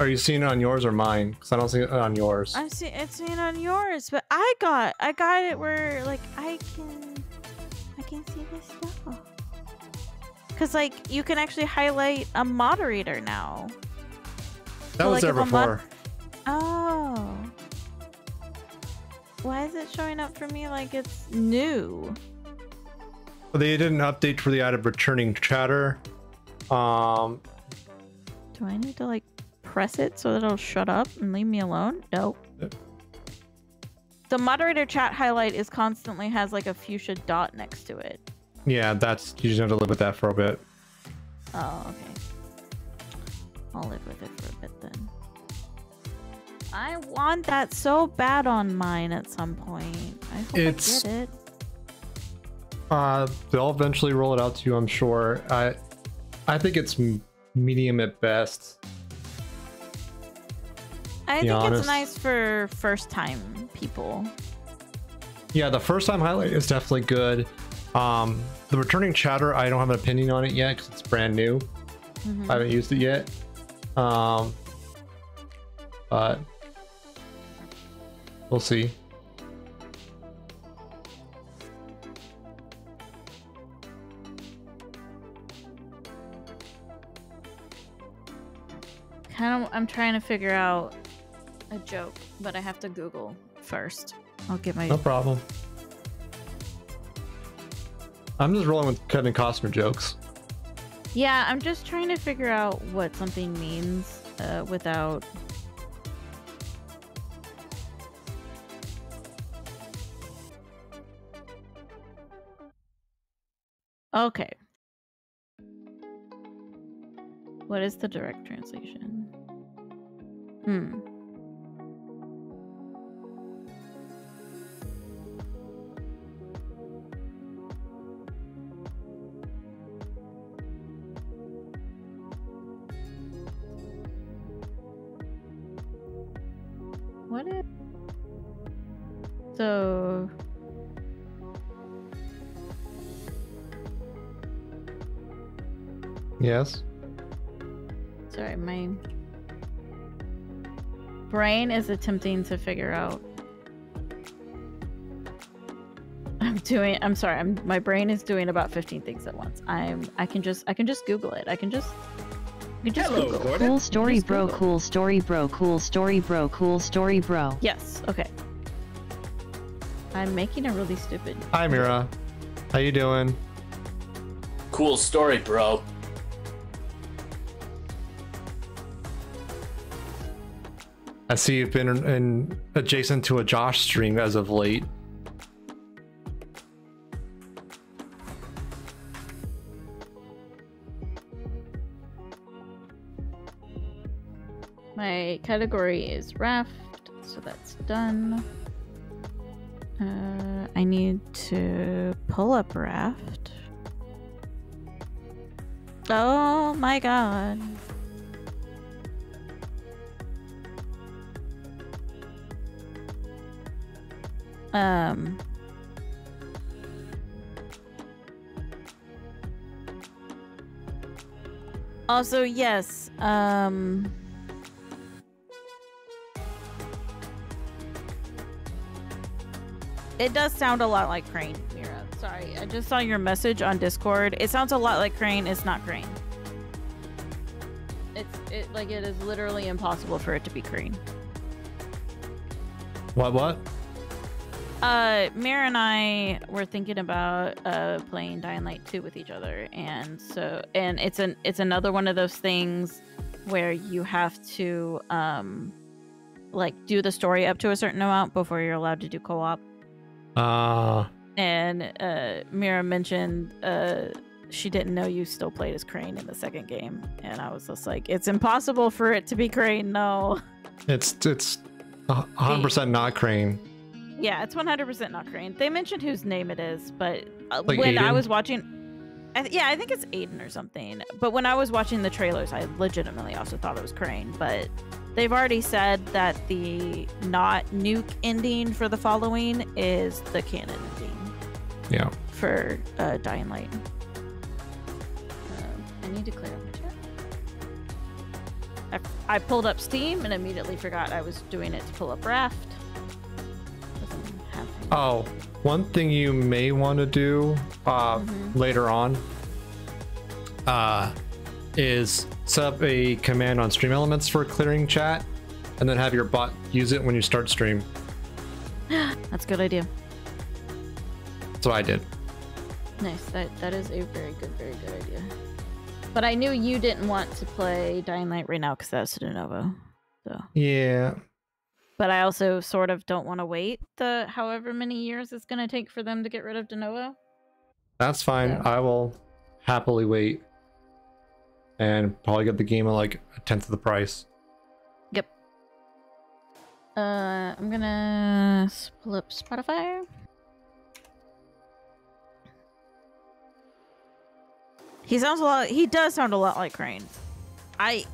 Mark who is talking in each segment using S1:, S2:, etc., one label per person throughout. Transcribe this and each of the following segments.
S1: Are you seeing it on yours or mine? Because I don't see it on yours. I'm
S2: seeing it's seeing on yours, but I got I got it where like I can I can see this now. Cause like you can actually highlight a moderator now. That so, was like, there before. Oh. Why is it showing up for me like it's new?
S1: they did an update for the added returning chatter.
S2: Um, Do I need to like press it so that it'll shut up and leave me alone? Nope. Yep. The moderator chat highlight is constantly has like a fuchsia dot next to it.
S1: Yeah, that's you just have to live with that for a bit.
S2: Oh, okay. I'll live with it for a bit then. I want that so bad on mine at some point. I hope it's, I get it.
S1: Uh, they'll eventually roll it out to you, I'm sure. I, I think it's medium at best.
S2: I think honest. it's nice for first time people.
S1: Yeah, the first time highlight is definitely good. Um, the returning chatter, I don't have an opinion on it yet because it's brand new. Mm -hmm. I haven't used it yet. Um, but we'll see.
S2: Kind of, I'm trying to figure out a joke, but I have to Google first. I'll get my. No
S1: problem. I'm just rolling with Kevin Costner jokes.
S2: Yeah, I'm just trying to figure out what something means uh, without. Okay. What is the direct translation? Hmm. So Yes. Sorry, my brain is attempting to figure out. I'm doing I'm sorry, I'm my brain is doing about 15 things at once. I'm I can just I can just Google it. I can just just Hello,
S3: Gordon. Cool story bro, Google. cool story bro, cool story bro, cool
S4: story
S1: bro.
S2: Yes, okay. I'm making a really stupid.
S1: Hi, Mira. How you doing? Cool story, bro. I see you've been in, in adjacent to a Josh stream as of late.
S2: My category is raft, so that's done. Uh, I need to pull up raft. Oh my god. Um. Also, yes, um... It does sound a lot like Crane, Mira. Sorry, I just saw your message on Discord. It sounds a lot like Crane. It's not Crane. It's it like it is literally impossible for it to be Crane. What? What? Uh, Mira and I were thinking about uh, playing Dying Light 2 with each other, and so and it's an it's another one of those things where you have to um like do the story up to a certain amount before you're allowed to do co-op
S1: Ah. Uh.
S2: And uh, Mira mentioned uh, she didn't know you still played as Crane in the second game, and I was just like, it's impossible for it to be Crane. No.
S1: It's it's 100 percent not Crane.
S2: Yeah, it's 100 percent not Crane. They mentioned whose name it is, but uh, like when Aiden? I was watching. I yeah, I think it's Aiden or something. But when I was watching the trailers, I legitimately also thought it was Crane. But they've already said that the not nuke ending for the following is the canon ending. Yeah. For uh, Dying Light. Um, I need to clear up my chat. I, I pulled up Steam and immediately forgot I was doing it to pull up Raft.
S1: Oh, one thing you may want to do uh, mm -hmm. later on uh, is set up a command on Stream Elements for clearing chat, and then have your bot use it when you start stream.
S2: That's a good idea. That's what I did. Nice. That that is a very good, very good idea. But I knew you didn't want to play Dying Light right now because that's Denuvo. So yeah. But I also sort of don't want to wait the however many years it's going to take for them to get rid of Denuvo.
S1: That's fine. So. I will happily wait and probably get the game at like a tenth of the price.
S2: Yep. Uh, I'm gonna pull up Spotify. He sounds a lot. He does sound a lot like Crane. I,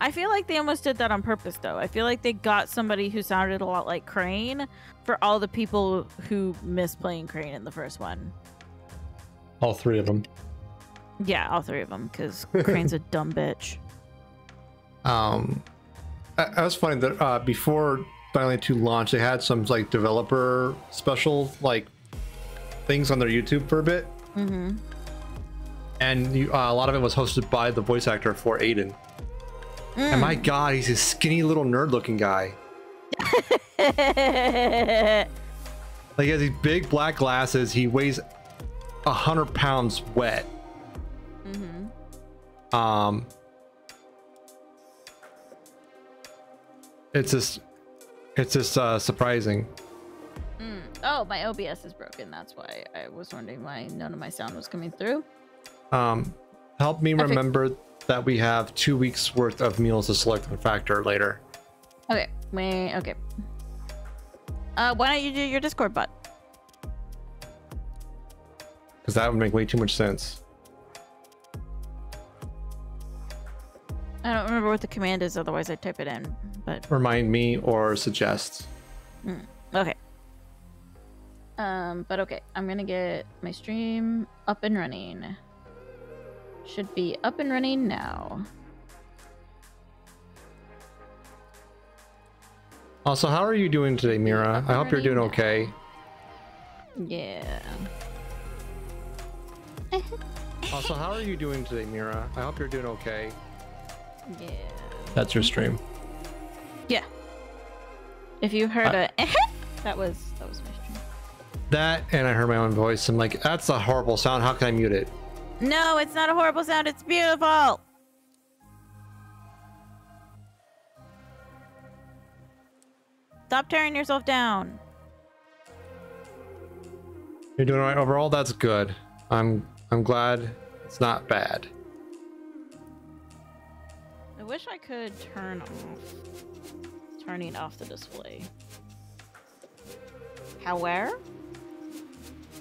S2: I feel like they almost did that on purpose, though. I feel like they got somebody who sounded a lot like Crane for all the people who missed playing Crane in the first one.
S1: All three of them.
S2: Yeah, all three of them, because Crane's a dumb bitch.
S1: Um, that was funny that uh, before Violent 2 launched, they had some like developer special like things on their YouTube for a bit. Mm-hmm. And you, uh, a lot of it was hosted by the voice actor for Aiden. Mm. And my mm. God, he's a skinny little nerd-looking guy.
S2: like
S1: he has these big black glasses. He weighs hundred pounds wet.
S2: Mm-hmm.
S1: Um, it's just, it's just uh, surprising.
S2: Mm. Oh, my OBS is broken. That's why I was wondering why none of my sound was coming through.
S1: Um, help me remember that we have two weeks worth of meals to select and factor later.
S2: Okay. Wait. Okay. Uh, why don't you do your Discord bot?
S1: Because that would make way too much sense.
S2: I don't remember what the command is, otherwise I type it in.
S1: But remind me or suggest.
S2: Mm, okay. Um, but okay, I'm gonna get my stream up and running. Should be up and running now.
S1: Also, how are you doing today, Mira? I hope you're doing now. okay. Yeah. also, how are you doing today, Mira? I hope you're doing
S2: okay. Yeah.
S1: That's your stream.
S2: Yeah. If you heard I, a eh, that was that was my stream.
S1: That and I heard my own voice. I'm like, that's a horrible sound. How can I mute it?
S2: No, it's not a horrible sound. It's beautiful. Stop tearing yourself down.
S1: You're doing all right overall. That's good. I'm I'm glad it's not bad
S2: wish I could turn off turning off the display. However,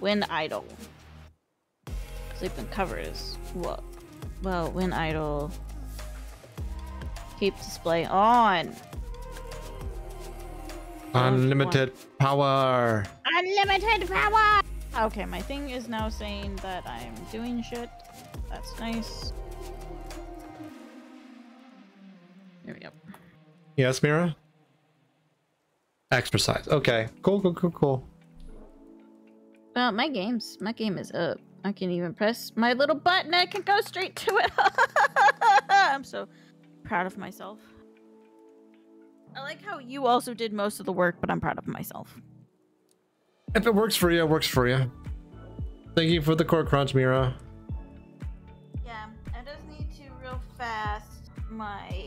S2: when idle, sleep and covers. Well, well, when idle, keep display on.
S1: Uh, Unlimited power.
S2: Unlimited power. Okay, my thing is now saying that I'm doing shit. That's nice. There we go.
S1: Yes, Mira? Exercise. Okay. Cool, cool, cool, cool.
S2: Well, my game's my game is up. I can even press my little button. I can go straight to it. I'm so proud of myself. I like how you also did most of the work, but I'm proud of myself.
S1: If it works for you, it works for you. Thank you for the core crunch, Mira. Yeah,
S2: I just need to real fast my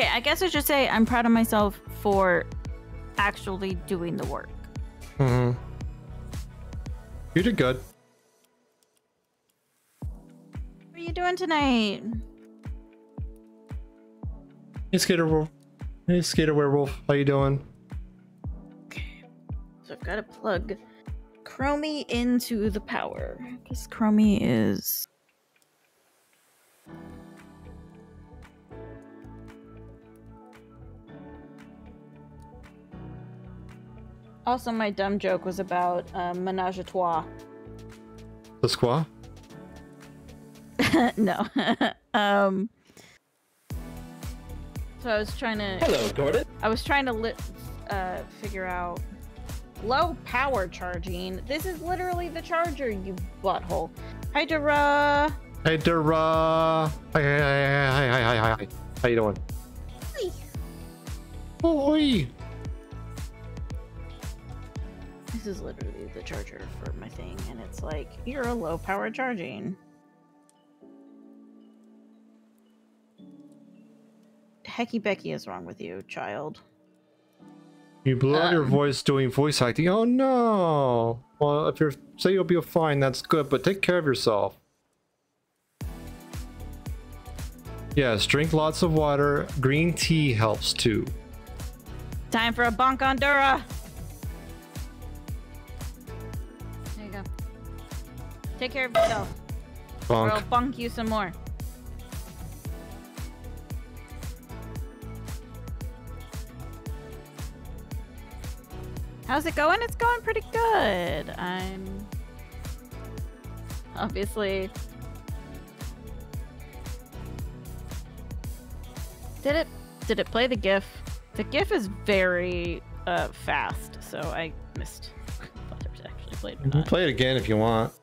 S2: okay, I guess I should say I'm proud of myself for actually doing the work.
S1: Mm hmm. You did good.
S2: What are you doing tonight?
S1: Hey, Skater Wolf. Hey, Skater Werewolf. How you doing?
S2: Okay. So I've got to plug Chromie into the power because Chromie is Also, my dumb joke was about uh, menage a trois. The squaw? no. um. So I was trying to. Hello, Gordon. I was trying to li- uh, figure out low power charging. This is literally the charger, you butthole. Hi, Dura.
S1: Hey, Dura. Hi, hi, hi, hi, hi, hi, hi. How you doing? Oi. Oi.
S2: This is literally the charger for my thing, and it's like, you're a low power charging. Hecky Becky is wrong with you, child.
S1: You blew out um, your uh, voice doing voice acting. Oh no! Well, if you say you'll be fine, that's good, but take care of yourself. Yes, drink lots of water. Green tea helps too.
S2: Time for a bonk on Dura! Take care of yourself. Bonk. Or bunk you some more. How's it going? It's going pretty good. I'm obviously Did it did it play the GIF? The GIF is very uh, fast, so I missed whether it actually played or not. You
S1: can play it again if you want.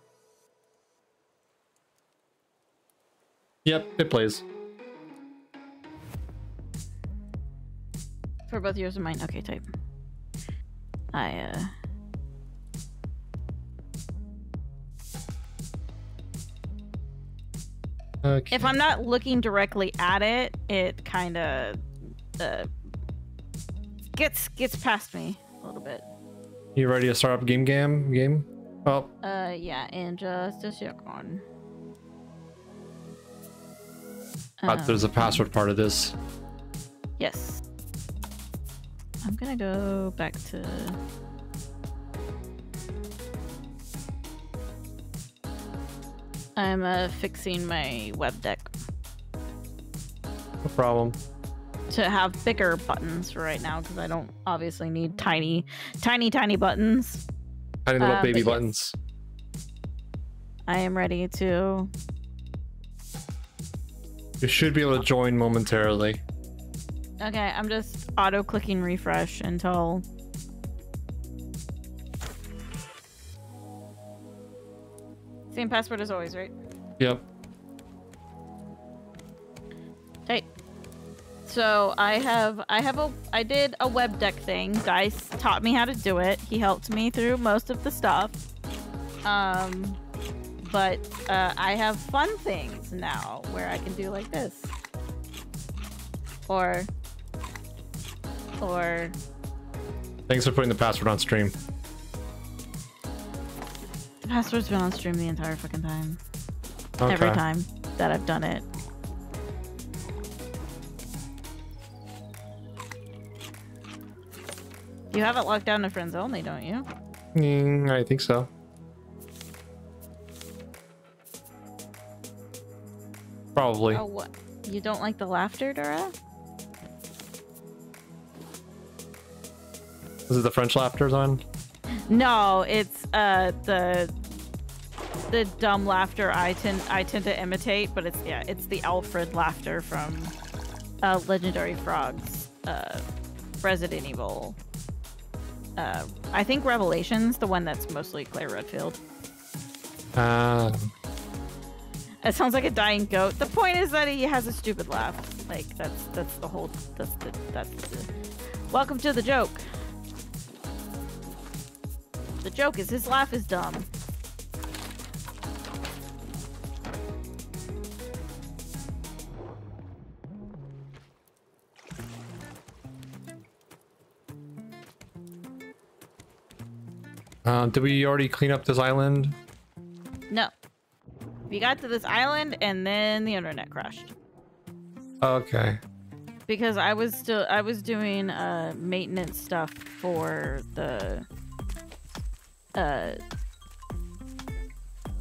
S1: Yep, it plays.
S2: For both yours and mine. Okay, type. I, uh...
S1: Okay.
S5: If
S2: I'm not looking directly at it, it kind of uh, gets gets past me a little bit.
S1: You ready to start up game game game? Oh.
S2: Uh, yeah, and just a second. Um, there's
S1: a password part of this.
S2: Yes. I'm gonna go back to I'm uh, fixing my web deck.
S1: No problem.
S2: To have bigger buttons right now because I don't obviously need tiny, tiny, tiny buttons. Tiny little uh, baby
S1: buttons. Yes,
S2: I am ready to
S1: you should be able to join momentarily.
S2: Okay, I'm just auto clicking refresh until. Same password as always, right? Yep. Hey. So I have I have a I did a web deck thing. Dice taught me how to do it. He helped me through most of the stuff. Um but uh, I have fun things now where I can do like this. Or, or.
S1: Thanks for putting the password on stream.
S2: The password's been on stream the entire fucking time. Okay. Every time that I've done it. You have it locked down to friends only, don't you?
S1: Mm, I think so. Probably.
S5: Oh,
S2: what? You don't like the laughter, Dora?
S1: This is the French laughter, on?
S2: No, it's uh the the dumb laughter I tend I tend to imitate, but it's yeah, it's the Alfred laughter from uh, Legendary Frogs, uh, Resident Evil. Uh, I think Revelations, the one that's mostly Claire Redfield. Uh it sounds like a dying goat. The point is that he has a stupid laugh. Like that's that's the whole that's the that's the Welcome to the joke. The joke is his laugh is dumb.
S1: Uh, did we already clean up this island?
S2: No. We got to this island and then the internet crashed. Okay. Because I was still I was doing uh maintenance stuff for the uh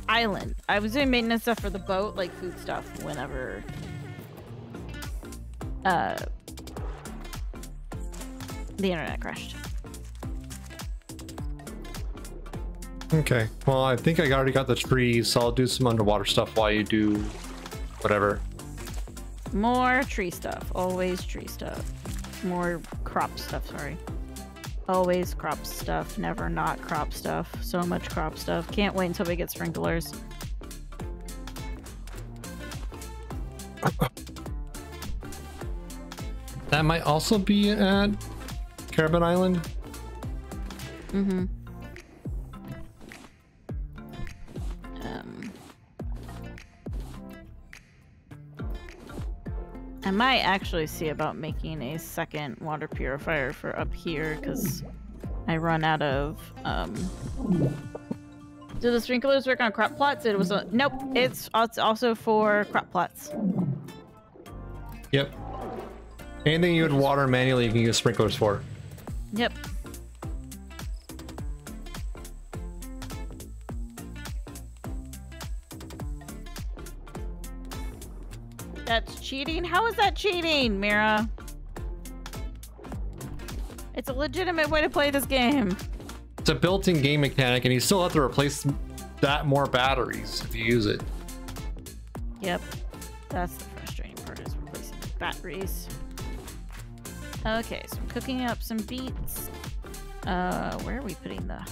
S2: island. I was doing maintenance stuff for the boat, like food stuff whenever uh the internet crashed.
S1: Okay. Well, I think I already got the trees, so I'll do some underwater stuff while you do whatever.
S2: More tree stuff. Always tree stuff. More crop stuff, sorry. Always crop stuff. Never not crop stuff. So much crop stuff. Can't wait until we get sprinklers.
S1: that might also be at Caravan Island. Mm-hmm.
S2: I might actually see about making a second water purifier for up here because I run out of, um... Do the sprinklers work on crop plots? It was a... Nope, it's, it's also for crop plots.
S1: Yep. Anything you would water manually, you can use sprinklers for.
S2: Yep. That's cheating? How is that cheating, Mira? It's a legitimate way to play this game.
S1: It's a built-in game mechanic, and you still have to replace that more batteries if you use it.
S2: Yep. That's the frustrating part is replacing batteries. Okay, so I'm cooking up some beets. Uh, where are we putting the...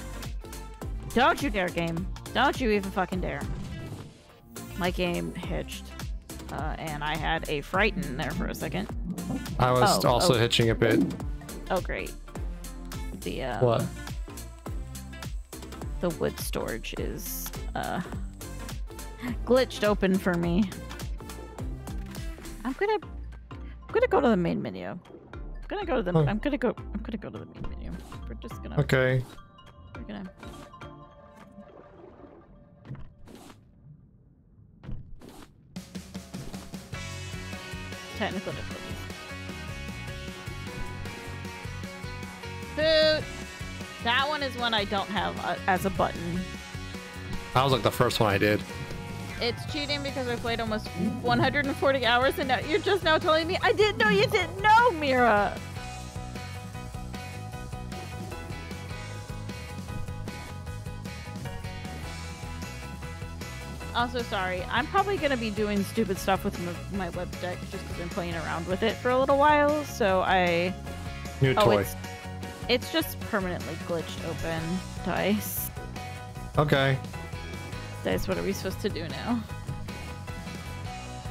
S2: Don't you dare, game. Don't you even fucking dare. My game hitched. Uh, and I had a frighten there for a second. I was oh, also oh. hitching a bit. Oh, great. The, uh, What? The wood storage is, uh, glitched open for me. I'm gonna... I'm gonna go to the main menu. I'm gonna go to the... I'm gonna go... I'm gonna go to the main menu. We're just gonna... Okay. We're gonna... technical difficulties. Boot! That one is one I don't have uh, as a button.
S1: That was like the first one I did.
S2: It's cheating because I played almost 140 hours and now you're just now telling me I didn't know you didn't know, Mira! Also, sorry, I'm probably going to be doing stupid stuff with my, my web deck just because I'm playing around with it for a little while. So I. New oh, toy. It's, it's just permanently glitched open, Dice. Okay. Dice, what are we supposed to do now?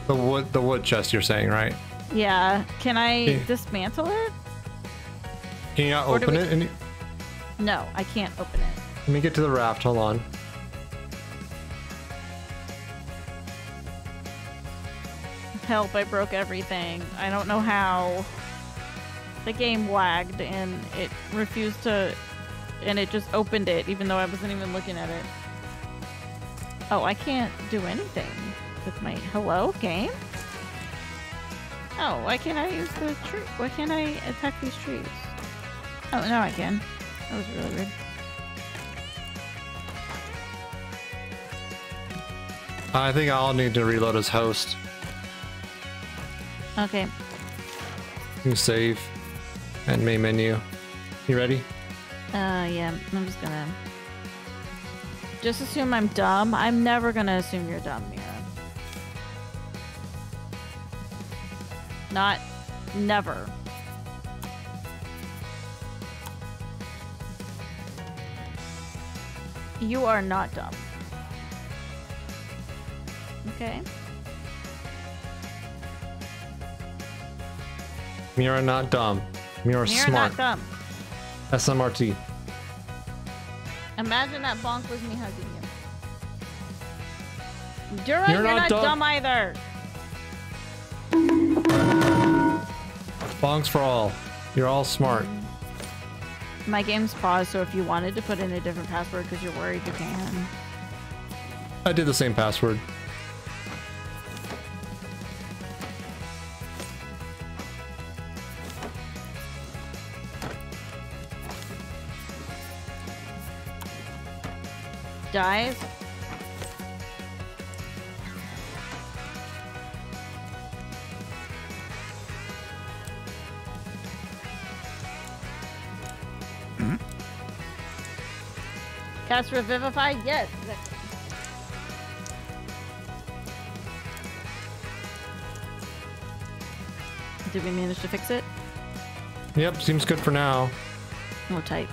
S1: The wood, the wood chest. You're saying, right?
S2: Yeah. Can I yeah. dismantle it?
S1: Can you not or open we... it? Any...
S2: No, I can't open it.
S1: Let me get to the raft. Hold on.
S2: Help, I broke everything. I don't know how. The game lagged and it refused to. And it just opened it, even though I wasn't even looking at it. Oh, I can't do anything with my hello game? Oh, why can't I use the tree? Why can't I attack these trees? Oh, no, I can. That was really weird.
S1: I think I'll need to reload as host. Okay. New save. And main menu. You ready?
S2: Uh, yeah. I'm just gonna... Just assume I'm dumb. I'm never gonna assume you're dumb, Mira. Not... Never. You are not dumb. Okay.
S1: Mira not dumb. Mira, Mira smart. Not dumb. SMRT.
S2: Imagine that bonk was me hugging you. Dura, you're, you're not, not dumb. dumb either.
S1: Bonks for all. You're all smart.
S2: My game's paused, so if you wanted to put in a different password because you're worried, you can.
S1: I did the same password.
S2: dive. Cast Revivify? Yes. Did we manage to fix it?
S1: Yep, seems good for now.
S2: More type.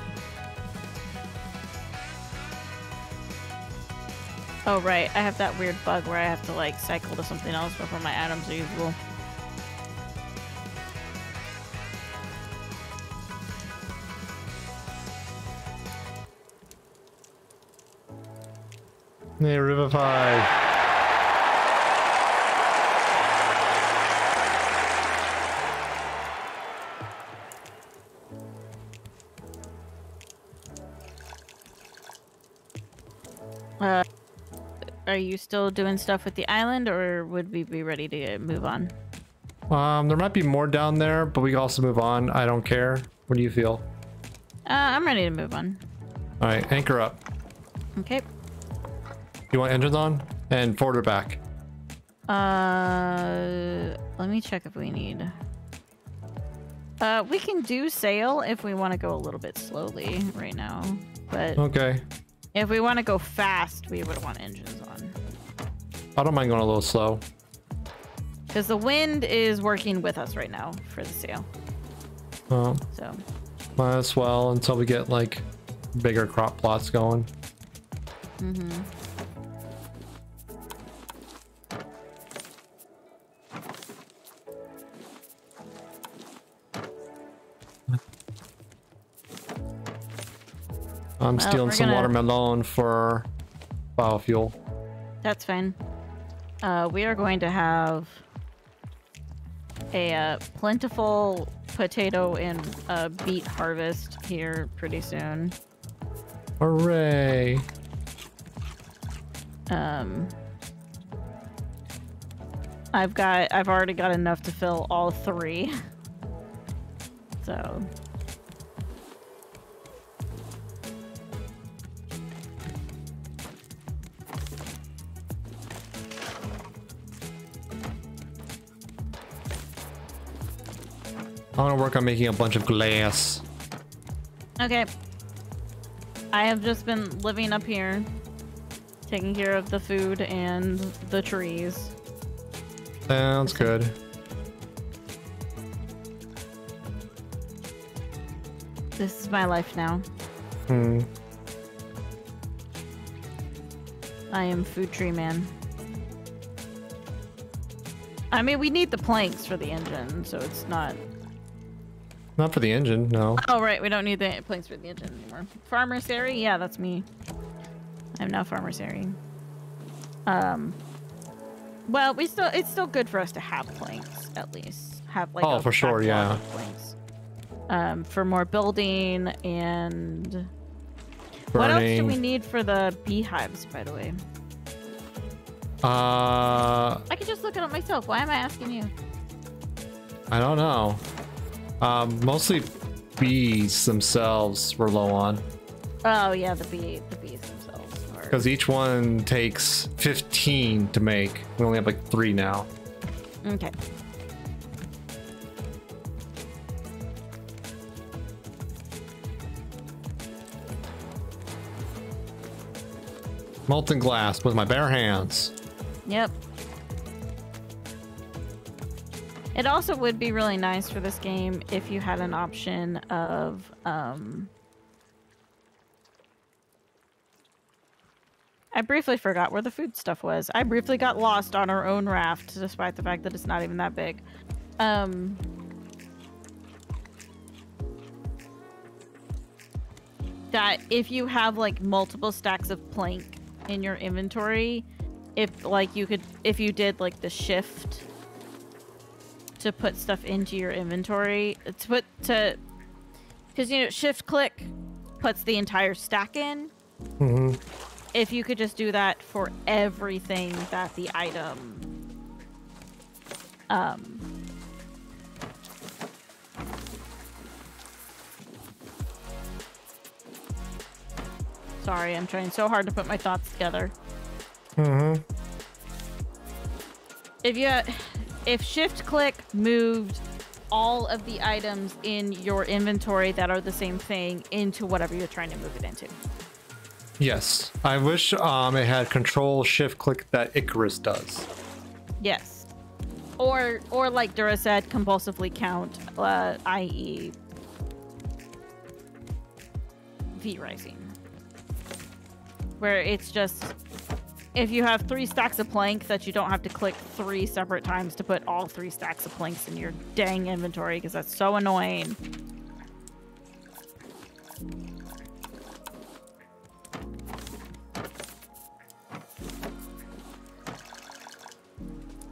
S2: Oh, right. I have that weird bug where I have to, like, cycle to something else before my atoms are usable.
S1: Hey, Revivify.
S2: Uh are you still doing stuff with the island or would we be ready to move on?
S1: Um, there might be more down there, but we can also move on. I don't care. What do you feel?
S2: Uh, I'm ready to move on.
S1: All right, anchor up. Okay. You want engines on and forward back?
S2: Uh, let me check if we need. Uh, we can do sail if we want to go a little bit slowly right now, but. Okay. If we want to go fast, we would want engines on.
S1: I don't mind going a little slow.
S2: Because the wind is working with us right now for the sail. Oh. So.
S1: Might as well until we get like bigger crop plots going. Mm-hmm. I'm well, stealing some gonna... watermelon for biofuel.
S2: That's fine. Uh, we are going to have a uh, plentiful potato and uh, beet harvest here pretty soon. Hooray! Um, I've got I've already got enough to fill all three. So
S1: I'm gonna work on making a bunch of glass.
S2: Okay. I have just been living up here, taking care of the food and the trees.
S1: Sounds good.
S2: This is my life now. Hmm. I am food tree man. I mean, we need the planks for the engine, so it's not
S1: not for the engine, no.
S2: Oh, right. We don't need the planes for the engine anymore. Farmer's Airy? Yeah, that's me. I'm now Farmer's Airy. Um, well, we still it's still good for us to have planes, at least. Have like Oh, for sure, yeah. Planes. Um, for more building and... Burning. What else do we need for the beehives, by the way?
S1: Uh,
S2: I could just look at it myself. Why am I asking you?
S1: I don't know. Um, mostly bees themselves were low on.
S2: Oh yeah, the bee, the bees themselves. Because
S1: each one takes 15 to make. We only have like three now. Okay. Molten glass with my bare hands.
S2: Yep. It also would be really nice for this game if you had an option of um, I briefly forgot where the food stuff was. I briefly got lost on our own raft, despite the fact that it's not even that big. Um, that if you have like multiple stacks of plank in your inventory, if like you could, if you did like the shift to put stuff into your inventory. To put to because you know shift click puts the entire stack in. Mm -hmm. If you could just do that for everything that the item um Sorry, I'm trying so hard to put my thoughts together. hmm If you if shift click moved all of the items in your inventory that are the same thing into whatever you're trying to move it into.
S1: Yes. I wish um, it had control shift click that Icarus does.
S2: Yes. Or or like Dura said, compulsively count, uh, i.e. V rising. Where it's just if you have three stacks of plank that you don't have to click three separate times to put all three stacks of planks in your dang inventory because that's so annoying.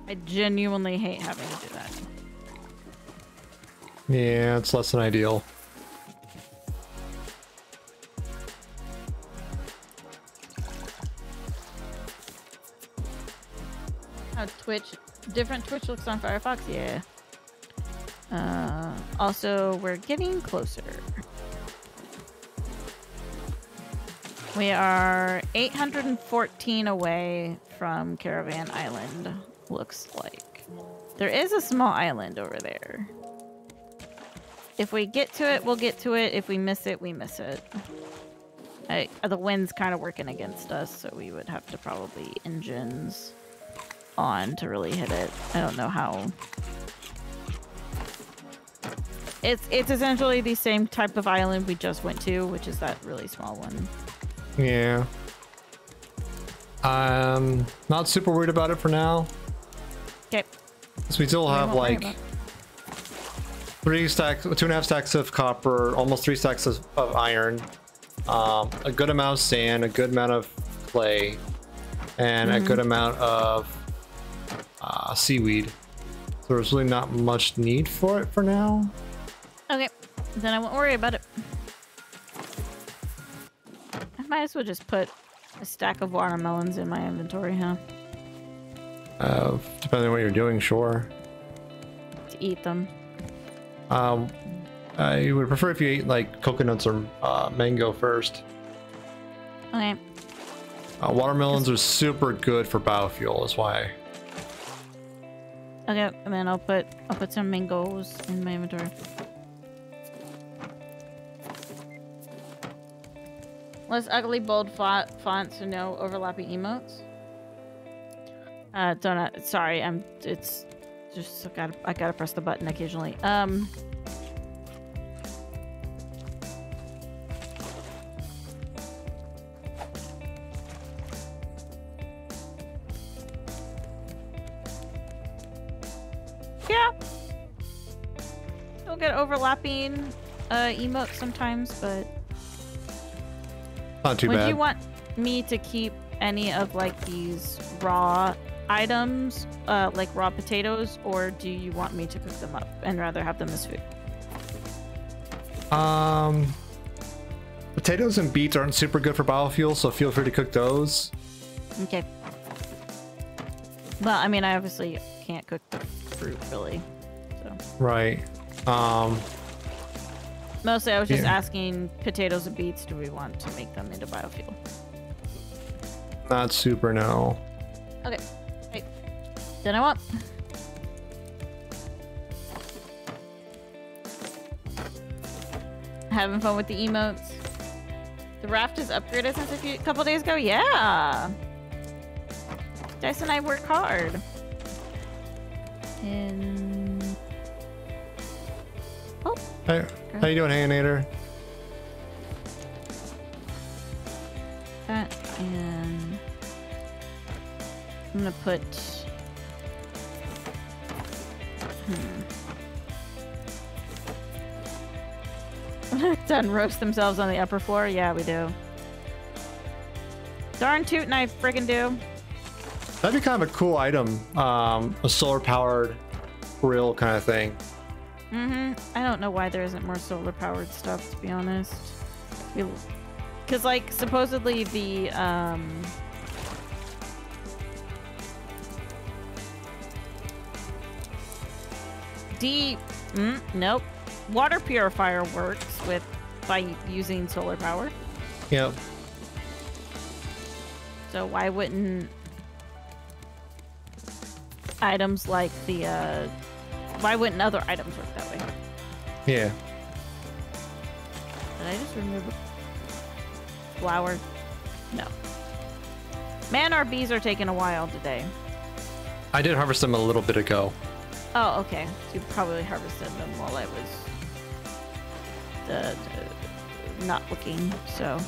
S2: I genuinely hate having to do that.
S1: Yeah, it's less than ideal.
S2: Twitch. Different Twitch looks on Firefox? Yeah. Uh, also, we're getting closer. We are 814 away from Caravan Island, looks like. There is a small island over there. If we get to it, we'll get to it. If we miss it, we miss it. I, the wind's kind of working against us, so we would have to probably engines on to really hit it. I don't know how. It's it's essentially the same type of island we just went to, which is that really small one.
S1: Yeah. I'm not super worried about it for now. Okay. So we still have like three stacks, two and a half stacks of copper, almost three stacks of, of iron, um, a good amount of sand, a good amount of clay, and mm -hmm. a mm-hmm. good amount of uh, seaweed. So there's really not much need for it for now.
S2: Okay, then I won't worry about it. I might as well just put a stack of watermelons in my inventory, huh?
S1: Uh, depending on what you're doing, sure. To eat them. Um, I would prefer if you ate like coconuts or uh, mango first. Okay. Uh, watermelons are super good for biofuel, is why.
S2: Okay, and then I'll put I'll put some mangoes in my inventory. Less ugly bold font fonts and no overlapping emotes. Uh, don't. sorry, I'm. It's just I gotta I gotta press the button occasionally. Um. don't get overlapping uh, emotes sometimes, but... Not too Would bad. Would you want me to keep any of, like, these raw items, uh, like raw potatoes, or do you want me to cook them up and rather have them as food?
S1: Um, potatoes and beets aren't super good for biofuel, so feel free to cook those.
S2: Okay. Well, I mean, I obviously can't cook the fruit really. So.
S1: Right. Um,
S2: Mostly, I was just asking potatoes and beets. Do we want to make them into biofuel?
S1: Not super, no.
S2: Okay. Right. Then I want. Having fun with the emotes. The raft is upgraded since a few, couple days ago. Yeah. Dice and I work hard. And how,
S1: how you doing, Hayanator?
S2: That and I'm gonna put. Hmm. Done roast themselves on the upper floor. Yeah, we do. Darn tootin' I friggin' do.
S1: That'd be kind of a cool item. Um, a solar powered grill kind of thing.
S2: Mm-hmm. I don't know why there isn't more solar-powered stuff, to be honest. Because, like, supposedly the, um... Mm, nope. Water purifier works with by using solar power. Yep. So why wouldn't items like the uh, why wouldn't other items work that way? Yeah. Did I just remove flower? No. Man, our bees are taking a while today.
S1: I did harvest them a little bit ago.
S2: Oh, okay. you probably harvested them while I was uh, not looking, so.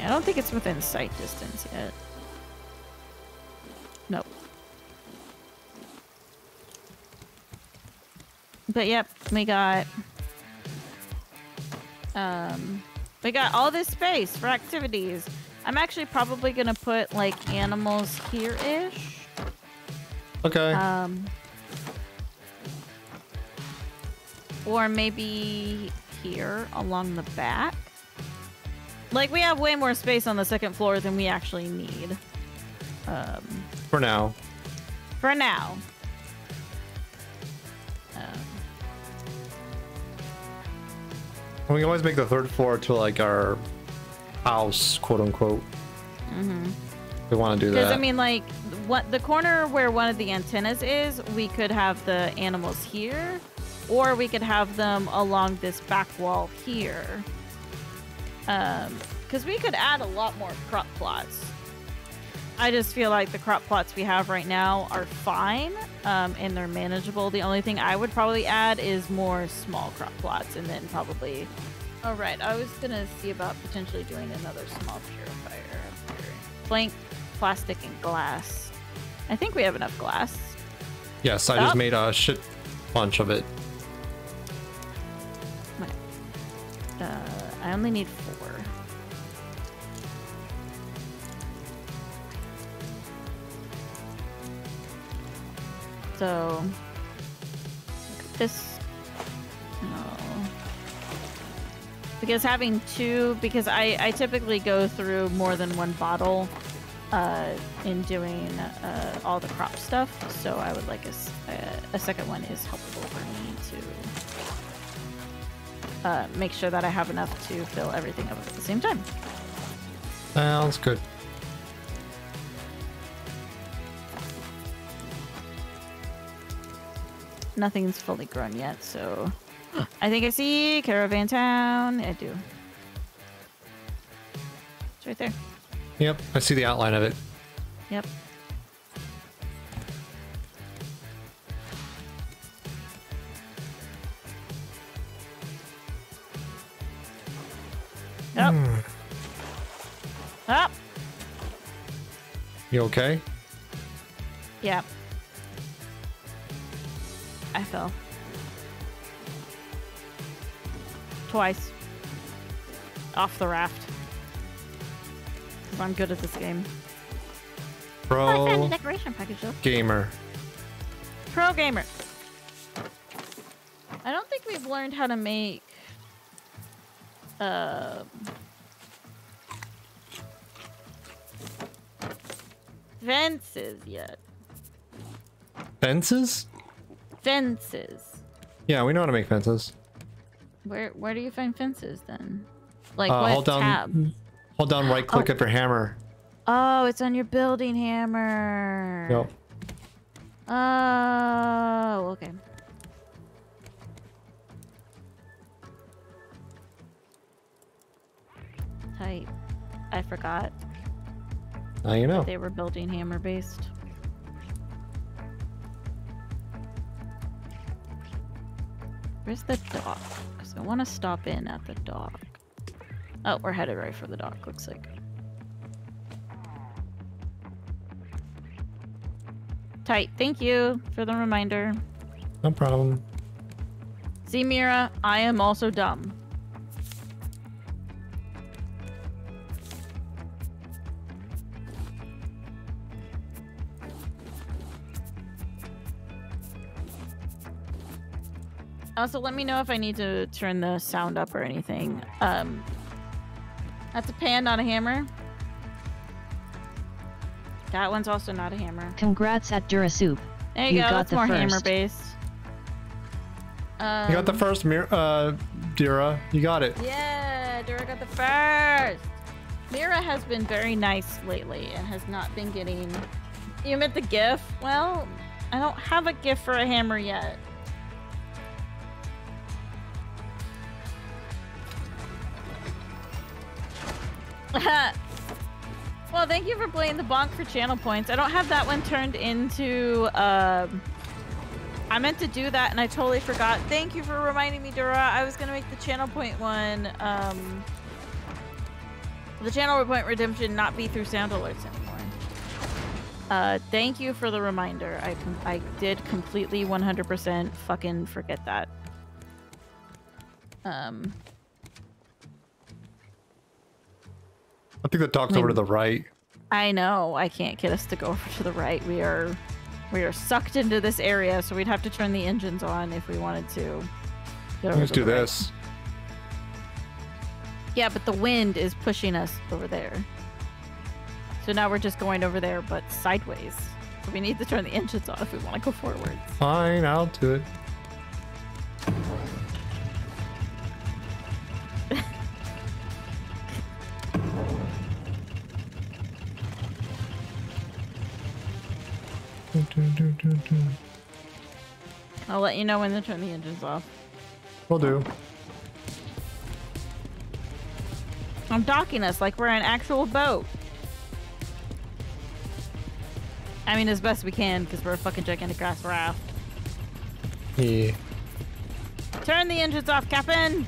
S2: Yeah, I don't think it's within sight distance yet. Nope. But yep, we got... Um, we got all this space for activities. I'm actually probably gonna put like animals here-ish. Okay. Um, or maybe here along the back. Like, we have way more space on the second floor than we actually need. Um, for now. For now. Um,
S1: we can always make the third floor to, like, our house, quote-unquote. Mm-hmm. We want to do that. Because, I mean,
S2: like, what the corner where one of the antennas is, we could have the animals here, or we could have them along this back wall here. Because um, we could add a lot more crop plots. I just feel like the crop plots we have right now are fine um, and they're manageable. The only thing I would probably add is more small crop plots and then probably... All oh, right, I was going to see about potentially doing another small purifier. Blank, plastic, and glass. I think we have enough glass.
S1: Yes, I just made a shit bunch of it.
S2: Uh, I only need four. So this no because having two because I I typically go through more than one bottle uh, in doing uh, all the crop stuff so I would like a, a, a second one is helpful for me to uh, make sure that I have enough to fill everything up at the same time.
S1: Sounds good.
S2: nothing's fully grown yet, so... I think I see Caravan Town. I do. It's right there.
S1: Yep, I see the outline of it.
S2: Yep. Yep. Mm. Up. You okay? Yeah. I fell. Twice. Off the raft. I'm good at this game.
S1: Pro oh, I found a decoration package though. Gamer.
S2: Pro gamer. I don't think we've learned how to make uh, fences yet.
S1: Fences?
S2: fences.
S1: Yeah, we know how to make fences.
S2: Where where do you find fences then? Like uh, what hold down, tab?
S1: Hold down right click oh. of your hammer.
S2: Oh, it's on your building hammer. Yep. Oh, okay. Tight. I forgot. Now you know. They were building hammer based. Where's the dock? Because I want to stop in at the dock. Oh, we're headed right for the dock, looks like. Tight, thank you for the reminder. No problem. See, Mira, I am also dumb. Also, let me know if I need to turn the sound up or anything. Um, that's a pan, not a hammer. That one's also not a hammer. Congrats at Soup. There you, you go. Got that's more first. hammer based. Um, you got the first,
S1: Mir uh, Dura. You got it.
S2: Yeah, Dura got the first. Mira has been very nice lately and has not been getting... You meant the GIF? Well, I don't have a GIF for a hammer yet. well, thank you for playing the bonk for channel points. I don't have that one turned into... Um, I meant to do that and I totally forgot. Thank you for reminding me, Dora. I was going to make the channel point one... Um... The channel point redemption not be through sound alerts anymore. Uh, thank you for the reminder. I, I did completely 100% fucking forget that. Um...
S1: I think the dock's I mean, over to the right.
S2: I know. I can't get us to go over to the right. We are we are sucked into this area, so we'd have to turn the engines on if we wanted to. Let's to do this. Yeah, but the wind is pushing us over there. So now we're just going over there, but sideways. So we need to turn the engines on if we want to go forward.
S1: Fine, I'll do it.
S2: I'll let you know when to turn the engines off. Will do. I'm docking us like we're an actual boat. I mean, as best we can, because we're a fucking gigantic grass raft. Yeah. Turn the engines off, Captain!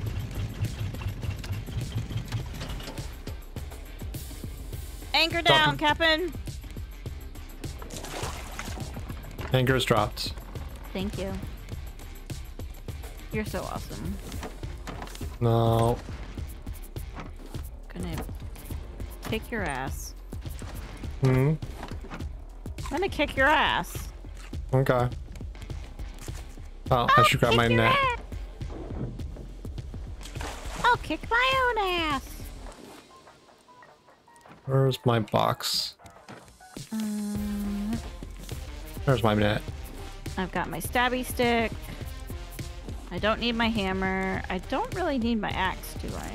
S2: Anchor down, Captain!
S1: is dropped.
S2: Thank you. You're so awesome. No. Gonna kick your ass. Hmm. I'm gonna kick your ass.
S1: Okay. Oh, I'll I should grab my net. Ass.
S2: I'll kick my own ass.
S1: Where's my box?
S2: Um, Where's my net? I've got my stabby stick. I don't need my hammer. I don't really need my axe, do I?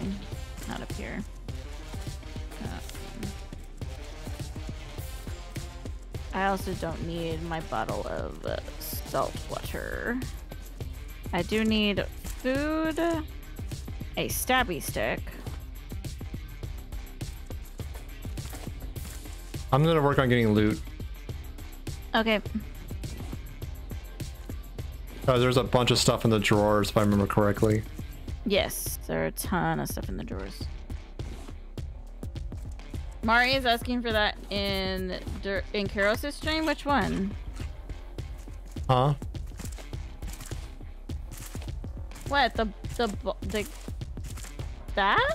S2: Not up here. Uh, I also don't need my bottle of salt water. I do need food, a stabby stick.
S1: I'm gonna work on getting loot Okay. Uh, there's a bunch of stuff in the drawers, if I remember correctly.
S2: Yes, there are a ton of stuff in the drawers. Mari is asking for that in in Kairos' stream. Which one? Huh? What the the the that?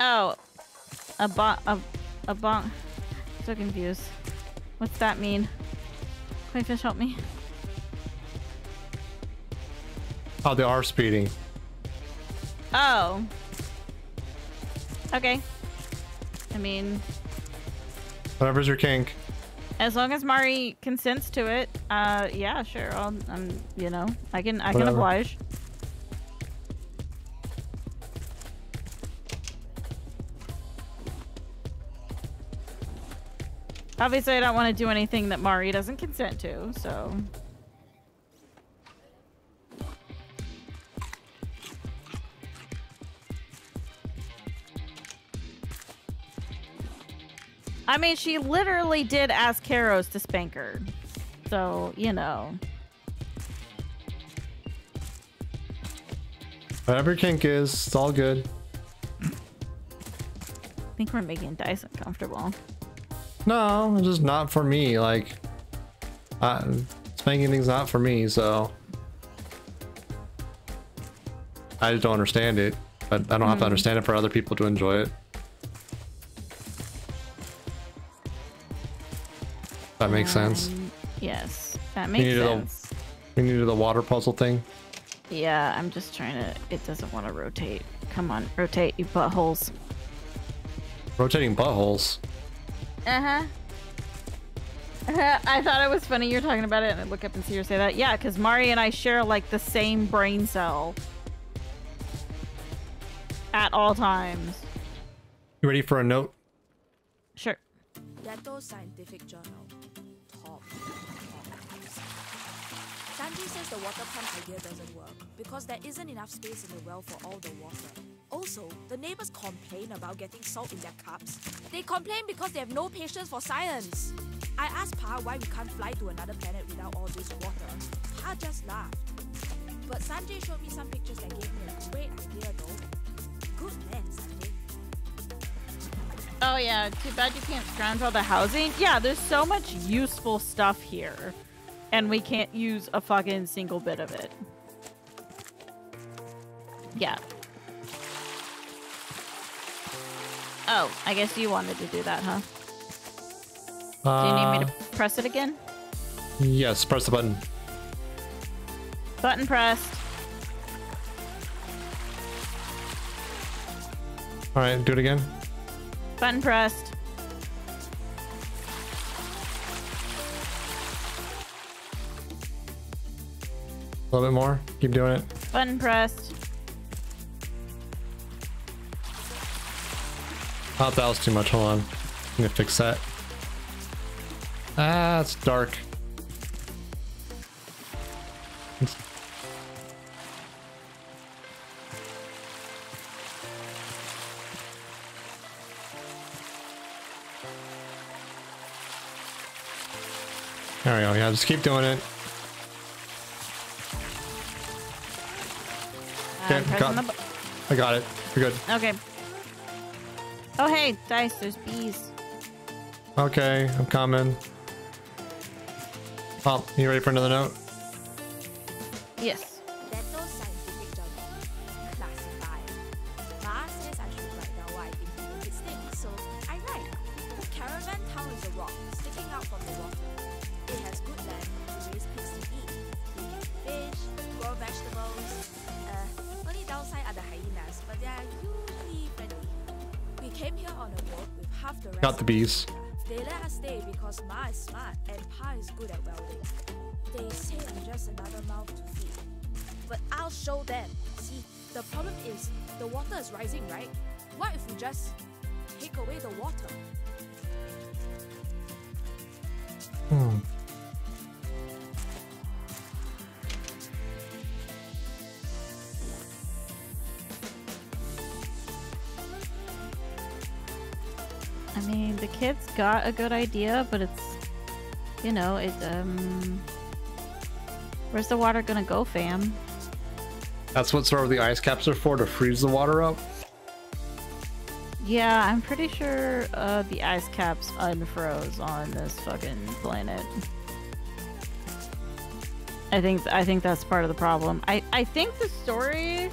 S2: Oh, a bot, a, a bot. So confused. What's that mean? Clayfish, help me.
S1: Oh, they are speeding.
S2: Oh. Okay. I mean...
S1: Whatever's your kink.
S2: As long as Mari consents to it, uh, yeah, sure. I'll, um, you know, I can, I Whatever. can oblige. Obviously, I don't want to do anything that Mari doesn't consent to, so... I mean, she literally did ask Karos to spank her. So, you know.
S1: Whatever kink is, it's all good. I
S2: think we're making Dyson uncomfortable.
S1: No, it's just not for me. Like, I, it's making things not for me, so. I just don't understand it. But I don't mm. have to hmm. understand it for other people to enjoy it. That makes um, sense.
S2: Yes, that makes sense.
S1: we um, need the water puzzle thing.
S2: Yeah, I'm just trying to. It doesn't want to rotate. Come on, rotate, you buttholes.
S1: Rotating buttholes?
S2: Uh-huh. I thought it was funny you're talking about it and I look up and see her say that. Yeah, because Mari and I share like the same brain cell. At all times.
S1: You ready for a note?
S2: Sure.
S6: Yato Scientific Journal. Top. Sanjay says the water pump idea doesn't work because there isn't enough space in the well for all the water. Also, the neighbors complain about getting salt in their cups. They complain because they have no patience for science. I asked Pa why we can't fly to another planet without all this water. Pa just laughed. But Sanjay showed me some pictures that gave me a great idea though. Good man, Sanjay.
S2: Oh yeah, too bad you can't scrounge all the housing. Yeah, there's so much useful stuff here. And we can't use a fucking single bit of it. Yeah, Oh, I guess you wanted to do that, huh?
S1: Uh, do you need me to
S2: uh, press it again?
S1: Yes, press the button.
S2: Button pressed.
S1: All right, do it again.
S2: Button pressed.
S1: A little bit more. Keep doing it.
S2: Button pressed.
S1: Oh, that was too much. Hold on. I'm gonna fix that. Ah, it's dark. There we go, yeah, just keep doing it.
S2: Uh, okay, got,
S1: I got it. You're good.
S2: Okay. Oh, hey, Dice, there's bees.
S1: Okay, I'm coming. Pop, you ready for another note?
S2: Yes.
S6: Not the
S1: bees. They let us stay because Ma is smart
S6: and Pa is good at welding. They say I'm just another mouth to feed. But I'll show them. See, the problem is the water is rising, right? What if we just take away the water?
S2: I mean, the kids got a good idea, but it's, you know, it, um, where's the water gonna go, fam?
S1: That's what sort of the ice caps are for, to freeze the water up?
S2: Yeah, I'm pretty sure uh, the ice caps unfroze on this fucking planet. I think I think that's part of the problem. I, I think the story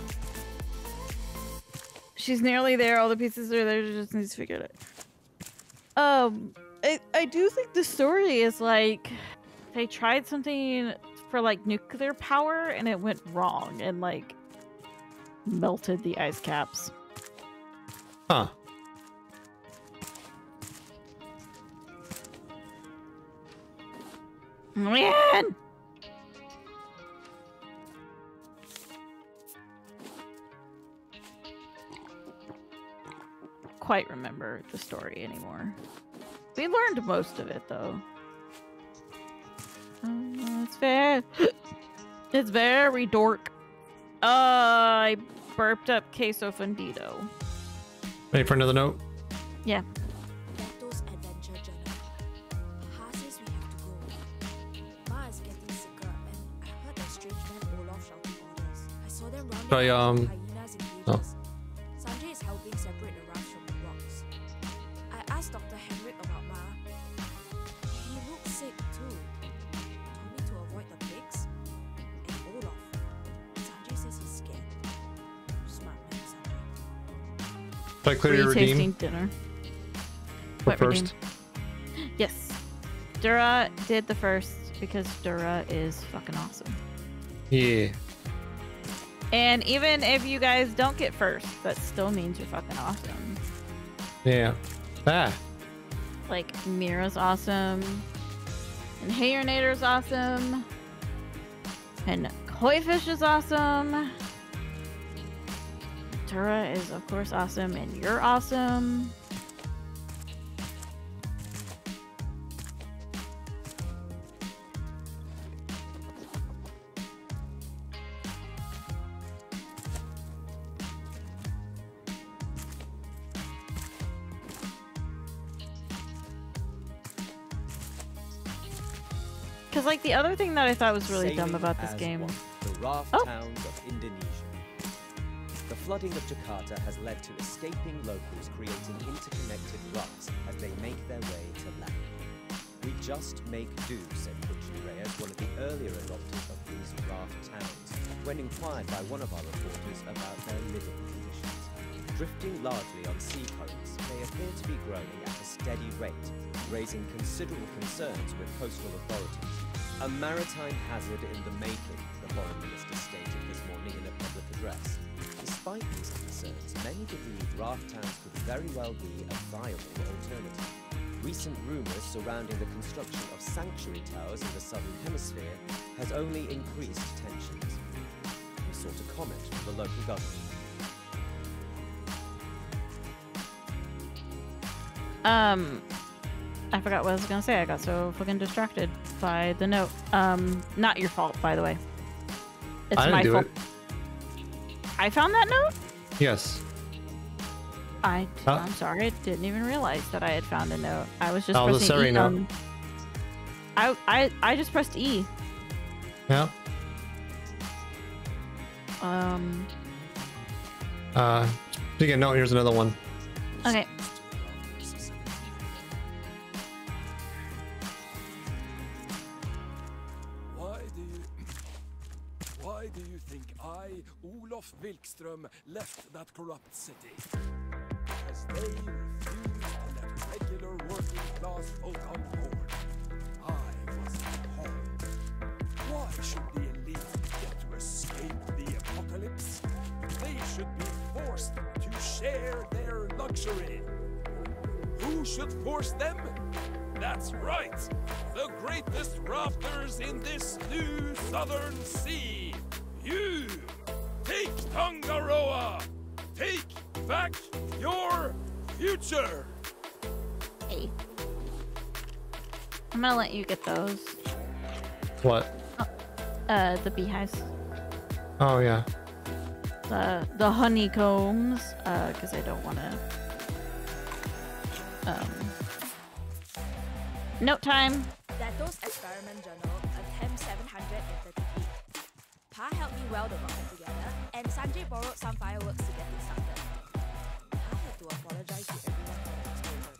S2: She's nearly there. All the pieces are there. She just needs to figure it out. Um, I, I do think the story is like they tried something for like nuclear power and it went wrong and like melted the ice caps. Huh. Man! quite remember the story anymore. We learned most of it, though. Um, it's fair. it's very dork. Uh, I burped up queso fundido. Ready for another note? Yeah.
S1: Try, um... Oh. Did I clear your redeem?
S2: dinner. What, first? Redeem? Yes. Dura did the first because Dura is fucking awesome. Yeah. And even if you guys don't get first, that still means you're fucking awesome.
S1: Yeah. Ah.
S2: Like Mira's awesome. And Hayer Nader's awesome. And Koi Fish is awesome. Ventura is of course awesome and you're awesome. Because like the other thing that I thought was really Sailing dumb about this game.
S7: the raft oh. towns of Indonesia. The flooding of Jakarta has led to escaping locals creating interconnected ruts as they make their way to land. We just make do, said Puchli one of the earlier adopters of these raft towns, when inquired by one of our reporters about their living conditions. Drifting largely on sea currents, they appear to be growing at a steady rate, raising considerable concerns with coastal authorities. A maritime hazard in the making, the Foreign Minister stated this morning in a public address. Despite these concerns, many believe raft towns could very well be a viable alternative. Recent rumours surrounding the construction of sanctuary towers in the southern hemisphere has only increased tensions. We sought a comment from the local government.
S2: Um, I forgot what I was gonna say. I got so fucking distracted by the note. Um, not your fault, by the way. It's I didn't my do fault. It. I found that note? Yes. I, huh? I'm sorry, I didn't even realize that I had found a note. I was just oh, pressing the e Note. on... I, I, I just pressed E. Yeah. Um.
S1: Uh, speaking of note, here's another one.
S2: Okay.
S4: Adolf Wilkström left that corrupt city. As they refused to let regular working class vote on board, I was appalled. Why should the elite get to escape the apocalypse? They should be forced to share their luxury. Who should force them? That's right! The greatest rafters in this new southern sea! You! Take Tangaroa! Take back your future! Hey.
S2: I'm gonna let you get those. What? Oh, uh, the beehives. Oh, yeah. The, the honeycombs, uh, because I don't want to... Um... Note time!
S6: those Experiment Journal, attempt 700 Pa helped me weld the rocket together, and Sanjay borrowed some fireworks to get it started.
S5: Pa had to apologize to everyone for the explosion.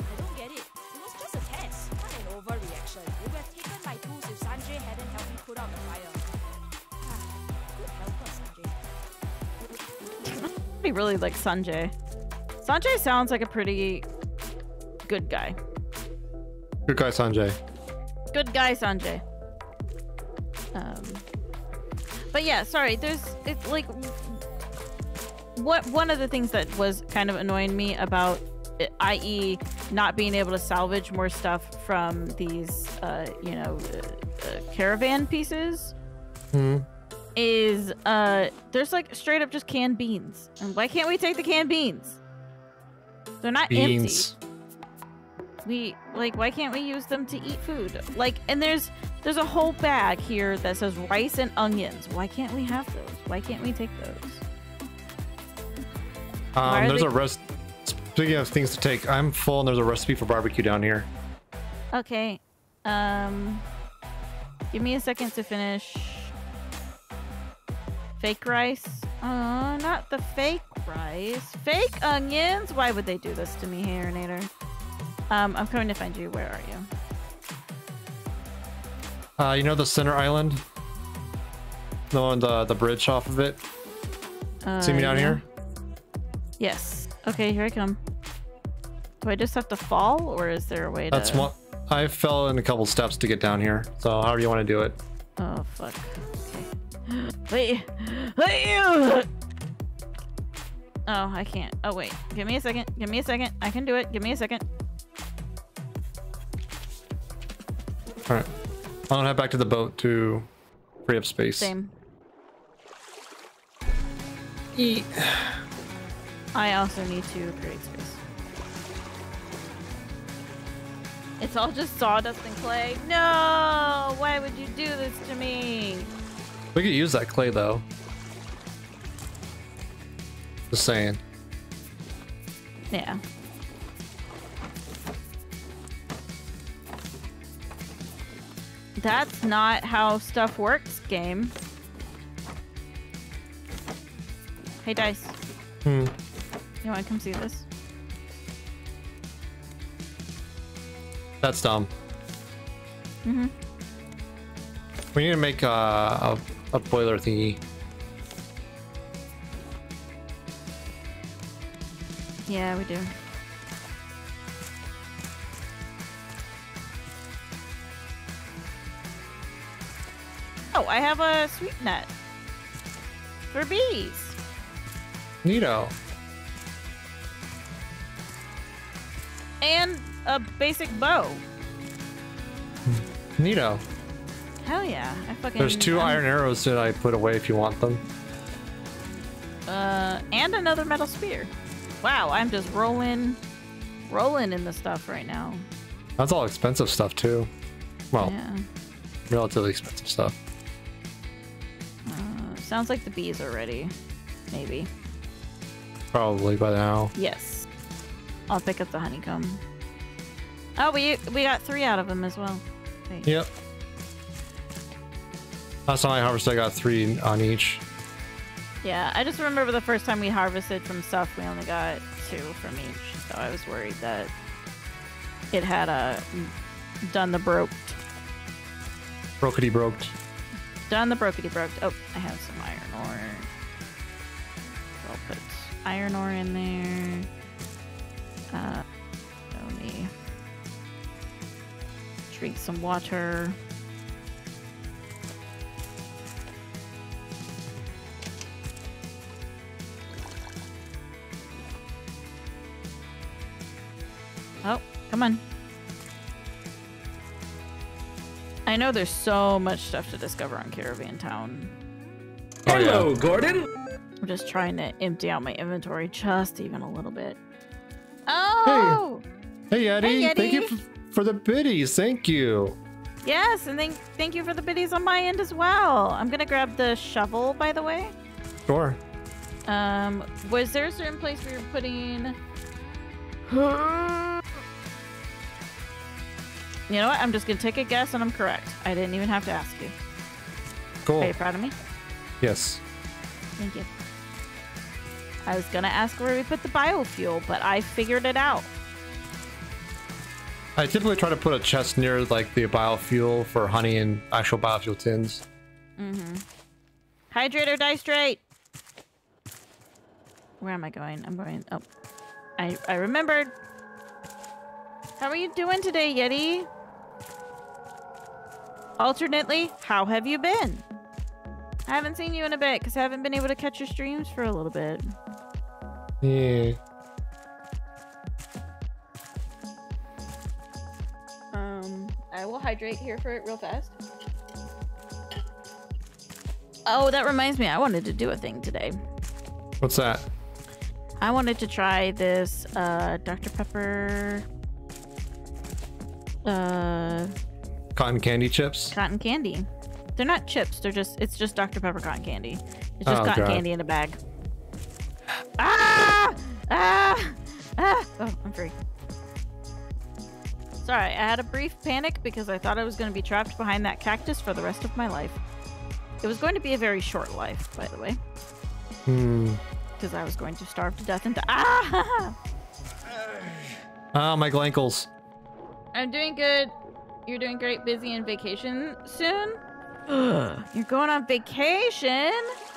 S6: I don't get it. It was just a test. What an overreaction. It would have taken my tools if Sanjay hadn't helped me put out the fire. Good helper,
S2: Sanjay. I really like Sanjay. Sanjay sounds like a pretty good guy.
S1: Good guy, Sanjay.
S2: Good guy, Sanjay. Um, but yeah, sorry. There's it's like what one of the things that was kind of annoying me about uh, i.e. not being able to salvage more stuff from these uh, you know uh, uh, caravan pieces hmm. is uh there's like straight up just canned beans and why can't we take the canned beans they're not beans. empty we like why can't we use them to eat food like and there's there's a whole bag here that says rice and onions why can't we have those why can't we take those
S1: um there's they... a rest speaking of things to take i'm full and there's a recipe for barbecue down here
S2: okay um give me a second to finish fake rice oh not the fake rice fake onions why would they do this to me here nader um, I'm coming to find you. Where are you?
S1: Uh, you know the center island? The one, the, the bridge off of it? Uh, See me down yeah. here?
S2: Yes. Okay, here I come. Do I just have to fall, or is there a way That's to... one...
S1: I fell in a couple steps to get down here, so however you want to do it.
S2: Oh, fuck. Okay. Wait! Oh, I can't. Oh, wait. Give me a second. Give me a second. I can do it. Give me a second.
S1: Alright. I'm gonna head back to the boat to free up space.
S2: Same. Eat. I also need to create space. It's all just sawdust and clay. No! Why would you do this to me?
S1: We could use that clay though. Just saying.
S2: Yeah. That's not how stuff works, game. Hey, Dice. Hmm. You want to come see this?
S1: That's dumb. Mm-hmm. We need to make a, a, a boiler thingy.
S2: Yeah, we do. Oh, I have a sweet net. For bees. Neato. And a basic bow.
S1: Hmm. Neato.
S2: Hell yeah. I fucking There's two um, iron
S1: arrows that I put away if you want them.
S2: Uh and another metal spear. Wow, I'm just rolling rolling in the stuff right now.
S1: That's all expensive stuff too. Well, yeah. relatively expensive stuff.
S2: Sounds like the bees are ready. Maybe.
S1: Probably by now.
S2: Yes. I'll pick up the honeycomb. Oh, we we got three out of them as well. Wait.
S1: Yep. Last time I harvested, I got three on each.
S2: Yeah, I just remember the first time we harvested from stuff, we only got two from each. So I was worried that it had uh, done the broke.
S1: Brokety broked
S2: done the brokety broke. Oh, I have some iron ore. I'll put iron ore in there. Uh, let me drink some water. Oh, come on. I know there's so much stuff to discover on Caravan Town. Oh, Hello, yeah. Gordon! I'm just trying to empty out my inventory just even a little bit. Oh! Hey, hey Eddie! Hey, Eddie. Thank
S1: you for the biddies. Thank you.
S2: Yes, and thank, thank you for the biddies on my end as well. I'm going to grab the shovel, by the way. Sure. Um, was there a certain place we were putting... You know what? I'm just going to take a guess and I'm correct. I didn't even have to ask you. Cool. Are you proud of me? Yes. Thank you. I was going to ask where we put the biofuel, but I figured it out.
S1: I typically try to put a chest near like the biofuel for honey and actual biofuel tins.
S2: Mm-hmm. Hydrate or straight. Where am I going? I'm going. Oh, I I remembered. How are you doing today, Yeti? Alternately, how have you been? I haven't seen you in a bit because I haven't been able to catch your streams for a little bit. Yeah. Um, I will hydrate here for it real fast. Oh, that reminds me. I wanted to do a thing today. What's that? I wanted to try this uh, Dr. Pepper uh,
S1: cotton candy chips.
S2: Cotton candy. They're not chips. They're just. It's just Dr Pepper cotton candy. It's just oh, cotton God. candy in a bag. Ah! Ah! Ah! Oh, I'm free. Sorry, I had a brief panic because I thought I was going to be trapped behind that cactus for the rest of my life. It was going to be a very short life, by the way. Hmm. Because I was going to starve to death and die. Ah!
S1: Oh, my ankles.
S2: I'm doing good. You're doing great. Busy and vacation soon. You're going on vacation?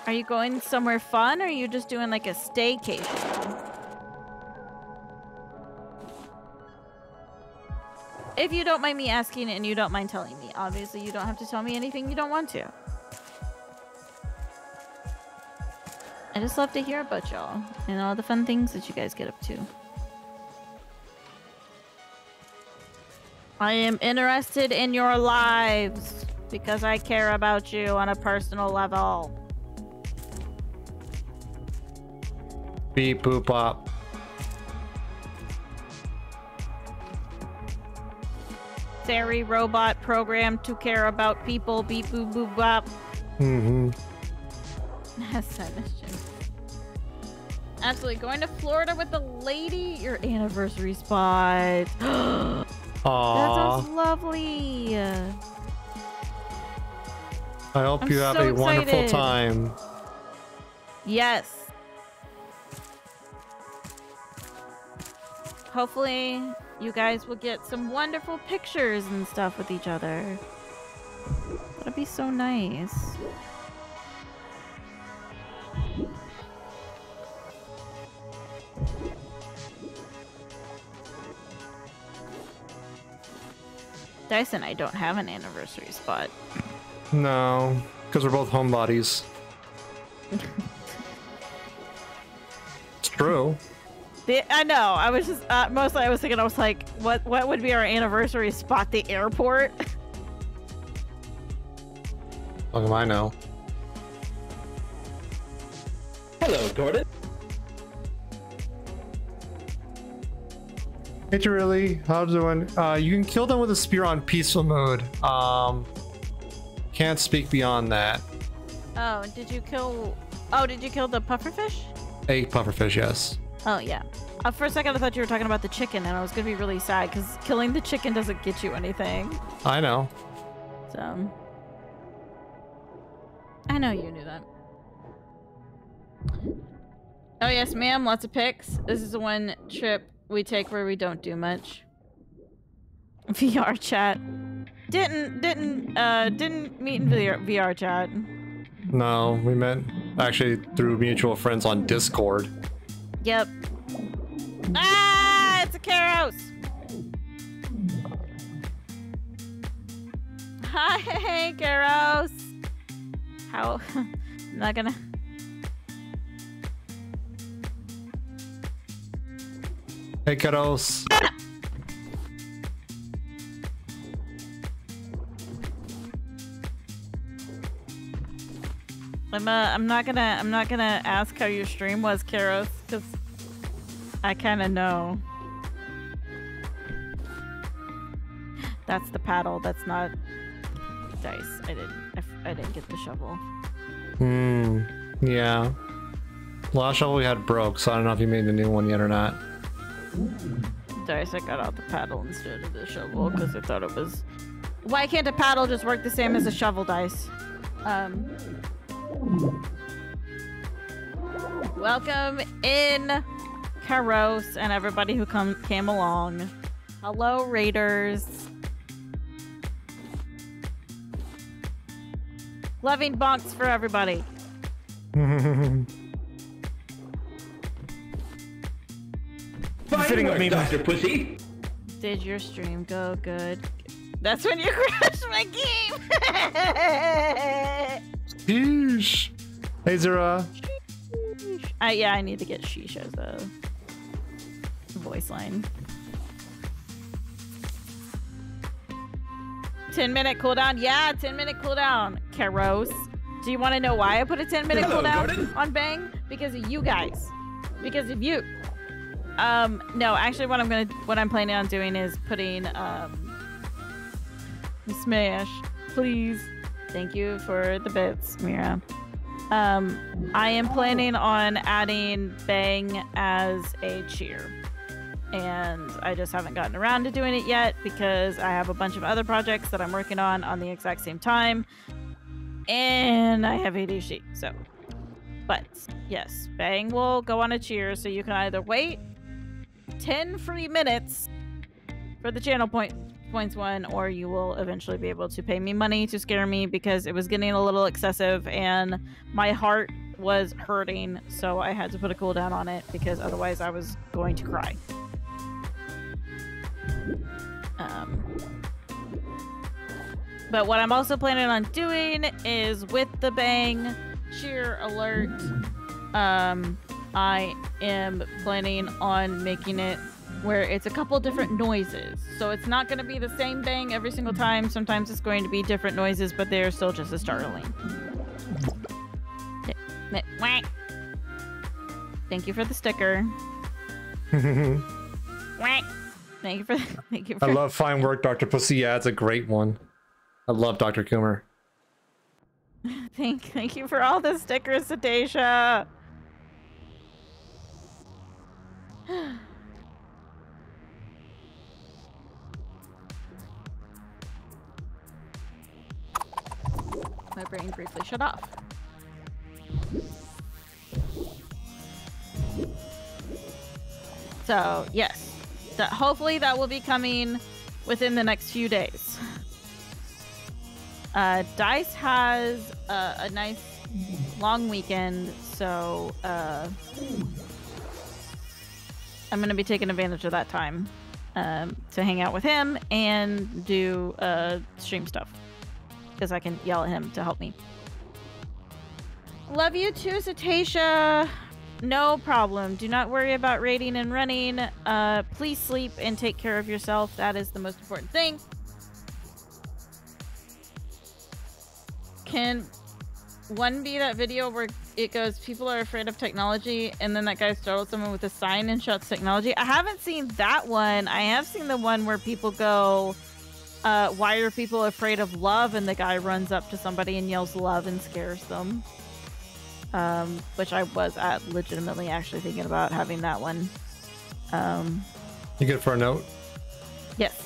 S2: Are you going somewhere fun or are you just doing like a staycation? If you don't mind me asking and you don't mind telling me, obviously you don't have to tell me anything you don't want to. I just love to hear about y'all and all the fun things that you guys get up to. I am interested in your lives because I care about you on a personal level.
S1: Beep boop bop.
S2: Sari robot programmed to care about people. Beep boop boop bop. Mm-hmm. That's that mission. Absolutely. Going to Florida with the lady. Your anniversary spot. Aww. That sounds lovely. I
S1: hope I'm you have so a excited. wonderful time.
S2: Yes. Hopefully you guys will get some wonderful pictures and stuff with each other. that would be so nice. Dyson, I don't have an anniversary spot.
S1: No, because we're both homebodies. it's true.
S2: The, I know. I was just uh, mostly I was thinking I was like, what what would be our anniversary spot? The airport. How come I know? Hello,
S1: Gordon. Literally, how's it going? Uh, you can kill them with a spear on peaceful mode. Um, can't speak beyond that.
S2: Oh, did you kill? Oh, did you kill the pufferfish?
S1: A pufferfish, yes.
S2: Oh yeah. Uh, for a second, I thought you were talking about the chicken, and I was gonna be really sad because killing the chicken doesn't get you anything. I know. So. I know you knew that. Oh yes, ma'am. Lots of pics. This is the one trip we take where we don't do much. VR chat. Didn't didn't uh didn't meet in VR, VR chat.
S1: No, we met actually through mutual friends on Discord.
S2: Yep. Ah, it's a Karos. Hi, Karos. How? I'm not gonna.
S1: Hey, kiddos.
S2: I'm uh, I'm not gonna I'm not gonna ask how your stream was, Karos, because I kind of know. That's the paddle. That's not dice. I didn't I, didn't get the shovel.
S1: Hmm. Yeah. Last shovel we had broke, so I don't know if you made the new one yet or not.
S2: Dice, I got out the paddle instead of the shovel because I thought it was. Why can't a paddle just work the same as a shovel, Dice? Um. Welcome in, Karos, and everybody who come came along. Hello, Raiders. Loving bonks for everybody. sitting with me, Dr. Pussy. Did your stream go good? That's when you crashed my game!
S1: Sheesh. Hey, Zara.
S2: Sheesh. Uh, yeah, I need to get Sheesh as a uh, voice line. 10 minute cooldown. Yeah, 10 minute cooldown. Keros. Do you want to know why I put a 10 minute Hello, cooldown Gordon. on Bang? Because of you guys. Because of you. Um, no, actually, what I'm gonna, what I'm planning on doing is putting um, Smash, please. Thank you for the bits, Mira. Um, I am planning on adding Bang as a cheer. And I just haven't gotten around to doing it yet because I have a bunch of other projects that I'm working on on the exact same time. And I have ADHD, so. But yes, Bang will go on a cheer, so you can either wait 10 free minutes for the channel point points one, or you will eventually be able to pay me money to scare me because it was getting a little excessive and my heart was hurting, so I had to put a cooldown on it because otherwise I was going to cry. Um, but what I'm also planning on doing is with the bang sheer alert. Um, I am planning on making it where it's a couple different noises. So it's not going to be the same thing every single time. Sometimes it's going to be different noises, but they are still just as startling. Thank you for the sticker.
S1: thank
S2: you for thank you for I love
S1: fine work, Dr. Pussy. Yeah, it's a great one. I love Dr. Coomer.
S2: Thank thank you for all the stickers, Sedasha. My brain briefly shut off. So, yes. That hopefully that will be coming within the next few days. Uh, Dice has uh, a nice long weekend, so uh, I'm going to be taking advantage of that time um, to hang out with him and do uh, stream stuff because I can yell at him to help me. Love you too, Cetacia. No problem. Do not worry about raiding and running. Uh, please sleep and take care of yourself. That is the most important thing. Can one be that video where it goes, people are afraid of technology, and then that guy startled someone with a sign and shouts technology. I haven't seen that one. I have seen the one where people go, uh, why are people afraid of love? And the guy runs up to somebody and yells love and scares them. Um, which I was at legitimately actually thinking about having that one. Um, you good for a note? Yes.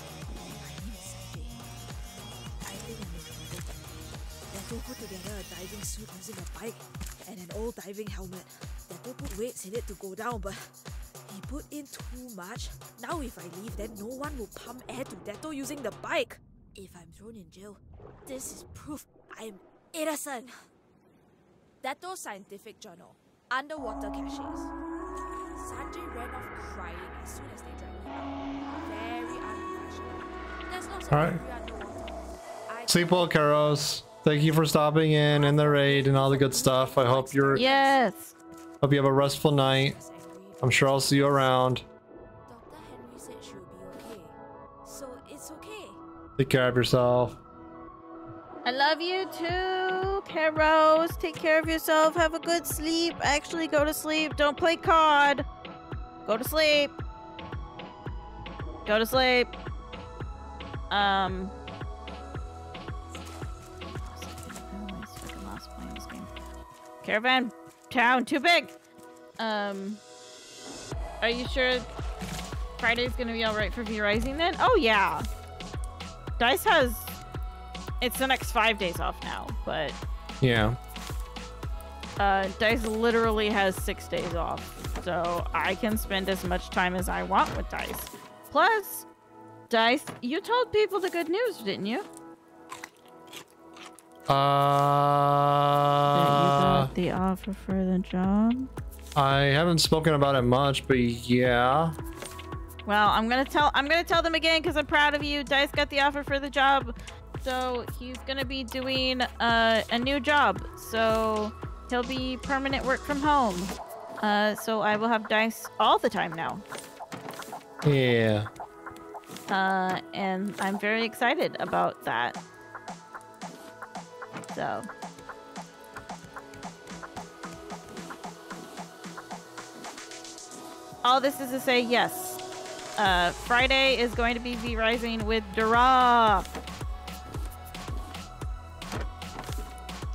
S6: old diving helmet that they put weights in it to go down, but he put in too much. Now if I leave, then no one will pump air to Detto using the bike. If I'm thrown in jail, this is proof I'm innocent. Detto Scientific Journal, Underwater Caches. Sanjay ran off
S5: crying as soon as they me out. Very
S1: unprofessional. There's lots of All right. Underwater. Sleep well, Karos. Thank you for stopping in and the raid and all the good stuff. I hope you're Yes. Hope you have a restful night. I'm sure I'll see you around. Dr.
S2: Henry said she'll be okay. So it's okay.
S1: Take care of yourself.
S2: I love you too, Caros. Take care of yourself. Have a good sleep. Actually go to sleep. Don't play COD. Go to sleep. Go to sleep. Um Caravan town too big. Um, are you sure Friday's gonna be all right for V Rising then? Oh yeah. Dice has it's the next five days off now, but yeah. Uh, Dice literally has six days off, so I can spend as much time as I want with Dice. Plus, Dice, you told people the good news, didn't you?
S1: Uh, that you got uh,
S2: the offer for the job?
S1: I haven't spoken about it much, but
S2: yeah. Well, I'm gonna tell I'm gonna tell them again because I'm proud of you. Dice got the offer for the job, so he's gonna be doing uh, a new job. So he'll be permanent work from home. Uh, so I will have dice all the time now. Yeah. Uh, and I'm very excited about that so. All this is to say, yes. Uh, Friday is going to be V Rising with Durop.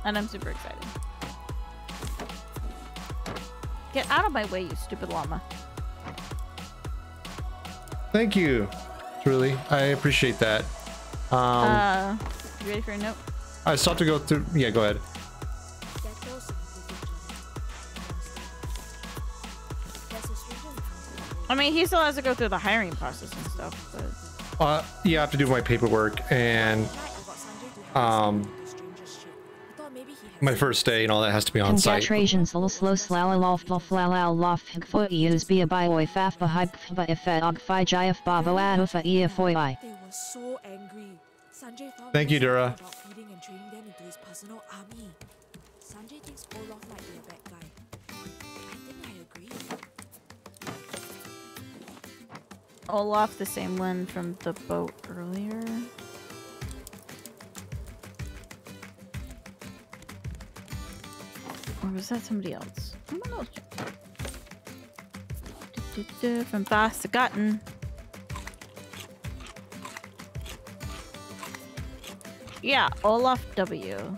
S2: And I'm super excited. Get out of my way, you stupid llama.
S1: Thank you, truly. I appreciate that. Um,
S2: uh, you ready for
S5: a note? I start to go through. Yeah, go ahead.
S2: I mean, he still has to go through the hiring process and stuff.
S1: But... Uh, yeah, I have to do my paperwork and um, my first day and all that has to be on site. Congratulations,
S6: Laslo Slalalov Flalalov
S1: Thank you, Dura.
S2: Olaf, the same one from the boat earlier. Or was that somebody else? Someone else. Du -du -du, from Yeah, Olaf W.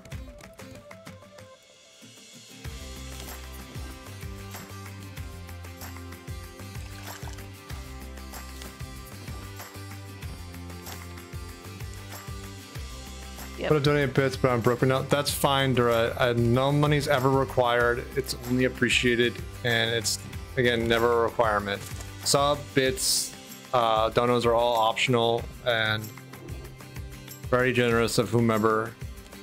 S1: Yep. Put up donate bits, but I'm broken out. That's fine, Dura. Uh, no money's ever required. It's only appreciated, and it's again never a requirement. Sub bits, uh, donos are all optional, and very generous of whomever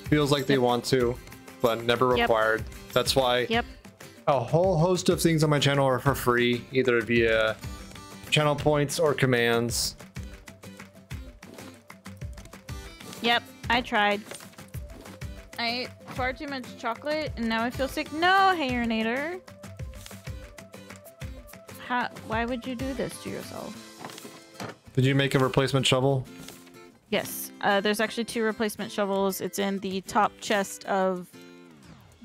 S1: feels like they yep. want to, but never required. Yep. That's why yep. a whole host of things on my channel are for free, either via channel points or commands.
S2: Yep. I tried. I ate far too much chocolate and now I feel sick. No, Hayernator! How, why would you do this to yourself?
S1: Did you make a replacement shovel?
S2: Yes. Uh, there's actually two replacement shovels. It's in the top chest of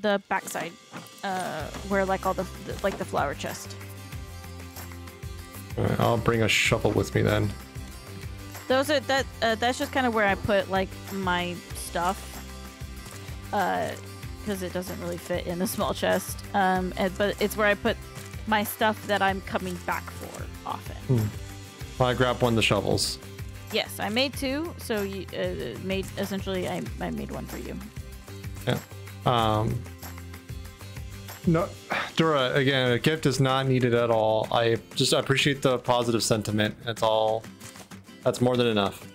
S2: the backside, uh, where like all the, the like the flower chest.
S1: Right, I'll bring a shovel with me then.
S2: Those are that. Uh, that's just kind of where I put like my stuff, uh, because it doesn't really fit in the small chest. Um, and, but it's where I put my stuff that I'm coming back for often.
S1: Hmm. Well, I grabbed one of the shovels.
S2: Yes, I made two. So you uh, made essentially, I, I made one for you.
S1: Yeah. Um. No, Dora. Again, a gift is not needed at all. I just appreciate the positive sentiment. That's all that's more than enough.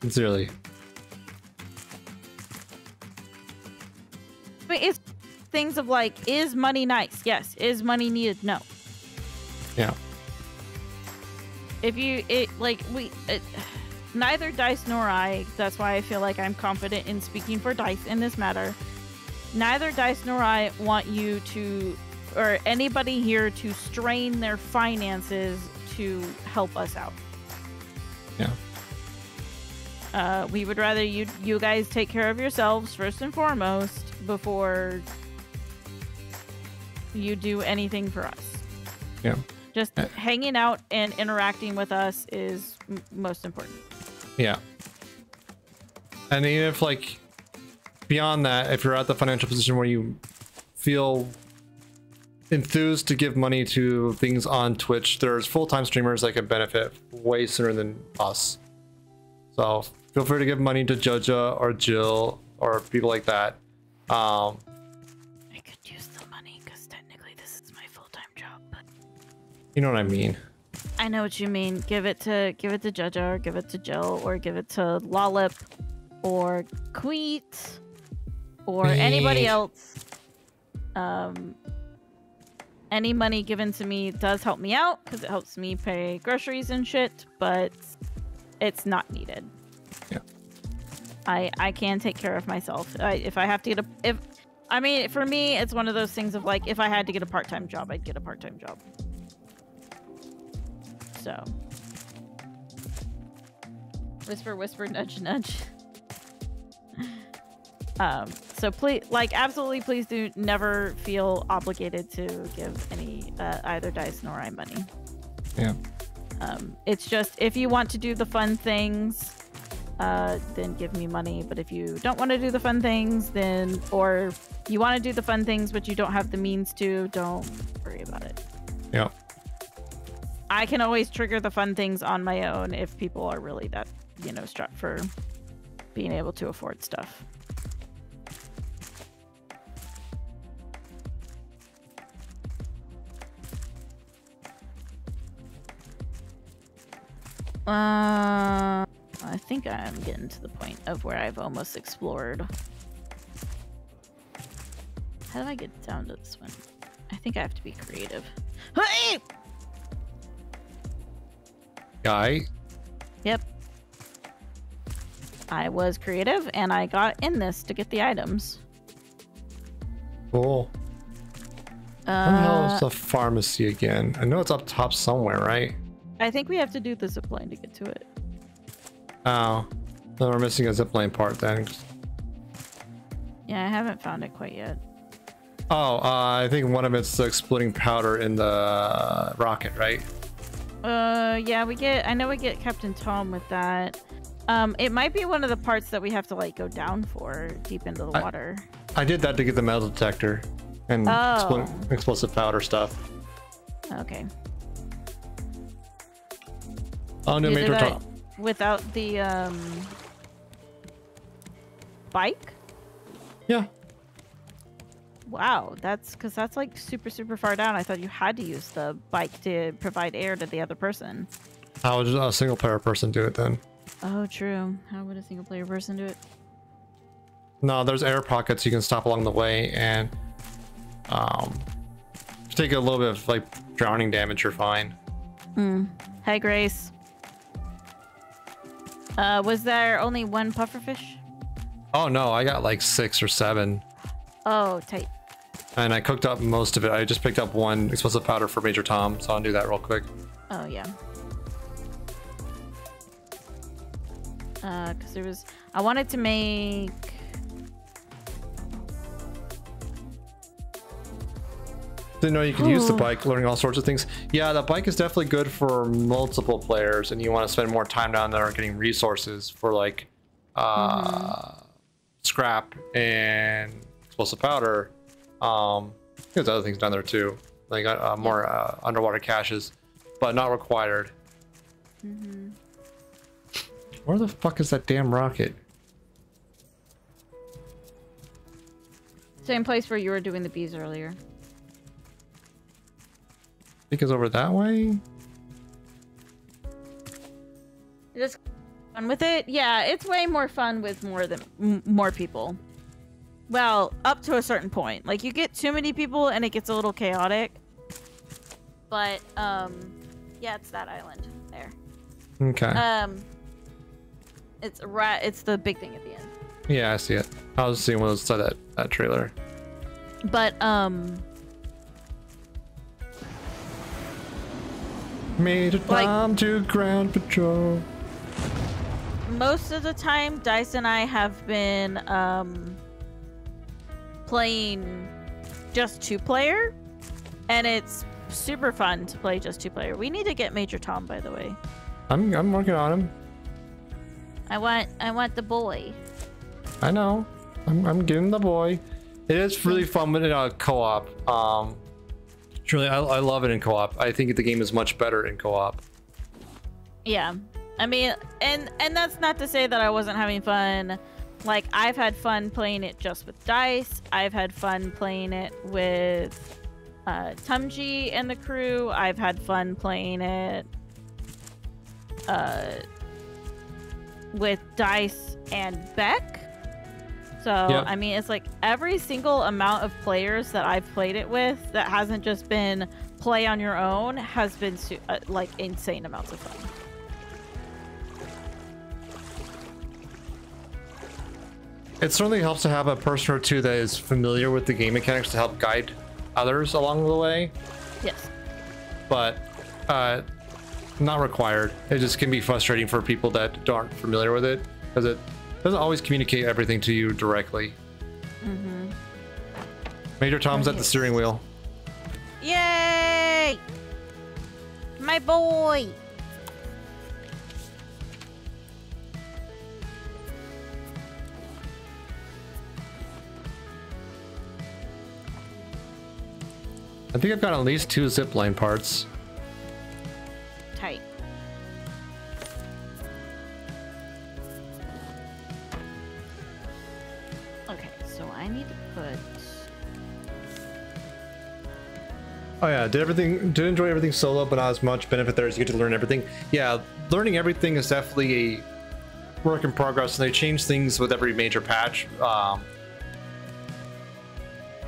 S1: Sincerely.
S2: I mean, it's things of like, is money nice? Yes. Is money needed? No. Yeah. If you, it, like, we, it, neither Dice nor I, that's why I feel like I'm confident in speaking for Dice in this matter. Neither Dice nor I want you to or anybody here to strain their finances to help us out. Yeah. Uh, we would rather you you guys take care of yourselves first and foremost before you do anything for us. Yeah. Just uh, hanging out and interacting with us is m- most important.
S1: Yeah. And even if like beyond that, if you're at the financial position where you feel enthused to give money to things on Twitch. There's full-time streamers that can benefit way sooner than us. So feel free to give money to Jojo or Jill or people like that. Um, I could use
S2: the money because technically this is my full-time job,
S1: but you know what I mean.
S2: I know what you mean. Give it to give it to Jojo or give it to Jill or give it to Lollip or Queet or anybody else. Um, any money given to me does help me out because it helps me pay groceries and shit, but it's not needed. Yeah. I I can take care of myself. I, if I have to get a if I mean for me it's one of those things of like if I had to get a part-time job, I'd get a part-time job. So Whisper whisper nudge nudge. Um, so please, like, absolutely, please do never feel obligated to give any uh, either dice nor I money. Yeah. Um, it's just if you want to do the fun things, uh, then give me money. But if you don't want to do the fun things, then or you want to do the fun things but you don't have the means to, don't worry about it. Yeah. I can always trigger the fun things on my own if people are really that you know strapped for being able to afford stuff. Uh, I think I'm getting to the point of where I've almost explored. How do I get down to this one? I think I have to be creative. Hey! Guy? Yep. I was creative and I got in this to get the items. Cool. Uh, Where the hell is uh, the
S1: pharmacy again? I know it's up top somewhere, right?
S2: I think we have to do the zipline to get to it.
S1: Oh. Then we're missing a zipline part then.
S2: Yeah, I haven't found it quite yet.
S1: Oh, uh, I think one of it's the exploding powder in the uh, rocket, right?
S2: Uh, yeah, we get. I know we get Captain Tom with that. Um, it might be one of the parts that we have to like go down for deep into the I, water.
S1: I did that to get the metal detector and oh. explosive powder stuff. Okay. On to
S2: Major top, Without the um, bike? Yeah. Wow, that's because that's like super, super far down. I thought you had to use the bike to provide air to the other person.
S1: How would a single player person do it then?
S2: Oh, true. How would a single player person do it?
S1: No, there's air pockets you can stop along the way and um, take a little bit of like drowning damage, you're fine.
S2: Mm. Hey, Grace. Uh, was there only one pufferfish?
S1: Oh no, I got like six or seven.
S2: Oh, tight.
S1: And I cooked up most of it. I just picked up one explosive powder for Major Tom, so I'll do that real quick.
S2: Oh yeah. Uh, cause there was, I wanted to make
S1: didn't know you could use the bike, learning all sorts of things. Yeah, the bike is definitely good for multiple players, and you want to spend more time down there getting resources for like mm-hmm. uh, mm -hmm. scrap and explosive powder. Um, there's other things down there too, like uh, uh more uh, underwater caches, but not required. Mm -hmm. Where the fuck is that damn rocket?
S2: Same place where you were doing the bees earlier.
S1: Because think it's over that way.
S2: Just fun with it. Yeah, it's way more fun with more than more people. Well, up to a certain point. Like you get too many people and it gets a little chaotic. But um yeah, it's that island there. Okay. Um it's right it's the big thing at the end.
S1: Yeah, I see it. I was seeing when I saw that that trailer.
S2: But um Made a bomb like, to ground
S1: patrol.
S2: Most of the time, Dice and I have been um, playing just two player, and it's super fun to play just two player. We need to get Major Tom, by the way.
S1: I'm I'm working on him.
S2: I want I want the boy.
S1: I know. I'm I'm getting the boy. It is really fun when it's a co-op. Um, Truly, I, I love it in co-op. I think the game is much better in co-op.
S2: Yeah, I mean, and and that's not to say that I wasn't having fun. Like I've had fun playing it just with dice. I've had fun playing it with uh, Tumji and the crew. I've had fun playing it uh, with dice and Beck. So I mean, it's like every single amount of players that I've played it with that hasn't just been play on your own has been uh, like insane amounts of fun.
S1: It certainly helps to have a person or two that is familiar with the game mechanics to help guide others along the way. Yes. But uh, not required. It just can be frustrating for people that aren't familiar with it because it doesn't always communicate everything to you directly. Mm -hmm. Major Tom's at the steering wheel.
S2: Yay! My boy!
S1: I think I've got at least two zipline parts. Oh yeah, did everything did enjoy everything solo, but not as much benefit there as you get to learn everything. Yeah, learning everything is definitely a work in progress, and they change things with every major patch. Um,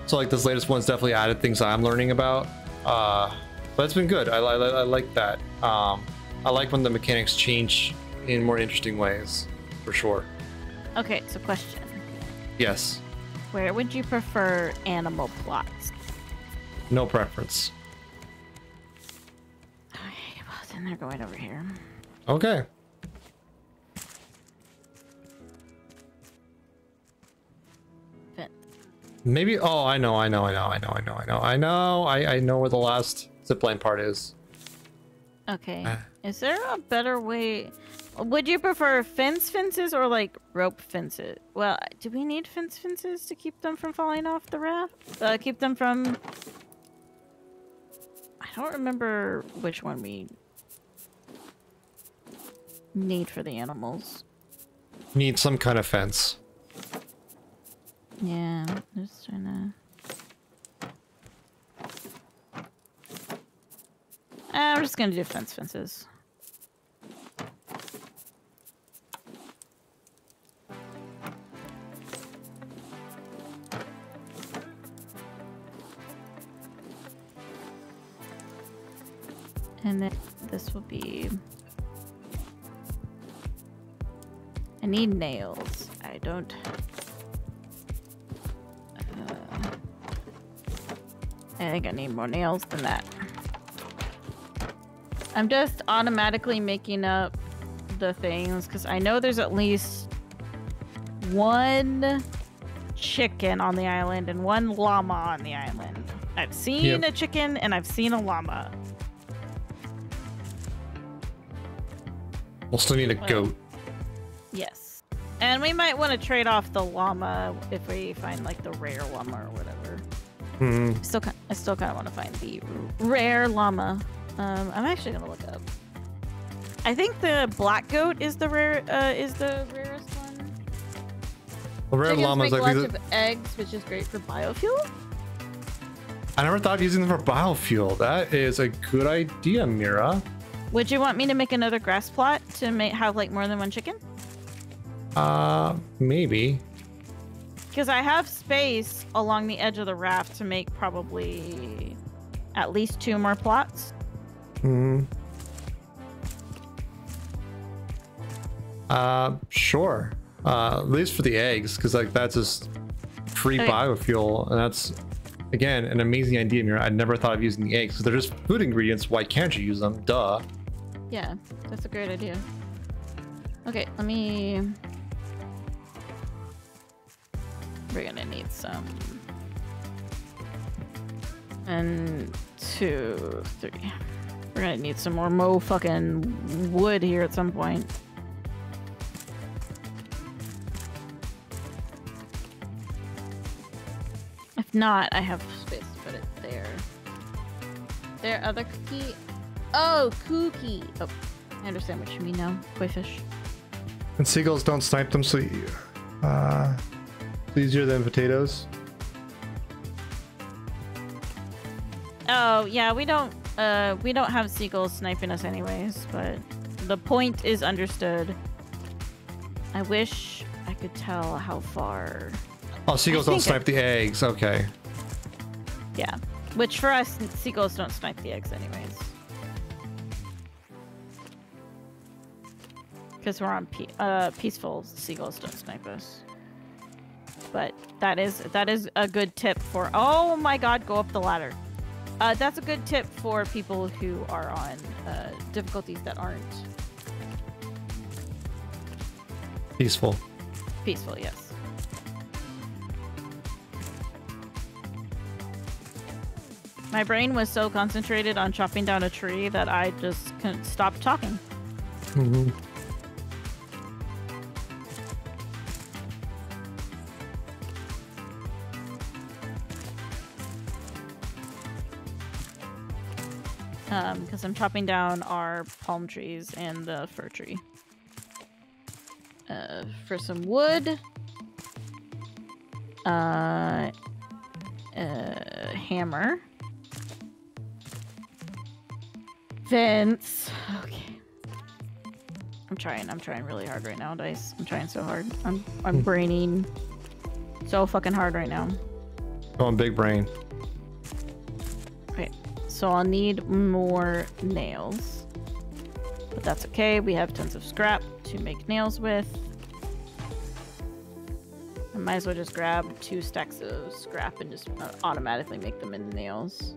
S1: so like this latest one's definitely added things I'm learning about. Uh, but it's been good. I, I, I like that. Um, I like when the mechanics change in more interesting ways, for sure.
S2: Okay, so question. Yes. Where would you prefer animal plots?
S1: No preference.
S2: Okay, well then they're going over here. Okay. But
S1: Maybe oh I know, I know, I know, I know, I know, I know, I know, I, I know where the last zipline part is.
S2: Okay. Uh, is there a better way would you prefer fence fences or like rope fences? Well, do we need fence fences to keep them from falling off the raft? Uh, keep them from I don't remember which one we need for the animals.
S1: Need some kind of fence.
S2: Yeah, I'm just trying to... I'm just gonna do fence fences. And then this will be... I need nails. I don't... Uh, I think I need more nails than that. I'm just automatically making up the things because I know there's at least one chicken on the island and one llama on the island. I've seen yep. a chicken and I've seen a llama.
S1: We'll still need a well, goat.
S2: Yes. And we might want to trade off the llama if we find like the rare llama or whatever. Still, hmm. I still kind of want to find the rare llama. Um, I'm actually gonna look up. I think the black goat is the rare uh, is the rarest one.
S1: The rare make like lots of
S2: eggs, which is great for biofuel.
S1: I never thought of using them for biofuel. That is a good idea, Mira.
S2: Would you want me to make another grass plot to have like more than one chicken?
S1: Uh, maybe.
S2: Because I have space along the edge of the raft to make probably at least two more plots.
S5: Hmm.
S1: Uh, sure. Uh, at least for the eggs, because like that's just free okay. Oh, biofuel, and that's Again, an amazing idea, Mira. I never thought of using the eggs. because They're just food ingredients. Why can't you use them? Duh.
S2: Yeah, that's a great idea. Okay, let me... We're gonna need some... And two, three. We're gonna need some more mo fucking wood here at some point. not. I have space to put it there. There, other cookie. Oh, cookie. Oh, I understand what you mean now. Koi fish.
S1: And seagulls don't snipe them, so uh, it's easier than potatoes.
S2: Oh yeah, we don't uh we don't have seagulls sniping us anyways, but the point is understood. I wish I could tell how far Oh, seagulls don't snipe
S1: the eggs. Okay.
S2: Yeah. Which for us, seagulls don't snipe the eggs anyways. Because we're on pe uh, peaceful, seagulls don't snipe us. But that is that is a good tip for... Oh my god, go up the ladder. Uh, that's a good tip for people who are on uh, difficulties that aren't peaceful. Peaceful, yes. My brain was so concentrated on chopping down a tree that I just couldn't stop talking. because um, I'm chopping down our palm trees and the fir tree. Uh, for some wood. Uh, uh, hammer. Vince. Okay. I'm trying. I'm trying really hard right now, Dice. I'm trying so hard. I'm I'm hmm. braining so fucking hard right now.
S1: Going oh, big brain.
S2: Okay. So I'll need more nails. But that's okay. We have tons of scrap to make nails with. I might as well just grab two stacks of scrap and just uh, automatically make them into nails.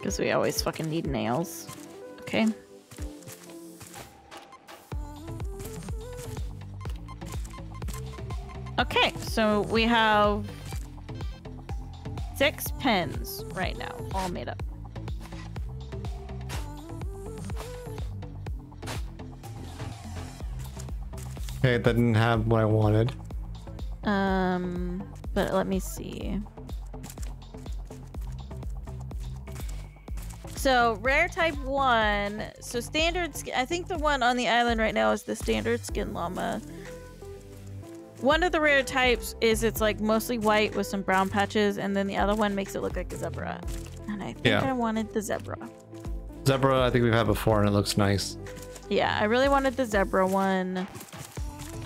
S2: Because we always fucking need nails. Okay. Okay, so we have six pens right now, all made up.
S1: Okay, that didn't have what I wanted.
S2: Um, but let me see. So rare type one. So standard. I think the one on the island right now is the standard skin llama. One of the rare types is it's like mostly white with some brown patches, and then the other one makes it look like a zebra. And I think yeah. I wanted the zebra.
S1: Zebra, I think we've had before, and it looks nice.
S2: Yeah, I really wanted the zebra one.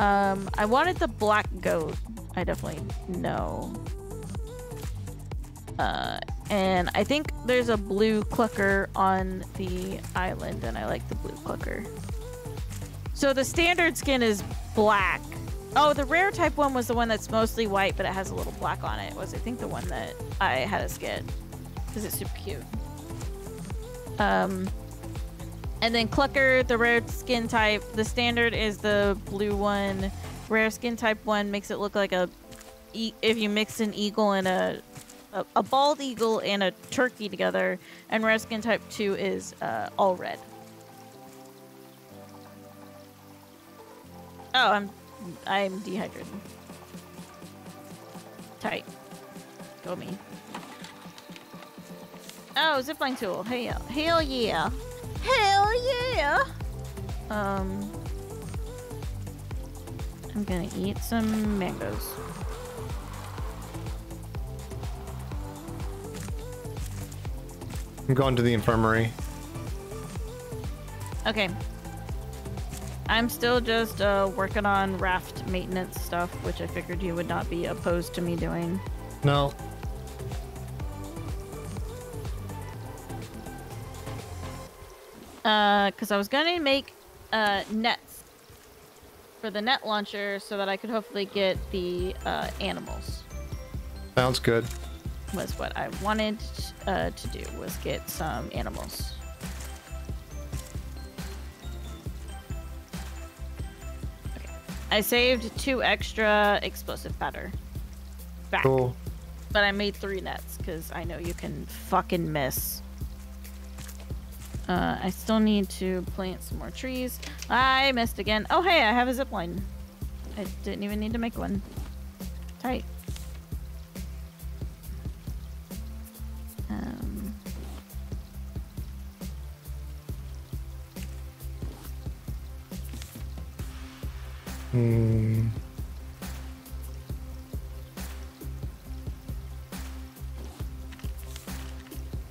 S2: Um, I wanted the black goat. I definitely know. Uh, and I think there's a blue clucker on the island, and I like the blue clucker. So the standard skin is black. Oh, the rare type one was the one that's mostly white, but it has a little black on it. was I think the one that I had as kid because it's super cute. Um, and then clucker, the rare skin type. The standard is the blue one. Rare skin type one makes it look like a. E if you mix an eagle and a a, bald eagle and a turkey together, and skin Type 2 is uh, all red. Oh, I'm I'm dehydrated. Tight. Go me. Oh, zipline tool. Hell, hell yeah. Hell yeah! Um, I'm gonna eat some mangoes.
S1: I'm going to the infirmary.
S2: Okay. I'm still just uh, working on raft maintenance stuff, which I figured you would not be opposed to me doing. No. Because uh, I was going to make uh, nets for the net launcher so that I could hopefully get the uh, animals. Sounds good was what I wanted uh, to do was get some animals. Okay. I saved two extra explosive powder. Back. Cool. But I made three nets because I know you can fucking miss. Uh, I still need to plant some more trees. I missed again. Oh, hey, I have a zip line. I didn't even need to make one. Tight. Um,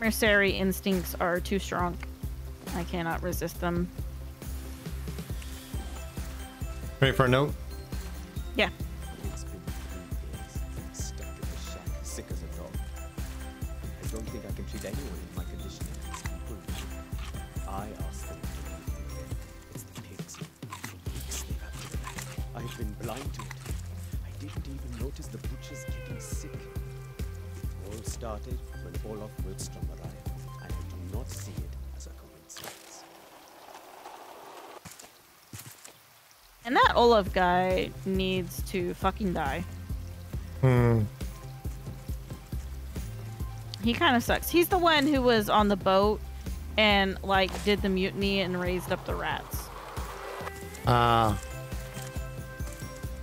S2: Mercenary instincts are too strong. I cannot resist them. Ready for a note? Yeah.
S3: If anyone in my condition has improved, I ask them to leave It's the pigs. For weeks they've to back. I've been blind to it. I didn't even notice the butchers getting sick. All started when Olaf Wilstrom arrived, and I do not see it
S7: as a coincidence.
S2: And that Olaf guy needs to fucking die. Hmm he kind of sucks. He's the one who was on the boat and like did the mutiny and raised up the rats. Uh.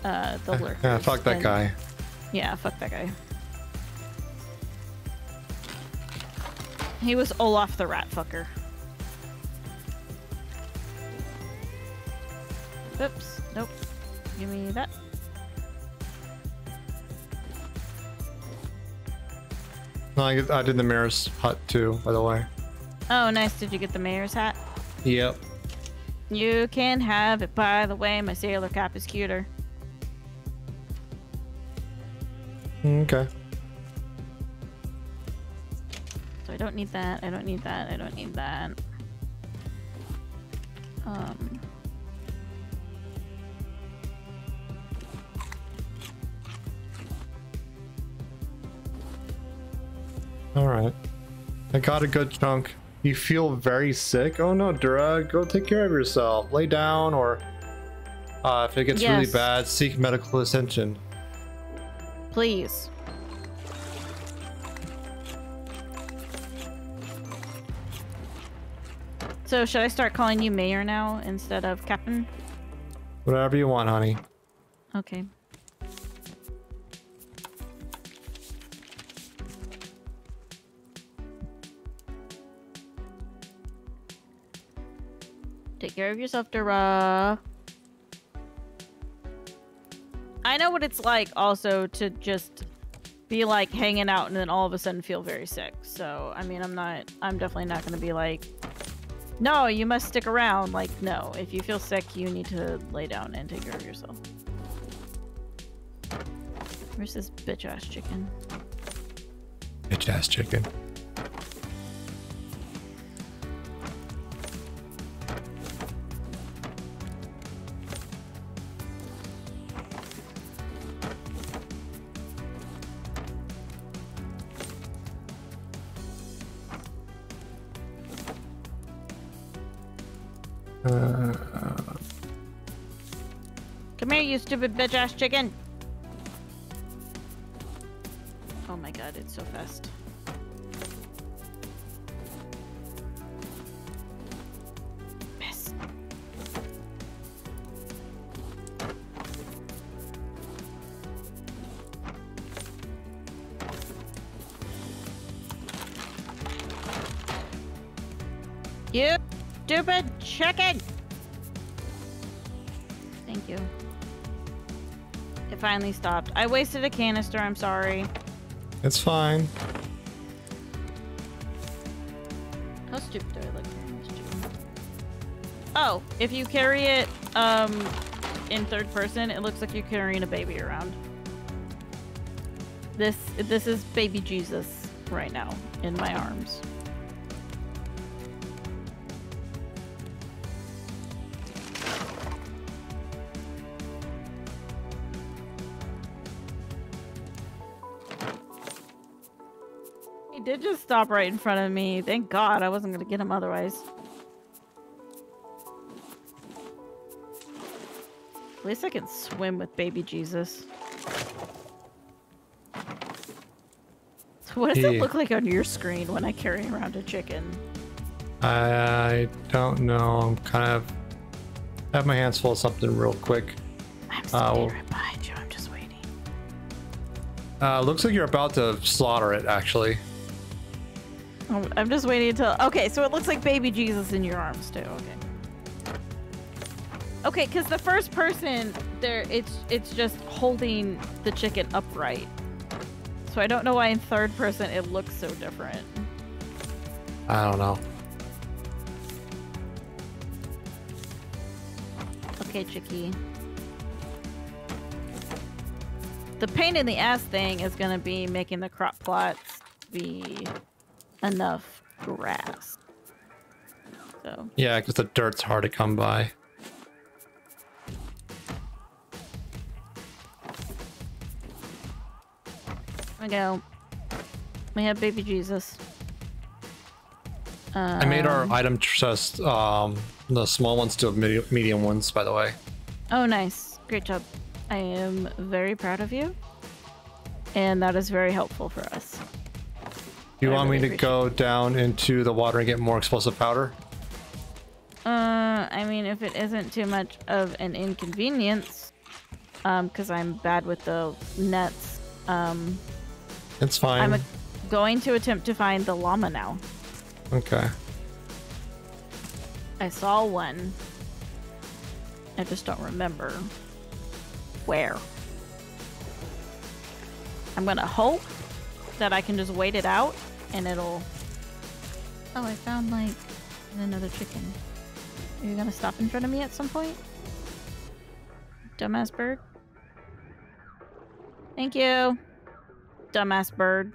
S2: Uh, the lurkers. Yeah, fuck that and, guy. Yeah, fuck that guy. He was Olaf the rat fucker. Oops. Nope. Give me that.
S1: I, I did the mayor's hut too, by the way.
S2: Oh, nice. Did you get the mayor's hat? Yep. You can have it. By the way, my sailor cap is cuter. Okay. So I don't need that. I don't need that. I don't need that. Um.
S1: All right. I got a good chunk. You feel very sick? Oh no, Dura, go take care of yourself. Lay down or uh, if it gets yes. really bad, seek medical attention.
S2: Please. So should I start calling you mayor now instead of captain?
S1: Whatever you want, honey.
S2: Okay. Take care of yourself, Dara. I know what it's like also to just be like hanging out and then all of a sudden feel very sick. So, I mean, I'm not, I'm definitely not going to be like, no, you must stick around. Like, no, if you feel sick, you need to lay down and take care of yourself. Where's this bitch ass chicken?
S1: Bitch ass chicken.
S4: Uh...
S2: Come here, you stupid bitch ass chicken! Oh my god, it's so fast. chicken! Thank you. It finally stopped. I wasted a canister, I'm sorry.
S1: It's fine.
S2: How stupid do I look Oh, if you carry it um, in third person, it looks like you're carrying a baby around. This this is baby Jesus right now in my arms. stop right in front of me. Thank God I wasn't going to get him otherwise. At least I can swim with baby Jesus. So what does it look like on your screen when I carry around a chicken?
S1: I don't know. I'm kind of I have my hands full of something real quick.
S2: I'm uh, standing uh, right behind you. I'm just waiting.
S1: Uh, looks like you're about to slaughter it, actually.
S2: I'm just waiting until. Okay, so it looks like baby Jesus in your arms too. Okay. Okay, because the first person there, it's it's just holding the chicken upright. So I don't know why in third person it looks so different. I don't know. Okay, Chicky. The pain in the ass thing is gonna be making the crop plots be enough grass. So.
S1: Yeah, because the dirt's hard to come by.
S2: I go. We have baby Jesus. Um, I made our um, item
S1: chest, um, the small ones to medium ones, by the way.
S2: Oh, nice. Great job. I am very proud of you. And that is very helpful for us.
S1: Do you want really me to go it. down into the water and get more explosive powder?
S2: Uh, I mean, if it isn't too much of an inconvenience, um, because I'm bad with the nets, um...
S1: It's fine. I'm
S2: going to attempt to find the llama now. Okay. I saw one. I just don't remember where. I'm gonna hope that I can just wait it out and it'll... Oh, I found like another chicken. Are you gonna stop in front of me at some point? Dumbass bird? Thank you! Dumbass bird.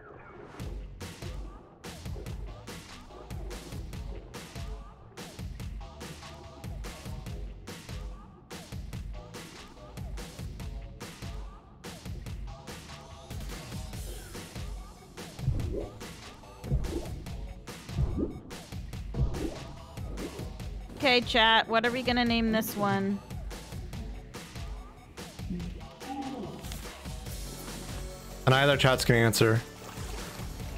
S2: Okay, chat, what are we gonna name this one?
S1: And either chat's can answer.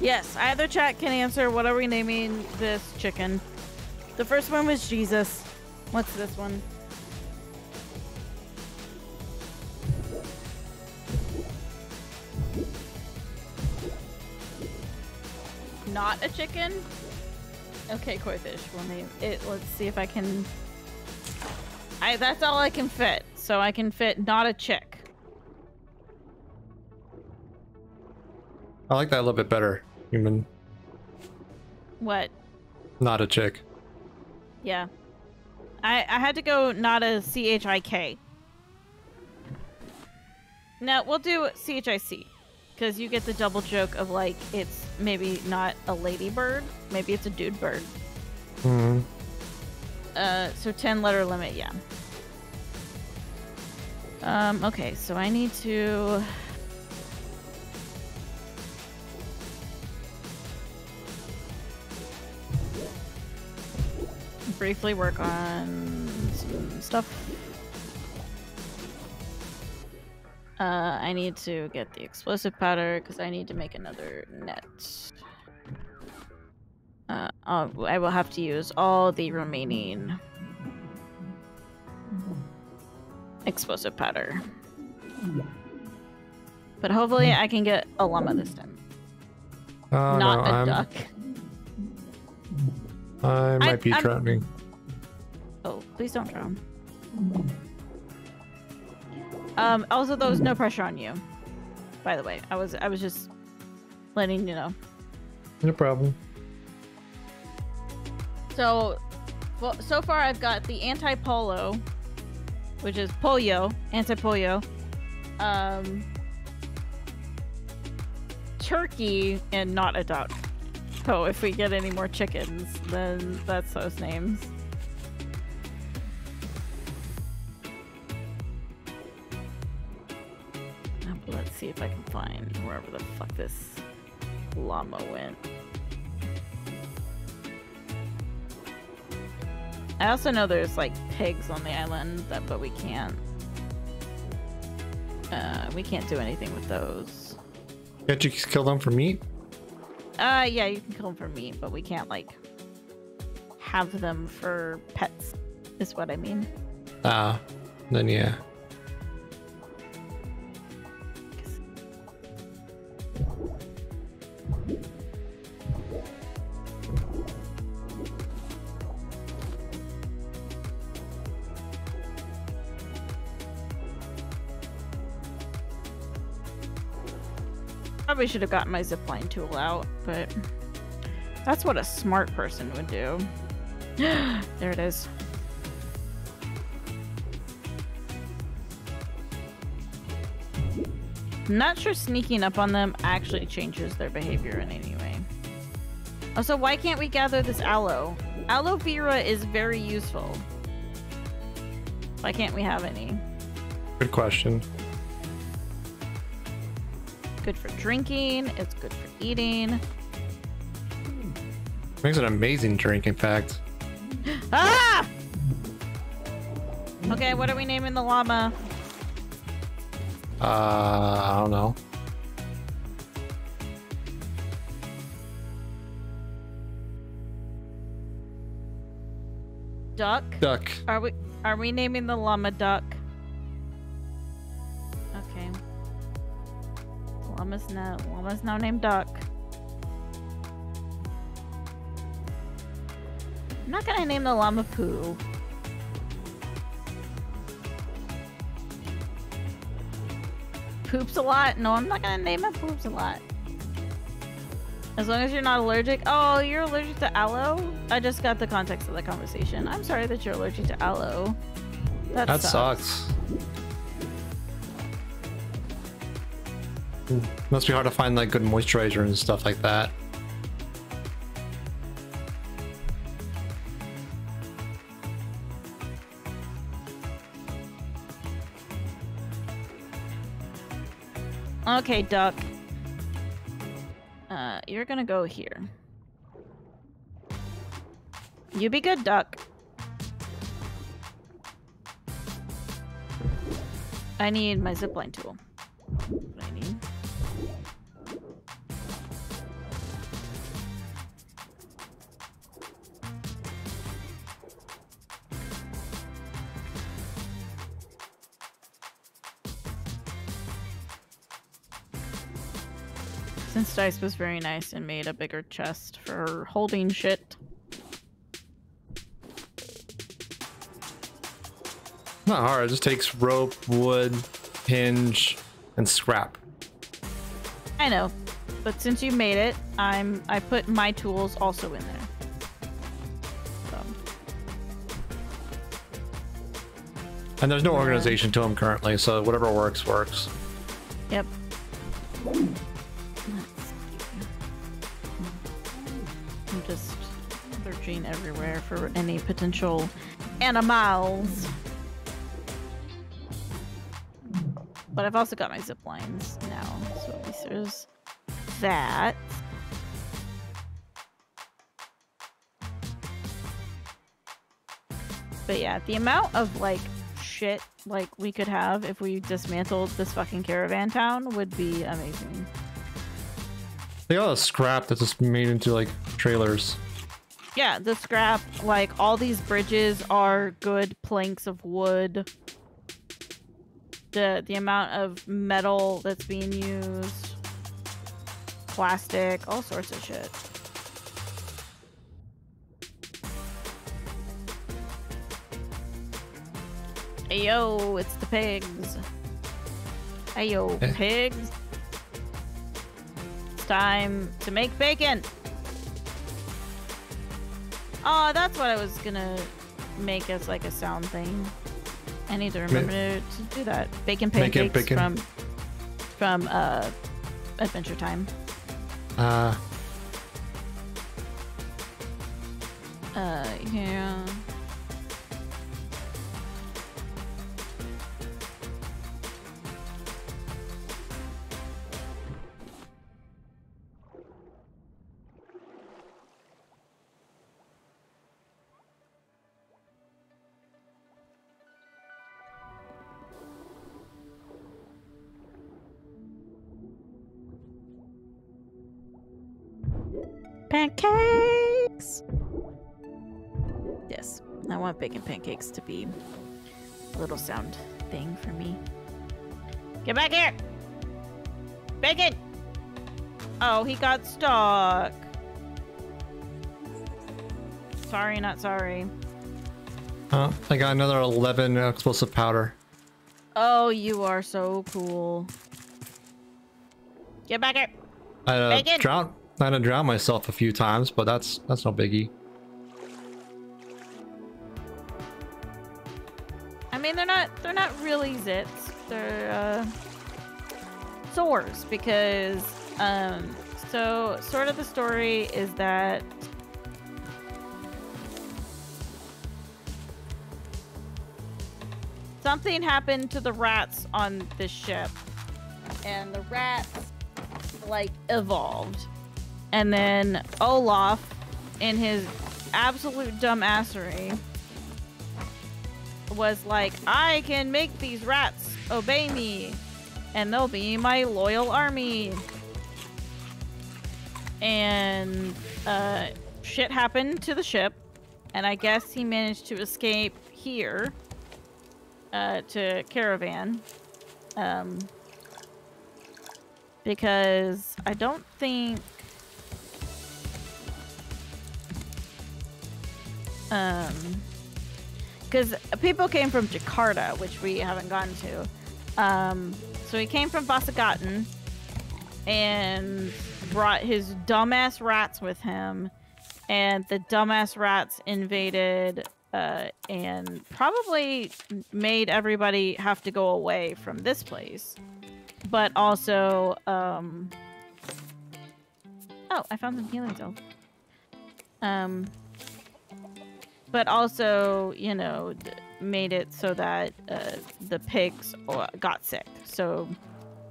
S2: Yes, either chat can answer. What are we naming this chicken? The first one was Jesus. What's this one? Not a chicken? Okay, koi fish. We'll name it. Let's see if I can. I that's all I can fit. So I can fit not a chick.
S1: I like that a little bit better, human. What? Not a chick.
S2: Yeah. I I had to go not a C H I K. No, we'll do C H I C. Because you get the double joke of like it's maybe not a ladybird. Maybe it's a dude bird. Hmm. Uh, so 10 letter limit, yeah. Um, okay, so I need to. Briefly work on some stuff. Uh, I need to get the explosive powder because I need to make another net. Uh, uh, I will have to use all the remaining explosive powder. But hopefully I can get a llama this time.
S1: Uh, Not no, a I'm, duck. I might I, be I'm...
S2: drowning. Oh, please don't drown. Um, also, there was no pressure on you. By the way, I was I was just letting you know. No problem. So, well, so far I've got the anti-polo, which is polio, anti-polio, um, turkey, and not a duck. So if we get any more chickens, then that's those names. see if I can find wherever the fuck this llama went. I also know there's like pigs on the island, that, but we can't. Uh, we can't do anything with those.
S1: Can't you kill them for meat?
S2: Uh, yeah, you can kill them for meat, but we can't like have them for pets. Is what I mean.
S1: Ah, uh, then yeah.
S2: probably should have gotten my zipline tool out, but that's what a smart person would do. there it is. Not sure sneaking up on them actually changes their behavior in any way. Also, why can't we gather this aloe? Aloe vera is very useful. Why can't we have any?
S1: Good question
S2: good for drinking, it's good for eating.
S1: Makes an amazing drink, in fact.
S2: ah! Okay, what are we naming the llama?
S1: Uh, I don't know.
S2: Duck. Duck. Are we are we naming the llama duck? Llama's no llama's no name duck. I'm not gonna name the llama poo. Poops a lot? No, I'm not gonna name it poops a lot. As long as you're not allergic. Oh, you're allergic to aloe? I just got the context of the conversation. I'm sorry that you're allergic to aloe. That, that sucks.
S1: sucks. Mm. must be hard to find like good moisturizer and stuff like that.
S2: Okay, Duck. Uh, you're gonna go here. You be good, Duck. I need my zipline tool. what I need. Dice was very nice and made a bigger chest for holding shit.
S1: Not hard, it just takes rope, wood, hinge, and scrap.
S2: I know, but since you made it, I'm I put my tools also in there. So.
S1: And there's no organization to them currently, so whatever works works.
S2: Yep. searching everywhere for any potential animals. But I've also got my zip lines now, so at least there's that. But yeah, the amount of like shit like we could have if we dismantled this fucking caravan town would be amazing.
S1: They all scrap that's just made into like trailers
S2: yeah, the scrap, like, all these bridges are good planks of wood. The, the amount of metal that's being used. Plastic, all sorts of shit. Ayo, it's the pigs. Ayo, eh. pigs. It's time to make bacon. Oh, that's what I was gonna make as like a sound thing. I need to remember Ma to do that. Bacon pancakes bacon. from from uh, Adventure Time. Uh. Uh, yeah. pancakes! Yes, I want bacon pancakes to be a little sound thing for me. Get back here! Bacon! Oh, he got stuck. Sorry, not sorry.
S1: Huh? I got another 11 explosive powder.
S2: Oh, you are so cool. Get back here!
S1: Uh, Bacon! Drought I have drowned myself a few times, but that's that's no biggie.
S2: I mean, they're not they're not really zits. They're uh, sores because um, so sort of the story is that something happened to the rats on the ship, and the rats like evolved and then Olaf, in his absolute dumbassery, was like, I can make these rats obey me, and they'll be my loyal army. And uh, shit happened to the ship, and I guess he managed to escape here uh, to Caravan. Um, because I don't think Um, because people came from Jakarta, which we haven't gone to. Um, so he came from Vasagatan and brought his dumbass rats with him, and the dumbass rats invaded uh, and probably made everybody have to go away from this place. But also, um... oh, I found some healing though Um, but also, you know, made it so that uh, the pigs uh, got sick. So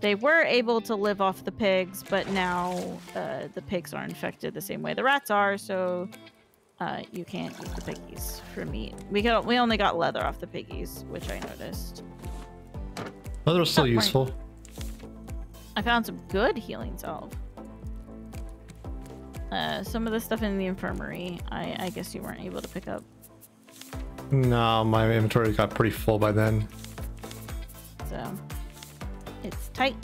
S2: they were able to live off the pigs, but now uh, the pigs are infected the same way the rats are. So uh, you can't eat the piggies for meat. We got we only got leather off the piggies, which I noticed.
S1: Leather's still useful.
S2: I found some good healing salve. Uh, some of the stuff in the infirmary, I, I guess you weren't able to pick up.
S1: No, my inventory got pretty full by then.
S2: So, it's tight.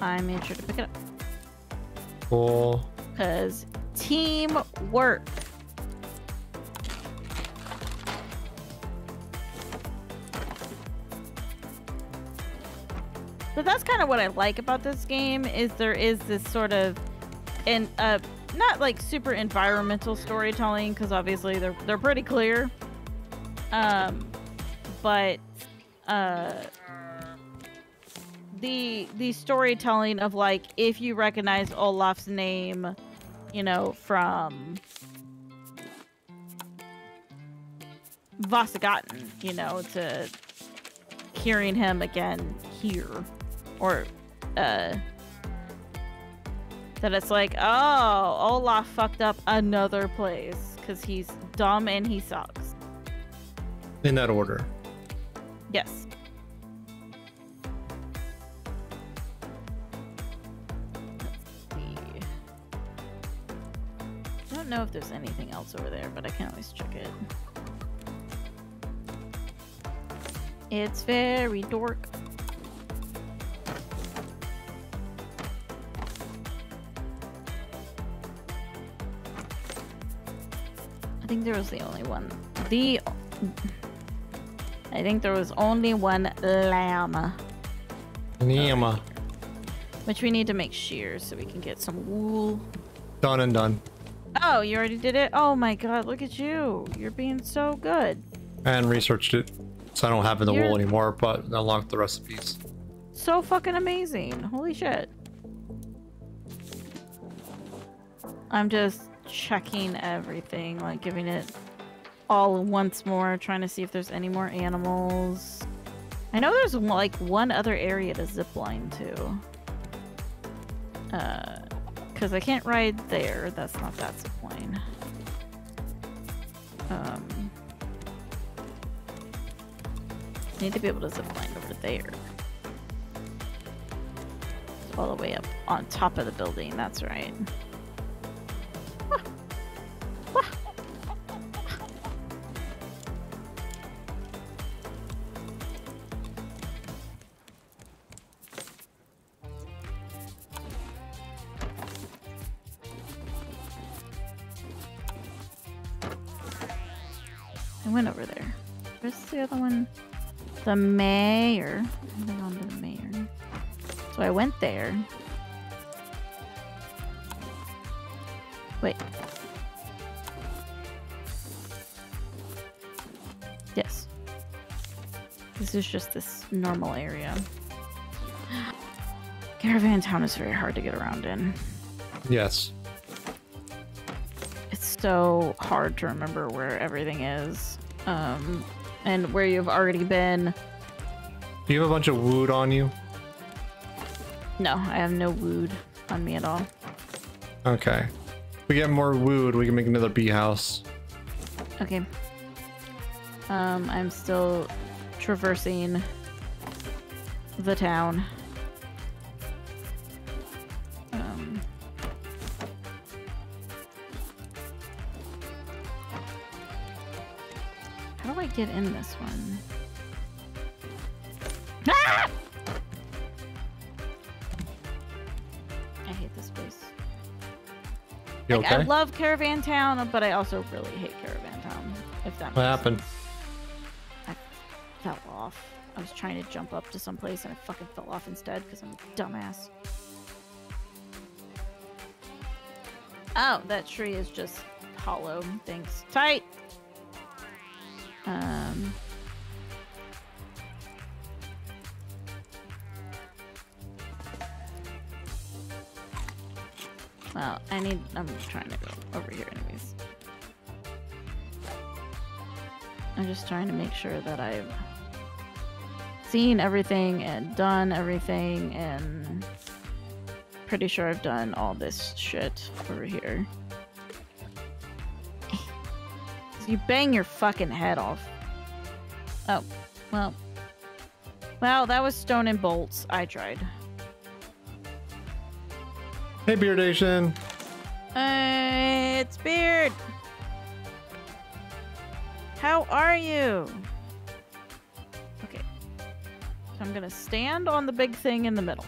S2: I made sure to pick it up.
S1: Cool.
S2: Because teamwork. So that's kind of what I like about this game is there is this sort of and uh, not like super environmental storytelling because obviously they're they're pretty clear. Um, but uh, the the storytelling of like if you recognize Olaf's name, you know from Vasagatan, you know to hearing him again here or uh that it's like, oh, Olaf fucked up another place because he's dumb and he sucks. In that order. Yes. Let's see. I don't know if there's anything else over there, but I can always check it. It's very dork think there was the only one. The... I think there was only one llama.
S1: Llama.
S2: Which we need to make shears so we can get some wool.
S1: Done and done.
S2: Oh, you already did it? Oh my god, look at you. You're being so good.
S1: And researched it. So I don't have the You're... wool anymore, but unlocked the recipes.
S2: So fucking amazing. Holy shit. I'm just checking everything, like giving it all once more, trying to see if there's any more animals. I know there's like one other area to zip line to. Uh, because I can't ride there. That's not that zip line. Um, I need to be able to zip line over there. All the way up on top of the building. That's right. I went over there. Where's the other one? The mayor. I went on to the mayor. So I went there. Wait. Yes. This is just this normal area. Caravan Town is very hard to get around in. Yes. It's so hard to remember where everything is um, and where you've already been.
S1: Do you have a bunch of wood on you?
S2: No, I have no wood on me at all.
S1: Okay we get more wood, we can make another bee house.
S2: Okay. Um, I'm still traversing the town. Um. How do I get in this one?
S5: Ah! You like, okay? I
S2: love Caravan Town, but I also really hate Caravan Town. If that. What happened? Sense. I fell off. I was trying to jump up to someplace and I fucking fell off instead because I'm a dumbass. Oh, that tree is just hollow. Thanks. Tight. Um. Well, I need... I'm trying to go over here anyways. I'm just trying to make sure that I've seen everything and done everything and pretty sure I've done all this shit over here. you bang your fucking head off. Oh, well. Well, that was stone and bolts. I tried.
S1: Hey, Beardation.
S2: Uh, it's Beard. How are you? Okay. So I'm going to stand on the big thing in the middle.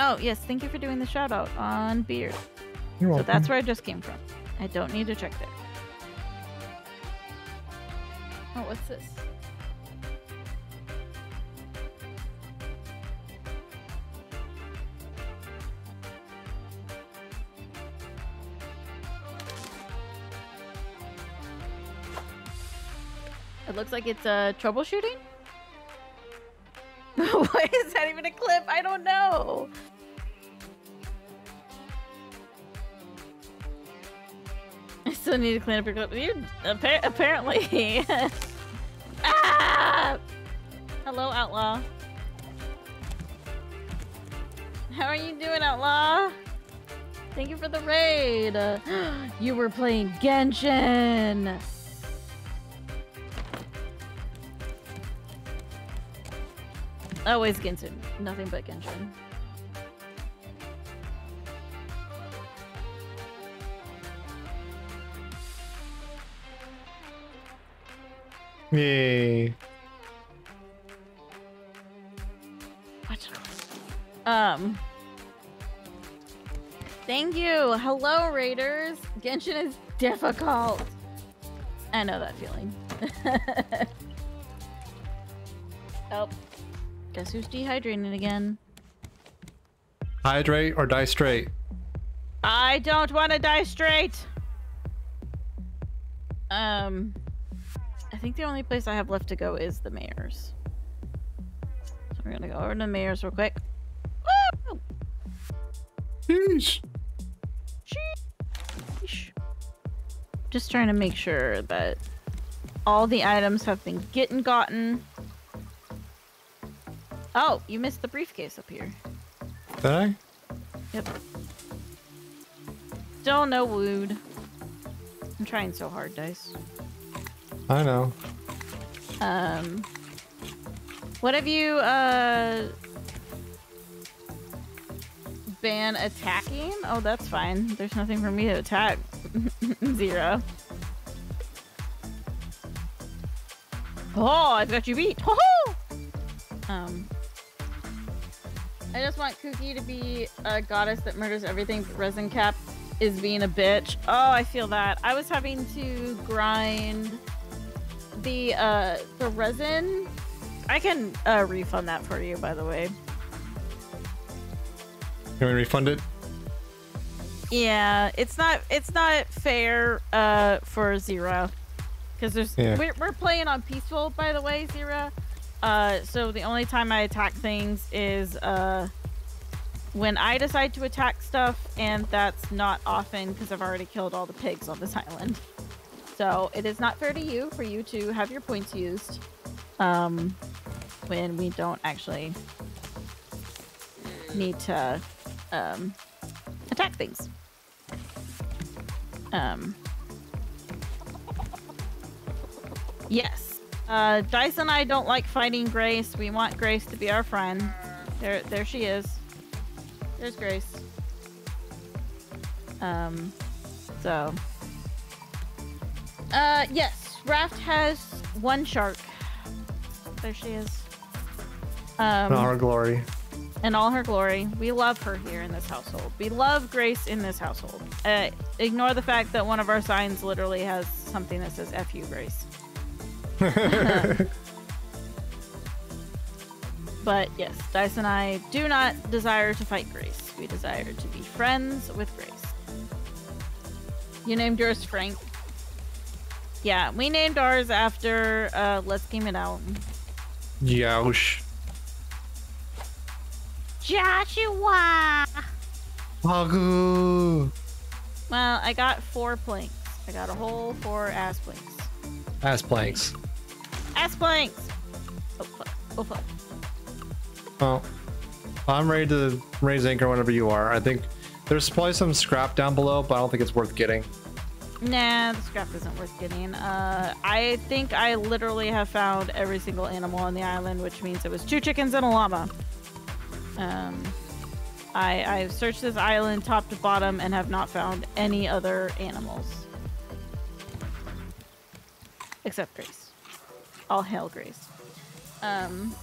S2: Oh, yes. Thank you for doing the shout out on Beard. You're so that's where I just came from. I don't need to check there. Oh, what's this? It looks like it's a uh, troubleshooting. Why is that even a clip? I don't know. still need to clean up your clothes. You appa apparently. ah! Hello, outlaw. How are you doing, outlaw? Thank you for the raid. you were playing Genshin. Always Genshin. Nothing but Genshin. Yay. Um. Thank you. Hello, Raiders. Genshin is difficult. I know that feeling. oh. Guess who's dehydrating again?
S1: Hydrate or die straight?
S2: I don't want to die straight. Um. I think the only place I have left to go is the mayor's. So we're gonna go over to the mayor's real quick. Woo! Sheesh. Sheesh. Just trying to make sure that all the items have been getting gotten. Oh, you missed the briefcase up here.
S1: Did I? Yep.
S2: Still no wood. I'm trying so hard, Dice. I know. Um, what have you uh ban attacking? Oh, that's fine. There's nothing for me to attack. Zero. Oh, I've got you beat. Ho -ho! Um, I just want Kuki to be a goddess that murders everything, but Resin Cap is being a bitch. Oh, I feel that. I was having to grind the uh, the resin, I can uh, refund that for you, by the way.
S1: Can we refund it?
S2: Yeah, it's not it's not fair uh, for Zero, because there's yeah. we're, we're playing on peaceful, by the way, Zero. Uh, so the only time I attack things is uh, when I decide to attack stuff, and that's not often because I've already killed all the pigs on this island. So it is not fair to you for you to have your points used um, when we don't actually need to um, attack things. Um, yes. Uh, Dice and I don't like fighting Grace. We want Grace to be our friend. There, there she is. There's Grace. Um, so uh, yes. Raft has one shark. There she is. Um, in all her glory. In all her glory. We love her here in this household. We love Grace in this household. Uh, ignore the fact that one of our signs literally has something that says F you, Grace. but yes, Dice and I do not desire to fight Grace. We desire to be friends with Grace. You named yours Frank. Yeah, we named ours after uh, Let's Game It Out.
S1: Yosh.
S2: Joshua!
S1: Hagu!
S2: Well, I got four planks. I got a whole four ass planks.
S1: Ass planks.
S2: Ass planks! Oh, fuck. Oh, fuck.
S1: Oh. I'm ready to raise anchor whenever you are. I think there's probably some scrap down below, but I don't think it's worth getting.
S2: Nah, the scrap isn't worth getting. Uh, I think I literally have found every single animal on the island, which means it was two chickens and a llama. Um, I, I've searched this island top to bottom and have not found any other animals. Except Grace. All hail Grace. Um,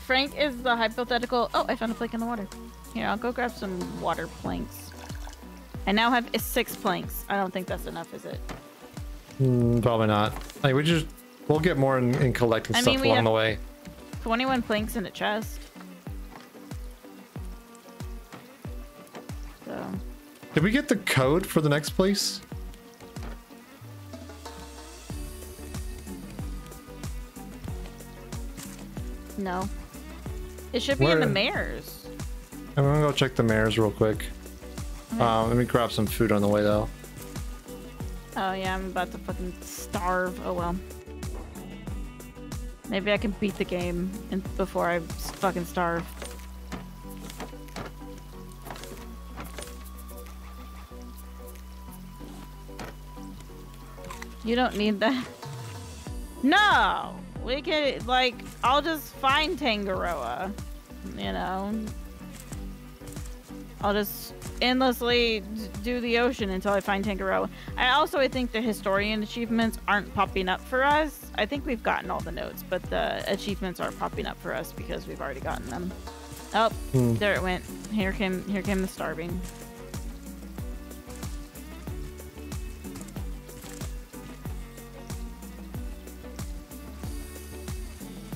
S2: Frank is the hypothetical- oh, I found a flake in the water. Here, I'll go grab some water planks. I now have six planks. I don't think that's enough, is it?
S1: Mm, probably not. Like we just we'll get more in, in collecting I mean, stuff along the way.
S2: Twenty-one planks in the chest. So.
S1: Did we get the code for the next place?
S2: No. It should be Where? in the mayor's.
S1: I'm gonna go check the mares real quick. Okay. Um, let me grab some food on the way though.
S2: Oh yeah, I'm about to fucking starve. Oh well. Maybe I can beat the game before I fucking starve. You don't need that. No! We can, like, I'll just find Tangaroa. You know? I'll just endlessly do the ocean until I find Tangaroa. I also I think the historian achievements aren't popping up for us. I think we've gotten all the notes, but the achievements aren't popping up for us because we've already gotten them. Oh, hmm. there it went. Here came here came the starving.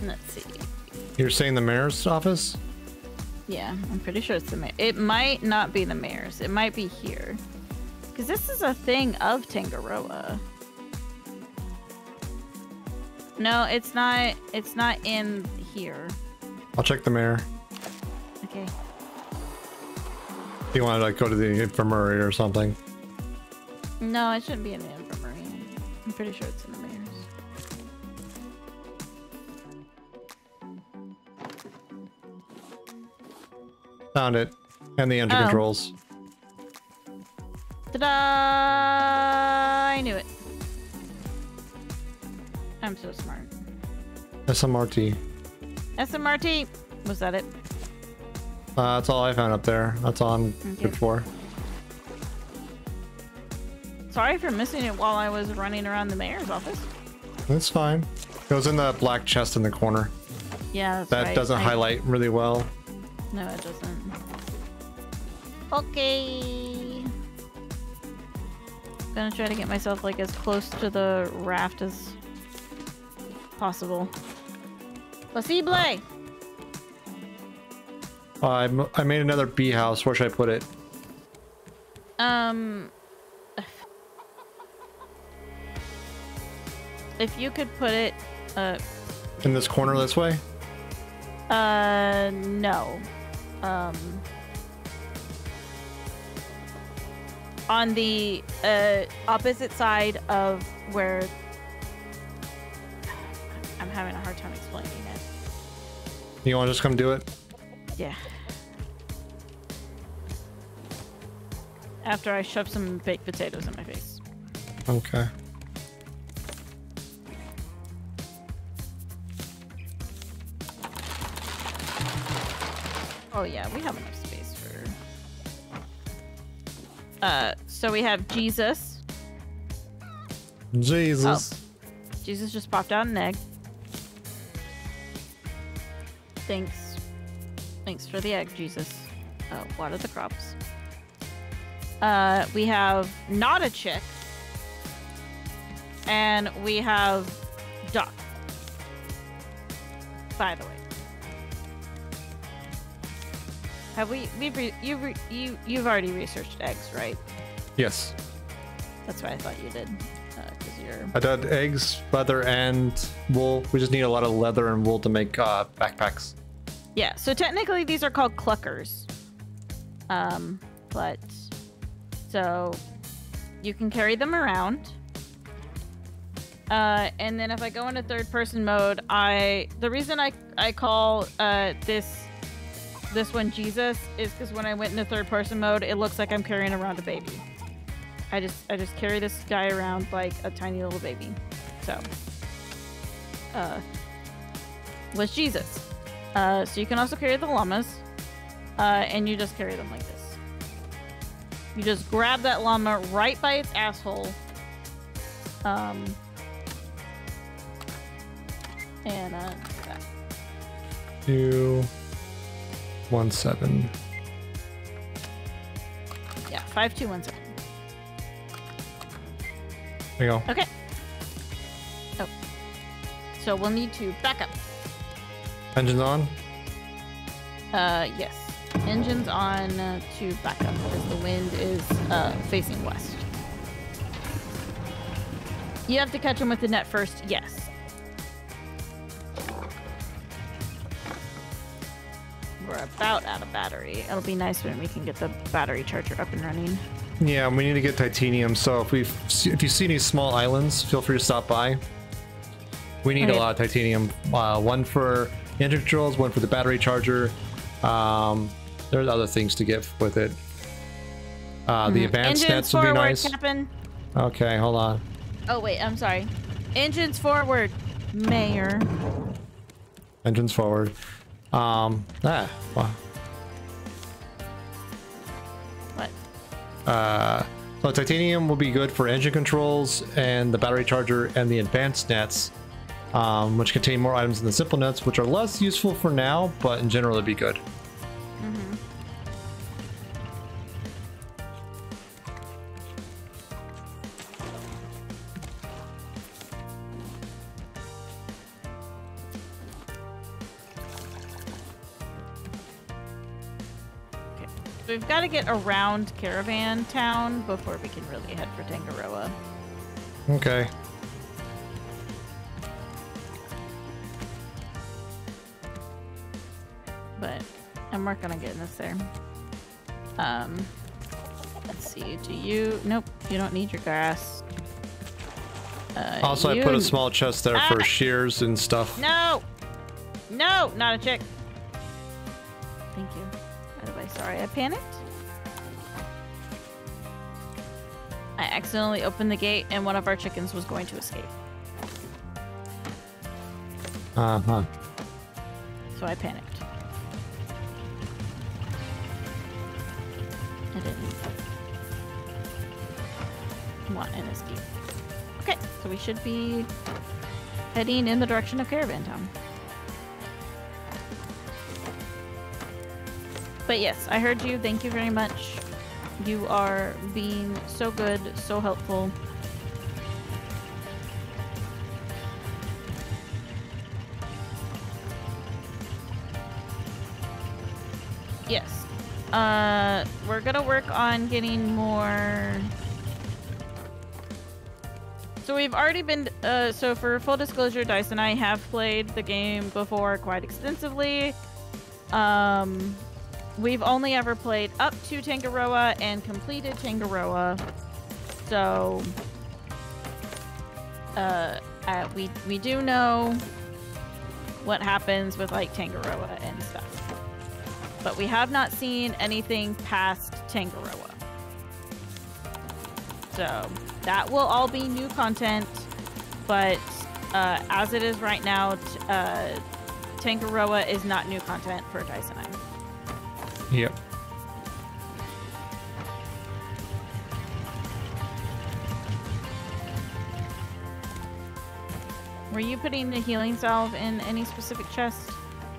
S2: Let's see.
S1: You're saying the mayor's office?
S2: Yeah, I'm pretty sure it's the mayor. It might not be the mayor's. It might be here. Because this is a thing of Tangaroa. No, it's not. It's not in here. I'll check the mayor. Okay.
S1: you want to like go to the infirmary or something.
S2: No, it shouldn't be in the infirmary. I'm pretty sure it's in the
S1: Found it. And the engine oh. controls.
S2: Ta-da! I knew it. I'm so smart.
S1: SMRT.
S2: SMRT! Was that it?
S1: Uh, that's all I found up there. That's all I'm okay. good for.
S2: Sorry for missing it while I was running around the mayor's office.
S1: That's fine. It was in the black chest in the corner.
S2: Yeah, that right. doesn't I... highlight
S1: really well.
S2: No, it doesn't. Okay. I'm gonna try to get myself like as close to the raft as possible. Possible! Uh,
S1: I, I made another bee house. Where should I put it?
S2: Um... If you could put it... Uh, In this corner this way? Uh, no. Um, on the uh, opposite side of where I'm having a hard time explaining it.
S1: You want to just come do it?
S2: Yeah. After I shove some baked potatoes in my face. Okay. Oh yeah, we have enough space for... Uh, so we have Jesus.
S1: Jesus. Oh.
S2: Jesus just popped out an egg. Thanks. Thanks for the egg, Jesus. Uh, water the crops. Uh, we have not a chick. And we have duck. By the way. Have we? We've re, you re, you you've already researched eggs, right? Yes. That's what I thought you did. Because uh, you're. I did
S1: eggs, leather, and wool. We just need a lot of leather and wool to make uh, backpacks.
S2: Yeah. So technically, these are called cluckers. Um, but so you can carry them around. Uh, and then if I go into third person mode, I the reason I I call uh, this this one Jesus is because when I went into third person mode, it looks like I'm carrying around a baby. I just I just carry this guy around like a tiny little baby. So, uh, was Jesus. Uh, so you can also carry the llamas, uh, and you just carry them like this. You just grab that llama right by its asshole. Um, and uh, do that.
S1: Do one seven.
S2: Yeah, five two one seven. There you go. Okay. Oh. So we'll need to back up. Engines on? Uh, yes. Engines on uh, to back up because the wind is uh, facing west. You have to catch them with the net first, yes. We're about out of battery. It'll be nice when we can get the battery charger up and running.
S1: Yeah, we need to get titanium. So if we if you see any small islands, feel free to stop by. We need a lot of titanium. Uh, one for engine controls, one for the battery charger. Um, there's other things to get with it. Uh, the mm-hmm. advanced Engines stats would be nice. Captain. Okay, hold on.
S2: Oh wait, I'm sorry. Engines forward, Mayor.
S1: Engines forward. Um, ah, What? Uh, so titanium will be good for engine controls and the battery charger and the advanced nets, um, which contain more items than the simple nets, which are less useful for now, but in general it'd be good.
S2: we've got to get around Caravan Town before we can really head for Tangaroa. Okay. But I'm working on getting this there. Um, let's see. Do you? Nope. You don't need your grass. Uh, also, you... I put a small
S1: chest there ah! for shears and stuff.
S2: No, no, not a chick. Thank you sorry I panicked. I accidentally opened the gate and one of our chickens was going to escape. Uh-huh. So I panicked. I didn't want an escape. Okay, so we should be heading in the direction of Caravan Town. But yes, I heard you. Thank you very much. You are being so good, so helpful. Yes. Uh, we're gonna work on getting more... So we've already been, uh, so for full disclosure, Dice and I have played the game before quite extensively. Um, We've only ever played up to Tangaroa and completed Tangaroa. So, uh, uh, we, we do know what happens with like Tangaroa and stuff. But we have not seen anything past Tangaroa. So that will all be new content, but uh, as it is right now, uh, Tangaroa is not new content for Tyson Yep. Were you putting the healing salve in any specific chest?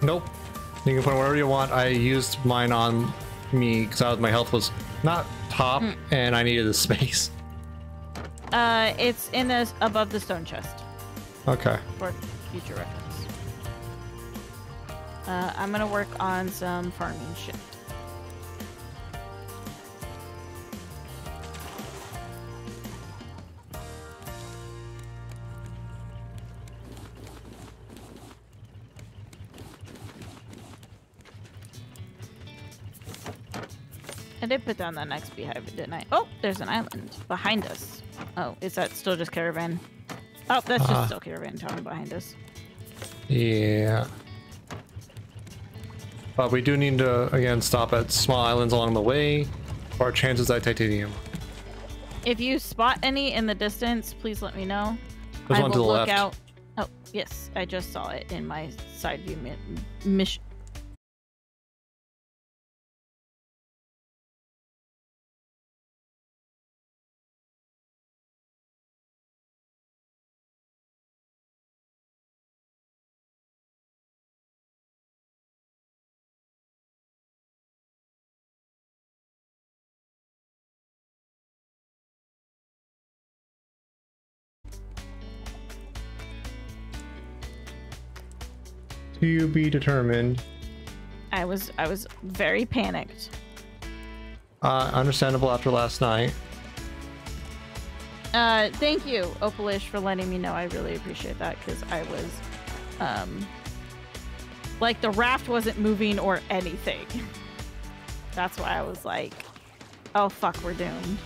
S1: Nope. You can put it wherever you want. I used mine on me because my health was not top mm. and I needed the space.
S2: Uh, it's in the above the stone chest. Okay. For future reference. Uh, I'm gonna work on some farming shit. I did put down that next beehive, didn't I? Oh, there's an island behind us. Oh, is that still just caravan? Oh, that's just uh-huh. still caravan town behind us.
S1: Yeah. But we do need to, again, stop at small islands along the way for our chances at titanium.
S2: If you spot any in the distance, please let me know.
S1: There's I one will to the look left. out.
S2: Oh, yes. I just saw it in my side view mi
S1: To be determined.
S2: I was I was very panicked.
S1: Uh, understandable after last night.
S2: Uh, thank you, Opalish, for letting me know. I really appreciate that because I was, um, like the raft wasn't moving or anything. That's why I was like, oh fuck, we're doomed.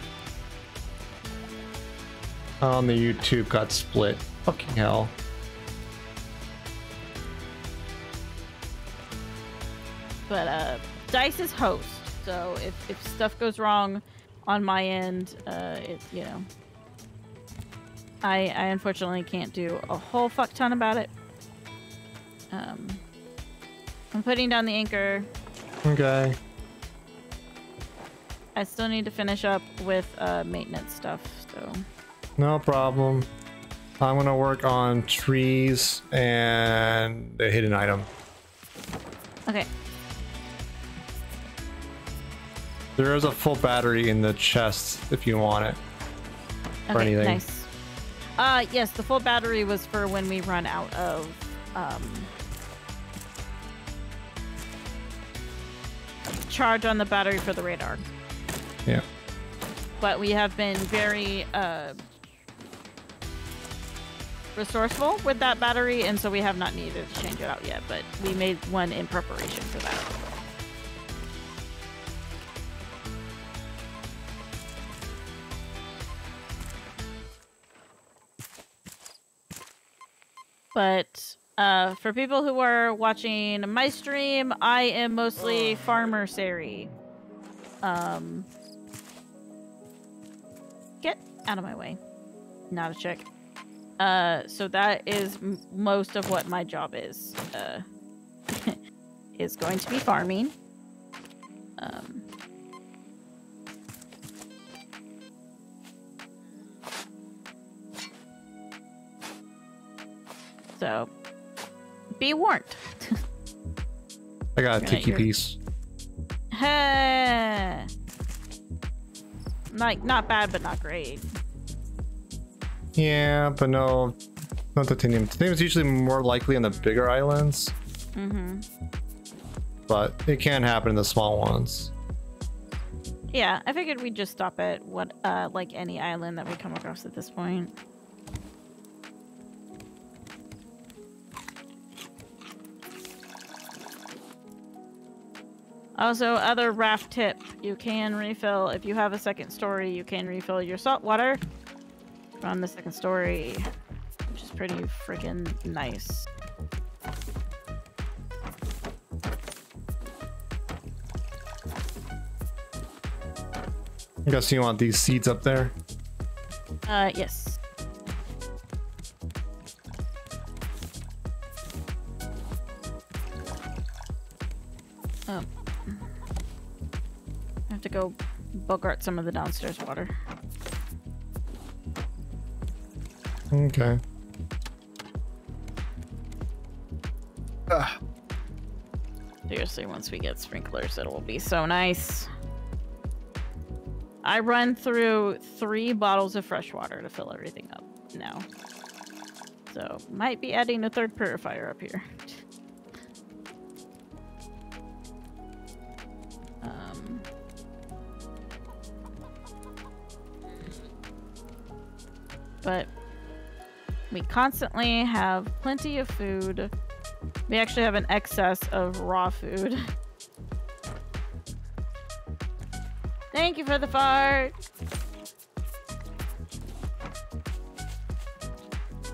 S1: On um, the YouTube got split. Fucking hell.
S2: But uh, Dice is host, so if, if stuff goes wrong on my end, uh, it, you know, I, I unfortunately can't do a whole fuck ton about it. Um, I'm putting down the anchor. Okay. I still need to finish up with uh, maintenance stuff, so.
S1: No problem. I'm gonna work on trees and a hidden item. Okay. There is a full battery in the chest if you want it.
S2: Okay, for anything. Nice. Uh, yes, the full battery was for when we run out of um, charge on the battery for the radar. Yeah. But we have been very uh, resourceful with that battery, and so we have not needed to change it out yet, but we made one in preparation for that. But uh, for people who are watching my stream, I am mostly Farmer Sari. Um, get out of my way. Not a check. Uh, so that is most of what my job is. Uh, is going to be farming. Um, So be warned.
S1: I got a tiki piece.
S2: Hey. Like not bad but not great.
S1: Yeah, but no not titanium. Titanium's usually more likely on the bigger islands. Mm-hmm. But it can happen in the small ones.
S2: Yeah, I figured we'd just stop at what uh like any island that we come across at this point. Also, other raft tip, you can refill, if you have a second story, you can refill your salt water from the second story, which is pretty freaking nice.
S1: I guess you want these seeds up there?
S2: Uh, yes. have to go out some of the downstairs water. Okay. Ugh. Seriously, once we get sprinklers, it will be so nice. I run through three bottles of fresh water to fill everything up now. So, might be adding a third purifier up here. um... But we constantly have plenty of food. We actually have an excess of raw food. Thank you for the fart!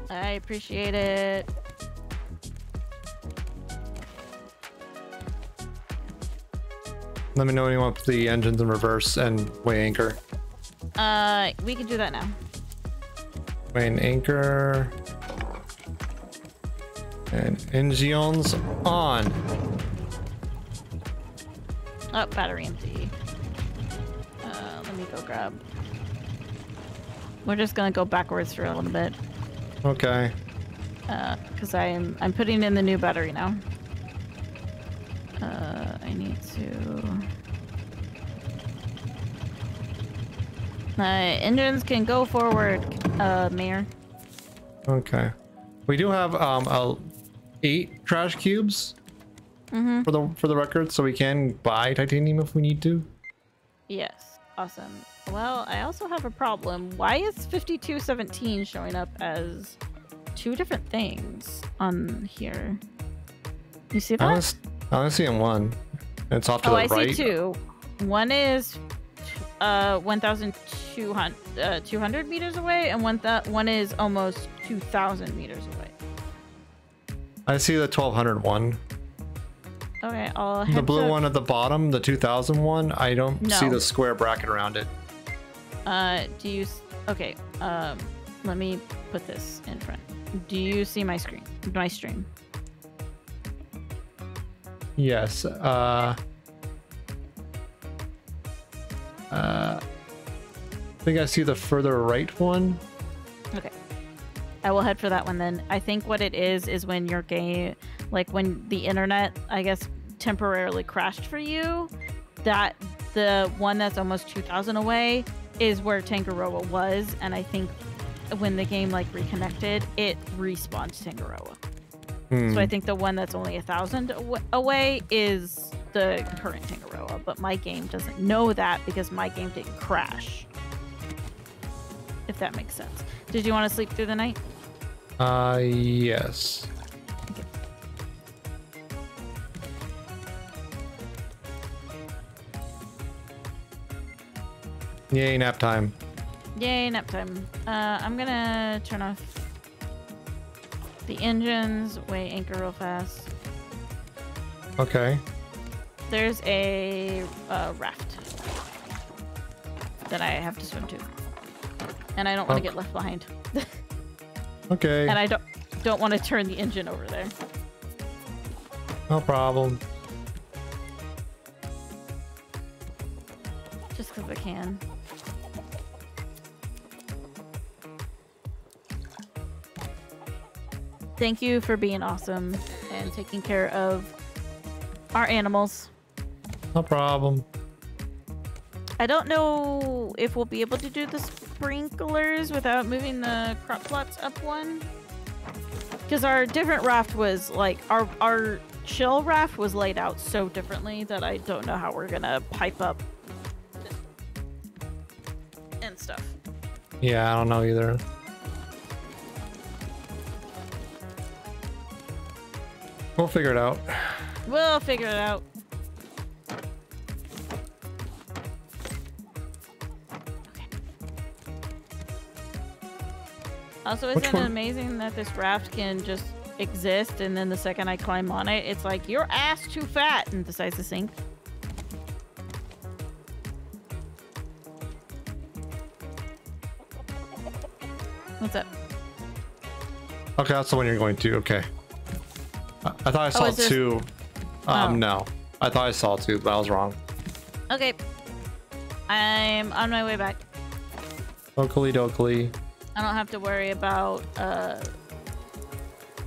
S2: I appreciate it.
S1: Let me know when you want the engines in reverse and weigh anchor.
S2: Uh, we can do that now.
S1: Main anchor. And engines on.
S2: Oh, battery empty. Uh, let me go grab. We're just gonna go backwards for a little bit. Okay. Uh, Because I'm I'm putting in the new battery now. Uh, I need to. Uh, engines can go forward, uh, Mayor.
S1: Okay. We do have um eight trash cubes mm -hmm. for the for the record, so we can buy titanium if we need
S2: to. Yes. Awesome. Well, I also have a problem. Why is 5217 showing up as two different things on here? You see that? I only,
S1: I only see them one. It's off to oh, the I right. Oh, I see
S2: two. One is uh 1200 uh, meters away and one that one is almost 2000 meters away
S1: i see the 1201
S2: okay i'll the blue to... one
S1: at the bottom the 2000 one i don't no. see the square bracket around it
S2: uh do you okay um let me put this in front do you see my screen my stream
S1: yes uh okay. Uh, I think I see the further right one.
S2: Okay. I will head for that one then. I think what it is is when your game, like when the internet, I guess, temporarily crashed for you, that the one that's almost 2000 away is where Tangaroa was. And I think when the game like reconnected, it respawned Tangaroa. Hmm. So I hmm. think the one that's only a thousand away is the current Tangaroa, but my game doesn't know that because my game didn't crash. If that makes sense. Did you want to sleep through the night?
S1: Uh, yes. Yay, nap time.
S2: Yay, nap time. Uh, I'm gonna turn off the engines, weigh anchor real fast. Okay. There's a uh, raft that I have to swim to, and I don't want to oh. get left behind. okay. And I don't don't want to turn the engine over there.
S1: No problem.
S2: Just because I can. Thank you for being awesome and taking care of our animals
S1: no problem.
S2: I don't know if we'll be able to do the sprinklers without moving the crop plots up one. Because our different raft was like, our, our chill raft was laid out so differently that I don't know how we're going to pipe up and stuff.
S1: Yeah, I don't know either. We'll figure it out.
S2: We'll figure it out. Also, isn't it amazing that this raft can just exist and then the second I climb on it, it's like, your ass too fat and decides to sink? What's up?
S1: Okay, that's the one you're going to. Okay. I, I thought I oh, saw oh, two. Um, oh. no. I thought I saw two, but I was wrong.
S2: Okay. I'm on my way back.
S1: Locally, locally.
S2: I don't have to worry about uh,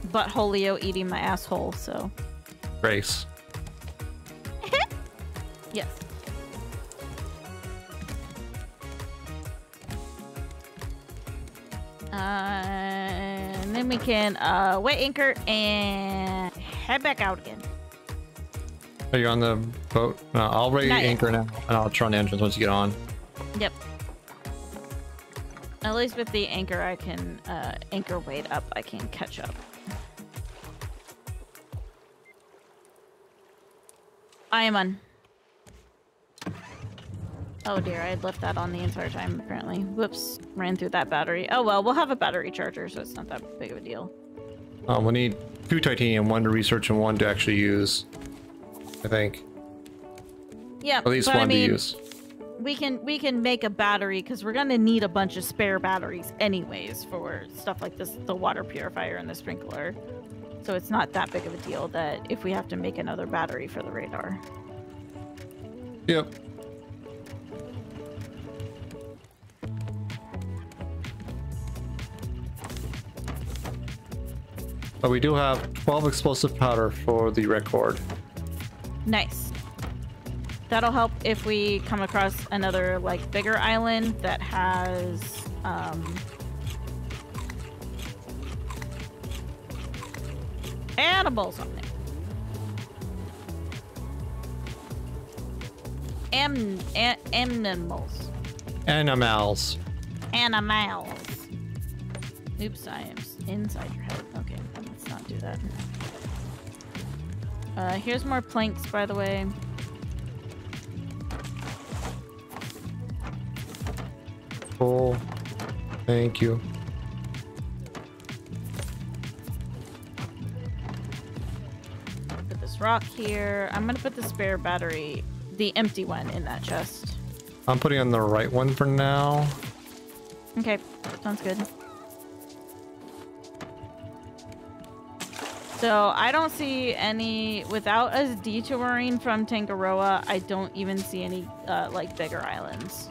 S2: buttholio eating my asshole, so. Grace. yes. Uh, and then we can uh, wet anchor and head back out again.
S1: Are you on the boat? No, I'll ready anchor now, and I'll turn the engines once you get on.
S2: Yep. At least with the anchor, I can uh, anchor weight up. I can catch up. I am on. Oh dear, I left that on the entire time, apparently. Whoops, ran through that battery. Oh well, we'll have a battery charger, so it's not that big of a deal.
S1: Um, we need two titanium, one to research and one to actually use, I think.
S2: Yeah, at least one I mean, to use we can we can make a battery because we're gonna need a bunch of spare batteries anyways for stuff like this, the water purifier and the sprinkler. So it's not that big of a deal that if we have to make another battery for the radar. Yep.
S1: But we do have 12 explosive powder for the record.
S2: Nice. That'll help if we come across another, like, bigger island that has, um... Animals on it. Am, am, animals.
S1: Animals.
S2: Animals. Oops, I am inside your head. Okay, let's not do that. Uh, here's more planks, by the way.
S1: full. Thank you.
S2: Put this rock here. I'm gonna put the spare battery, the empty one, in that chest.
S1: I'm putting on the right one for now.
S2: Okay, sounds good. So I don't see any, without us detouring from Tangaroa, I don't even see any, uh, like, bigger islands.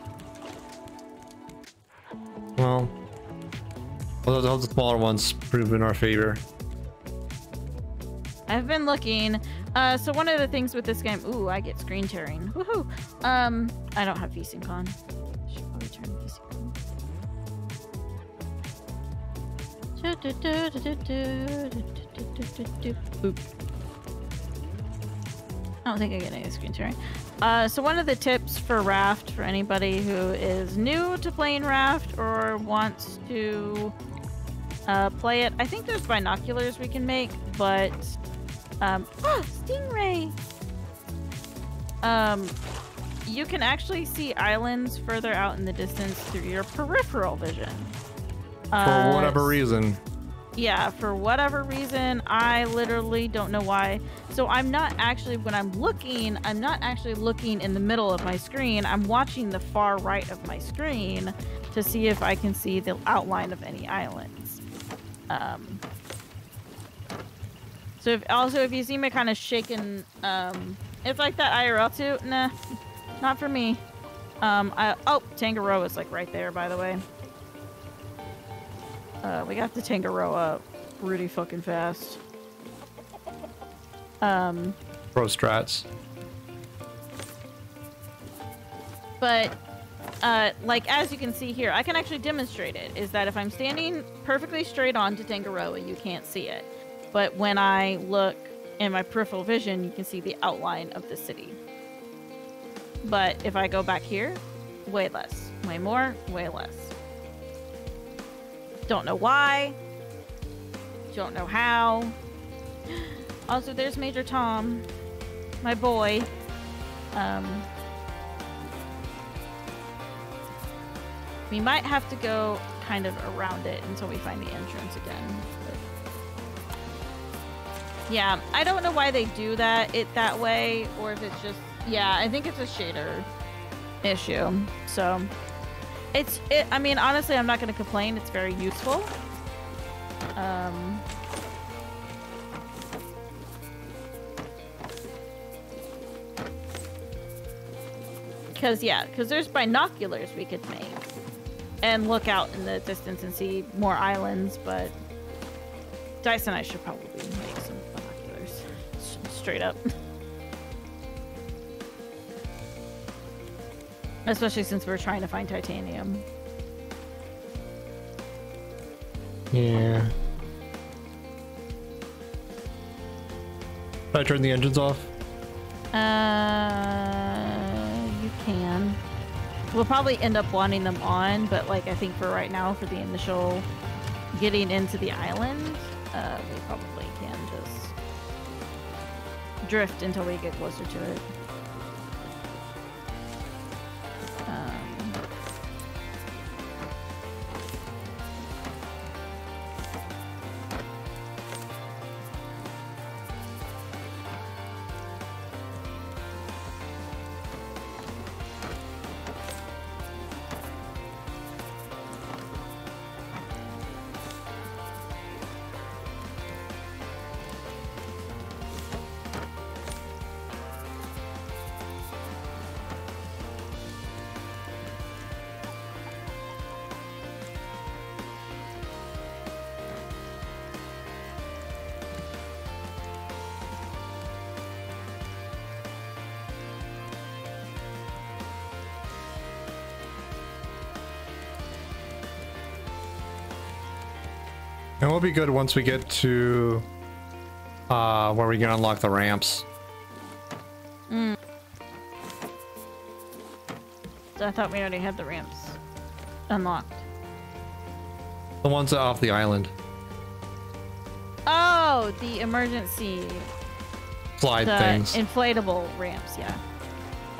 S1: Well, although all the smaller ones prove in our favor.
S2: I've been looking. Uh, so one of the things with this game, ooh, I get screen tearing. Woohoo! Um, I don't have VSync on. Should probably turn on. I don't think I get any screen tearing. Uh, so one of the tips for Raft for anybody who is new to playing Raft or wants to uh, play it, I think there's binoculars we can make, but um, ah, stingray. Um, you can actually see islands further out in the distance through your peripheral vision. For uh, whatever reason yeah, for whatever reason, I literally don't know why. So I'm not actually, when I'm looking, I'm not actually looking in the middle of my screen. I'm watching the far right of my screen to see if I can see the outline of any islands. Um, so if, also, if you see me kind of shaking, um, it's like that IRL too. Nah, not for me. Um, I, oh, Tangaroa is like right there, by the way. Uh, we got the Tangaroa pretty really fucking fast. Um.
S1: Pro strats.
S2: But, uh, like, as you can see here, I can actually demonstrate it, is that if I'm standing perfectly straight on to Tangaroa, you can't see it. But when I look in my peripheral vision, you can see the outline of the city. But if I go back here, way less. Way more, way less. Don't know why. Don't know how. Also, there's Major Tom, my boy. Um, we might have to go kind of around it until we find the entrance again. But yeah, I don't know why they do that it that way, or if it's just yeah, I think it's a shader issue. So it's, it, I mean, honestly, I'm not going to complain. It's very useful. Um, because yeah, because there's binoculars we could make and look out in the distance and see more islands. But Dyson, I should probably make some binoculars, straight up. Especially since we're trying to find titanium.
S1: Yeah. Should I turn the engines off?
S2: Uh, you can. We'll probably end up wanting them on, but like I think for right now, for the initial getting into the island, uh, we probably can just drift until we get closer to it. 嗯。
S1: will be good once we get to uh, where we can unlock the ramps.
S2: Mm. I thought we already had the ramps unlocked.
S1: The ones off the island.
S2: Oh, the emergency
S1: slide the things.
S2: Inflatable ramps, yeah.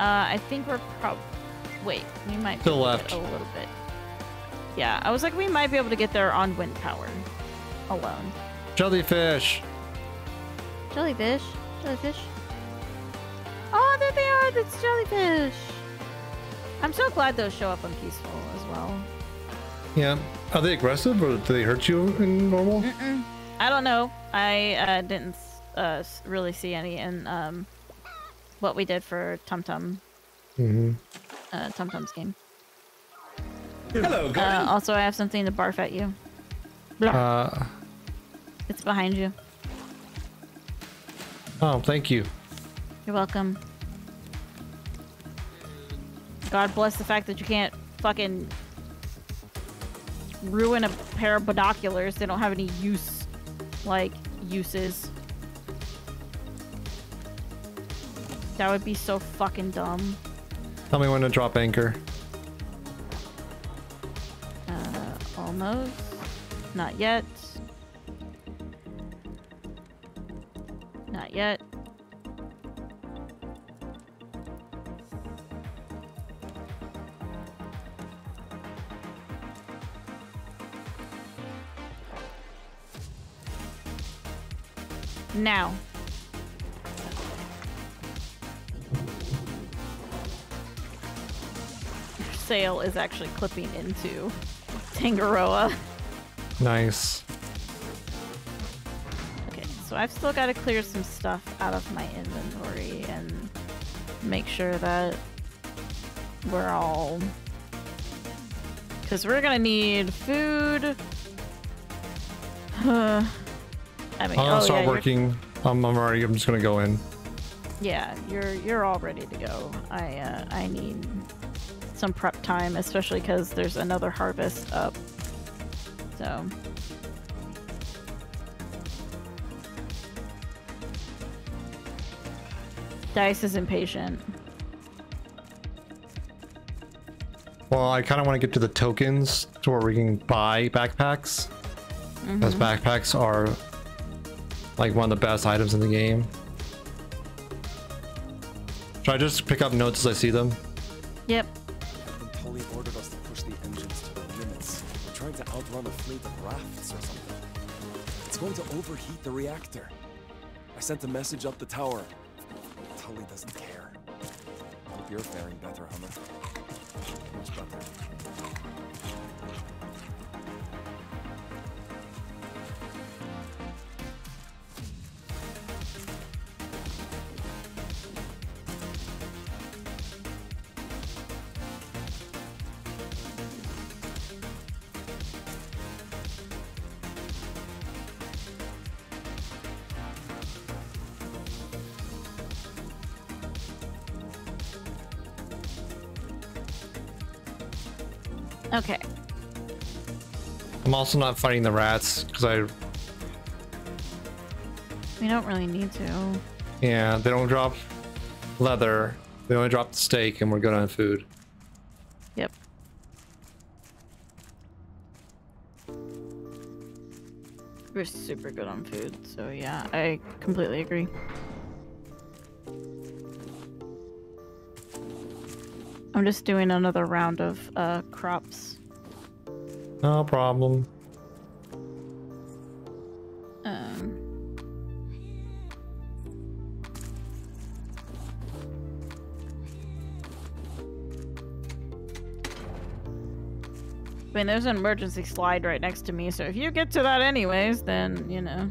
S2: Uh, I think we're probably. Wait, we might. To left. A little bit. Yeah, I was like, we might be able to get there on wind power alone.
S1: Jellyfish.
S2: Jellyfish. Jellyfish. Oh, there they are. That's jellyfish. I'm so glad those show up on peaceful as well.
S1: Yeah. Are they aggressive or do they hurt you in normal? Mm -mm.
S2: I don't know. I uh, didn't uh, really see any in um, what we did for Tum Tum. Mm -hmm. uh, Tum Tum's game. Hello, uh, guys. also, I have something to barf at you. Blah. Uh, it's behind you.
S1: Oh, thank you.
S2: You're welcome. God bless the fact that you can't fucking ruin a pair of binoculars. They don't have any use, like, uses. That would be so fucking dumb.
S1: Tell me when to drop anchor.
S2: Uh, almost. Not yet. Not yet. Now. Sail is actually clipping into Tangaroa.
S1: Nice
S2: so I've still got to clear some stuff out of my inventory and make sure that we're all... Because we're going to need food. I mean, I'll oh, start yeah, working.
S1: I'm, I'm already, I'm just going to go in.
S2: Yeah, you're you're all ready to go. I uh, I need some prep time, especially because there's another harvest up. So Dice is impatient.
S1: Well, I kind of want to get to the tokens to where we can buy backpacks. Because mm -hmm. backpacks are like one of the best items in the game. Should I just pick up notes as I see them?
S2: Yep.
S3: Polly ordered us to push the engines to limits. We're trying to outrun a fleet of rafts or something. It's going to overheat the reactor. I sent a message up the tower totally doesn't care. Hope you're faring better, Hummer. Much better.
S1: also not fighting the rats because I.
S2: We don't really need to.
S1: Yeah, they don't drop leather. They only drop the steak, and we're good on
S2: food. Yep. We're super good on food, so yeah, I completely agree. I'm just doing another round of uh, crops.
S1: No problem.
S2: Um. I mean, there's an emergency slide right next to me, so if you get to that anyways, then, you know.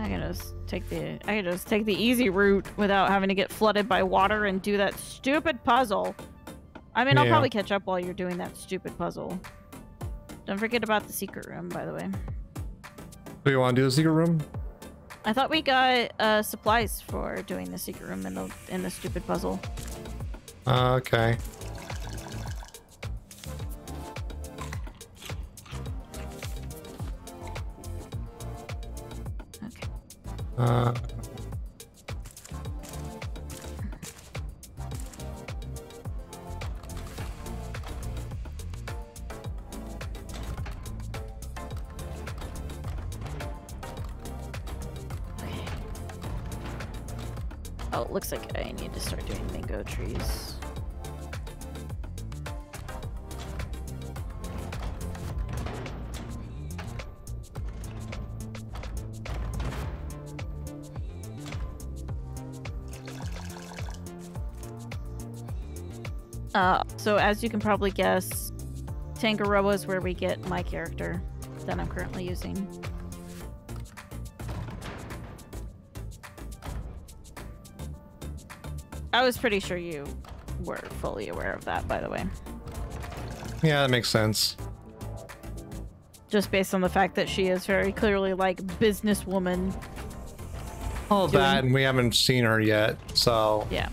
S2: I can just take the- I can just take the easy route without having to get flooded by water and do that stupid puzzle. I mean, yeah. I'll probably catch up while you're doing that stupid puzzle. Don't forget about the secret room, by the way.
S1: Do you want to do the secret room?
S2: I thought we got uh, supplies for doing the secret room in the in the stupid puzzle.
S1: Uh, okay. Okay.
S5: Uh.
S2: looks like I need to start doing mango trees. Uh, so as you can probably guess, Tangaroa is where we get my character that I'm currently using. I was pretty sure you were fully aware of that, by the way.
S1: Yeah, that makes sense.
S2: Just based on the fact that she is very clearly like businesswoman.
S1: All that, and we haven't seen her yet, so. Yeah.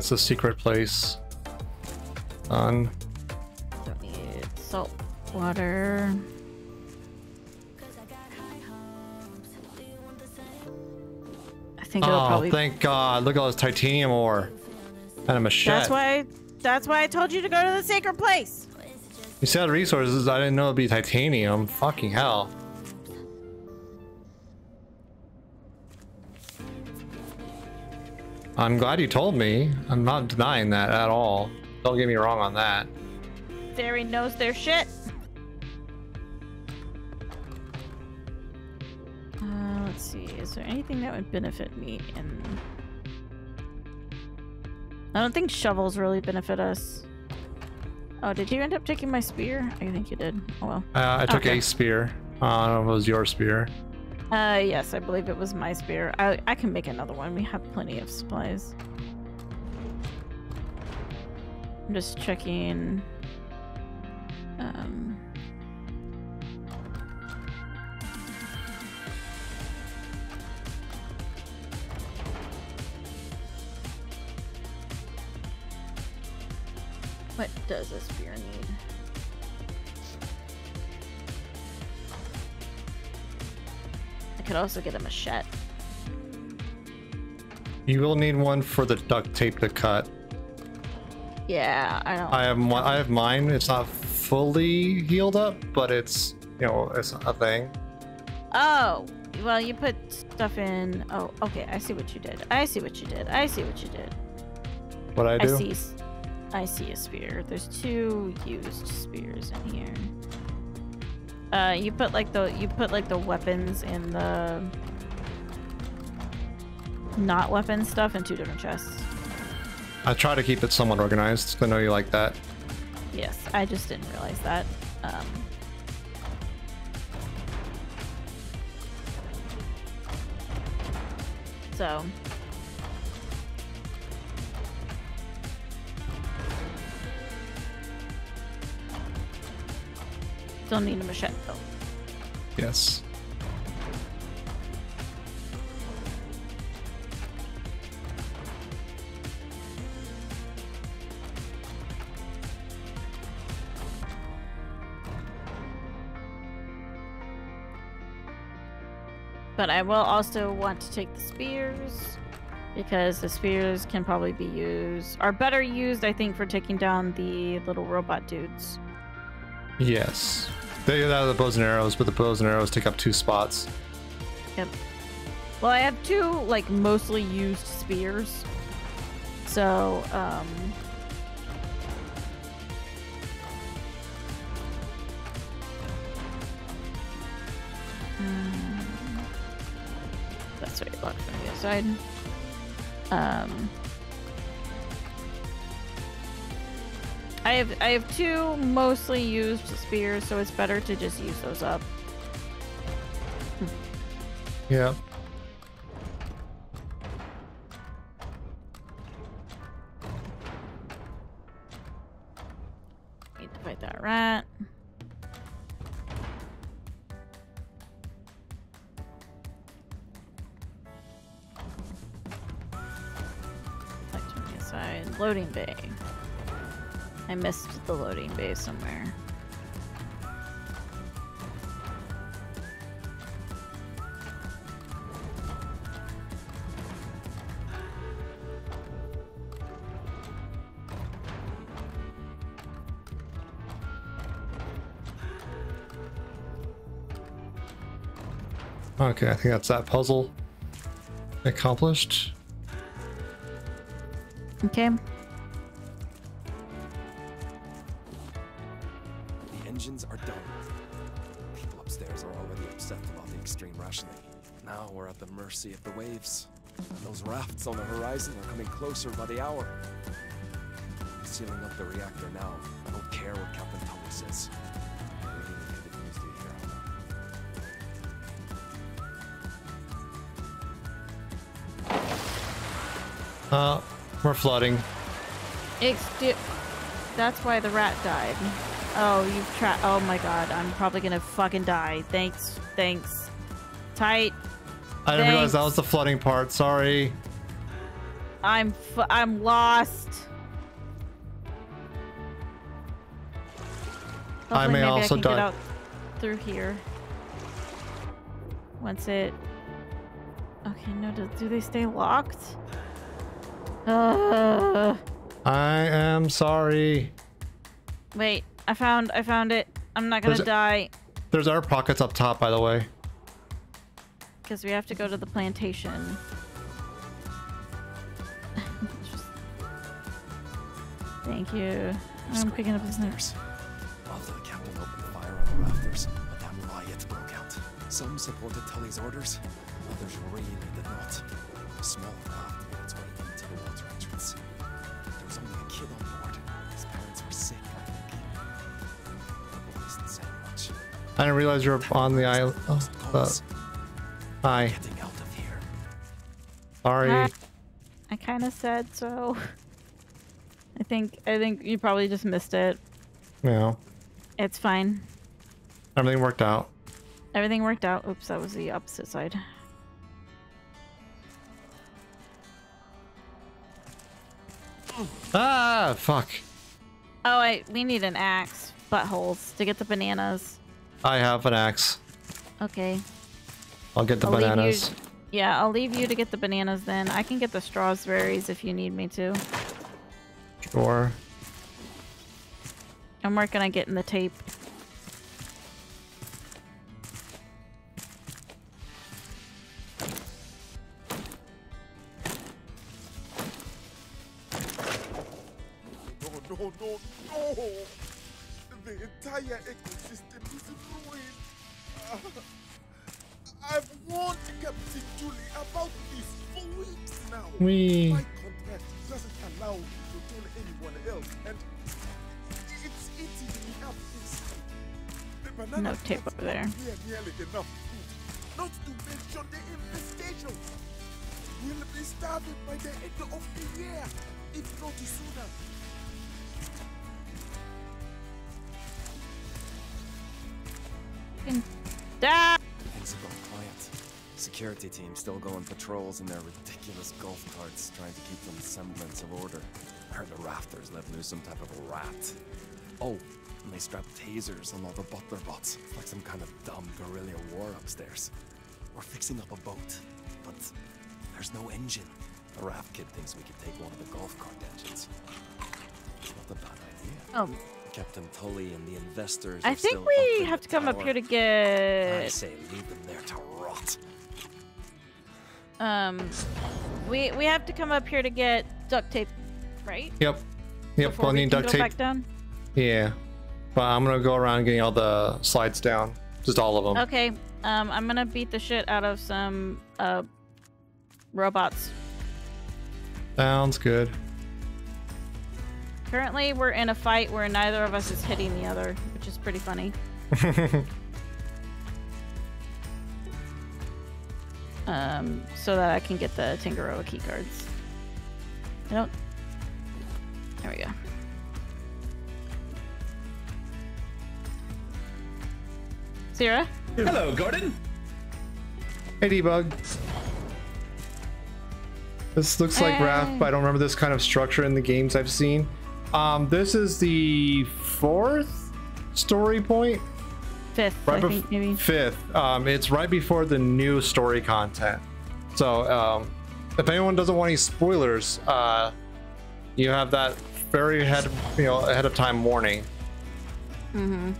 S1: that's the secret place. On.
S2: Don't need salt water. I think oh, probably.
S1: thank God! Look at all this titanium ore. And a machete. That's
S2: why. That's why I told you to go to the sacred place.
S1: You said resources. I didn't know it'd be titanium. Fucking hell. I'm glad you told me. I'm not denying that at all. Don't get me wrong on that.
S2: Fairy knows their shit. Uh, let's see. Is there anything that would benefit me in... I don't think shovels really benefit us. Oh, did you end up taking my spear? I think you did. Oh well. Uh, I took okay. a
S1: spear. Uh, I don't know if it was your spear.
S2: Uh, yes, I believe it was my spear. I, I can make another one. We have plenty of supplies. I'm just checking... Um... What does this could also get a machete.
S1: You will need one for the duct tape to cut.
S2: Yeah, I don't.
S1: I have one. I have mine. It's not fully healed up, but it's you know it's a thing.
S2: Oh, well, you put stuff in. Oh, okay. I see what you did. I see what you did. I see what you did. What I do? I see, I see a spear. There's two used spears in here. Uh, you put like the you put like the weapons and the not weapon stuff in two different chests.
S1: I try to keep it somewhat organized. I know you like that.
S2: Yes, I just didn't realize that. Um, so still need a machete, though. Yes. But I will also want to take the spears because the spears can probably be used are better used I think for taking down the little robot dudes.
S1: Yes. They get out of the bows and arrows, but the bows and arrows take up two spots.
S2: Yep. Well, I have two, like, mostly used spears. So, um... Hmm, that's that's right, locked from the other side. Um, I have I have two mostly used spears, so it's better to just use those up. Yeah. Need to fight that rat. Like to the Loading bay. I missed the loading bay somewhere.
S1: Okay, I think that's that puzzle accomplished.
S2: Okay.
S3: mercy of the waves. And those rafts on the horizon are coming closer by the hour. I'm sealing up the reactor now. I don't care what Captain Tully says.
S1: Uh, we're flooding.
S2: Excuse. That's why the rat died. Oh, you've Oh my god, I'm probably gonna fucking die. Thanks, thanks. Tight. I didn't Thanks. realize that was
S1: the flooding part. Sorry.
S2: I'm f I'm lost. Hopefully I may also I die. Get out through here. Once it. Okay, no. Do, do they stay locked? Uh...
S1: I am sorry.
S2: Wait, I found I found it. I'm not gonna there's, die.
S1: There's air pockets up top, by the way
S2: because we have to go to the plantation. Just... Thank you. Just I'm picking up his nurse.
S3: Although the captain opened fire on the rafters, Madame Wyatt broke out. Some supported Tully's orders, others really did not. A small craft made its way into the water entrance. There was only a kid on board. His parents were sick, I think. The
S1: boys didn't say much. I didn't realize you were on the island. Oh, uh, Hi. Getting out of here. Sorry. I,
S2: I kind of said so. I think I think you probably just missed it. No. It's fine.
S1: Everything worked out.
S2: Everything worked out. Oops, that was the opposite side. Ah, fuck. Oh, I we need an axe, buttholes, to get the bananas.
S1: I have an axe. Okay. I'll get the I'll bananas.
S2: Yeah, I'll leave you to get the bananas then. I can get the strawberries if you need me to. Sure. I'm working on getting the tape.
S8: No, no, no, no! The entire ecosystem is ruined! Captain Tully about this for weeks now. We... My contract doesn't allow me to tell anyone else, and it's eating me up The no tape over there. nearly enough food, not to mention the infestation. We'll be starving by the end of the year, if not sooner.
S2: Things
S3: have gone quiet. Security team still going patrols in their ridiculous golf carts, trying to keep them semblance of order. I heard the rafters let loose some type of a rat. Oh, and they strapped tasers on all the butler bots, like some kind of dumb guerrilla war upstairs. We're fixing up a boat, but there's no engine. The raft kid thinks we could take one of the golf cart engines. not a bad idea. Um. Captain Tully and the investors. I think we have to come tower. up here to get. I say leave them there
S2: to rot. Um, we we have to come up here to get duct tape, right? Yep. Yep. Before we need duct tape. Back down?
S1: Yeah, but I'm gonna go around getting all the slides down, just all of them.
S2: Okay. Um, I'm gonna beat the shit out of some uh robots.
S1: Sounds good.
S2: Currently, we're in a fight where neither of us is hitting the other, which is pretty funny. um, so that I can get the Tangaroa key cards. I don't. There we go. Sierra. Hello, Gordon.
S1: Hey, debug. This looks hey. like Wrath, but I don't remember this kind of structure in the games I've seen. Um, this is the fourth story point
S2: fifth, right I think, maybe
S1: fifth. Um, it's right before the new story content. So um, if anyone doesn't want any spoilers, uh, you have that very ahead, of, you know, ahead of time warning.
S2: Mm-hmm.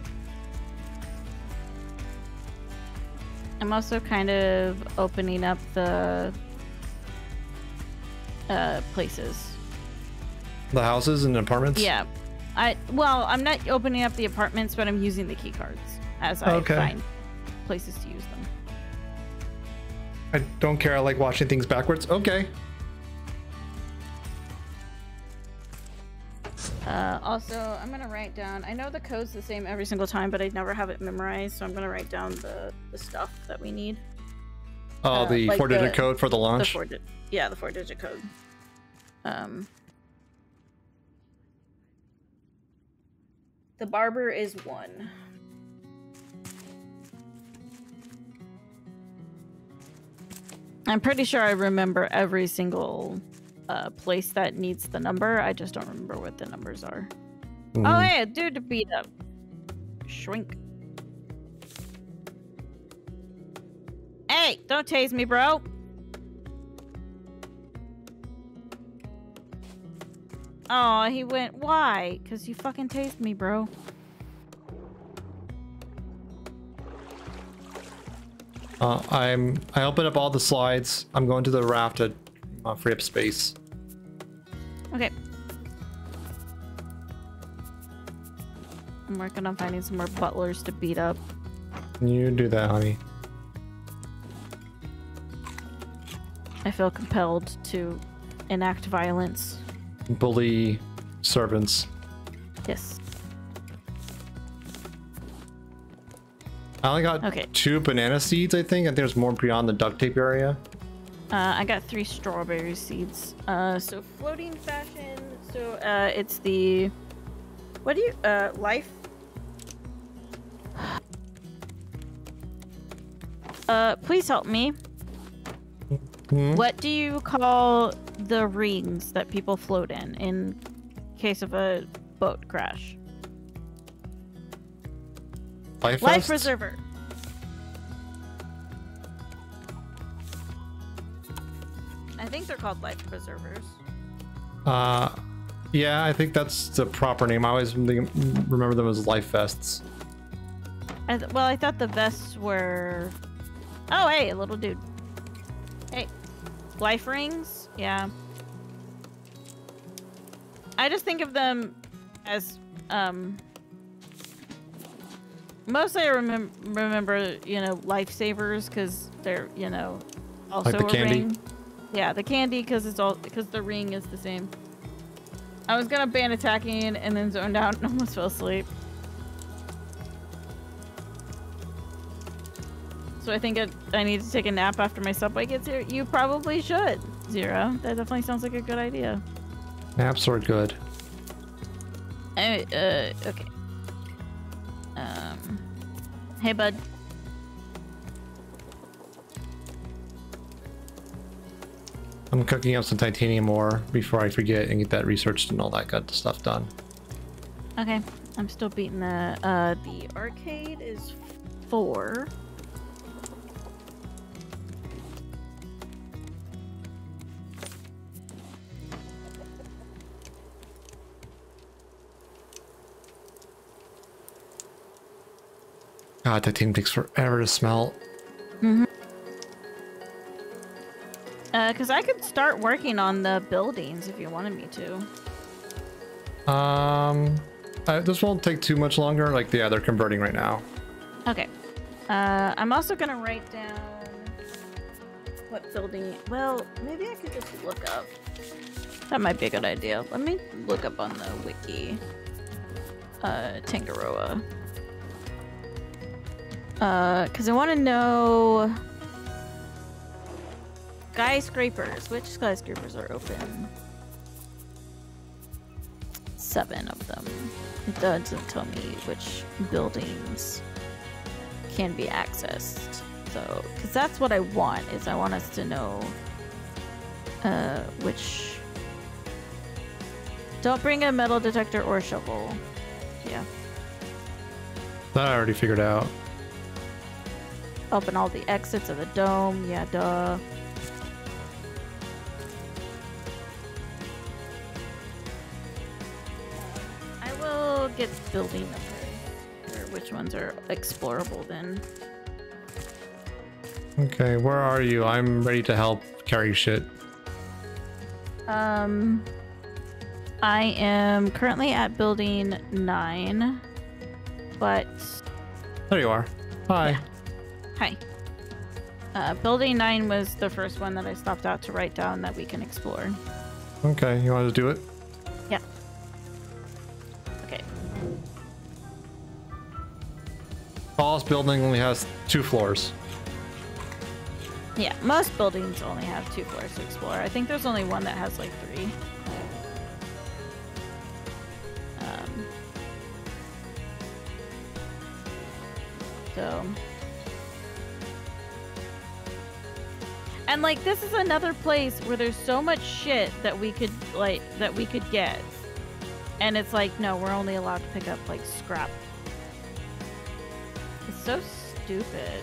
S2: I'm also kind of opening up the uh, places.
S1: The houses and apartments. Yeah,
S2: I well, I'm not opening up the apartments, but I'm using the key cards as I find places to use them.
S1: I don't care. I like watching things backwards. Okay.
S2: Uh, also, I'm going to write down... I know the code's the same every single time, but I never have it memorized, so I'm going to write down the, the stuff that we need.
S5: Oh, uh, the like four-digit code for the launch? The four
S2: yeah, the four-digit code. Um, the barber is one. I'm pretty sure I remember every single uh, place that needs the number. I just don't remember what the numbers are. Oh, mm. Oh, hey, dude beat up. Shrink. Hey, don't tase me, bro. Oh, he went, why? Because you fucking tased me, bro.
S1: Uh, I'm I open up all the slides. I'm going to the raft to uh, free up space.
S2: Okay. I'm working on finding some more butlers to beat up.
S1: You do that, honey.
S2: I feel compelled to enact violence.
S1: Bully servants. Yes. I only got okay. two banana seeds, I think. I think there's more beyond the duct tape area.
S2: Uh, I got three strawberry seeds. Uh, so floating fashion. So uh, it's the what do you uh life? Uh, please help me. Hmm? What do you call the rings that people float in in case of a boat crash?
S5: Life, Life Preserver.
S2: I think they're called life preservers.
S1: Uh, yeah, I think that's the proper name. I always remember them as life vests.
S2: I th well, I thought the vests were. Oh, hey, little dude. Hey, life rings. Yeah. I just think of them as um mostly I remember remember you know lifesavers because they're you know also like a candy. ring. Yeah, the candy because it's all because the ring is the same. I was gonna ban attacking and then zoned out and almost fell asleep. So I think it, I need to take a nap after my subway gets here. You probably should, Zero. That definitely sounds like a good idea.
S1: Naps are good.
S2: I, uh, okay. Uh, Hey, bud.
S1: I'm cooking up some titanium ore before I forget and get that researched and all that good stuff done.
S2: Okay, I'm still beating the, uh, the arcade is four.
S1: God, that thing takes forever to smell.
S2: Mm-hmm. Uh, cause I could start working on the buildings if you wanted me
S1: to. Um, this won't take too much longer. Like, yeah, they're converting right now.
S2: Okay. Uh, I'm also gonna write down what building. Well, maybe I could just look up. That might be a good idea. Let me look up on the wiki. Uh, Tangaroa. Uh, because I want to know... Skyscrapers. Which skyscrapers are open? Seven of them. It doesn't tell me which buildings can be accessed. So, because that's what I want, is I want us to know uh, which... Don't bring a metal detector or shovel. Yeah.
S1: That I already figured out.
S2: Open all the exits of the dome, yeah, duh. I will get building up which ones are explorable then.
S1: Okay, where are you? I'm ready to help carry shit.
S2: Um, I am currently at building nine, but...
S1: There you are. Hi. Yeah.
S2: Hi. Uh, building 9 was the first one that I stopped out to write down that we can explore.
S1: Okay, you want to do it?
S2: Yeah. Okay.
S1: Tallest building only has two floors.
S2: Yeah, most buildings only have two floors to explore. I think there's only one that has like three. Um, so And like this is another place where there's so much shit that we could like that we could get. And it's like, no, we're only allowed to pick up like scrap. It's so stupid.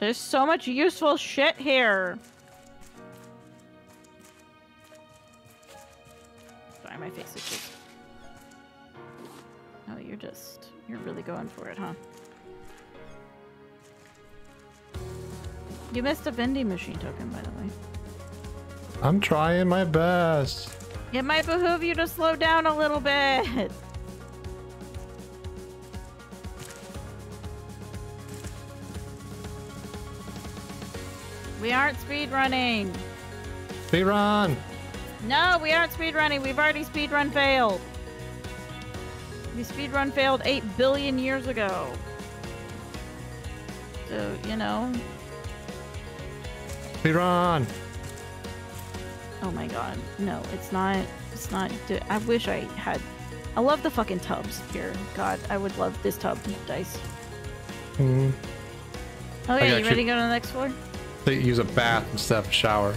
S2: There's so much useful shit here. Sorry, my face itches. Oh, you're just, you're really going for it, huh? You missed a vending machine token, by the way.
S1: I'm trying my best.
S2: It might behoove you to slow down a little bit. We aren't speed running.
S1: Speed run.
S2: No, we aren't speed running. We've already speed run failed. We speed run failed 8 billion years ago. So, you know,
S1: we run.
S2: Oh my god. No, it's not. It's not. I wish I had. I love the fucking tubs here. God, I would love this tub dice.
S1: Mm. Okay, you ready to
S2: go to the next floor?
S1: They use a bath instead of a shower.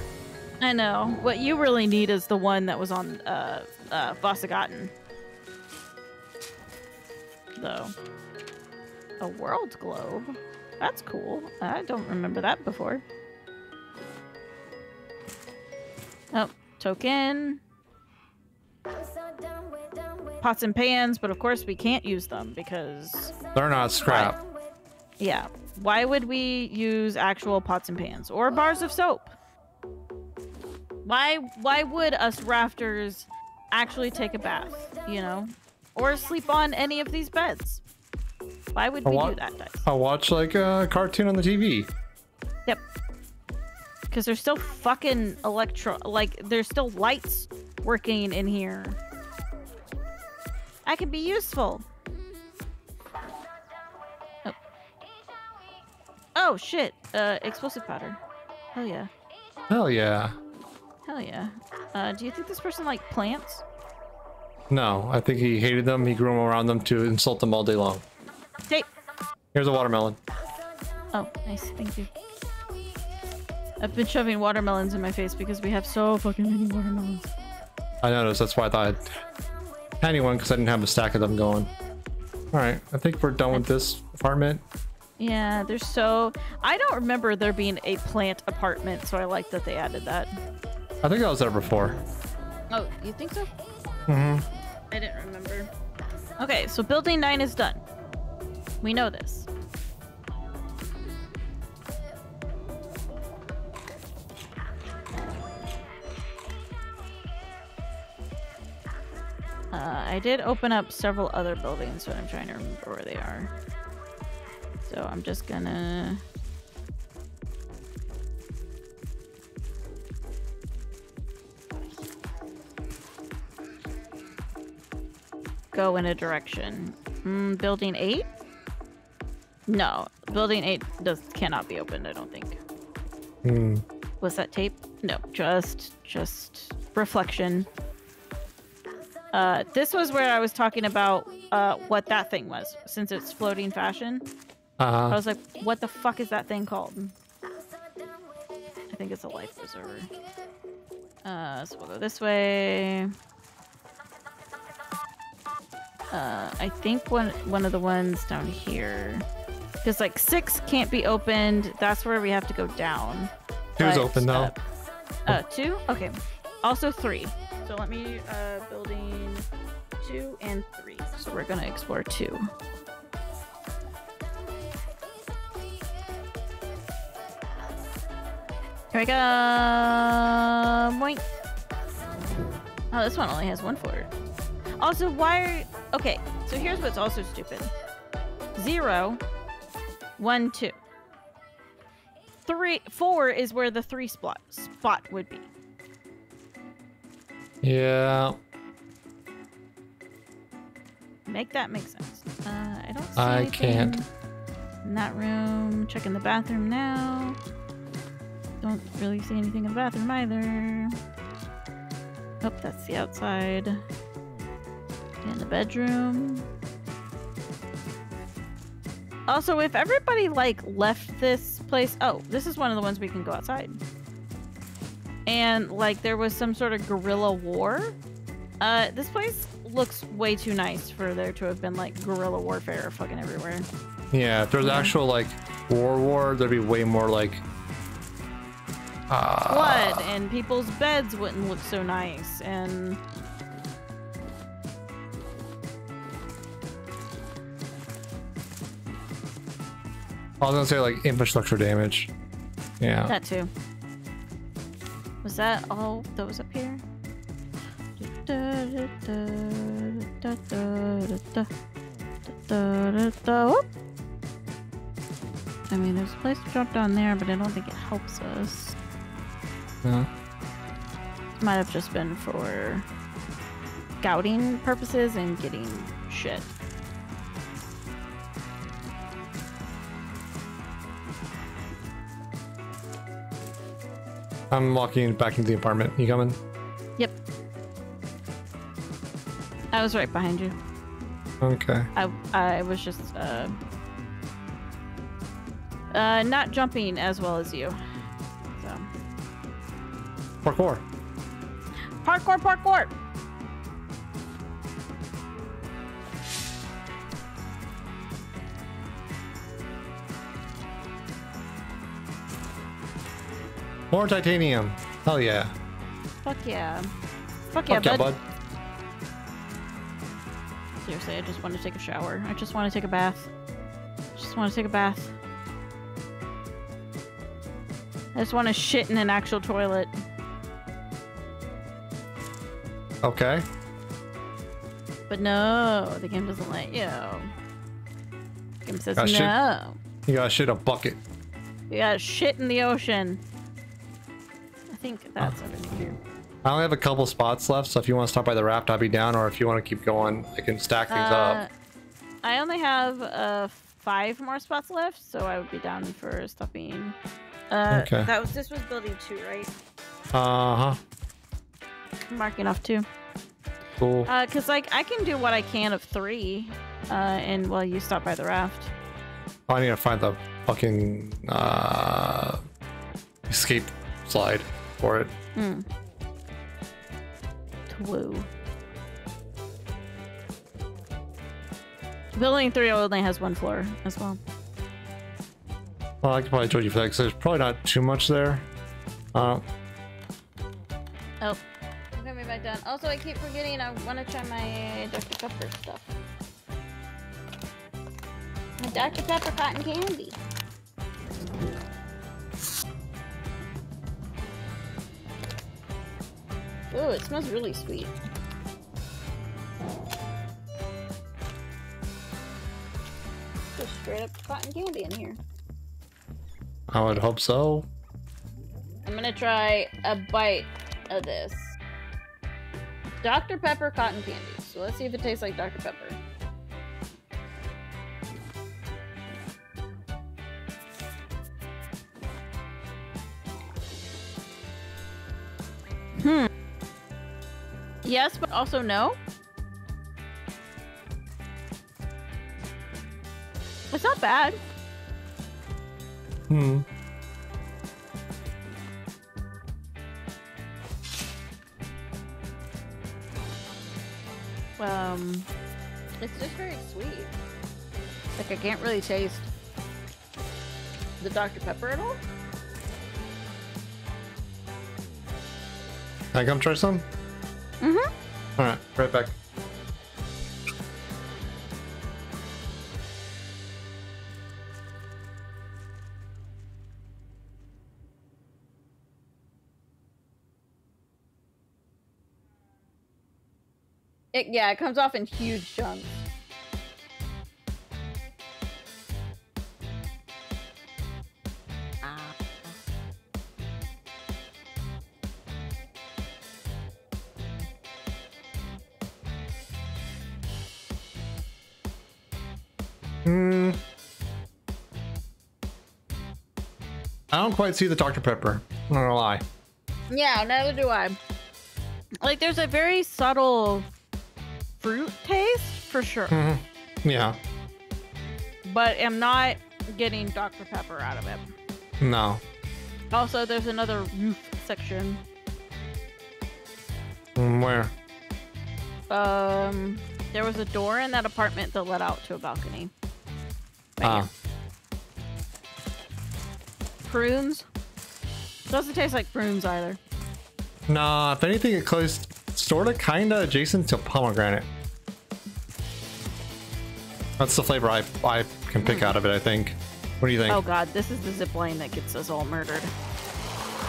S2: I know. What you really need is the one that was on uh, uh, Vasagatan. Though. A world globe? That's cool. I don't remember that before. Oh, token. Pots and pans, but of course we can't use them because...
S1: They're not scrap.
S2: Yeah. Why would we use actual pots and pans? Or bars of soap? Why, why would us rafters actually take a bath, you know? Or sleep on any of these beds? Why would I we do that, Dice?
S1: I watch, like, a cartoon on the TV.
S2: Yep. Because there's still fucking electro- like, there's still lights working in here. I can be useful. Oh. Oh, shit. Uh, explosive powder. Hell yeah.
S1: Hell yeah.
S2: Hell yeah. Uh, do you think this person, like, plants?
S1: No, I think he hated them. He grew them around them to insult them all day long. Hey. Here's a watermelon.
S2: Oh, nice. Thank you. I've been shoving watermelons in my face because we have so fucking many watermelons.
S1: I noticed. That's why I thought I'd one because I didn't have a stack of them going. All right. I think we're done with this apartment.
S2: Yeah, there's so... I don't remember there being a plant apartment, so I like that they added that. I think I was there before. Oh, you think so? Mm-hmm. I didn't remember. Okay, so building nine is done. We know this. Uh, I did open up several other buildings, but I'm trying to remember where they are. So I'm just gonna... Go in a direction. Mm, building 8? No, building 8 does cannot be opened, I don't think. Hmm. Was that tape? No, just, just reflection. Uh, this was where I was talking about uh, what that thing was, since it's floating fashion. Uh, I was like, what the fuck is that thing called? I think it's a life preserver. Uh, so we'll go this way. Uh, I think one one of the ones down here, because like six can't be opened. That's where we have to go down. Two's but, open though. Uh, uh, two. Okay. Also three. So let me uh, building two and three. So we're gonna explore two. Here we go! Boink! Oh, this one only has one floor. Also, why are... Okay, so here's what's also stupid. Zero, one, two, three, four is where the three spot, spot would be.
S1: Yeah.
S2: Make that make sense. Uh, I don't I anything. can't. In that room, checking the bathroom now. Don't really see anything in the bathroom either. Oh, that's the outside. In the bedroom. Also, if everybody like left this place, oh, this is one of the ones we can go outside and like there was some sort of guerrilla war. Uh, this place looks way too nice for there to have been like guerrilla warfare fucking everywhere.
S1: Yeah, if there's yeah. actual like war war, there'd be way more like uh... blood,
S2: and people's beds wouldn't look so nice, and
S1: I was gonna say like infrastructure damage. Yeah. That
S2: too. Was that all that was up here? I mean, there's a place to drop down there, but I don't think it helps us. No. Might have just been for scouting purposes and getting shit.
S1: I'm walking back into the apartment. You coming?
S2: Yep. I was right behind you. Okay. I I was just uh uh not jumping as well as you. So. Parkour. Parkour, parkour.
S1: More titanium. Hell yeah.
S2: Fuck yeah. Fuck yeah, Fuck yeah bud. bud. Seriously, I just want to take a shower. I just want to take a bath. Just want to take a bath. I just want to shit in an actual toilet. Okay. But no, the game doesn't let you. The game says gotta no.
S1: Shit. You gotta shit a bucket.
S2: You gotta shit in the ocean think that's what I do.
S1: I only have a couple spots left, so if you want to stop by the raft, I'll be down, or if you want to keep going, I can stack things uh,
S2: up. I only have uh, five more spots left, so I would be down for stopping. Uh, okay. That was this was building two, right?
S1: Uh huh.
S2: Marking off two. Cool. Uh, cause like I can do what I can of three, uh, and while well, you stop by the raft.
S1: I need to find the fucking uh escape slide for it.
S2: Mm. Woo. Building 3 only has one floor as well.
S1: Well, I can probably trade you for that because there's probably not too much there. Uh,
S2: oh. I'm coming back done. Also, I keep forgetting I want to try my Dr. Pepper stuff. My Dr. Pepper cotton candy. Oh, it smells really sweet. Just straight up cotton candy in here.
S1: I would hope so.
S2: I'm gonna try a bite of this. Dr. Pepper cotton candy. So let's see if it tastes like Dr. Pepper. Hmm. Yes, but also no. It's not bad. Hmm. Um, it's just very sweet. Like I can't really taste the Dr. Pepper at all.
S1: Can I come try some? Mm-hmm. All right, right back.
S2: It, yeah, it comes off in huge chunks.
S1: I don't quite see the Dr. Pepper. I'm not gonna lie.
S2: Yeah, neither do I. Like, there's a very subtle fruit taste for sure. Mm -hmm. Yeah. But I'm not getting Dr. Pepper out of it. No. Also, there's another roof section. Mm, where? Um, there was a door in that apartment that led out to a balcony. Right ah. Here prunes. It doesn't taste like prunes either.
S1: Nah, if anything, it sort of kind of adjacent to pomegranate. That's the flavor I, I can pick mm. out of it, I think. What do you think? Oh
S2: god, this is the zip line that gets us all murdered.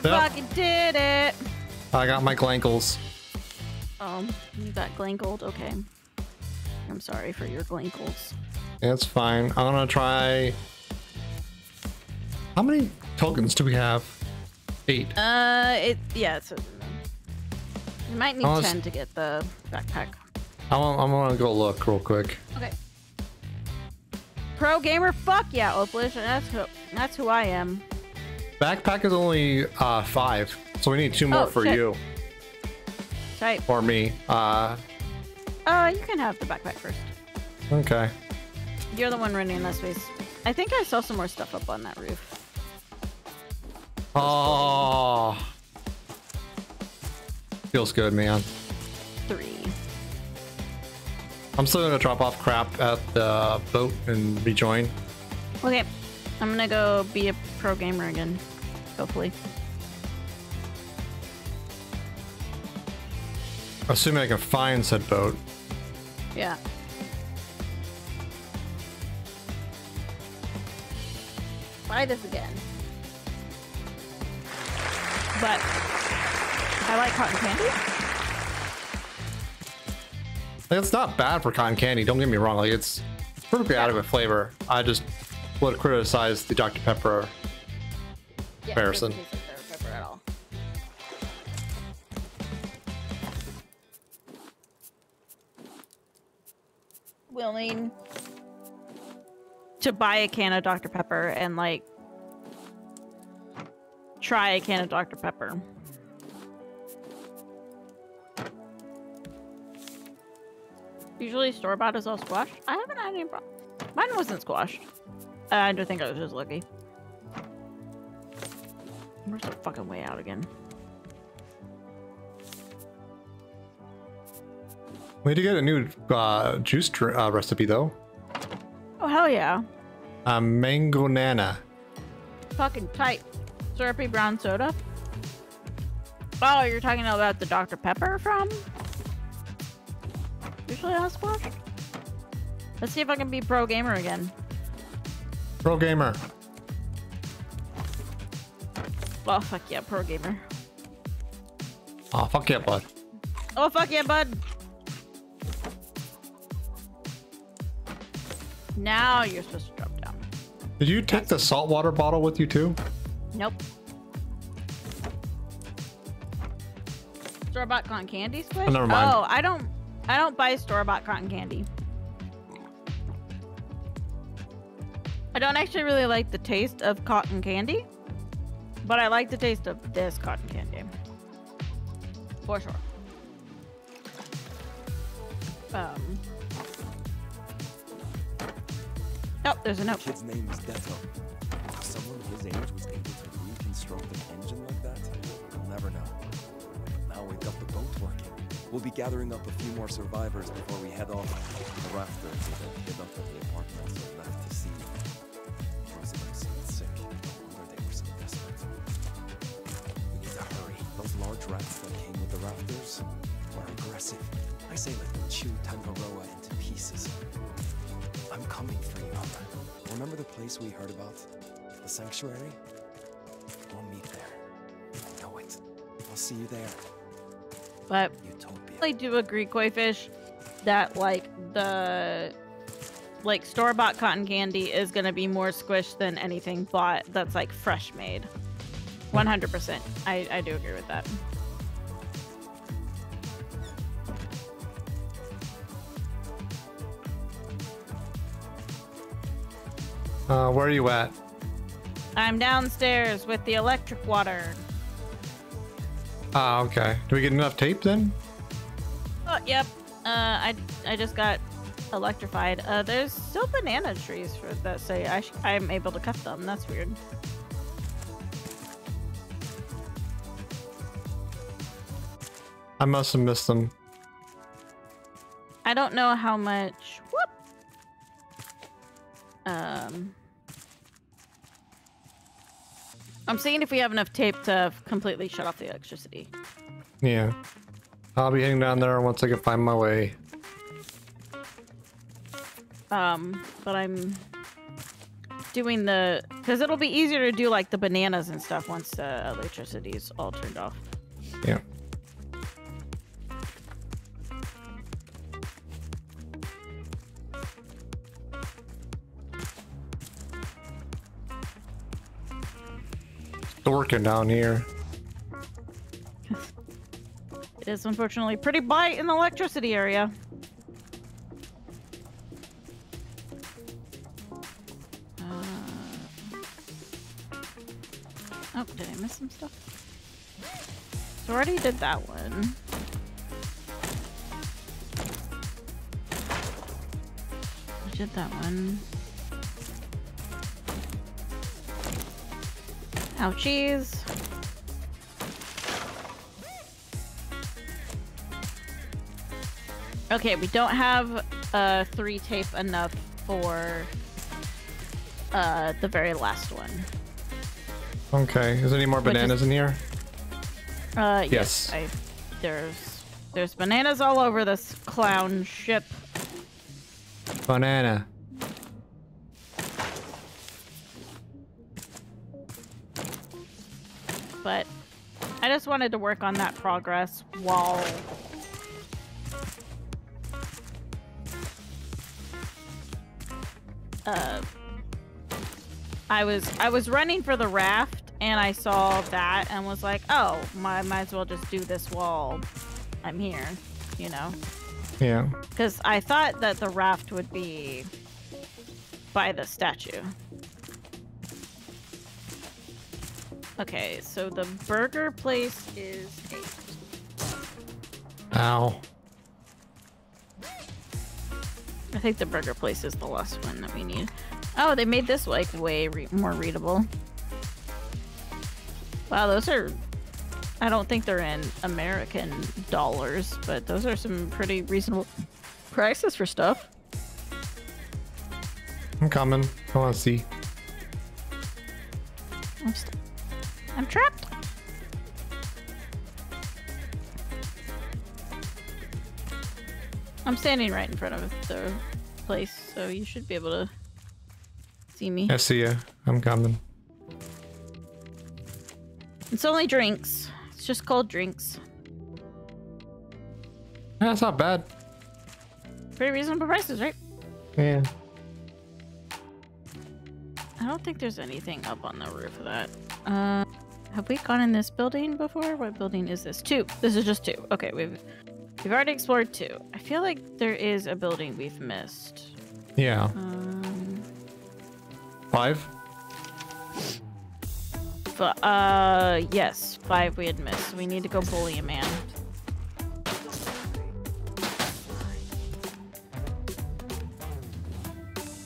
S2: I yep. fucking did it!
S1: I got my glankles.
S2: Oh, you got glankled? Okay. I'm sorry for your glankles.
S1: That's fine. I'm gonna try... How many tokens do we have? Eight.
S2: Uh, it yeah. It's, you might need Almost... ten to get the backpack.
S1: I'm, I'm gonna go look real quick.
S2: Okay. Pro gamer, fuck yeah, Opalish. That's who, that's who I am.
S1: Backpack is only uh, five, so we need two more oh, for shit. you. Type. Or me. Uh,
S2: uh, you can have the backpack first. Okay. You're the one running that space. I think I saw some more stuff up on that roof.
S1: Oh. Feels good, man. Three. I'm still gonna drop off crap at the boat and rejoin.
S2: Okay. I'm gonna go be a pro gamer again. Hopefully.
S1: Assuming I can find said boat.
S2: Yeah. buy this again. But I like cotton candy.
S1: Like, it's not bad for cotton candy, don't get me wrong. Like, it's perfectly yeah. adequate flavor. I just would criticize the Dr. Pepper yeah,
S5: comparison.
S2: Willing to buy a can of Dr. Pepper and like try a can of Dr. Pepper. Usually store bought is all squashed. I haven't had any problem. Mine wasn't squashed. Uh, I don't think I was just lucky. Where's the fucking way out again?
S1: We need to get a new uh, juice uh, recipe though.
S2: Oh hell yeah.
S1: Um, mango nana.
S2: Fucking tight. Syrupy brown soda. Oh, you're talking about the Dr. Pepper from? Usually on Squash? Let's see if I can be pro gamer again. Pro gamer. Oh, fuck yeah, pro gamer.
S1: Oh, fuck yeah, bud.
S2: Oh, fuck yeah, bud. Now you're supposed to drop down.
S1: Did you take the saltwater bottle with you too?
S2: Nope. Store-bought cotton candy squish? Oh, never mind. Oh, I don't, I don't buy store-bought cotton candy. I don't actually really like the taste of cotton candy, but I like the taste of this cotton candy. For sure. Um, Oh, there's a note. The kid's name is Deto. If someone his age was able to
S3: reconstruct an engine like that, we'll never know. now we've got the boat working. We'll be gathering up a few more survivors before we head off to the rafters up at the left to sick. they were so desperate. We need to hurry. Those large rats that came with the rafters were aggressive. I say let them chew Tangaroa into pieces. I'm coming for you, Mother. Remember the place we heard about? The sanctuary? We'll meet there. I know it. I'll see you there.
S2: But Utopia. I do agree, koi fish, that like the like store bought cotton candy is gonna be more squished than anything bought that's like fresh made. 100%. I, I do agree with that.
S1: Uh, where are you at?
S2: I'm downstairs with the electric water.
S1: Ah, okay. Do we get enough tape then?
S2: Oh, yep. Uh, I, I just got electrified. Uh, there's still banana trees for that. Say, so I sh- I'm able to cut them. That's weird.
S1: I must have missed them.
S2: I don't know how much. Whoop. Um. I'm seeing if we have enough tape to completely shut off the electricity. Yeah.
S1: I'll be heading down there once I can find my way.
S2: Um, but I'm doing the... Because it'll be easier to do, like, the bananas and stuff once the electricity's all turned off.
S1: working down here.
S2: It is unfortunately pretty bright in the electricity area. Uh... Oh, did I miss some stuff? So already did that one. I did that one. Ouchies. Oh, okay, we don't have uh, three tape enough for uh, the very last one.
S1: Okay, is there any more bananas in here?
S2: Uh, yes. yes I... there's there's bananas all over this clown ship. Banana. wanted to work on that progress while uh, I was I was running for the raft and I saw that and was like, oh, my, might as well just do this wall. I'm here, you know. Yeah. Because I thought that the raft would be by the statue. Okay, so the burger place is eight. Ow. I think the burger place is the last one that we need. Oh, they made this like way re more readable. Wow, those are. I don't think they're in American dollars, but those are some pretty reasonable prices for stuff.
S1: I'm coming. I want to see.
S2: I'm still I'm trapped. I'm standing right in front of the place, so you should be able to see me. I
S1: see you. I'm coming.
S2: It's only drinks. It's just cold drinks.
S1: Yeah, that's not bad.
S2: Pretty reasonable prices, right? Yeah. I don't think there's anything up on the roof of that. Uh... Have we gone in this building before? What building is this? Two. This is just two. Okay, we've we've already explored two. I feel like there is a building we've missed. Yeah. Um, five. But, uh, yes, five we had missed. We need to go bully a man.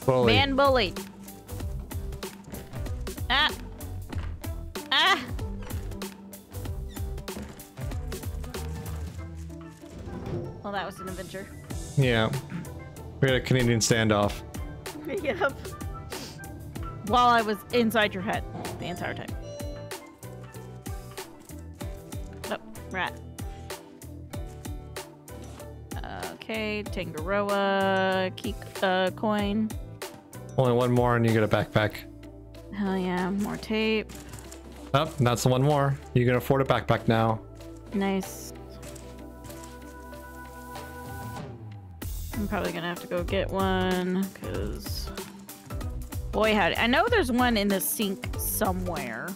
S2: Bully. Man bullied. Ah. Ah. Well, that was an adventure.
S1: Yeah. We had a Canadian standoff.
S2: Yep. While I was inside your head the entire time. Oh, rat. Okay, Tangaroa, key, uh, coin.
S1: Only one more and you get a backpack.
S2: Hell yeah, more tape.
S1: oh, that's the one more. You can afford a backpack now.
S2: Nice. I'm probably gonna have to go get one, because... Boy, howdy. I know there's one in the sink somewhere.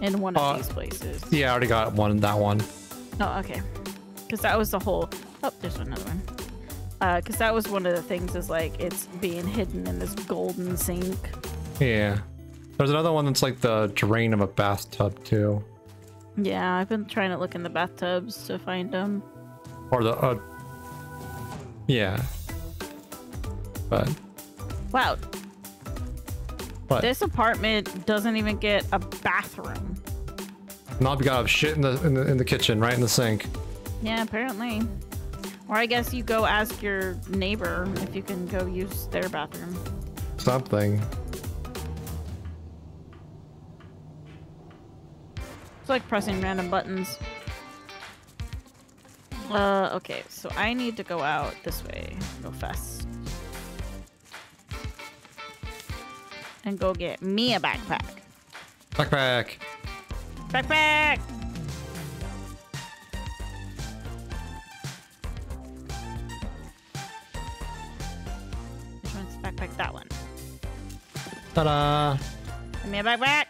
S2: In one of uh, these places.
S1: Yeah, I already got one, that one.
S2: Oh, okay. Because that was the whole... Oh, there's another one. Because uh, that was one of the things is, like, it's being hidden in this golden sink.
S1: Yeah. There's another one that's, like, the drain of a bathtub, too.
S2: Yeah, I've been trying to look in the bathtubs to find them.
S1: Or the... Uh, yeah. But. Wow. this
S2: apartment doesn't even get a bathroom.
S1: Knob got shit in the, in the in the kitchen, right in the sink.
S2: Yeah, apparently. Or I guess you go ask your neighbor if you can go use their bathroom.
S1: Something.
S2: It's like pressing random buttons. Uh, okay, so I need to go out this way real fast. And go get me a backpack.
S1: Backpack!
S2: Backpack! Which one's backpack? That one.
S1: Ta-da!
S2: Give me a backpack!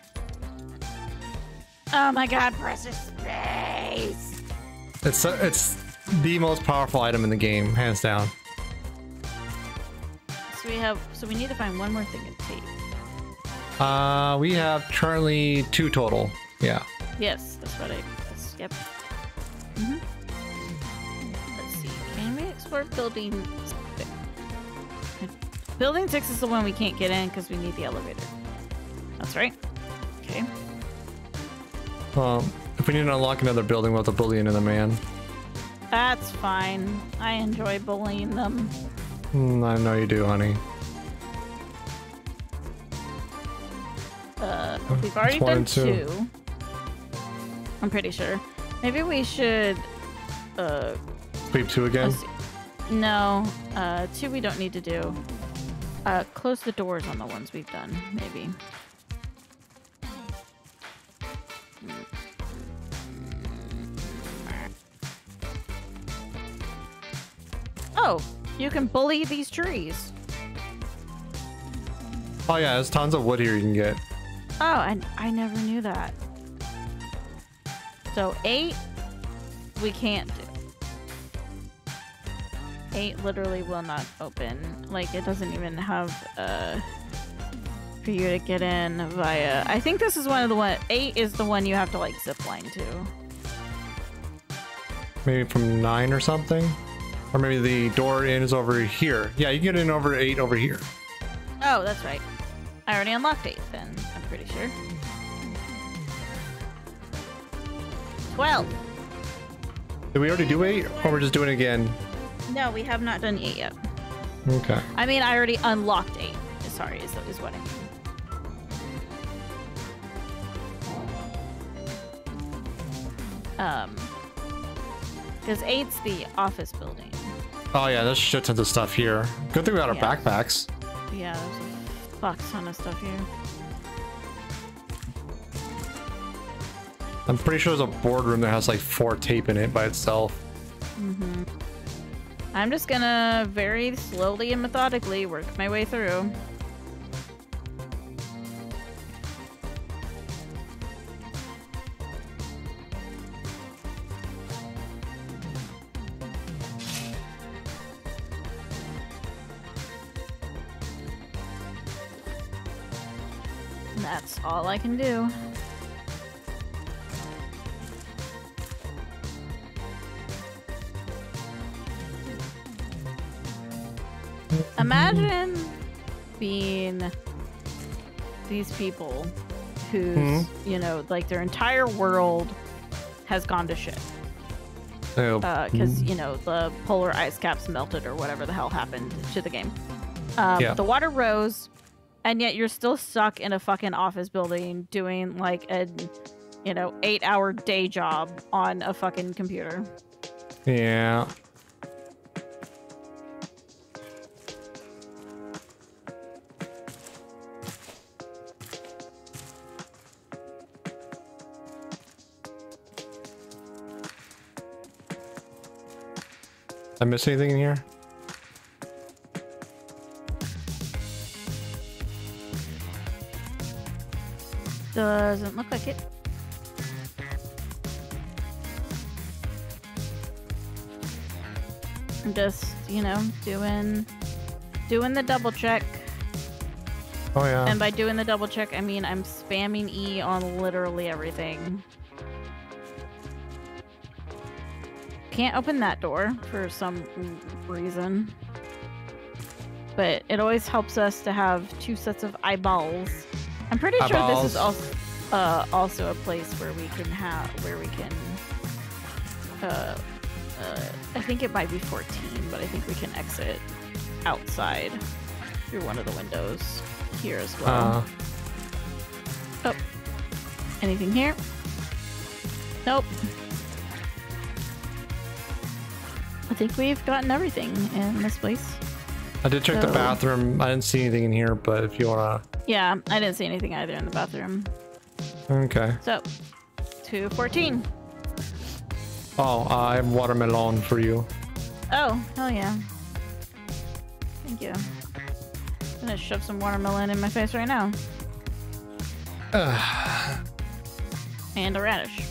S2: Oh my god, precious space!
S1: It's, uh, it's the most powerful item in the game, hands down.
S2: So we have, so we need to find one more thing to take.
S1: Uh, we have currently two total.
S2: Yeah. Yes, that's what I. That's, yep. Mm hmm Let's see. Can we explore building? Building six is the one we can't get in because we need the elevator. That's right. Okay.
S1: Well, if we need to unlock another building, we'll have to bully another man.
S2: That's fine. I enjoy bullying them.
S1: Mm, I know you do, honey.
S2: Uh, oh, we've already done two. two. I'm pretty sure. Maybe we should. Uh, two again? No, uh, two we don't need to do. Uh, close the doors on the ones we've done, maybe. Hmm. Oh, you can bully these trees.
S1: Oh yeah, there's tons of wood here you can get.
S2: Oh, and I never knew that. So eight, we can't do. Eight literally will not open. Like, it doesn't even have, uh, for you to get in via... I think this is one of the one... Eight is the one you have to, like, zipline to.
S1: Maybe from nine or something? Or maybe the door in is over here. Yeah, you get in over eight over here.
S2: Oh, that's right. I already unlocked eight then, I'm pretty sure. 12.
S1: Did we already do eight? Or we're just doing it again?
S2: No, we have not done eight yet. Okay. I mean, I already unlocked eight. Sorry, is, is what I mean. Um, because eight's the office building.
S1: Oh yeah, there's shit tons of stuff here. Good thing we got yeah. our backpacks.
S2: Yeah, there's a fuck ton of stuff here.
S1: I'm pretty sure there's a boardroom that has like four tape in it by itself.
S2: Mm -hmm. I'm just gonna very slowly and methodically work my way through. all I can do. Imagine being these people whose, mm-hmm. you know, like their entire world has gone to shit.
S5: Because, oh. uh, hmm. you
S2: know, the polar ice caps melted or whatever the hell happened to the game. Um, yeah. The water rose, and yet you're still stuck in a fucking office building doing like a you know eight hour day job on a fucking computer
S1: yeah I miss anything in here?
S2: Doesn't look like it. I'm just, you know, doing doing the double check. Oh yeah. And by doing the double check, I mean I'm spamming E on literally everything. Can't open that door for some reason. But it always helps us to have two sets of eyeballs. I'm pretty Eyeballs. sure this is also uh, also a place where we can have where we can. Uh, uh, I think it might be 14, but I think we can exit outside through one of the windows here as well. Uh. Oh, anything here? Nope. I think we've gotten everything in this place.
S1: I did check so... the bathroom. I didn't see anything in here, but if you wanna
S2: yeah, I didn't see anything either in the bathroom. Okay. So, 214.
S1: Oh, uh, I have watermelon for you.
S2: Oh, hell yeah. Thank you. I'm gonna shove some watermelon in my face right now. and a radish.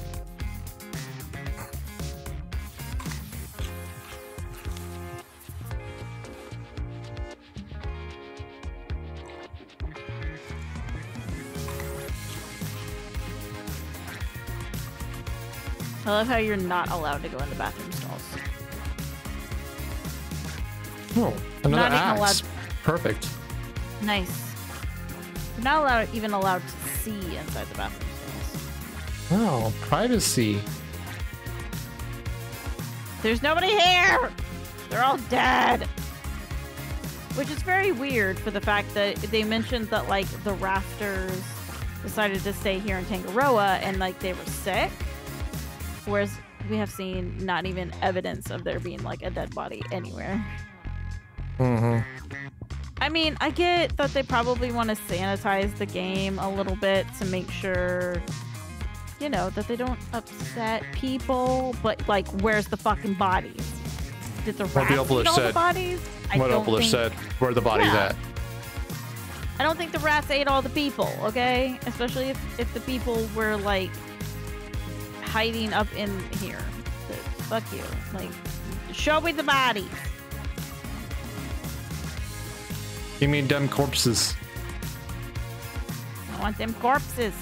S2: I love how you're not allowed to go in the bathroom stalls.
S1: Oh, another not axe. Perfect.
S2: Nice. You're not allowed, even allowed to see inside the bathroom stalls.
S1: Oh, privacy.
S2: There's nobody here! They're all dead! Which is very weird for the fact that they mentioned that, like, the rafters decided to stay here in Tangaroa and, like, they were sick whereas we have seen not even evidence of there being like a dead body anywhere. Mm-hmm. I mean, I get that they probably want to sanitize the game a little bit to make sure, you know, that they don't upset people. But like, where's the fucking bodies? Did the what rats eat all said. the bodies? I what Opalus think... said.
S1: Where the bodies yeah. at?
S2: I don't think the rats ate all the people. Okay, especially if if the people were like hiding up in here. Fuck you. Like, show me the body.
S1: Give me dumb corpses.
S2: I want them corpses.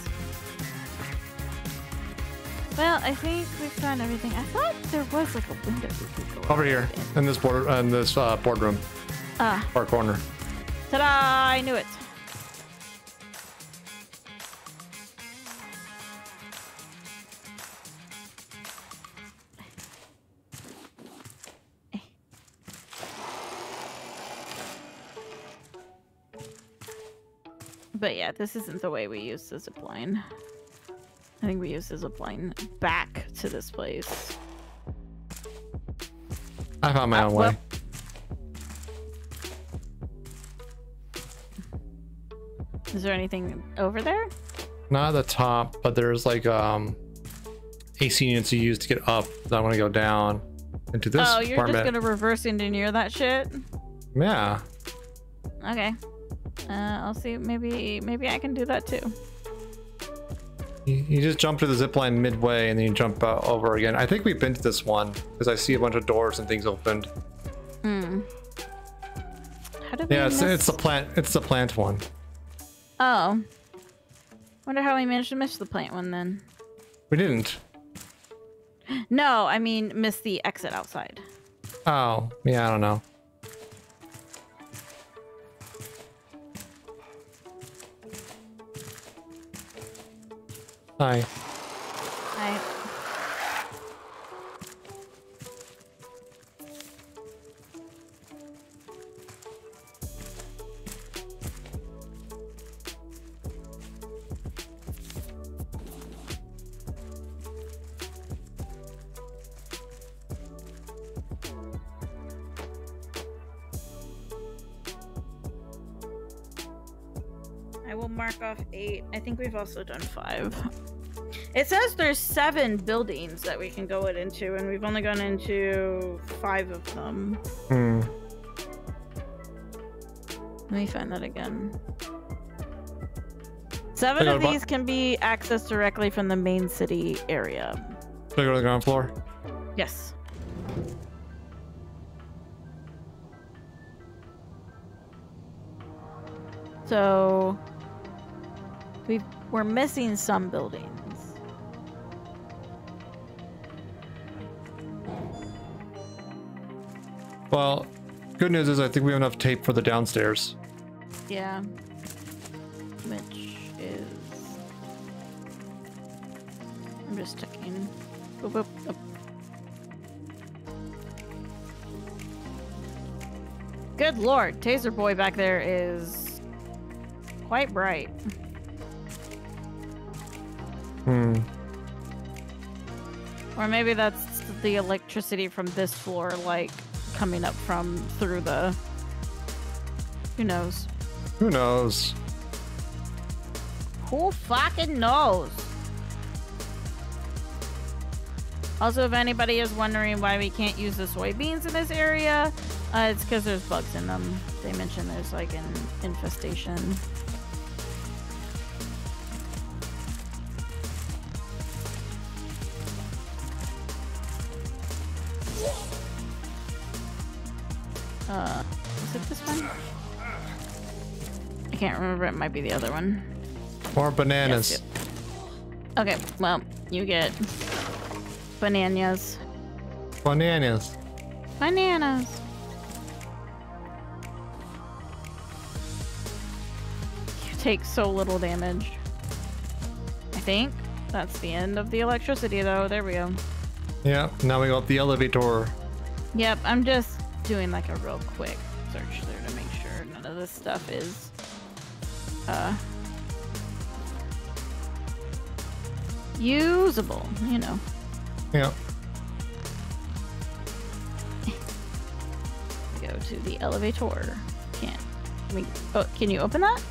S2: Well, I think we've found everything. I thought there was like a window
S1: over here in, in this board in this uh, boardroom. Ah, uh, far corner.
S2: Ta-da! I knew it. But yeah, this isn't the way we use the zipline. I think we use the zipline back to this place.
S1: I found my uh, own well way.
S2: Is there anything over there?
S1: Not at the top, but there's like um AC units you use to get up that I want to go down into this. Oh, you're apartment. just gonna
S2: reverse engineer that shit? Yeah. Okay. Uh, I'll see. Maybe maybe I can do that too.
S1: You, just jump to the zip line midway and then you jump uh, over again. I think we've been to this one because I see a bunch of doors and things opened.
S2: Hmm. How did yeah, it's, miss... it's the
S1: plant. It's the plant one.
S2: Oh. Wonder how we managed to miss the plant one then. We didn't. No, I mean miss the exit outside.
S1: Oh, yeah, I don't know. Hi. Hi.
S2: I will mark off eight. I think we've also done five. It says there's seven buildings that we can go into, and we've only gone into five of them. Hmm. Let me find that again. Seven of these can be accessed directly from the main city area.
S1: Should I go to the ground floor?
S2: Yes. So we we're missing some buildings.
S1: Well, good news is I think we have enough tape for the downstairs.
S2: Yeah. Which is... I'm just checking. Good lord, Taser Boy back there is quite bright. Hmm. Or maybe that's the electricity from this floor, like coming up from through the. Who knows?
S1: Who knows?
S2: Who fucking knows? Also, if anybody is wondering why we can't use the soybeans in this area, uh, it's because there's bugs in them. They mentioned there's like an infestation. Uh, is it this one? I can't remember. It might be the other one.
S1: More bananas. Yes,
S2: okay, well, you get bananas.
S1: Bananas.
S2: Bananas. You take so little damage. I think that's the end of the electricity, though. There we go.
S1: Yeah, now we got the elevator.
S2: Yep, I'm just doing like a real quick search there to make sure none of this stuff is uh, usable, you know. Yeah. Go to the elevator. Can't. we? oh, can you open that?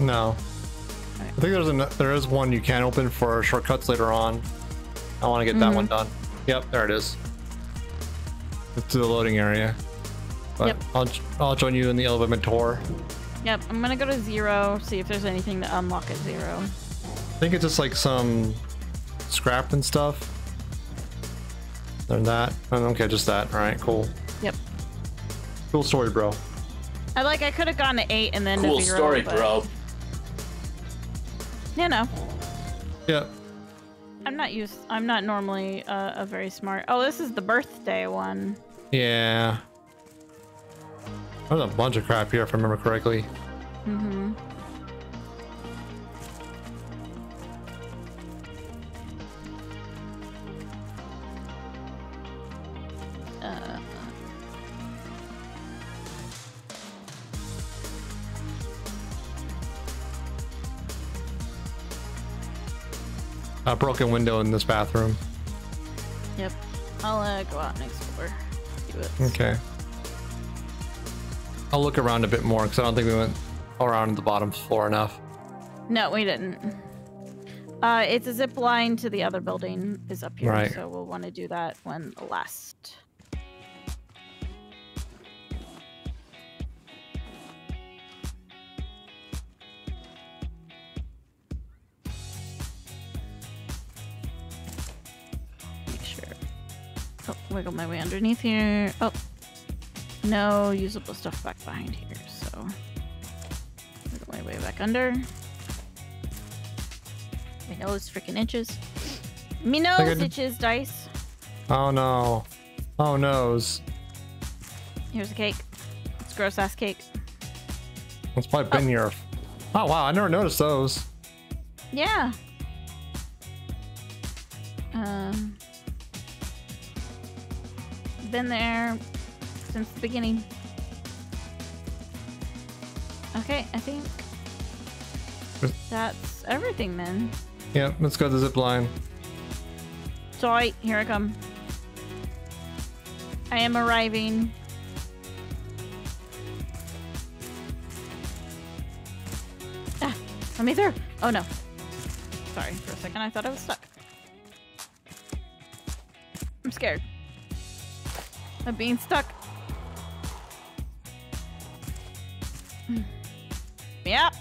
S1: No. Okay. I think there's an, there is one you can open for shortcuts later on. I want to get mm -hmm. that one mm-hmm. done. Yep, there it is to the loading area. But yep. I'll, I'll join you in the elevator tour.
S2: Yep, I'm gonna go to zero, see if there's anything to unlock at zero. I
S1: think it's just like some scrap and stuff. Learn that. Oh, okay, just that. All right, cool. Yep. Cool story, bro.
S2: I like. I could have gone to eight and then cool to zero. Cool story, but... bro. You know. Yep. I'm not used. I'm not normally uh, a very smart. Oh, this is the birthday one.
S1: Yeah. There's a bunch of crap here, if I remember correctly. Mm-hmm. A broken window in this bathroom.
S2: Yep. I'll uh, go out and explore.
S1: Okay. I'll look around a bit more because I don't think we went around the bottom floor enough.
S2: No, we didn't. Uh, it's a zip line to the other building is up here, right. so we'll want to do that when the last wiggle my way underneath here. Oh, no usable stuff back behind here, so wiggle my way back under. My nose freaking inches. Me nose Second. dice.
S1: Oh no. Oh nose.
S2: Here's a cake. It's gross ass cake.
S1: It's probably been oh. here. Oh wow, I never noticed those.
S2: Yeah. Um been there since the beginning. Okay, I think that's everything then.
S1: Yeah, let's go to the zip line.
S2: Sorry, here I come. I am arriving. Ah, let me through. Oh no. Sorry, for a second I thought I was stuck. I'm scared. I'm being stuck. yep.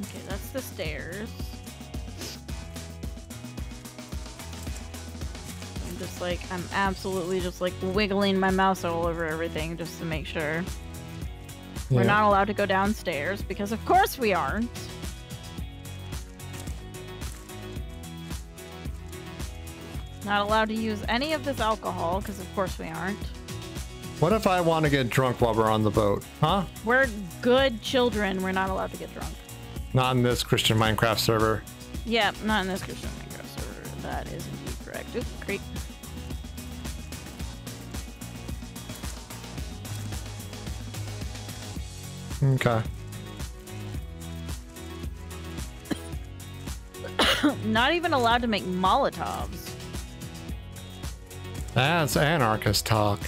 S2: Okay, that's the stairs. I'm just like, I'm absolutely just like wiggling my mouse all over everything just to make sure. We're not allowed to go downstairs because of course we aren't. Not allowed to use any of this alcohol because of course we aren't.
S1: What if I want to get drunk while we're on the boat? Huh?
S2: We're good children. We're not allowed to get drunk.
S1: Not in this Christian Minecraft server.
S2: Yeah, not in this Christian Minecraft server. That is indeed correct. Oop, great. Okay. Not even allowed to make Molotovs.
S1: That's anarchist talk.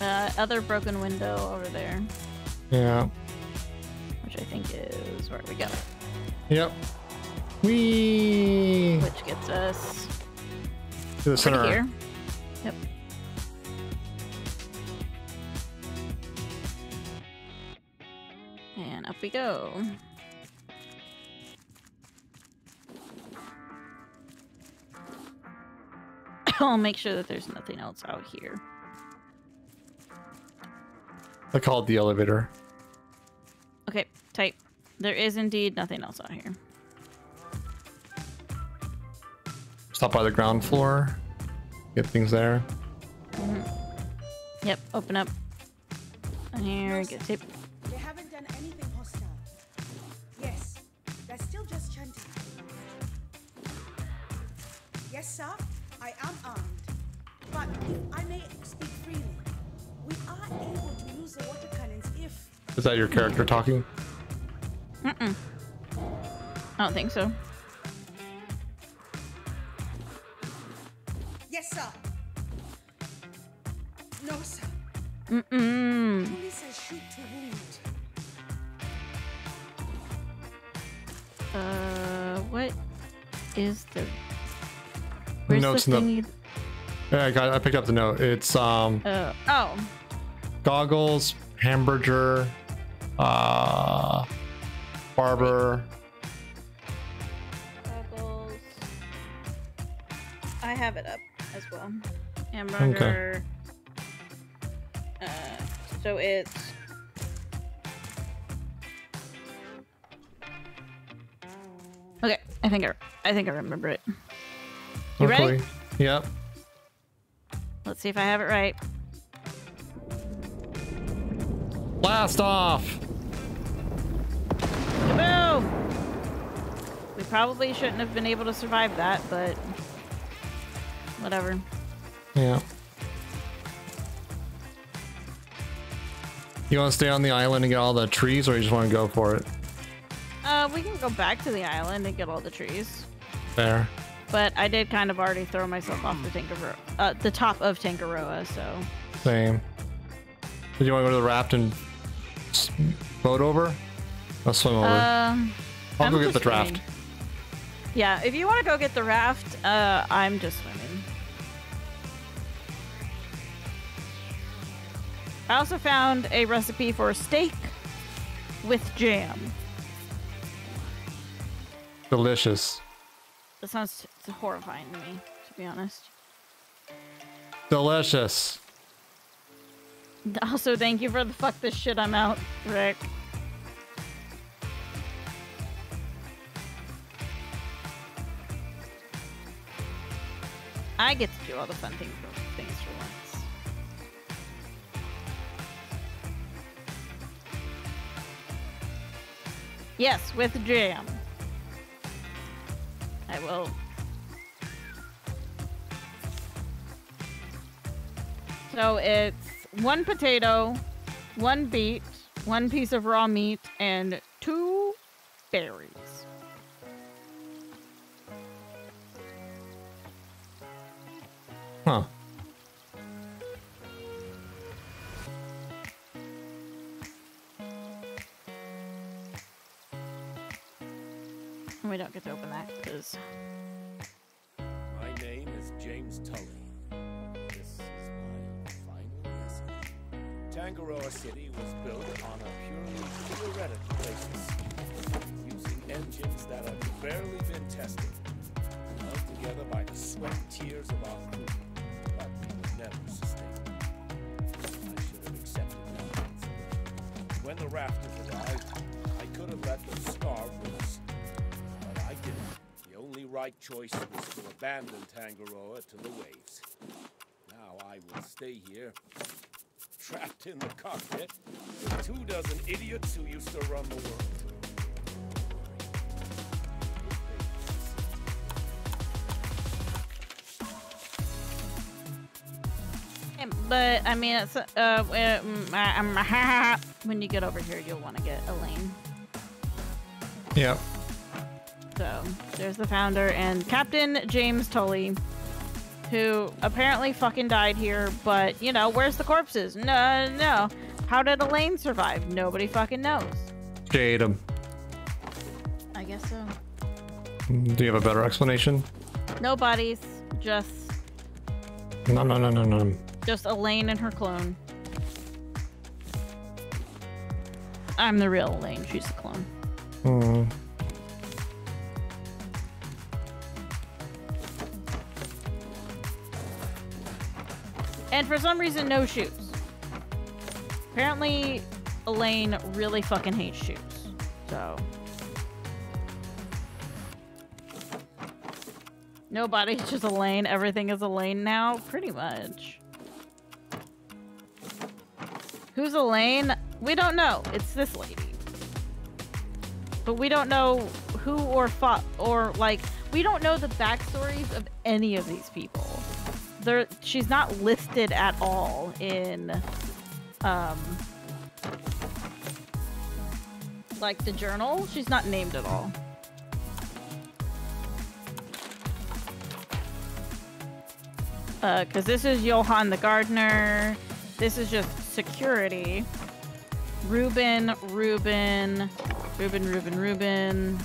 S2: Uh, other broken window over there. Yeah. Which I think is where we go.
S1: Yep. We. Which
S2: gets us
S1: to the center. Here.
S2: Up we go. I'll make sure that there's nothing else out here.
S1: I called the elevator.
S2: Okay, type. There is indeed nothing else out here.
S1: Stop by the ground floor. Get things there. Mm
S2: -hmm. Yep, open up. And here, get tape.
S6: sir, I am armed. But if I may speak freely, we
S1: are able to use the water cannons if... Is that your character talking?
S2: Mm-mm. I don't think so.
S5: Yes, sir.
S6: No, sir.
S2: Mm-mm. Uh, what is the Where's Notes the The...
S1: Yeah, I got. I picked up the note. It's um. Uh, oh. Goggles, hamburger, uh, barber.
S2: Goggles. I have it up as well. Hamburger. Okay. Uh, so it's. Okay, I think I, I think I remember it. You okay. ready? Yep. Let's see if I have it right. Blast off! Kaboom! We probably shouldn't have been able to survive that, but whatever.
S1: Yeah. You want to stay on the island and get all the trees, or you just want to go for it?
S2: Uh, we can go back to the island and get all the trees. There. But I did kind of already throw myself off the hmm. uh, the top of Tangaroa, so.
S1: Same. Do you want to go to the raft and boat over? I'll swim over. Um,
S2: I'll I'm go get the raft. Swimming. Yeah, if you want to go get the raft, uh, I'm just swimming. I also found a recipe for a steak with jam.
S1: Delicious.
S2: That sounds it's horrifying to me, to be honest.
S1: Delicious.
S2: Also, thank you for the fuck this shit, I'm out, Rick. I get to do all the fun things for, things for once. Yes, with jam. I will So it's one potato, one beet, one piece of raw meat, and two berries. Huh. We don't get to open that because. My
S4: name is James Tully. Tangaroa City was built on a purely theoretical basis, using engines that have barely been tested, held together by the sweat and tears of our crew, but we never sustained. I should have accepted that. When the rafters arrived, I could have let them starve with us, but I didn't. The only right choice was to abandon Tangaroa to the waves. Now I will stay here trapped in the cockpit with two dozen idiots who used to run the world.
S2: But, I mean, it's, uh, uh, mm, uh um, when you get over here, you'll want to get Elaine. Yep. So, there's the founder and Captain James Tully who apparently fucking died here, but, you know, where's the corpses? No, no. How did Elaine survive? Nobody fucking knows. Jade him. I guess so.
S1: Do you have a better explanation?
S2: No bodies, just...
S1: No, no, no, no,
S5: no.
S2: Just Elaine and her clone. I'm the real Elaine, she's the clone. Hmm. And for some reason, no shoes. Apparently, Elaine really fucking hates shoes. So. Nobody's just Elaine. Everything is Elaine now, pretty much. Who's Elaine? We don't know. It's this lady. But we don't know who or fought or like, we don't know the backstories of any of these people there she's not listed at all in um like the journal. She's not named at all. Uh, cause this is Johan the gardener. This is just security. Ruben, Ruben, Ruben, Ruben, Ruben.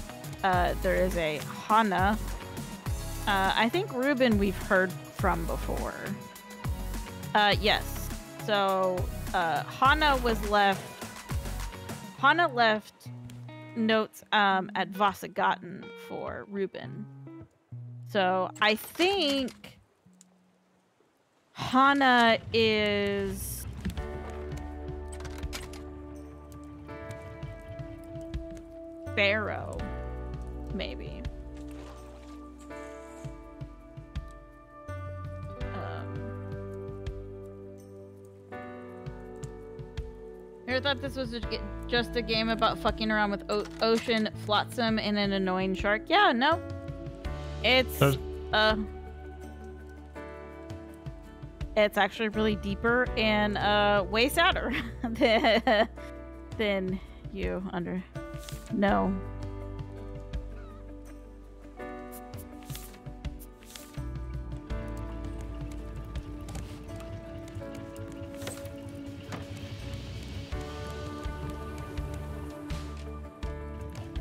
S2: Uh, there is a Hana. Uh, I think Ruben we've heard from before. Uh, yes. So uh, Hana was left. Hana left notes um, at Vasagatan for Ruben. So I think Hana is. Barrow, maybe. I thought this was a, just a game about fucking around with o ocean flotsam and an annoying shark. Yeah, no. It's uh it's actually really deeper and uh way sadder than than you under no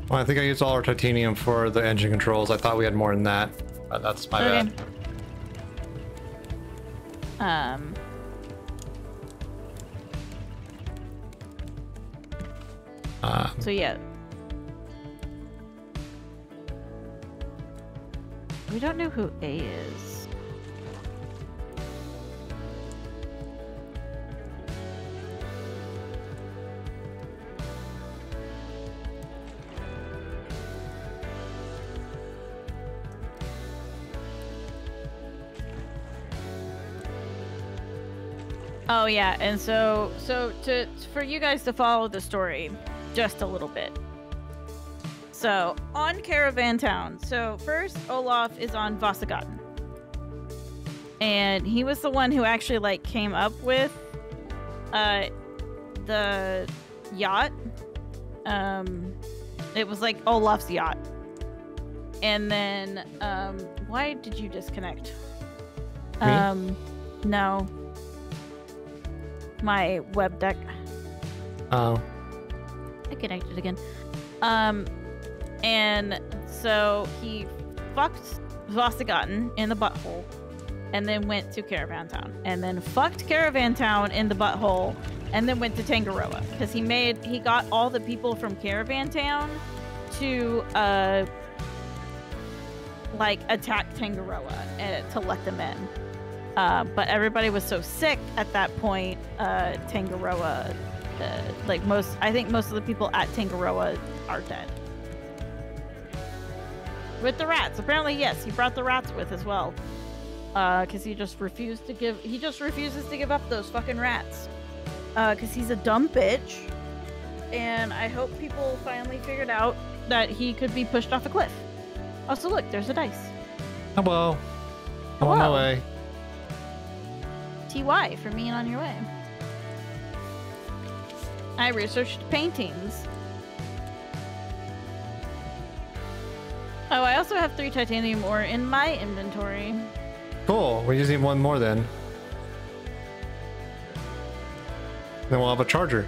S1: Well, I think I used all our titanium for the engine controls. I thought we had more than that, but that's my okay.
S2: bad. Um. Um, so yeah. We don't know who A is. Oh yeah, and so so to for you guys to follow the story just a little bit. So on Caravan Town. So first Olaf is on Vasagatan. And he was the one who actually like came up with uh the yacht. Um it was like Olaf's yacht. And then um why did you disconnect? Me? Um no my web deck. Oh. I connected again. Um, and so he fucked Vasagatan in the butthole, and then went to Caravan Town, and then fucked Caravan Town in the butthole, and then went to Tangaroa because he made he got all the people from Caravan Town to uh like attack Tangaroa and eh, to let them in. Uh, but everybody was so sick at that point. Uh, Tangaroa, uh, like most, I think most of the people at Tangaroa are dead. With the rats, apparently, yes, he brought the rats with as well, because uh, he just refused to give. He just refuses to give up those fucking rats, because uh, he's a dumb bitch. And I hope people finally figured out that he could be pushed off a cliff. Also, look, there's a dice.
S1: Hello. Oh, Hello. I'm on my way.
S2: TY for being on your way. I researched paintings. Oh, I also have three titanium ore in my inventory.
S1: Cool. We're using one more then. Then we'll have a charger.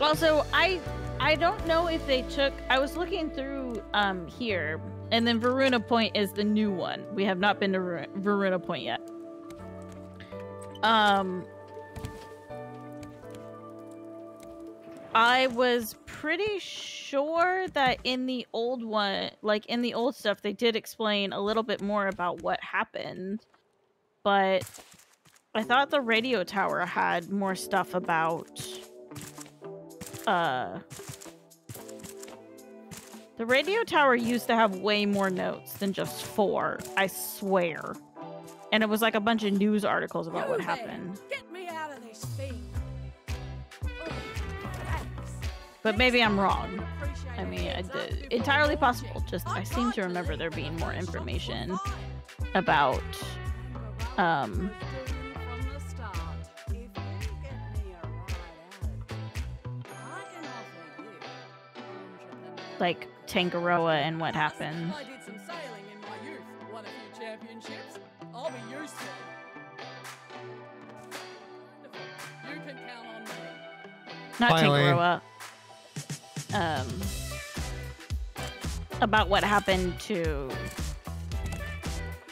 S2: Also, I I don't know if they took. I was looking through um here, and then Varuna Point is the new one. We have not been to Varuna Point yet. Um, I was pretty sure that in the old one, like in the old stuff, they did explain a little bit more about what happened, but I thought the radio tower had more stuff about uh the radio tower used to have way more notes than just four, I swear. And it was like a bunch of news articles about you what happened.
S6: Get me out of this thing.
S2: but maybe I'm wrong. I mean, I entirely possible. Just I seem to remember there being more information about um like Tangaroa and what happened. Not Finally. Tangaroa. Um, about what happened to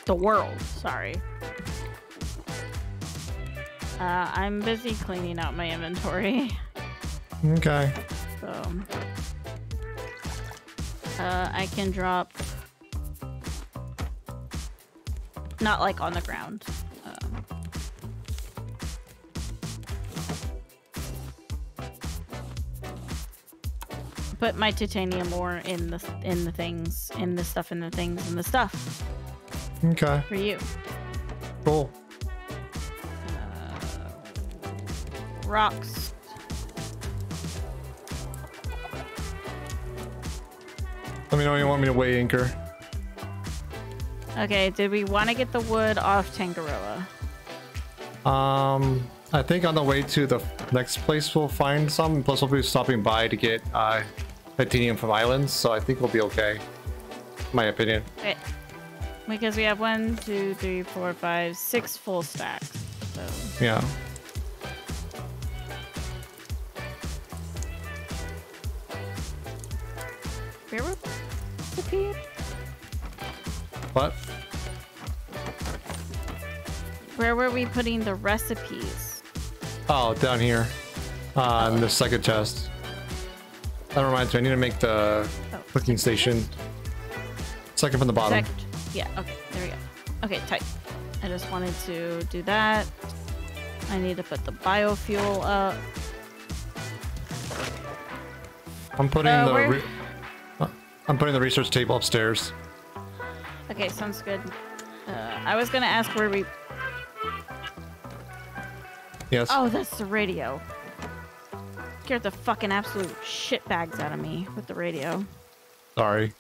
S2: the world. Sorry. Uh, I'm busy cleaning out my inventory. Okay. So. Uh, I can drop... Not like on the ground. Um... Put my titanium ore in the in the things, in the stuff, in the things, in the stuff. Okay. For you. Cool. Uh, rocks.
S1: Let me know you want me to weigh anchor.
S2: Okay, did we want to get the wood off Tangaroa?
S1: Um, I think on the way to the next place we'll find some. Plus we'll be stopping by to get uh, titanium from islands, so I think we'll be okay. My opinion.
S2: Okay. Because we have one, two, three, four, five, six full stacks. So.
S1: Yeah. What?
S2: Where were we putting the recipes?
S1: Oh, down here. On uh, um, the second chest. That reminds me, I need to make the oh, cooking station. Second from the bottom. Second.
S2: Yeah, okay, there we go. Okay, tight. I just wanted to do that. I need to put the biofuel up.
S1: I'm putting uh, the... I'm putting the research table upstairs.
S2: Okay, sounds good. Uh, I was gonna ask where we.
S5: Yes. Oh, that's
S2: the radio. Scared the fucking absolute shit bags out of me with the radio. Sorry.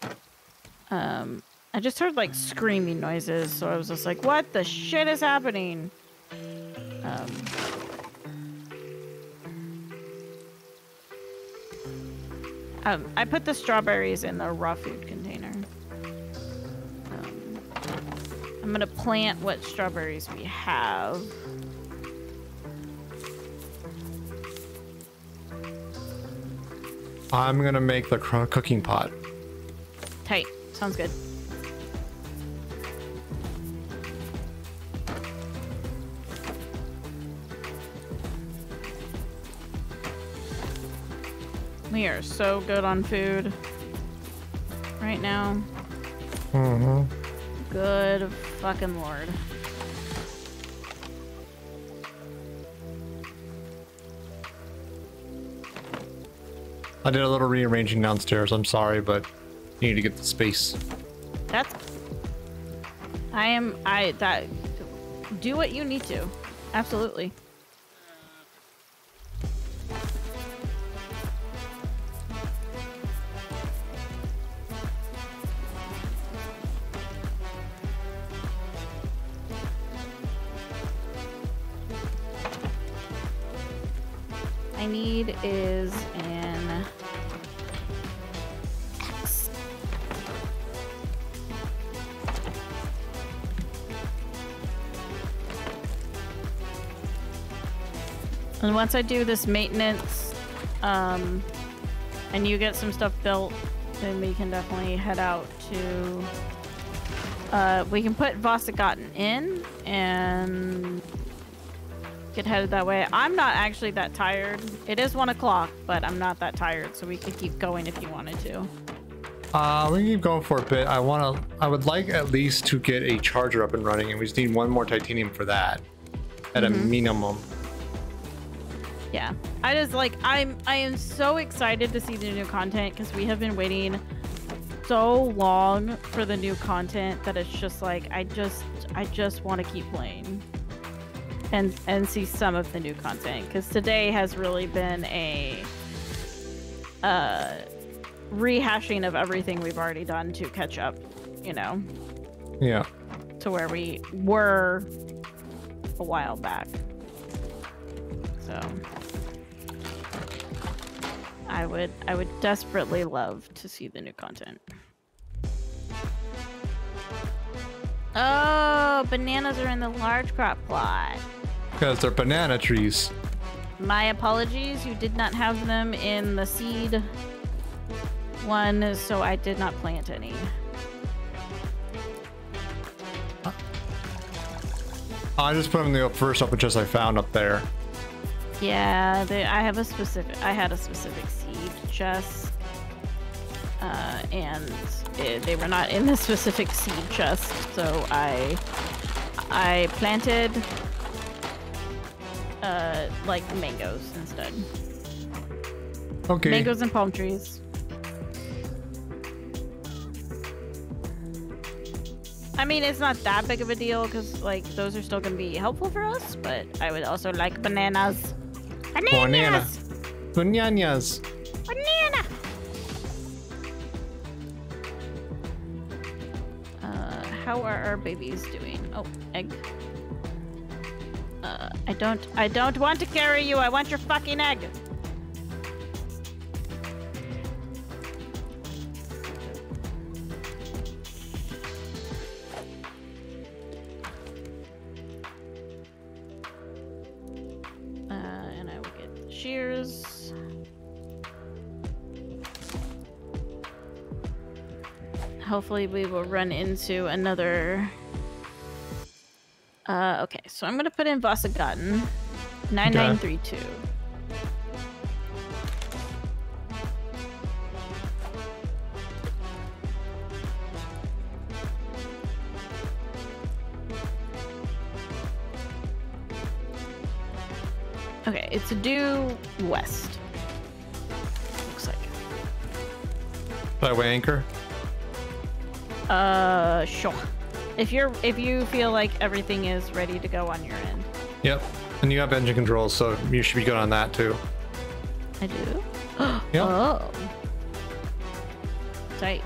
S2: Um, I just heard like screaming noises, so I was just like, "What the shit is happening?" Um. Um, I put the strawberries in the raw food container. Um, I'm gonna plant what strawberries we have.
S1: I'm gonna make the cooking pot.
S2: Tight. Sounds good. We are so good on food right now.
S5: Mm hmm
S2: Good fucking lord.
S1: I did a little rearranging downstairs. I'm sorry, but you need to get the space.
S2: That's. I am. I. That. Do what you need to. Absolutely. once I do this maintenance, um, and you get some stuff built, then we can definitely head out to... Uh, we can put Vasagatan in and get headed that way. I'm not actually that tired. It is one o'clock, but I'm not that tired, so we could keep going if you wanted to.
S1: Uh, we can keep going for a bit. I want to. I would like at least to get a charger up and running, and we just need one more titanium for that, at mm -hmm. a mm-hmm. minimum.
S2: Yeah. I just like I'm I am so excited to see the new content because we have been waiting so long for the new content that it's just like I just I just want to keep playing and and see some of the new content because today has really been a uh rehashing of everything we've already done to catch up, you know. Yeah. To where we were a while back. So I would I would desperately love to see the new content. Oh, bananas are in the large crop plot.
S1: Because they're banana trees.
S2: My apologies, you did not have them in the seed one, so I did not plant any.
S1: I just put them in the first open chest I found up there.
S2: Yeah, they, I have a specific. I had a specific chests, uh, and it, they were not in the specific seed chest, so I I planted uh, like mangoes instead. Okay. Mangoes and palm trees. I mean, it's not that big of a deal because like those are still gonna be helpful for us, but I would also like bananas. Bananas. Bananas.
S1: bananas.
S2: Banana! Uh, how are our babies doing? Oh, egg. Uh, I don't- I don't want to carry you! I want your fucking egg! hopefully we will run into another... Uh, okay, so I'm going to put in Vasagatan. 9932. Okay. Okay, it's due west. Looks
S1: like. That way, anchor.
S2: Uh, sure. If you're if you feel like everything is ready to go on your end.
S1: Yep. And you have engine controls, so you should be good on that too.
S2: I do. Yeah. Oh. Tight.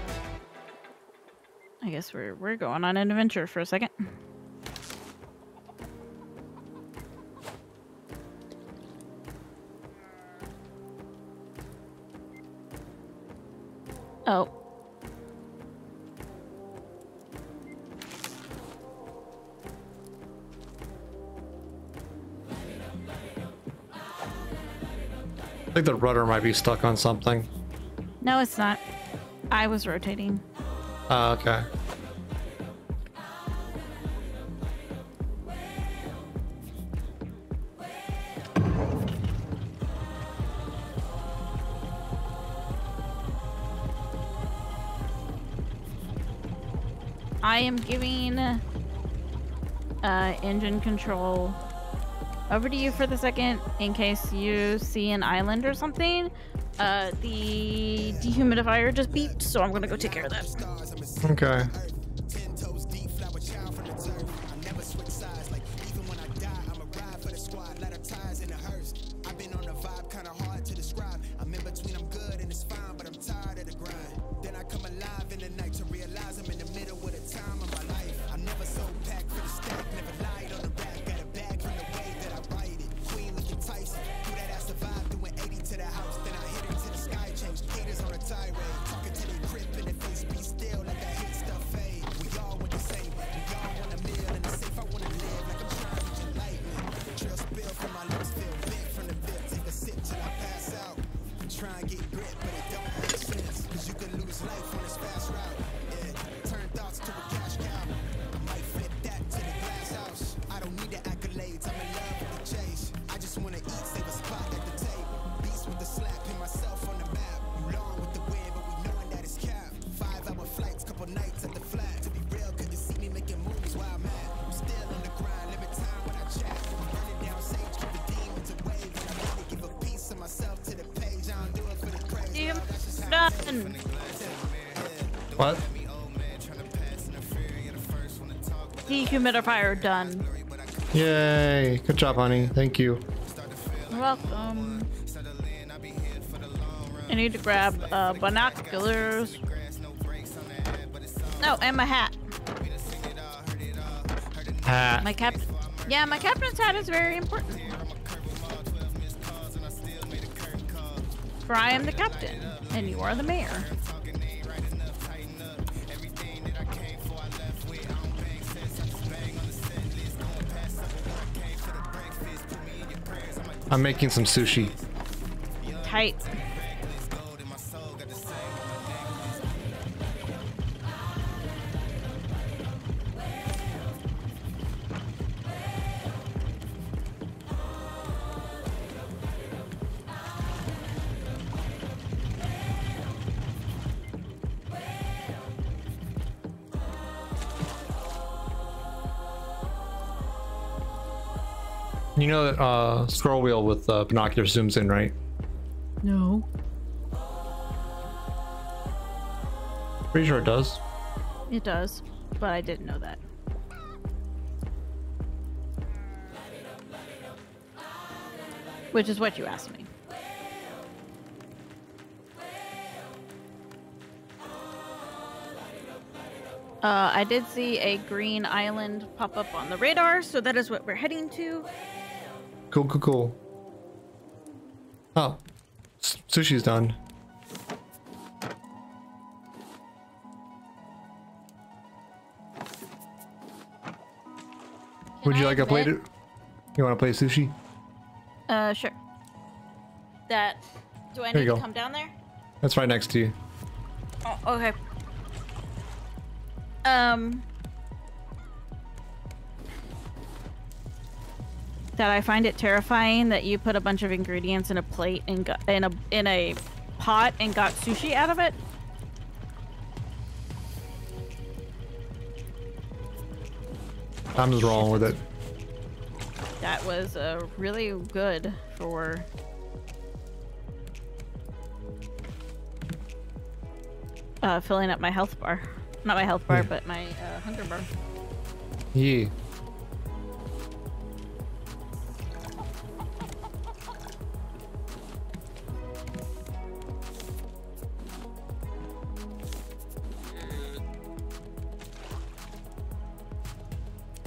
S2: I guess we're we're going on an adventure for a second. Oh,
S1: I think the rudder might be stuck on something.
S2: No, it's not. I was rotating. Uh, okay. I am giving uh, engine control over to you for the second in case you see an island or something. Uh, the dehumidifier just beeped, so
S8: I'm gonna go take care of that. Okay.
S2: humidifier done.
S1: Yay. Good job, honey. Thank you.
S2: welcome. I need to grab uh, binoculars. No, oh, and my hat. Hat. My cap. Yeah, my captain's hat is very important. For I am the captain, and you are the mayor.
S1: I'm making some sushi. Tight. you know that uh, scroll wheel with uh, binocular zooms in, right? No. Pretty sure it does.
S2: It does, but I didn't know that. Which is what you asked me. Uh, I did see a green island pop up on the radar, so that is what we're heading to.
S1: Cool, cool, cool. Oh, sushi's done. Can Would you I like a plate? It? You want to play sushi?
S2: Uh, sure. That. Do I there need to come down there?
S1: That's right next to you.
S2: Oh, okay. Um. that I find it terrifying that you put a bunch of ingredients in a plate and got in a in a pot and got sushi out of it.
S1: I'm just wrong with it.
S2: That was uh, really good for uh, filling up my health bar. Not my health bar, yeah. but my uh, hunger bar. Yeah.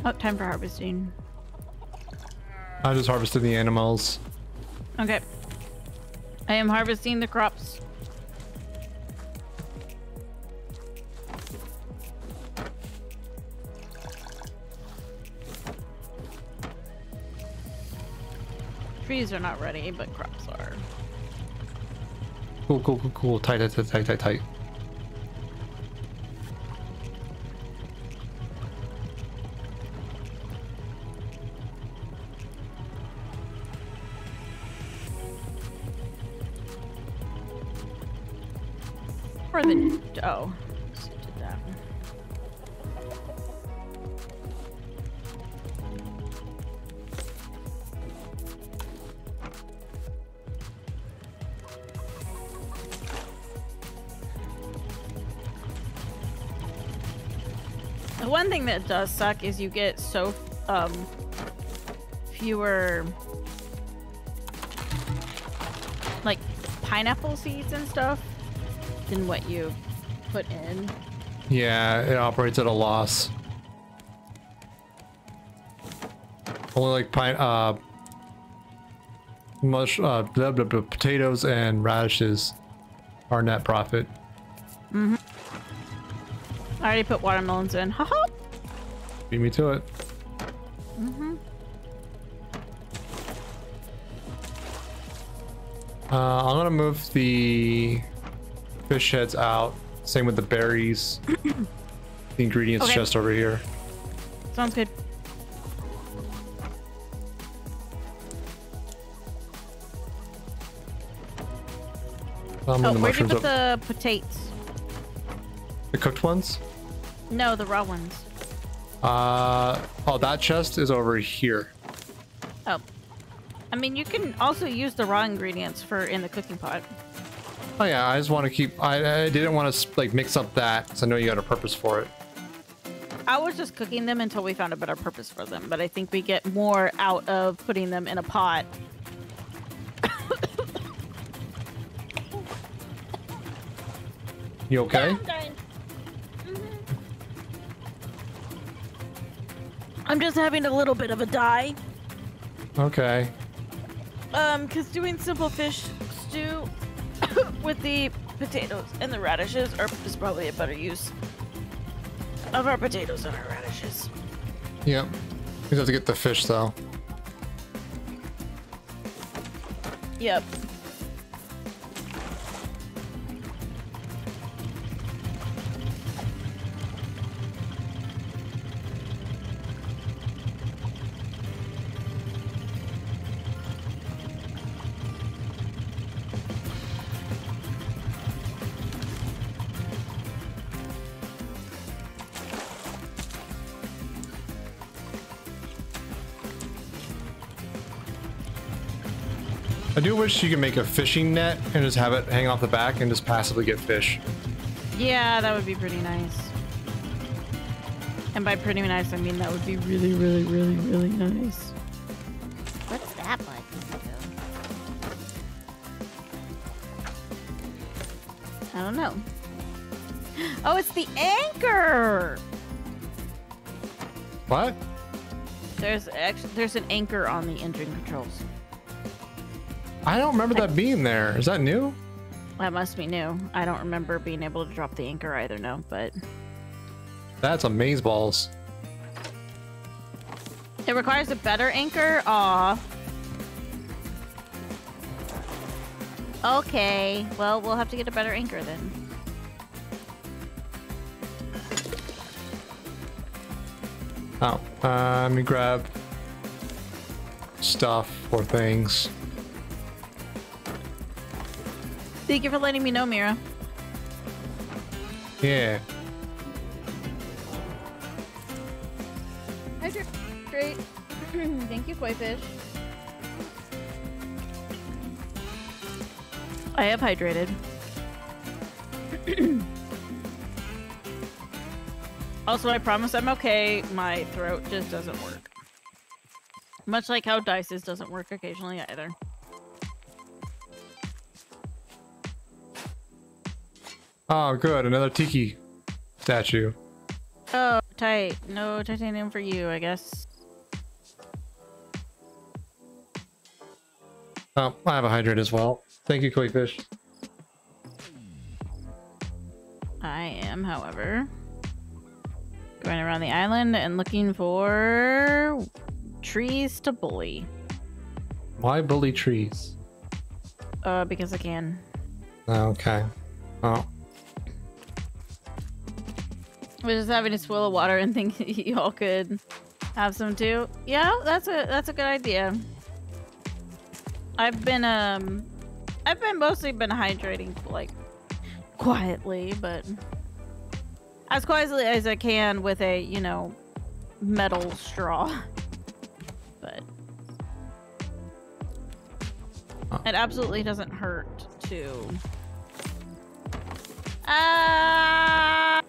S2: Oh, time for harvesting.
S1: I just harvested the animals.
S2: Okay. I am harvesting the crops. Trees are not ready, but crops are.
S1: Cool, cool, cool, cool. Tight, tight, tight, tight, tight.
S2: or the... Oh. The one thing that does suck is you get so um, fewer like pineapple seeds and stuff than what you put in.
S1: Yeah, it operates at a loss. Only like pine, uh, mush, uh, blah, blah, blah, potatoes and radishes are net profit.
S2: Mm-hmm. I already put watermelons in. Ha ha!
S1: Beat me to it. Mm-hmm. Uh, I'm gonna move the Fish heads out. Same with the berries. the ingredients okay. chest over here. Sounds good. Um,
S5: oh, where'd you put up.
S2: the potatoes?
S1: The cooked ones?
S2: No, the raw ones.
S1: Uh, oh, that chest is over here.
S2: Oh. I mean, you can also use the raw ingredients for in the cooking pot.
S1: Oh yeah, I just want to keep. I, I didn't want to like mix up that because I know you had a purpose for it.
S2: I was just cooking them until we found a better purpose for them, but I think we get more out of putting them in a pot. you okay? Yeah, I'm, mm -hmm. I'm just having a little bit of a die. Okay. Um, because doing simple fish stew with the potatoes and the radishes are, is probably a better use of our potatoes and our radishes.
S1: Yep. we have to get the fish, though. Yep. do wish you could make a fishing net and just have it hang off the back and just passively get fish.
S2: Yeah, that would be pretty nice. And by pretty nice, I mean that would be really, really, really, really nice. What's that like? I don't know. Oh, it's the anchor! What? There's actually there's an anchor on the engine controls.
S1: I don't remember that being there. Is that new?
S2: That must be new. I don't remember being able to drop the anchor either, no, but...
S1: That's amazing balls.
S2: It requires a better anchor? Aw. Okay, well, we'll have to get a better anchor then.
S1: Oh, uh, let me grab stuff or things.
S2: Thank you for letting me know, Mira. Yeah. Hi, great. Thank you, koi fish. I have hydrated. also, I promise I'm okay. My throat just doesn't work. Much like how Dice's doesn't work occasionally either.
S1: Oh, good. Another tiki statue.
S2: Oh, tight. No titanium for you, I guess.
S1: Oh, I have a hydrant as well. Thank you, koi fish.
S2: I am, however, going around the island and looking for trees to bully.
S1: Why bully trees?
S2: Uh, because I can.
S1: Okay. Oh.
S2: We're just having a swill of water and think y'all could have some too. Yeah, that's a that's a good idea. I've been um I've been mostly been hydrating like quietly, but as quietly as I can with a, you know, metal straw. but uh. it absolutely doesn't hurt to uh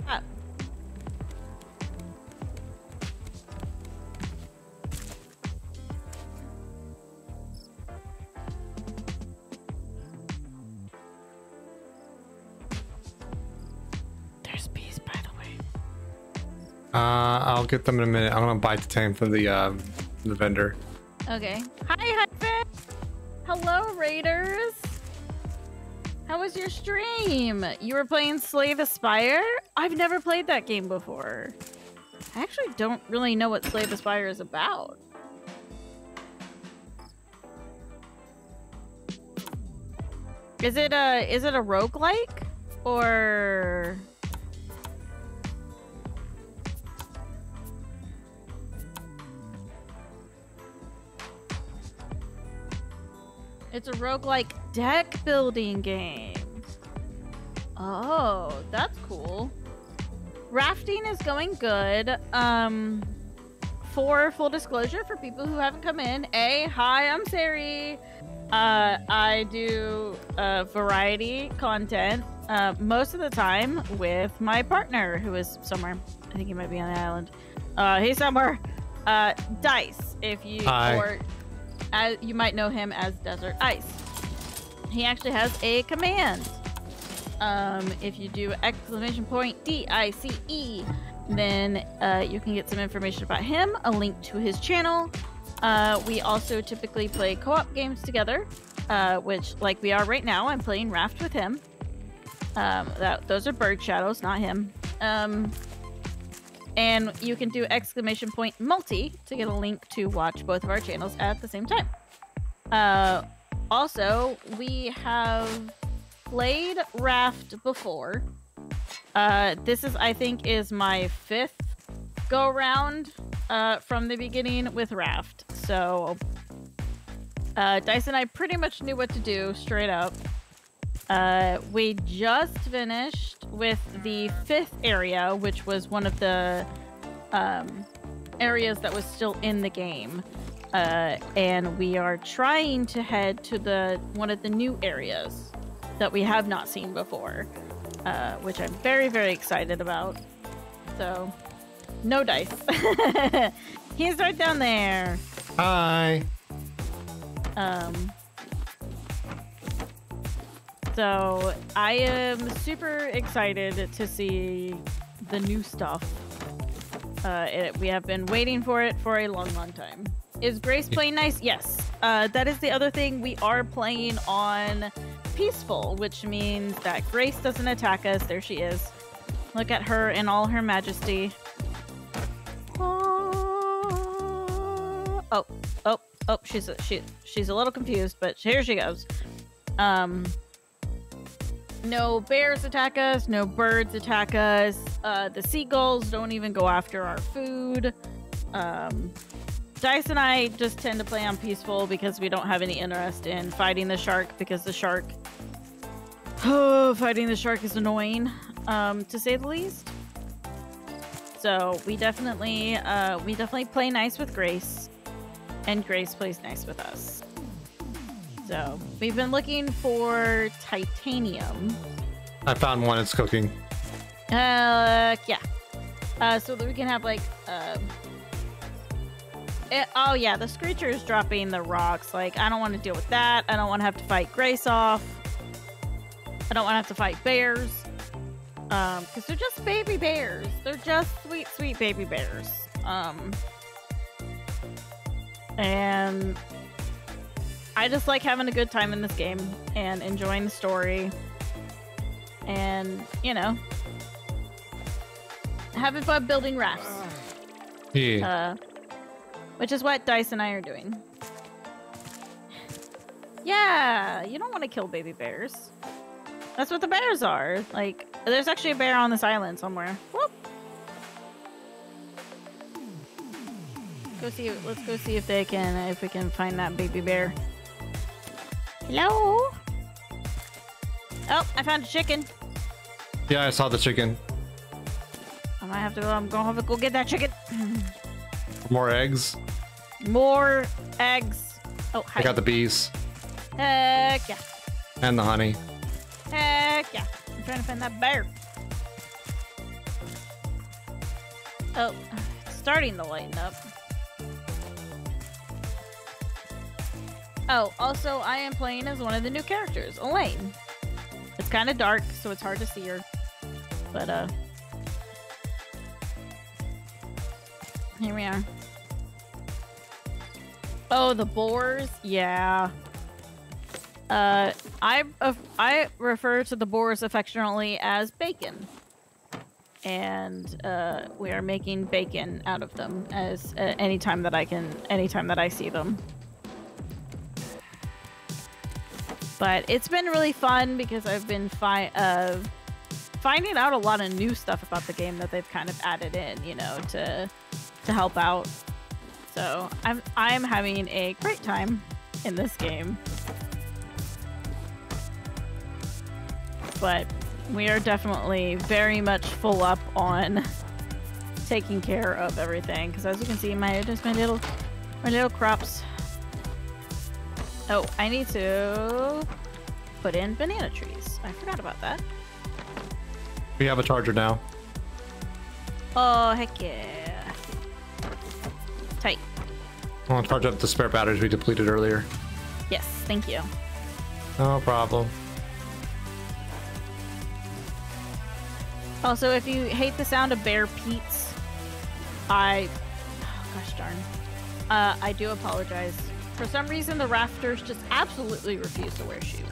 S1: Uh, I'll get them in a minute. I'm gonna buy titanium from the uh, the vendor.
S2: Okay. Hi, Hudson. Hello, Raiders. How was your stream? You were playing Slay the I've never played that game before. I actually don't really know what Slay the is about. Is it a is it a roguelike? Or It's a roguelike deck building game. Oh, that's cool. Rafting is going good. Um, for full disclosure, for people who haven't come in, A, hi, I'm Sari. Uh, I do uh, variety content uh, most of the time with my partner, who is somewhere. I think he might be on the island. Uh, he's somewhere. Uh, Dice, if you Hi. or as, you might know him as Desert Ice. He actually has a command. Um, if you do exclamation point D-I-C-E, then uh, you can get some information about him, a link to his channel. Uh, we also typically play co-op games together, uh, which like we are right now, I'm playing Raft with him. Um, that, those are Bird Shadows, not him. Um, and you can do exclamation point multi to get a link to watch both of our channels at the same time. Uh, also, we have played Raft before. Uh, this is, I think, is my fifth go round uh, from the beginning with Raft. So uh, and I pretty much knew what to do straight up. Uh, we just finished with the fifth area, which was one of the um, areas that was still in the game. Uh, and we are trying to head to the one of the new areas that we have not seen before, uh, which I'm very, very excited about. So, no dice. He's right down there. Hi. Um, so I am super excited to see the new stuff. Uh, it, we have been waiting for it for a long, long time. Is Grace playing nice? Yes. Uh, that is the other thing. We are playing on peaceful, which means that Grace doesn't attack us. There she is. Look at her in all her majesty. Ah. Oh, oh, oh! She's a, she she's a little confused, but here she goes. Um, no bears attack us, no birds attack us. Uh, the seagulls don't even go after our food. Um, Dice and I just tend to play on peaceful because we don't have any interest in fighting the shark because the shark. Oh, fighting the shark is annoying, um, to say the least. So we definitely, uh, we definitely play nice with Grace, and Grace plays nice with us. So we've been looking for titanium.
S1: I found one. It's cooking.
S2: Uh, yeah. Uh, so that we can have like uh. It, oh yeah, the screecher is dropping the rocks. Like I don't want to deal with that. I don't want to have to fight Grace off. I don't want to have to fight bears. Um, because they're just baby bears. They're just sweet, sweet baby bears. Um, and I just like having a good time in this game and enjoying the story and, you know, having fun building rafts. Yeah. Uh, which is what Dice and I are doing. Yeah, you don't want to kill baby bears. That's what the bears are. Like, there's actually a bear on this island somewhere. Whoop. Go see. Let's go see if they can, if we can find that baby bear. Hello? Oh, I found a chicken.
S1: Yeah, I saw the chicken.
S2: I might have to go. I'm gonna have to go get that chicken.
S1: More eggs.
S2: More eggs. Oh, hi. I got the bees. Heck yeah. And the honey. Heck yeah. I'm trying to find that bear. Oh, starting to lighten up. Oh, also, I am playing as one of the new characters, Elaine. It's kind of dark, so it's hard to see her. But, uh... Here we are. Oh, the boars? Yeah. Uh, I, uh, I refer to the boars affectionately as bacon. And, uh, we are making bacon out of them as uh, time that I can, anytime that I see them. But it's been really fun because I've been fi uh, finding out a lot of new stuff about the game that they've kind of added in, you know, to to help out. So I'm I'm having a great time in this game. But we are definitely very much full up on taking care of everything because as you can see my my little my little crops Oh, I need to put in banana trees. I forgot about that.
S1: We have a charger now.
S2: Oh, heck yeah. Tight.
S1: I'll charge up the spare batteries we depleted earlier.
S2: Yes, thank you.
S1: No problem.
S2: Also, if you hate the sound of Bear Pete's, I... Oh, gosh darn. Uh, I do apologize. For some reason, the rafters just absolutely refuse to wear shoes.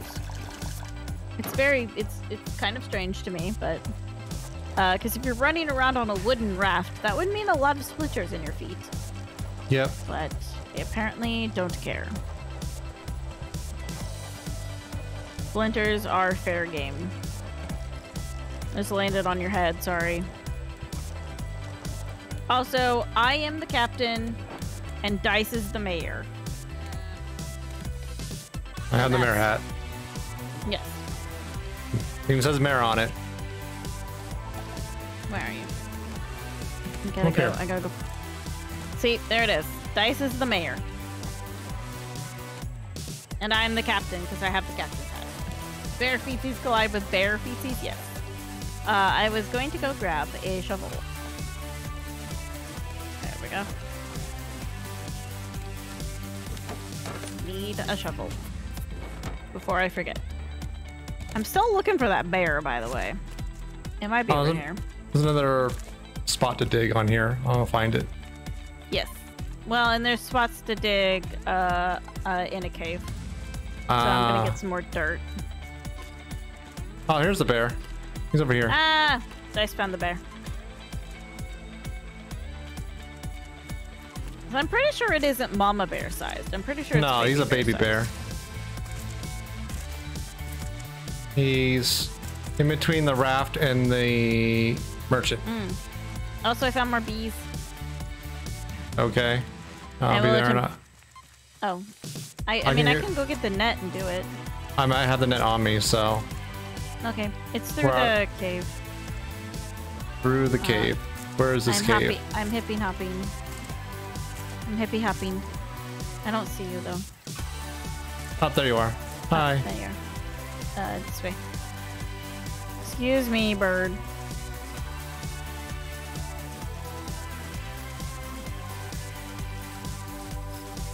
S2: It's very, it's it's kind of strange to me, but because uh, if you're running around on a wooden raft, that would mean a lot of splinters in your feet. Yep. But they apparently don't care. Splinters are fair game. Just landed on your head, sorry. Also, I am the captain, and Dice is the mayor.
S1: I have the mayor hat. Yes. It even says mayor on it.
S2: Where are you? I gotta okay. go. I gotta go. See, there it is. Dice is the mayor. And I'm the captain because I have the captain's hat. Bear feces collide with bear feces? Yes. Uh, I was going to go grab a shovel. There we go. Need a shovel before I forget. I'm still looking for that bear, by the way. It might be um, over here.
S1: There's another spot to dig on here. I'll find it.
S2: Yes. Well, and there's spots to dig uh, uh, in a cave.
S1: So uh, I'm gonna ah. get some more dirt. Oh, here's the bear. He's over here.
S2: Ah! So I found the bear. I'm pretty sure it isn't mama bear sized. I'm pretty sure No, baby he's a baby bear.
S1: bear. He's in between the raft and the merchant.
S2: Mm. Also, I found more bees.
S1: Okay. I'll be there or not.
S2: Oh. I, I, I mean, I can go get the net and do it.
S1: I might have the net on me, so.
S2: Okay. It's through We're the out. cave.
S1: Through the uh, cave. Where is this I'm cave?
S2: I'm hippie hopping. I'm hippie hopping. I don't see you, though.
S1: Up oh, there you are. Hi. Oh, there
S2: you are. Uh, this way. Excuse me, bird.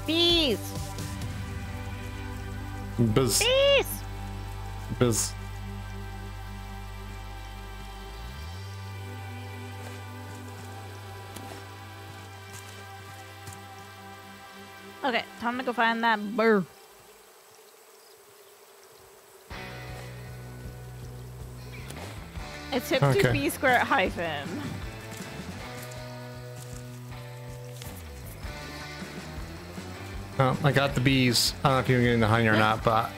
S2: Bees! Bees. Bees! Biz. Okay, time to go find that bird. It's hip okay. to B square hyphen.
S1: Oh, I got the bees. I don't know if you're getting the honey or not, but.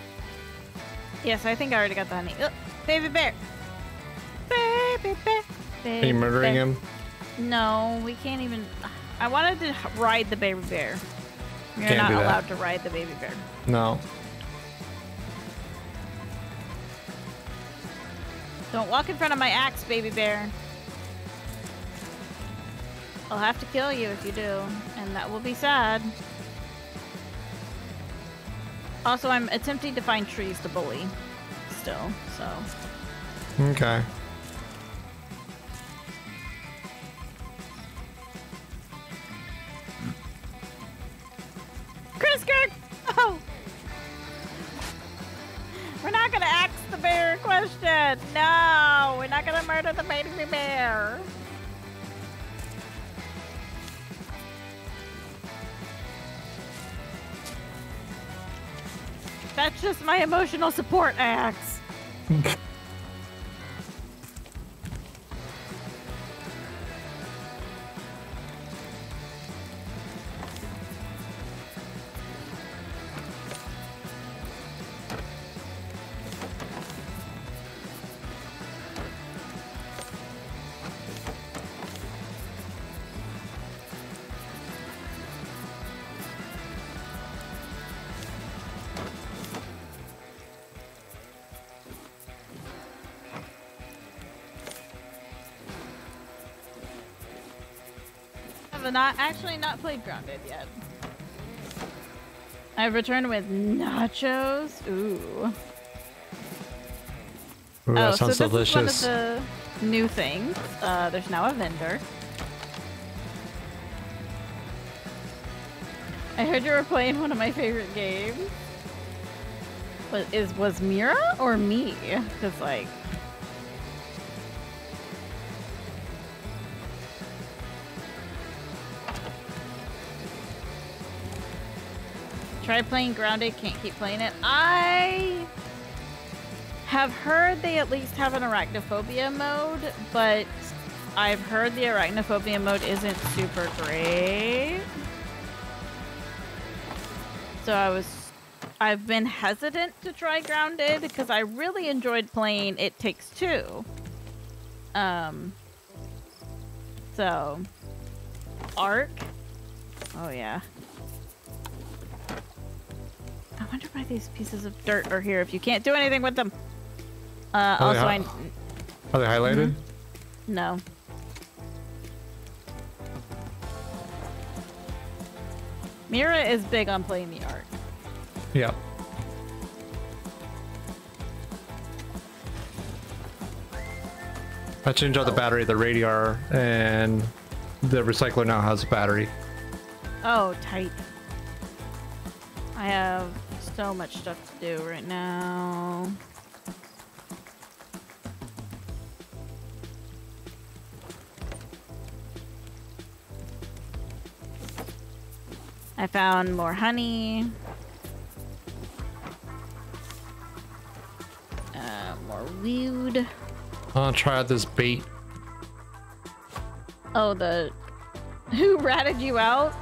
S2: Yes, I think I already got the honey. Oh, baby bear! Baby bear! Baby Are you murdering bear. him? No, we can't even. I wanted to ride the baby bear. You're Can't not allowed to ride the baby bear. No. Don't walk in front of my axe, baby bear. I'll have to kill you if you do, and that will be sad. Also, I'm attempting to find trees to bully still, so. Okay. Chris Kirk! Oh! We're not gonna ask the bear question. No, we're not gonna murder the baby bear. That's just my emotional support axe. not actually not played Grounded yet. I've returned with nachos. Ooh. Ooh that oh, sounds so this delicious. Is one of the new things. Uh, there's now a vendor. I heard you were playing one of my favorite games. But is was Mira or me? Cause like Try playing Grounded, can't keep playing it. I have heard they at least have an arachnophobia mode, but I've heard the arachnophobia mode isn't super great. So I was, I've been hesitant to try Grounded because I really enjoyed playing It Takes Two. Um, so, Arc. Oh yeah. I wonder why these pieces of dirt are here if you can't do anything with them. Uh, are also, I...
S1: Are they highlighted? Mm -hmm.
S2: No. Mira is big on playing the art.
S1: Yeah. I changed out the battery, of the radar, and the recycler now has a battery.
S2: Oh, tight. I have so much stuff to do right now. I found more honey. Uh, more weed.
S1: I'll try this bait.
S2: Oh, the... Who ratted you out?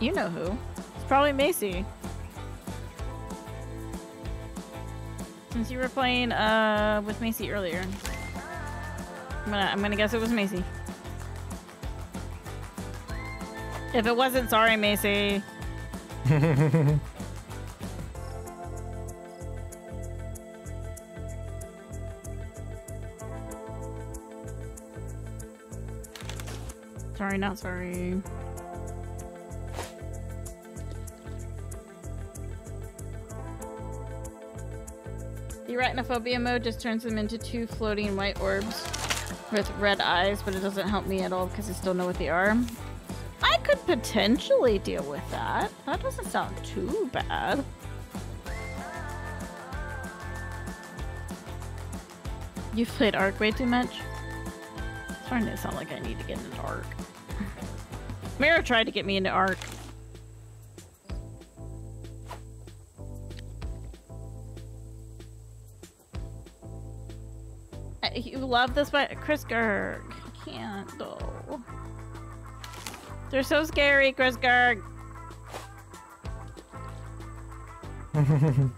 S2: You know who. It's probably Macy. Since you were playing uh, with Macy earlier, I'm gonna I'm gonna guess it was Macy. If it wasn't, sorry, Macy. sorry, not sorry. The retinophobia mode just turns them into two floating white orbs with red eyes, but it doesn't help me at all because I still know what they are. I could potentially deal with that. That doesn't sound too bad. You've played Ark way too much? It's starting to sound like I need to get into Ark. Mira tried to get me into Ark. Uh, you love this, one, Chris Gerg. Candle. can't They're so scary, Chris Gerg.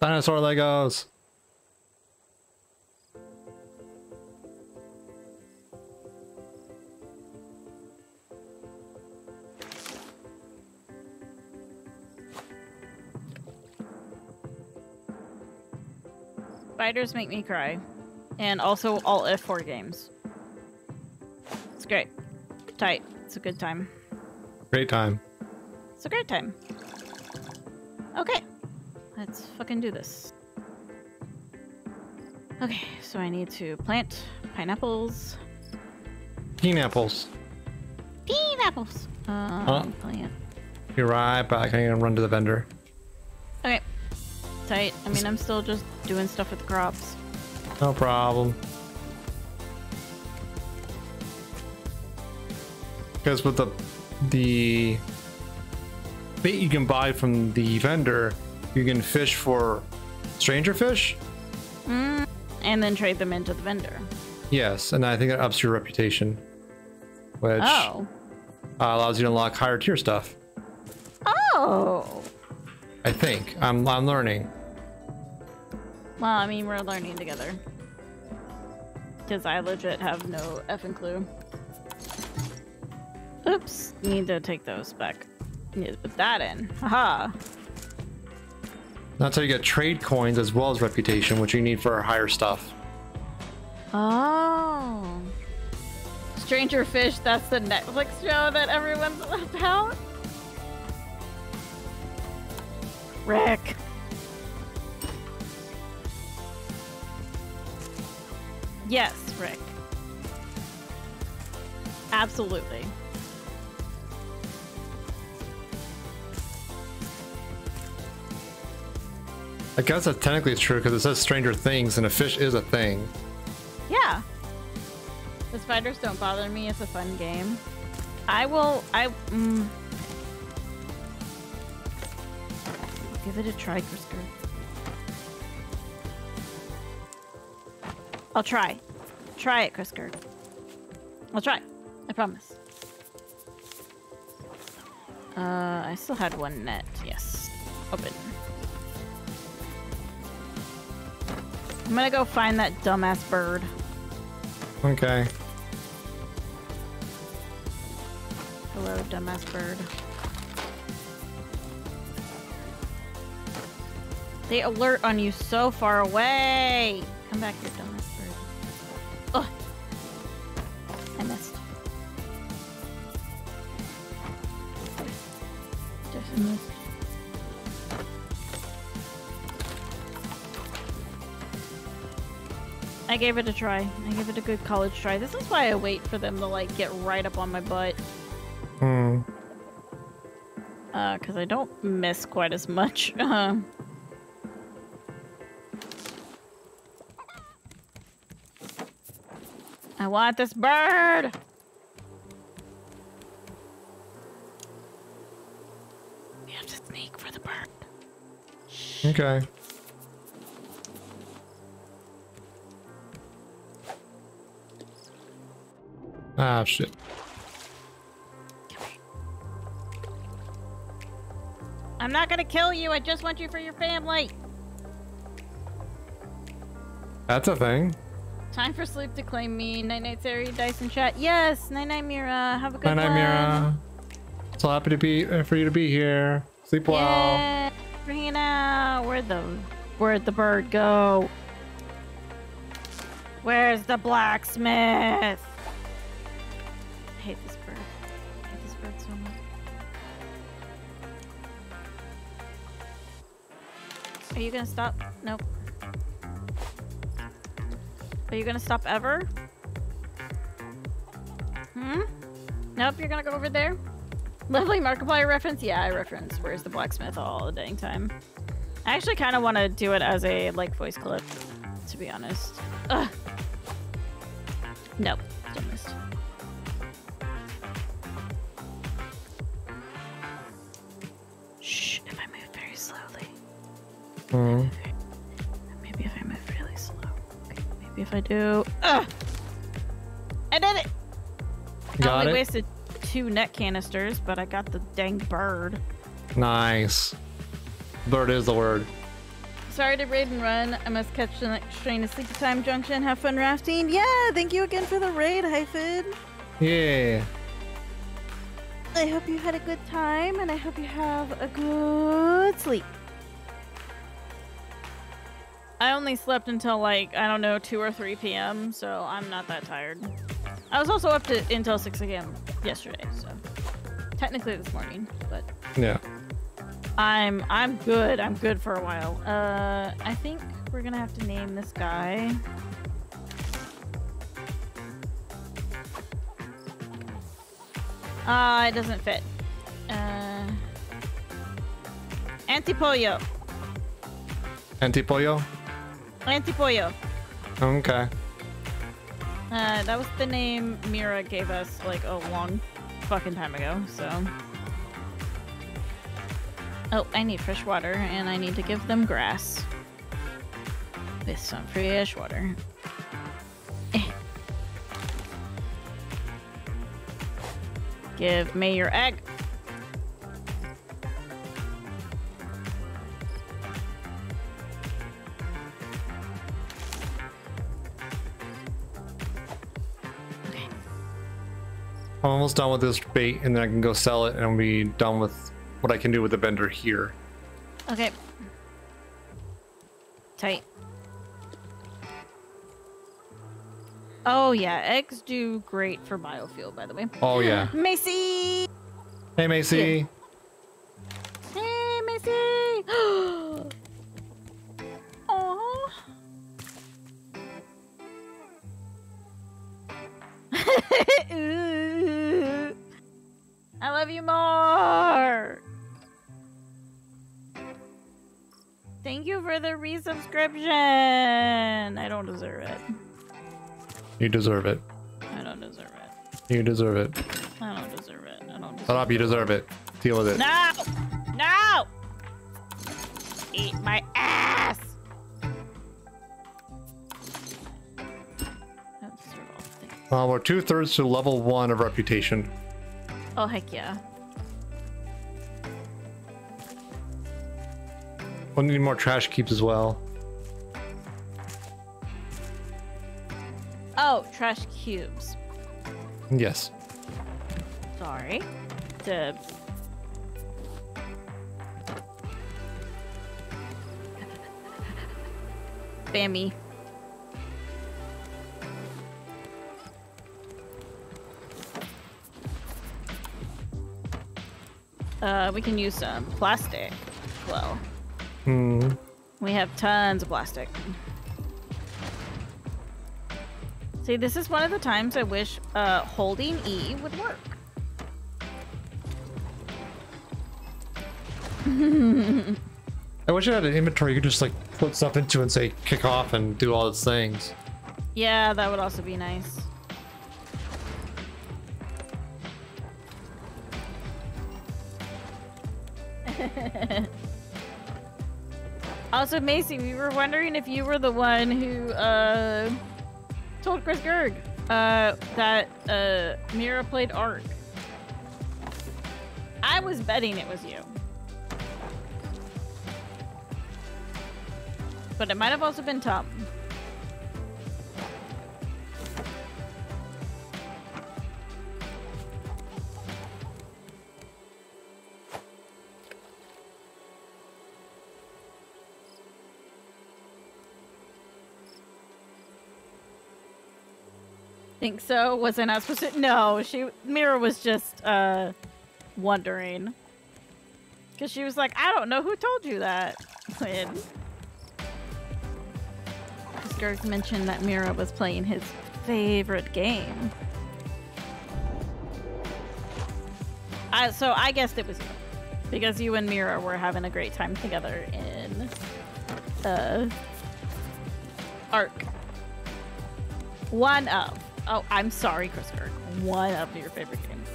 S1: Dinosaur Legos.
S2: Spiders make me cry and also all F4 games. It's great. Tight. It's a good time. Great time. It's a great time. Okay. Let's fucking do this. Okay, so I need to plant pineapples.
S1: Pineapples.
S2: Pineapples. Uh. Um, huh? plant.
S1: You're right back. I'm gonna run to the vendor.
S2: Okay. Tight. I mean, I'm still just doing stuff with crops.
S1: No problem. Because with the the bait you can buy from the vendor, you can fish for stranger fish.
S2: Mm, and then trade them into the vendor.
S1: Yes, and I think that ups your reputation, which oh. uh, allows you to unlock higher tier stuff.
S2: Oh.
S1: I think I'm I'm learning.
S2: Well, I mean, we're learning together. Because I legit have no effing clue. Oops. Need to take those back. Need to put that in. Haha.
S1: That's how you get trade coins as well as reputation, which you need for higher stuff.
S2: Oh. Stranger Fish, that's the Netflix show that everyone's about? Rick. Yes, Rick. Absolutely.
S1: I guess that technically is true because it says Stranger Things and a fish is a thing.
S2: Yeah. The spiders don't bother me. It's a fun game. I will. I. Mm, give it a try, Grisker. I'll try. Try it, Crisker. I'll try. I promise. Uh, I still had one net. Yes. Open. I'm gonna go find that dumbass bird. Okay. Hello, dumbass bird. They alert on you so far away! Come back here, dumbass. Oh. I missed. Just missed. I gave it a try. I gave it a good college try. This is why I wait for them to like get right up on my butt. Hmm. Uh, cause I don't miss quite as much. Uh, I want this bird! We have to sneak for the bird. Okay. Ah, shit. I'm not gonna kill you, I just want you for your family!
S1: That's a thing.
S2: Time for sleep to claim me. Night night, Sari, Dyson chat. Yes, night night, Mira. Have a good night, night, Mira.
S1: So happy to be uh, for you to be here. Sleep well. Yeah.
S2: Bring it out. Where the where'd the bird go? Where's the blacksmith? I hate this bird. hate this bird so much. Are you gonna stop? Nope. Are you gonna stop ever? Hmm? Nope, you're gonna go over there? Lovely Markiplier reference? Yeah, I reference Where's the Blacksmith all the dang time. I actually kind of want to do it as a, like, voice clip, to be honest. Ugh. Nope. Shh, if I move very slowly. Mm-hmm. Maybe if I do. Ugh! I did it! Got I only it. wasted two net canisters, but I got the dang bird.
S1: Nice. Bird is the word.
S2: Sorry to raid and run. I must catch the next train to Sleepy Time Junction. Have fun rafting. Yeah, thank you again for the raid, Hyphen.
S1: Yeah.
S2: I hope you had a good time, and I hope you have a good sleep. I only slept until like, I don't know, 2 or 3 p.m., so I'm not that tired. I was also up to until 6 a.m. yesterday, so technically this morning, but Yeah. I'm I'm good. I'm good for a while. Uh I think we're going to have to name this guy. Uh, it doesn't fit. Uh, Antipollo. Antipollo? Antipollo. Okay. Uh, that was the name Mira gave us like a long fucking time ago, so. Oh, I need fresh water and I need to give them grass. With some fresh water. Eh. Give me your egg.
S1: I'm almost done with this bait and then I can go sell it and I'll be done with what I can do with the vendor here.
S2: Okay. Tight. Oh yeah, eggs do great for biofuel, by the way. Oh yeah. Macy! Hey Macy! Yeah. Hey Macy! Aww. Ooh. I love you more! Thank you for the resubscription! I don't deserve it.
S1: You deserve it. I don't deserve it. You deserve it.
S2: I don't deserve it. I don't Shut up,
S1: you deserve it. Deal with it. No!
S2: No! Eat my ass!
S1: Uh, we're two thirds to level one of reputation. Oh, heck yeah. We'll need more trash keeps as well.
S2: Oh, trash cubes. Yes. Sorry. To... Bammy. Uh, we can use some um, plastic. Well. Hmm. We have tons of plastic. See, this is one of the times I wish uh, holding E would work.
S1: I wish it had an inventory you could just like put stuff into and say kick off and do all its things.
S2: Yeah, that would also be nice. also, Macy, we were wondering if you were the one who uh, told Chris Gerg uh, that uh, Mira played Ark. I was betting it was you. But it might have also been Tom. Think so? Wasn't I supposed to? No, she Mira was just uh, wondering, cause she was like, I don't know who told you that. When Skirgs mentioned that Mira was playing his favorite game. I, so I guessed it was you, because you and Mira were having a great time together in uh, Ark. One of. Oh, I'm sorry, Chris Kirk. One of your favorite games.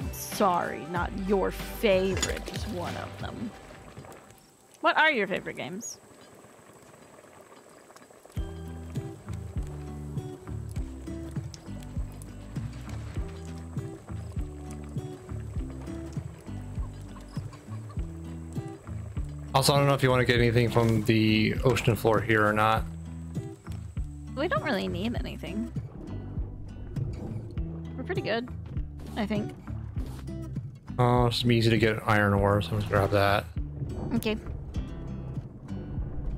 S2: I'm sorry, not your favorite, just one of them. What are your favorite games?
S1: Also, I don't know if you want to get anything from the ocean floor here or not.
S2: We don't really need anything. We're pretty good, I think.
S1: Oh, it's easy to get iron ore, so I'm gonna grab that.
S2: Okay.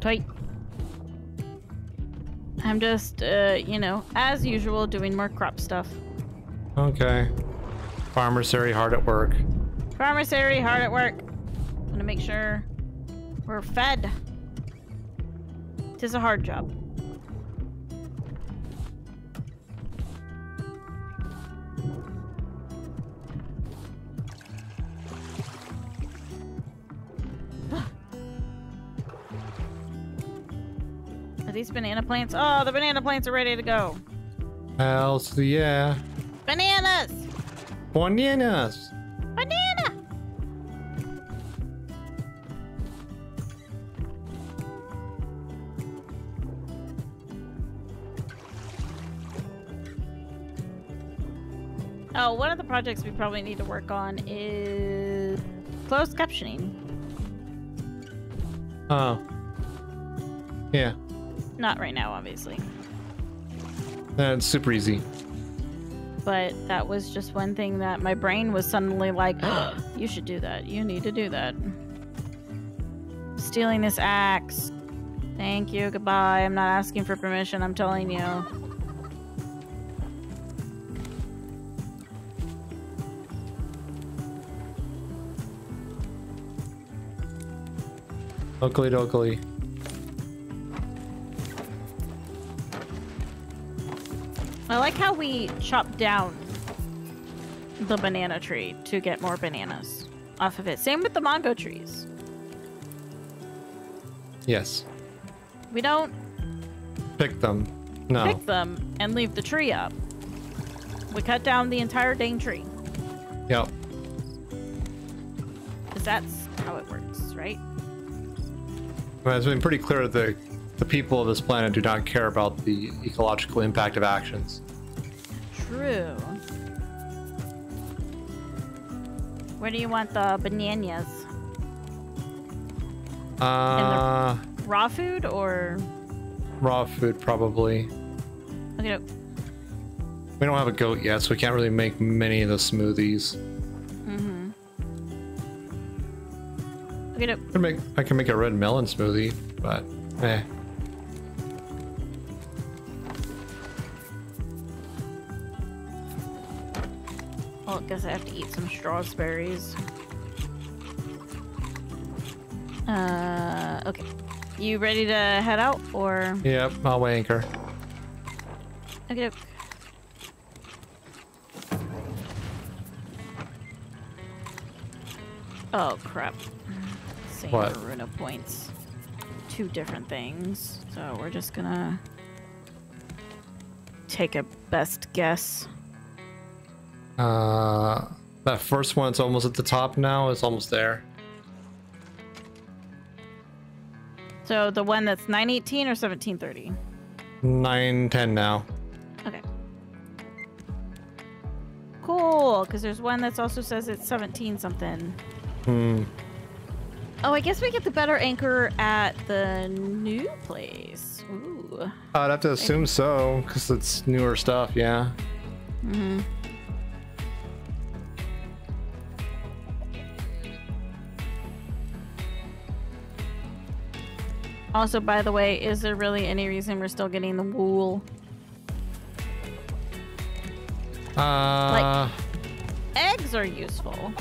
S2: Tight. I'm just, uh, you know, as usual, doing more crop stuff.
S1: Okay. Farmer's very hard at work.
S2: Farmer's very hard at work. I'm gonna make sure we're fed. Tis a hard job. Are these banana plants? Oh, the banana plants are ready to go.
S1: Hell yeah.
S2: Bananas!
S1: Bananas! Banana!
S2: Oh, one of the projects we probably need to work on is closed captioning.
S1: Oh. Yeah.
S2: Not right now, obviously.
S1: That's super easy.
S2: But that was just one thing that my brain was suddenly like, you should do that. You need to do that. Stealing this axe. Thank you. Goodbye. I'm not asking for permission. I'm telling you.
S1: Oakley Oakley.
S2: I like how we chop down the banana tree to get more bananas off of it. Same with the mango trees. Yes. We don't
S1: pick them. No. Pick
S2: them and leave the tree up. We cut down the entire dang tree. Yep. Because that's how it works, right?
S1: Well, it's been pretty clear that the the people of this planet do not care about the ecological impact of actions.
S2: True. Where do you want the bananas?
S1: Uh,
S2: raw food or?
S1: Raw food, probably.
S2: Okay. We
S1: don't have a goat yet, so we can't really make many of the smoothies.
S2: Mm-hmm. Okay.
S1: I can make I can make a red melon smoothie, but eh.
S2: Well, I guess I have to eat some strawberries. Uh, okay. You ready to head out, or...?
S1: Yep, I'll weigh anchor.
S2: Okay. Oh, crap. Same what? Runa points. Two different things. So we're just gonna... take a best guess.
S1: Uh, that first one, it's almost at the top now. It's almost there.
S2: So the one that's 918 or 1730?
S1: 910 now.
S2: Okay. Cool, because there's one that also says it's 17 something. Hmm. Oh, I guess we get the better anchor at the new place. Ooh.
S1: I'd have to assume so, because it's newer stuff, yeah.
S2: Mm hmm Also, by the way, is there really any reason we're still getting the wool?
S1: Uh... Like,
S2: eggs are useful.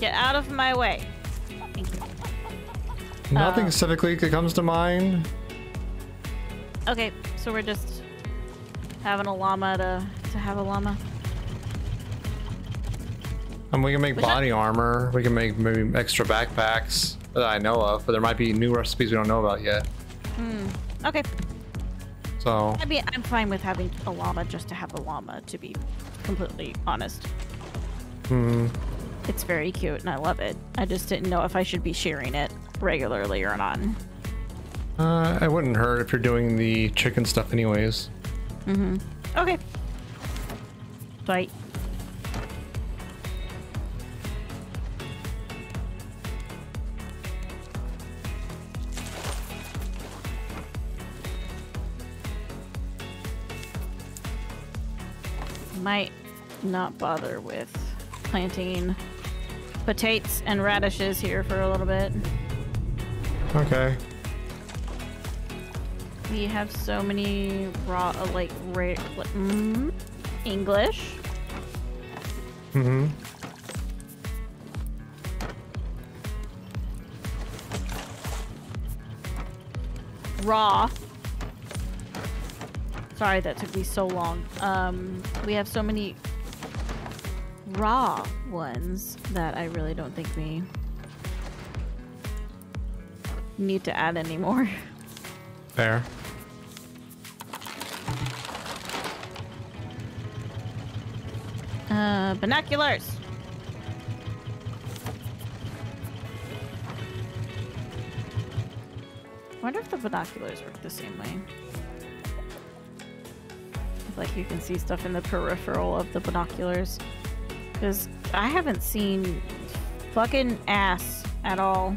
S2: Get out of my way.
S1: Nothing uh, specifically comes to mind.
S2: Okay, so we're just having a llama to, to have a llama.
S1: And um, we can make What's body that? armor. We can make maybe extra backpacks that I know of, but there might be new recipes we don't know about yet.
S2: Hmm. Okay. So. I mean, I'm fine with having a llama just to have a llama, to be completely honest. Hmm. It's very cute and I love it. I just didn't know if I should be sharing it regularly or not.
S1: Uh, I wouldn't hurt if you're doing the chicken stuff anyways.
S2: Mm-hmm. Okay. So I might not bother with planting potatoes and radishes here for a little bit. Okay. We have so many raw, like, ra mm, English. Mm-hmm. Raw Sorry that took me so long. Um, we have so many raw ones that I really don't think we need to add anymore.
S1: Fair.
S2: Uh, binoculars. I wonder if the binoculars work the same way like you can see stuff in the peripheral of the binoculars. Because I haven't seen fucking ass at all.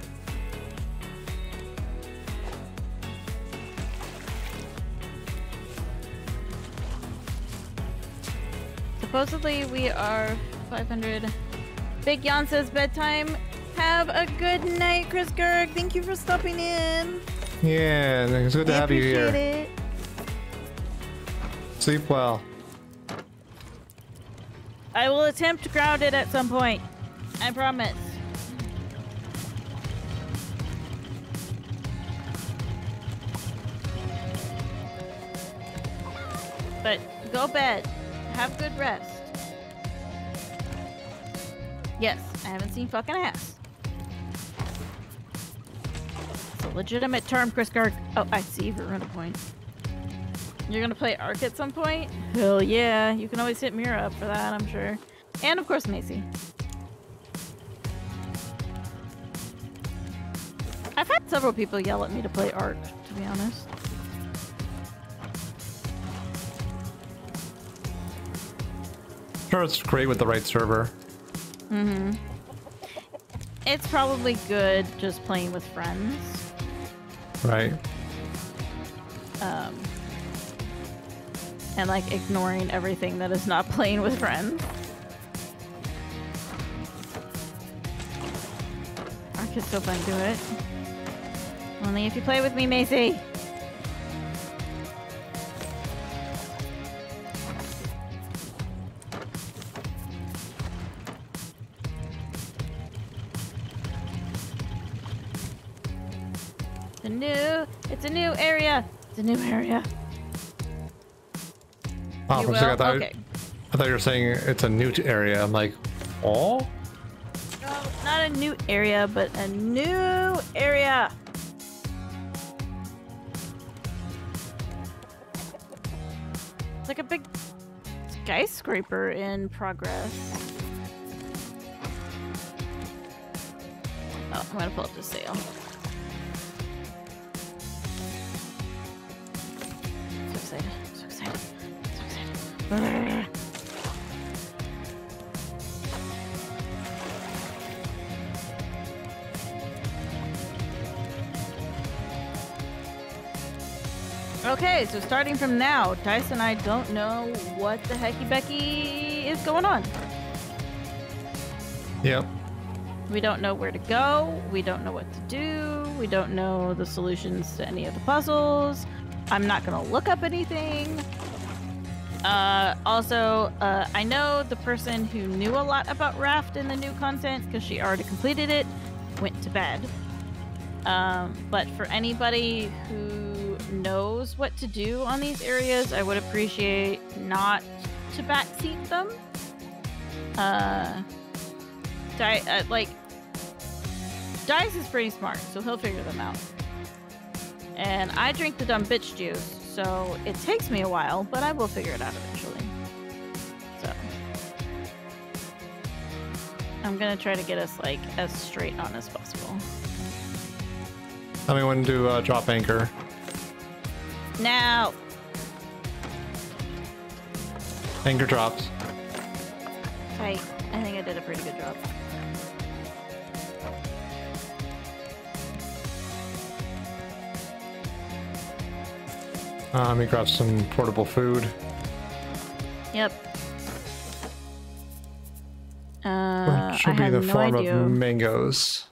S2: Supposedly we are 500. Big Yon says bedtime. Have a good night, Chris Gerg. Thank you for stopping in.
S1: Yeah, it's good to have you here. It. Sleep well.
S2: I will attempt to ground it at some point. I promise. But go bed. Have good rest. Yes, I haven't seen fucking ass. It's a legitimate term, Chris Gark. Oh, I see. you are on a point. You're gonna play Ark at some point? Hell yeah. You can always hit Mira up for that, I'm sure. And of course Macy. I've had several people yell at me to play Ark, to be honest.
S1: Sure, it's great with the right server.
S2: Mm-hmm. It's probably good just playing with friends. Right. Um, and like ignoring everything that is not playing with friends. I could still fun do it. Only if you play with me, Macy. It's a new, it's a new area. It's a new area.
S1: Oh, you will? I, thought, okay. I thought you were saying it's a newt area. I'm like, oh?
S2: No, not a new area, but a new area. It's like a big skyscraper in progress. Oh, I'm gonna pull up the sail. Okay, so starting from now, Dice and I don't know what the hecky becky is going on. Yep. We don't know where to go. We don't know what to do. We don't know the solutions to any of the puzzles. I'm not going to look up anything. Uh, also, uh, I know the person who knew a lot about Raft in the new content because she already completed it, went to bed. Um, but for anybody who knows what to do on these areas, I would appreciate not to backseat them. Uh, Di- uh, like, Dice is pretty smart, so he'll figure them out. And I drink the dumb bitch juice so it takes me a while, but I will figure it out eventually. So I'm gonna try to get us like as straight on as possible.
S1: Tell me when to uh, drop anchor. Now. Anchor drops.
S2: Right. I think I did a pretty good job.
S1: Uh, um, let me grab some portable food.
S2: Yep. Uh, should I be the no form idea. of
S1: mangoes.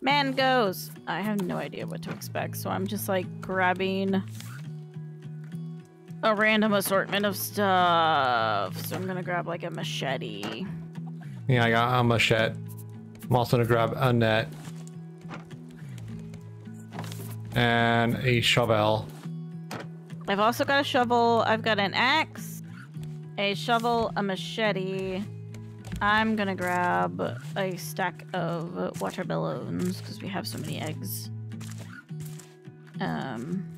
S2: Mangoes! I have no idea what to expect, so I'm just like grabbing a random assortment of stuff. So I'm gonna grab like a machete.
S1: Yeah, I got a machete. I'm also gonna grab a net and a shovel.
S2: I've also got a shovel. I've got an axe, a shovel, a machete. I'm gonna grab a stack of water balloons because we have so many eggs. Um.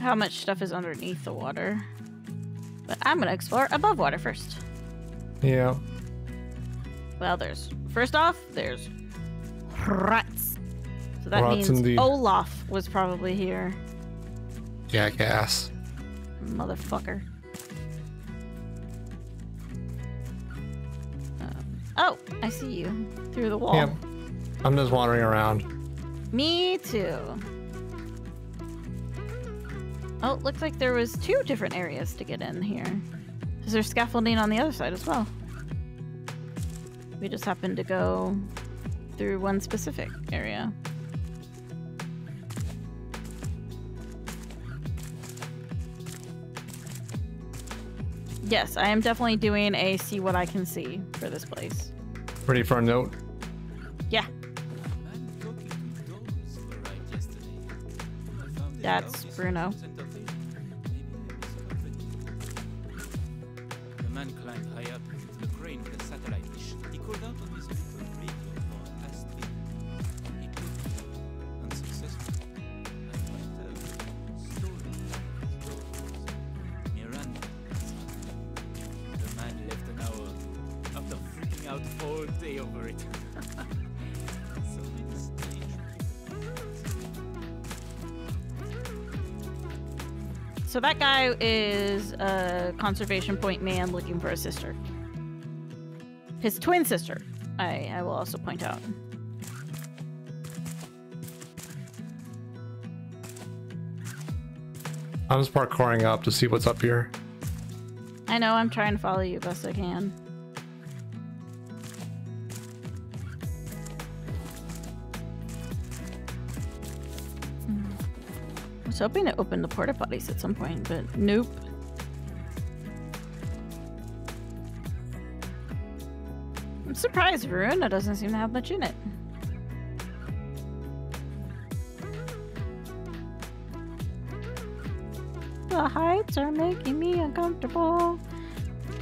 S2: How much stuff is underneath the water? But I'm gonna explore above water first. Yeah. Well, there's First off, there's rats. So that rats means indeed. Olaf was probably here.
S1: Jackass.
S2: Motherfucker. Um, oh, I see you through the wall.
S1: I'm just wandering around.
S2: Me too. Oh, looks like there was two different areas to get in here. Is there scaffolding on the other side as well? We just happened to go through one specific area. Yes, I am definitely doing a see what I can see for this place.
S1: Pretty fun note?
S2: Yeah. That's Bruno.
S7: The man climbed high up the crane with a satellite dish. He called out on his little for a He
S5: took it Miranda.
S7: The man left an hour after freaking out all day over it.
S2: So that guy is a conservation point man looking for a sister. His twin sister, I, I will also point out.
S1: I'm just parkouring up to see what's up here.
S2: I know, I'm trying to follow you best I can. Hmm. I was hoping to open the porta potties at some point, but nope. surprised Varuna doesn't seem to have much in it. The heights are making me uncomfortable.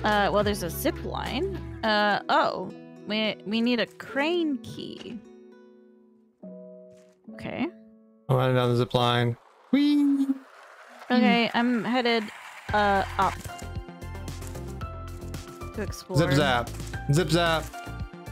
S2: Uh, well, there's a zip line. Uh, oh, we, we need a crane key. Okay.
S1: I'm running down the zip line. Whee!
S2: Okay, I'm headed uh, up to explore. Zip zap. Zip zap.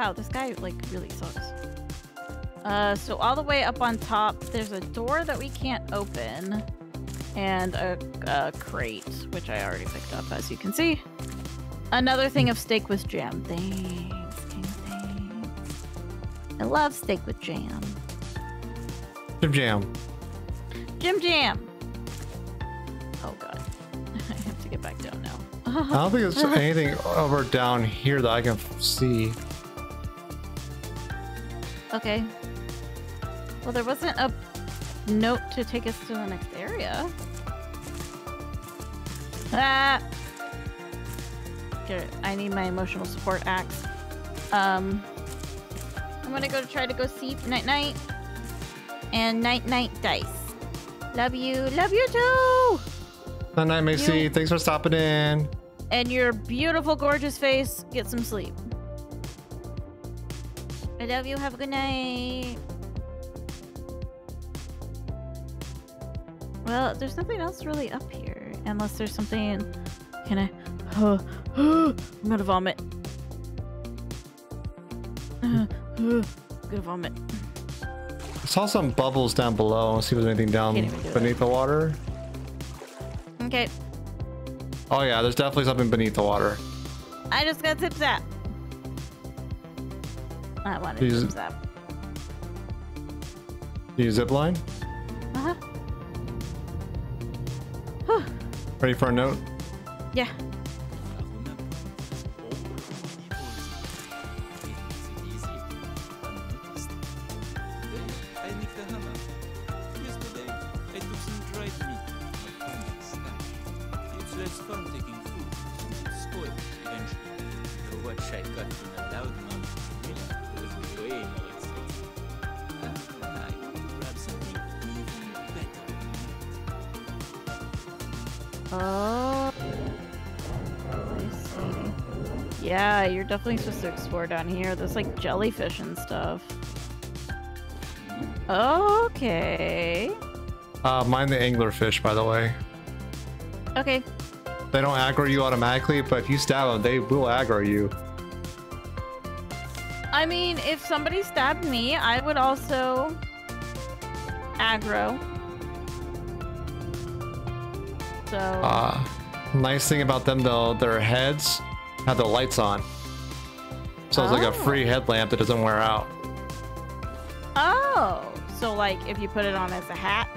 S2: Wow, this guy, like, really sucks. Uh, so all the way up on top, there's a door that we can't open. And a, a crate, which I already picked up, as you can see. Another thing of steak with jam. Thanks, I love steak with jam. Jim Jam. Jim Jam. Oh, God. I have to get back down now. I don't think there's anything
S1: over down here that I can see.
S2: Okay. Well, there wasn't a note to take us to the next area. Ah! Get it. I need my emotional support axe. Um, I'm gonna go try to go sleep. Night night. And night night dice. Love you. Love you too.
S1: Night night, Macy. You... Thanks for stopping in.
S2: And your beautiful, gorgeous face. Get some sleep. I love you. Have a good night. Well, there's nothing else really up here. Unless there's something... Can I... Oh, I'm gonna vomit. i gonna vomit.
S1: I saw some bubbles down below. Let's see if there's anything down beneath that. the water. Okay. Oh yeah, there's definitely something beneath the water.
S2: I just got zip zap. I want to use that. Do you zip line? Uh
S1: huh. Ready for a note?
S2: Yeah. definitely supposed to explore down here. There's like jellyfish and stuff. Okay.
S1: Uh, mind the anglerfish, by the way. Okay. They don't aggro you automatically, but if you stab them, they will aggro you.
S2: I mean, if somebody stabbed me, I would also aggro. So. Uh,
S1: nice thing about them though, their heads have the lights on. So it's oh. like a oh. free headlamp that doesn't wear out.
S2: Oh, so like if you put it on as a hat?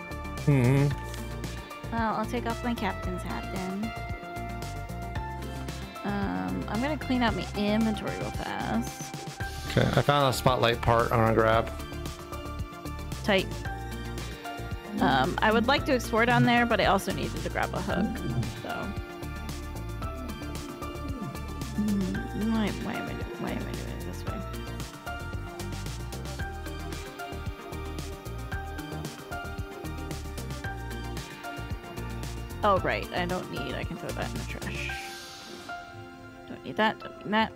S1: Mm hmm
S2: Well, I'll take off my captain's hat then. Um, I'm gonna clean out my inventory real fast.
S1: Okay, I found a spotlight part I'm gonna grab.
S2: Tight. Um, I would like to explore down there, but I also needed to grab a hook, so. Hmm, why -hmm. Wait, wait, why am I doing it this way? Oh, right. I don't need. I can throw that in the trash. Don't need that. Don't need that.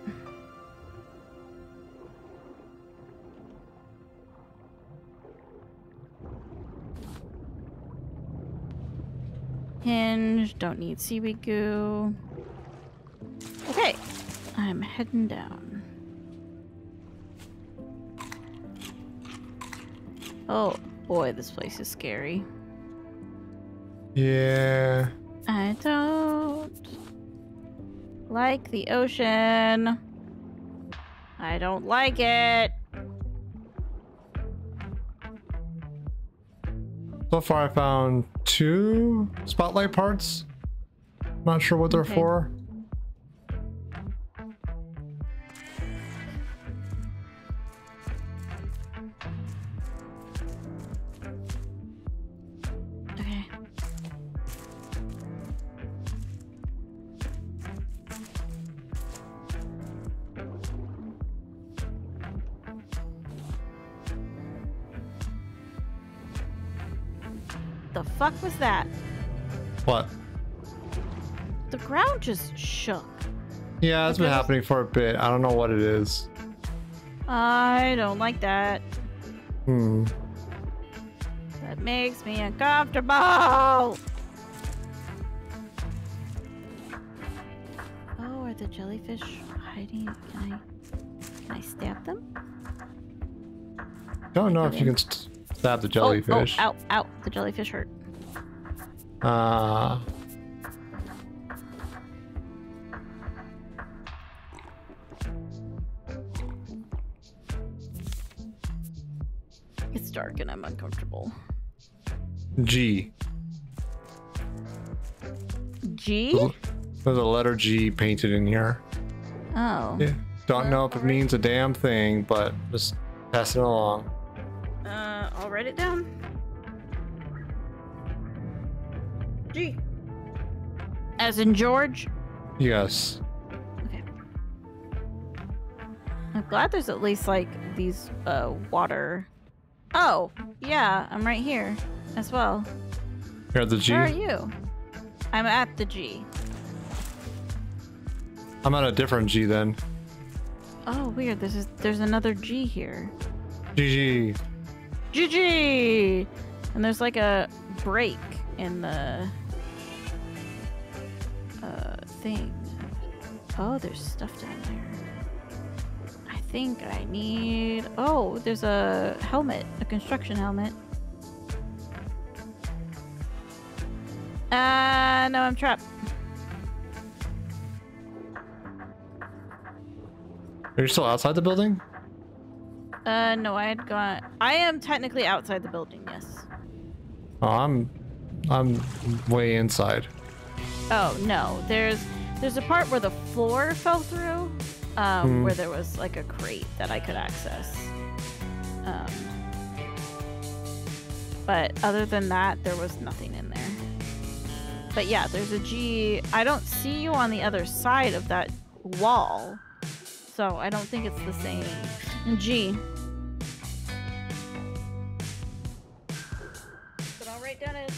S2: Hinge. Don't need seaweed goo. Okay. I'm heading down. Oh boy, this place is scary. Yeah. I don't like the ocean. I don't like it. So
S1: far I found two spotlight parts. Not sure what they're okay. for.
S2: fuck was that? What? The ground just shook.
S1: Yeah, that's been happening for a bit. I don't know what it is.
S2: I don't like that. Hmm. That makes me uncomfortable. Oh, are the jellyfish hiding? Can I, can I stab them?
S1: I don't know if you can stab the jellyfish.
S2: Oh, oh, ow, ow, the jellyfish hurt.
S1: Uh,
S2: it's dark and I'm uncomfortable. G. G?
S1: There's a letter G painted in here. Oh. Yeah. Don't know if it means a damn thing, but just pass it along.
S2: Uh, I'll write it down. G. As in George?
S1: Yes.
S2: Okay. I'm glad there's at least like these uh, water. Oh, yeah, I'm right here as well. You're at the G? Where are you? I'm at the G.
S1: I'm at a different G then.
S2: Oh, weird. This is there's another G here. GG. GG. And there's like a break in the uh, thing. Oh, there's stuff down there. I think I need... Oh, there's a helmet. A construction helmet. Ah, uh, no, I'm trapped.
S1: Are you still outside the building?
S2: Uh, no, I had gone... I am technically outside the building, yes.
S1: Oh, I'm I'm way inside.
S2: Oh no, there's there's a part where the floor fell through, um, hmm. where there was like a crate that I could access. Um, but other than that, there was nothing in there. But yeah, there's a G. I don't see you on the other side of that wall, so I don't think it's the same G. But Dennis.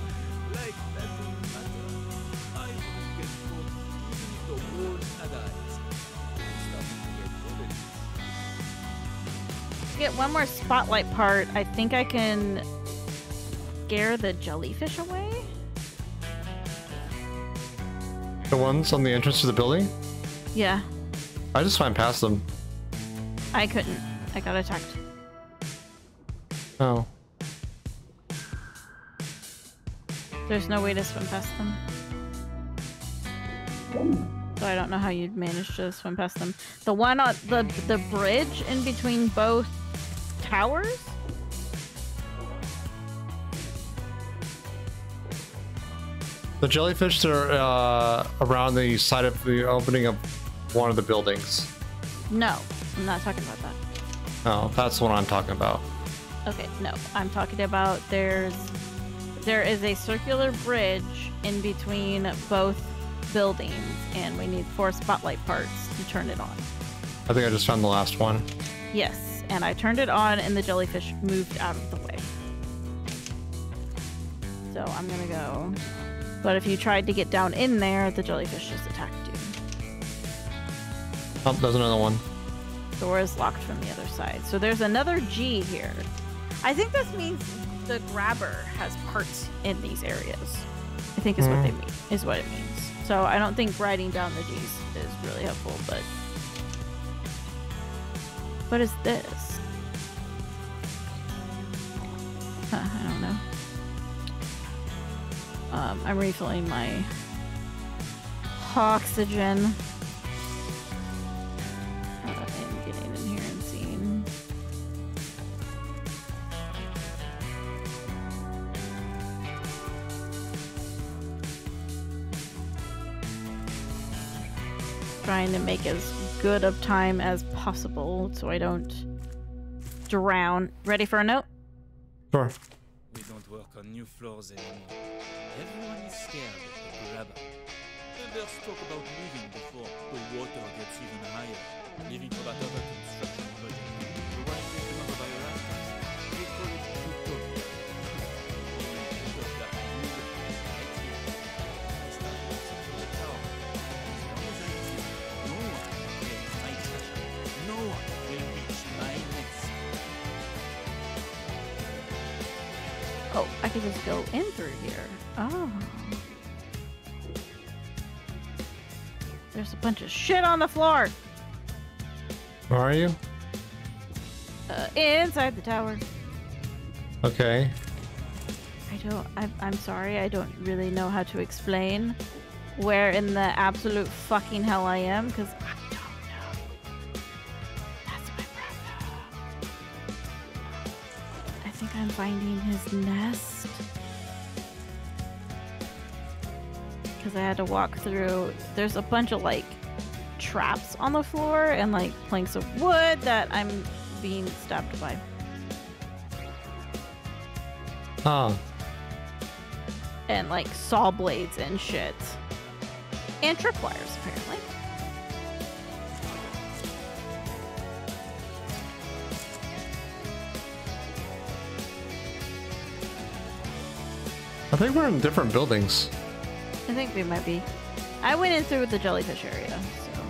S2: get one more spotlight part, I think I can scare the jellyfish away.
S1: The ones on the entrance to the building? Yeah. I just went past them.
S2: I couldn't. I got attacked. Oh. There's no way to swim past them. So I don't know how you'd manage to swim past them. The one on the the bridge in between both
S1: the jellyfish are uh, around the side of the opening of one of the buildings.
S2: No, I'm not talking about that.
S1: Oh, that's what I'm talking about.
S2: Okay, no, I'm talking about there's there is a circular bridge in between both buildings, and we need four spotlight parts to turn it on.
S1: I think I just found the last one.
S2: Yes and I turned it on and the jellyfish moved out of the way. So I'm gonna go. But if you tried to get down in there, the jellyfish just attacked you.
S1: Oh, there's another one.
S2: Door is locked from the other side. So there's another G here. I think this means the grabber has parts in these areas. I think is mm. what they hmm. mean is what it means. So I don't think writing down the G's is really helpful, but what is this? I don't know. Um, I'm refilling my oxygen. Uh, getting in here and seeing. Trying to make as good of time as possible so I don't drown. Ready for a note? Sure.
S4: We don't work on new floors anymore. Everyone is scared of the grabber. There's talk about leaving before the water gets even higher. Leaving for that other
S2: Oh, I can just go in through here. Oh. There's a bunch of shit on the floor. Where are you? Uh, inside the tower. Okay. I don't. I, I'm sorry. I don't really know how to explain where in the absolute fucking hell I am because I I'm finding his nest. Because I had to walk through. There's a bunch of like traps on the floor and like planks of wood that I'm being stabbed by. Huh. And like saw blades and shit. And tripwires, apparently.
S1: I think we're in different buildings.
S2: I think we might be. I went in through the jellyfish area, so.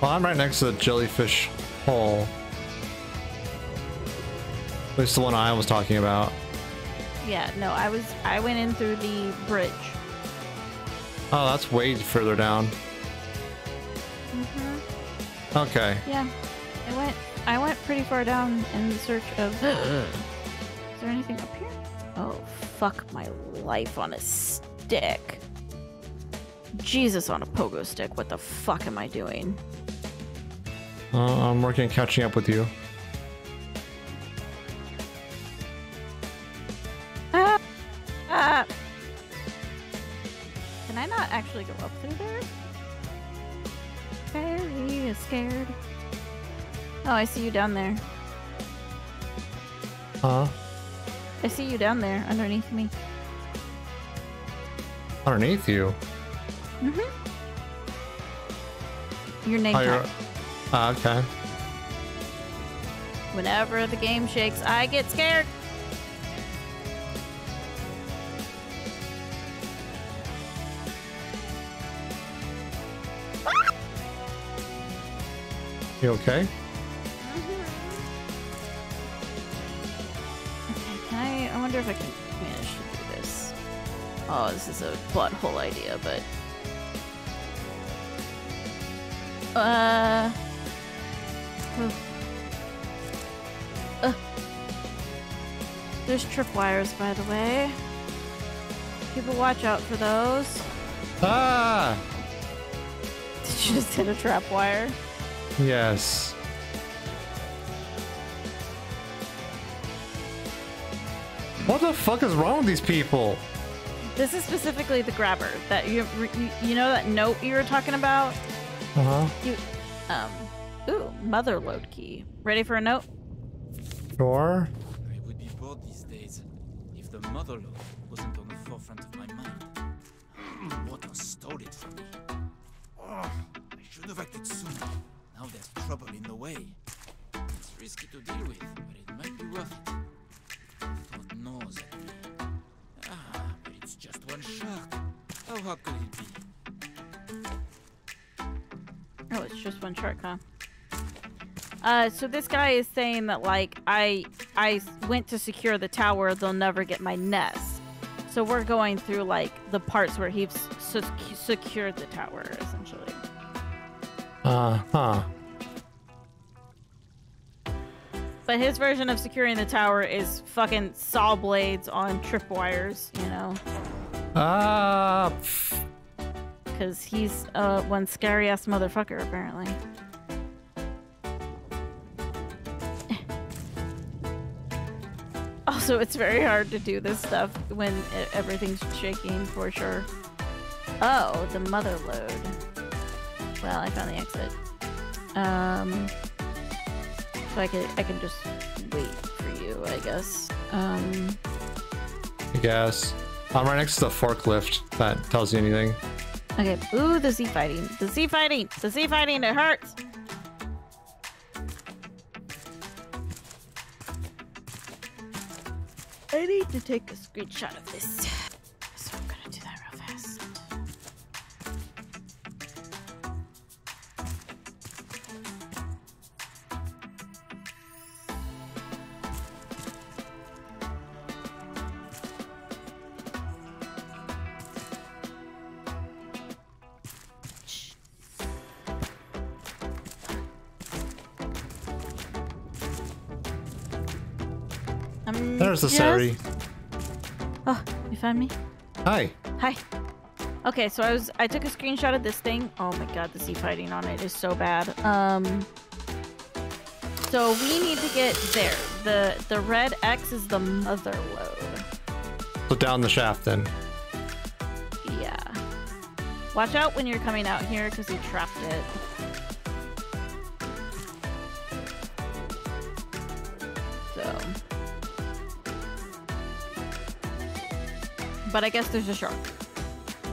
S1: Well, I'm right next to the jellyfish hole. At least the one I was talking about.
S2: Yeah, no, I was I went in through the bridge.
S1: Oh, that's way further down.
S2: Mm hmm Okay. Yeah. I went I went pretty far down in search of Is there anything up here? Oh, fuck my life on a stick. Jesus on a pogo stick. What the fuck am I doing?
S1: Uh, I'm working on catching up with you.
S2: Ah, ah. Can I not actually go up through there? Fairy is scared. Oh, I see you down there. Huh? I see you down there underneath me.
S1: Underneath you?
S2: Mm-hmm. Your name uh, okay. Whenever the game shakes, I get scared. You okay? I, I wonder if I can manage to do this. Oh, this is a butthole idea, but... Uh... There's tripwires, by the way. People watch out for those.
S1: Ah!
S2: Did you just hit a trap wire?
S1: Yes. What the fuck is wrong with these people?
S2: This is specifically the grabber that you you, know that note you were talking about. Uh huh. You, um, ooh, mother lode key. Ready for a note?
S1: Sure.
S7: I would be bored these days if the mother lode
S4: wasn't on the forefront of my mind. Hmm, Water stole it from me. Oh, I should have acted sooner. Now there's trouble in the way. It's risky to deal with, but it might be worth it.
S2: Oh, how hard could be? Oh, it's just one shark, huh? Uh, so this guy is saying that like I I went to secure the tower, they'll never get my nest. So we're going through like the parts where he's sec secured the tower, essentially.
S4: Uh huh.
S2: But his version of securing the tower is fucking saw blades on tripwires, you know. Ah. Because he's uh, one scary ass motherfucker, apparently. also, it's very hard to do this stuff when everything's shaking, for sure. Oh, the mother lode. Well, I found the exit. Um, so I can I can just wait for you, I guess. Um, I guess.
S1: I'm right next to the forklift. That tells you anything.
S2: Okay. Ooh, the sea fighting. The sea fighting. The sea fighting. It hurts. I need to take a screenshot of this. necessary. Yes. Oh, you found me? Hi. Hi. Okay, so I was I took a screenshot of this thing. Oh my god, the sea fighting on it is so bad. Um So we need to get there. The the red X is the mother lode.
S1: So down the shaft then.
S2: Yeah. Watch out when you're coming out here because you trapped it. but I guess there's a shark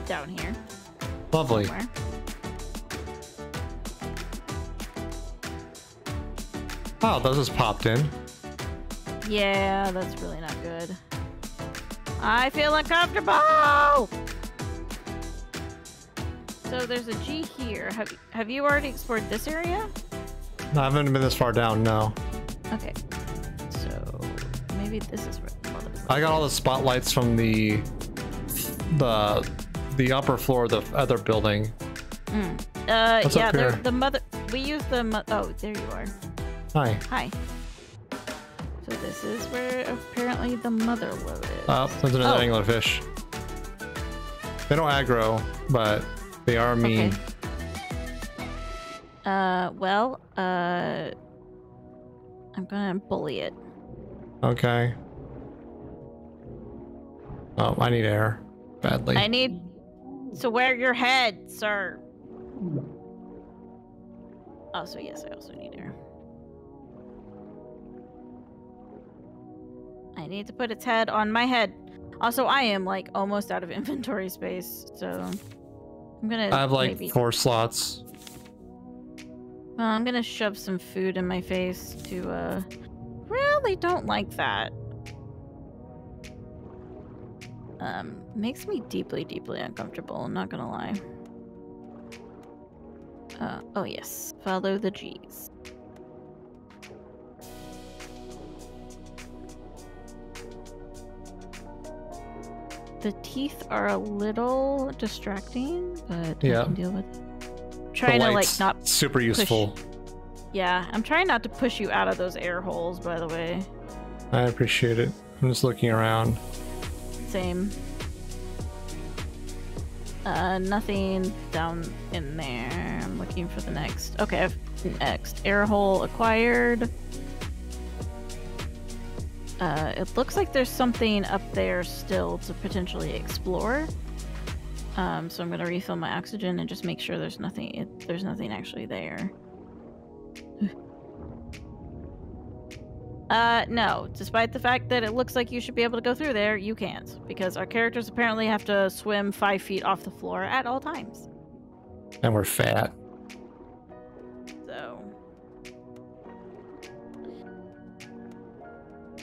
S2: down here. Lovely. Somewhere.
S1: Oh, that just popped in.
S2: Yeah, that's really not good. I feel uncomfortable! So there's a G here. Have, have you already explored this area?
S1: I haven't been this far down, no. Okay. So
S2: maybe this is where...
S1: I got all the spotlights from the the the upper floor of the other building.
S2: Mm. Uh, What's yeah, the, the mother. We use the. Mo oh, there you are. Hi. Hi. So this is where apparently the mother lode is.
S1: Oh, there's another oh. anglerfish. They don't aggro, but they are mean. Okay.
S2: Uh, well, uh, I'm gonna bully it.
S1: Okay. Oh, I need air badly. I
S2: need to wear your head, sir. Also, oh, yes, I also need air. I need to put its head on my head. Also, I am like almost out of inventory space, so I'm gonna. I have like maybe... four
S1: slots.
S2: Well, I'm gonna shove some food in my face to. uh Really don't like that um, makes me deeply, deeply uncomfortable, I'm not gonna lie. Uh, oh yes, follow the G's. The teeth are a little distracting, but yeah. I can deal with
S5: it.
S2: Trying to like not super useful. Push. Yeah, I'm trying not to push you out of those air holes, by the way.
S1: I appreciate it. I'm just looking around
S2: same. Uh, nothing down in there. I'm looking for the next. Okay, next. Air hole acquired. Uh, it looks like there's something up there still to potentially explore. Um, so I'm gonna refill my oxygen and just make sure there's nothing. It, there's nothing actually there. Uh, no. Despite the fact that it looks like you should be able to go through there, you can't. Because our characters apparently have to swim five feet off the floor at all times.
S1: And we're fat.
S5: So.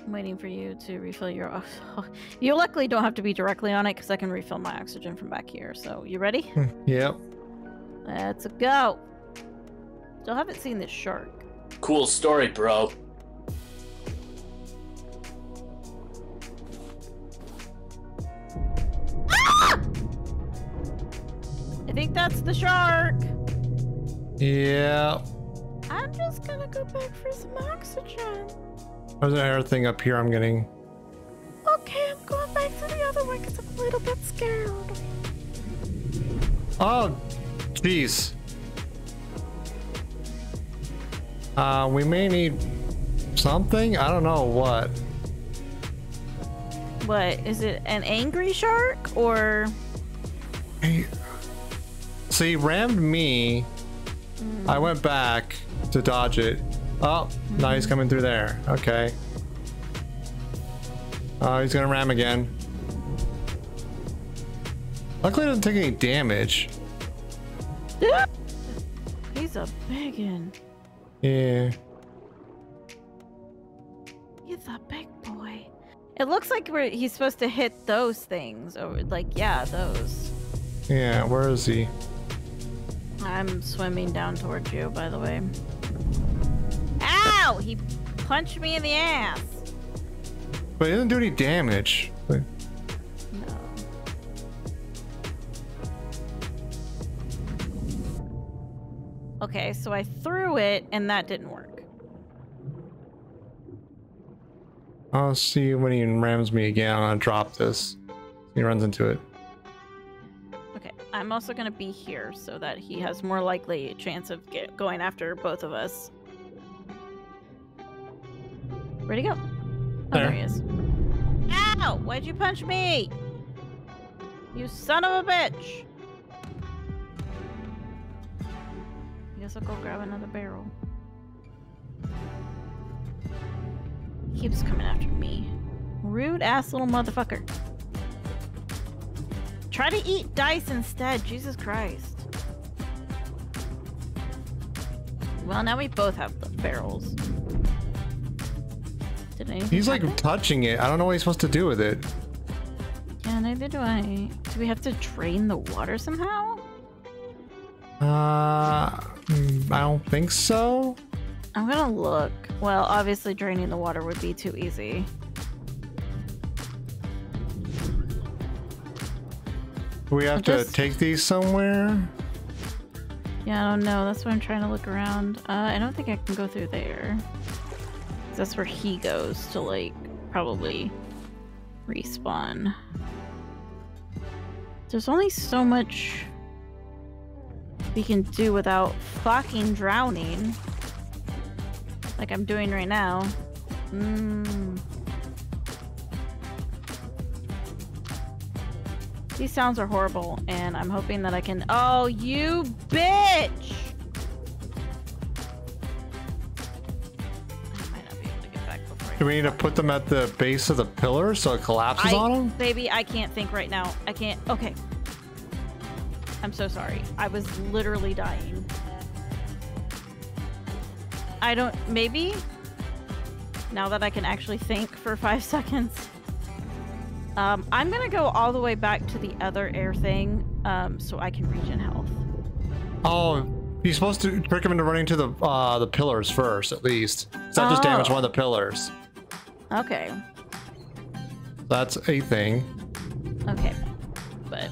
S2: I'm waiting for you to refill your. you luckily don't have to be directly on it because I can refill my oxygen from back here. So, you ready? yep. Let's go. Still haven't seen this shark.
S4: Cool story, bro.
S2: I think that's the shark.
S1: Yeah.
S2: I'm just gonna go back for some oxygen.
S1: There's there thing up here I'm getting.
S5: Okay, I'm going back to the other one because I'm
S1: a little bit scared. Oh, jeez. Uh, we may need something. I don't know what.
S2: What is it? An angry shark or?
S1: So he rammed me. I went back to dodge it. Oh, now he's coming through there. Okay. Uh, he's gonna ram again. Luckily, it doesn't take any damage.
S2: Yeah. He's a one. Yeah. He's a big boy. It looks like we're, he's supposed to hit those things, or like, yeah, those.
S1: Yeah, where is he?
S2: I'm swimming down towards you, by the way. Ow! He punched me in the ass.
S1: But it did not do any damage. Wait. No.
S2: Okay, so I threw it, and that didn't work.
S1: I'll see when he rams me again. I'm gonna drop this. He runs into it.
S2: I'm also going to be here so that he has more likely chance of get, going after both of us. Ready would go? Oh, there. there he is. Ow! Why'd you punch me? You son of a bitch! I guess I'll go grab another barrel. He keeps coming after me. Rude ass little motherfucker. Try to eat dice instead, Jesus Christ. Well, now we both have the barrels. Did anything He's
S1: happen? like touching it. I don't know what he's supposed to do with it.
S2: Yeah, neither do I. Do we have to drain the water somehow?
S1: Uh, mm, I don't think so.
S2: I'm gonna look. Well, obviously draining the water would be too easy.
S1: We have to take these somewhere?
S2: Yeah, I don't know. That's what I'm trying to look around. Uh, I don't think I can go through there. That's where he goes to, like, probably respawn. There's only so much we can do without fucking drowning. Like I'm doing right now. Hmm. These sounds are horrible, and I'm hoping that I can- Oh, you bitch!
S1: Do we need to put them at the base of the pillar so it collapses I, on them?
S2: Baby, I can't think right now. I can't. Okay. I'm so sorry. I was literally dying. I don't. Maybe? Now that I can actually think for five seconds. Um, I'm gonna go all the way back to the other air thing, um, so I can regen health.
S1: Oh, you're supposed to trick him into running to the uh, the pillars first, at least. So that oh. just damaged one of the pillars. Okay. That's a thing.
S2: Okay, but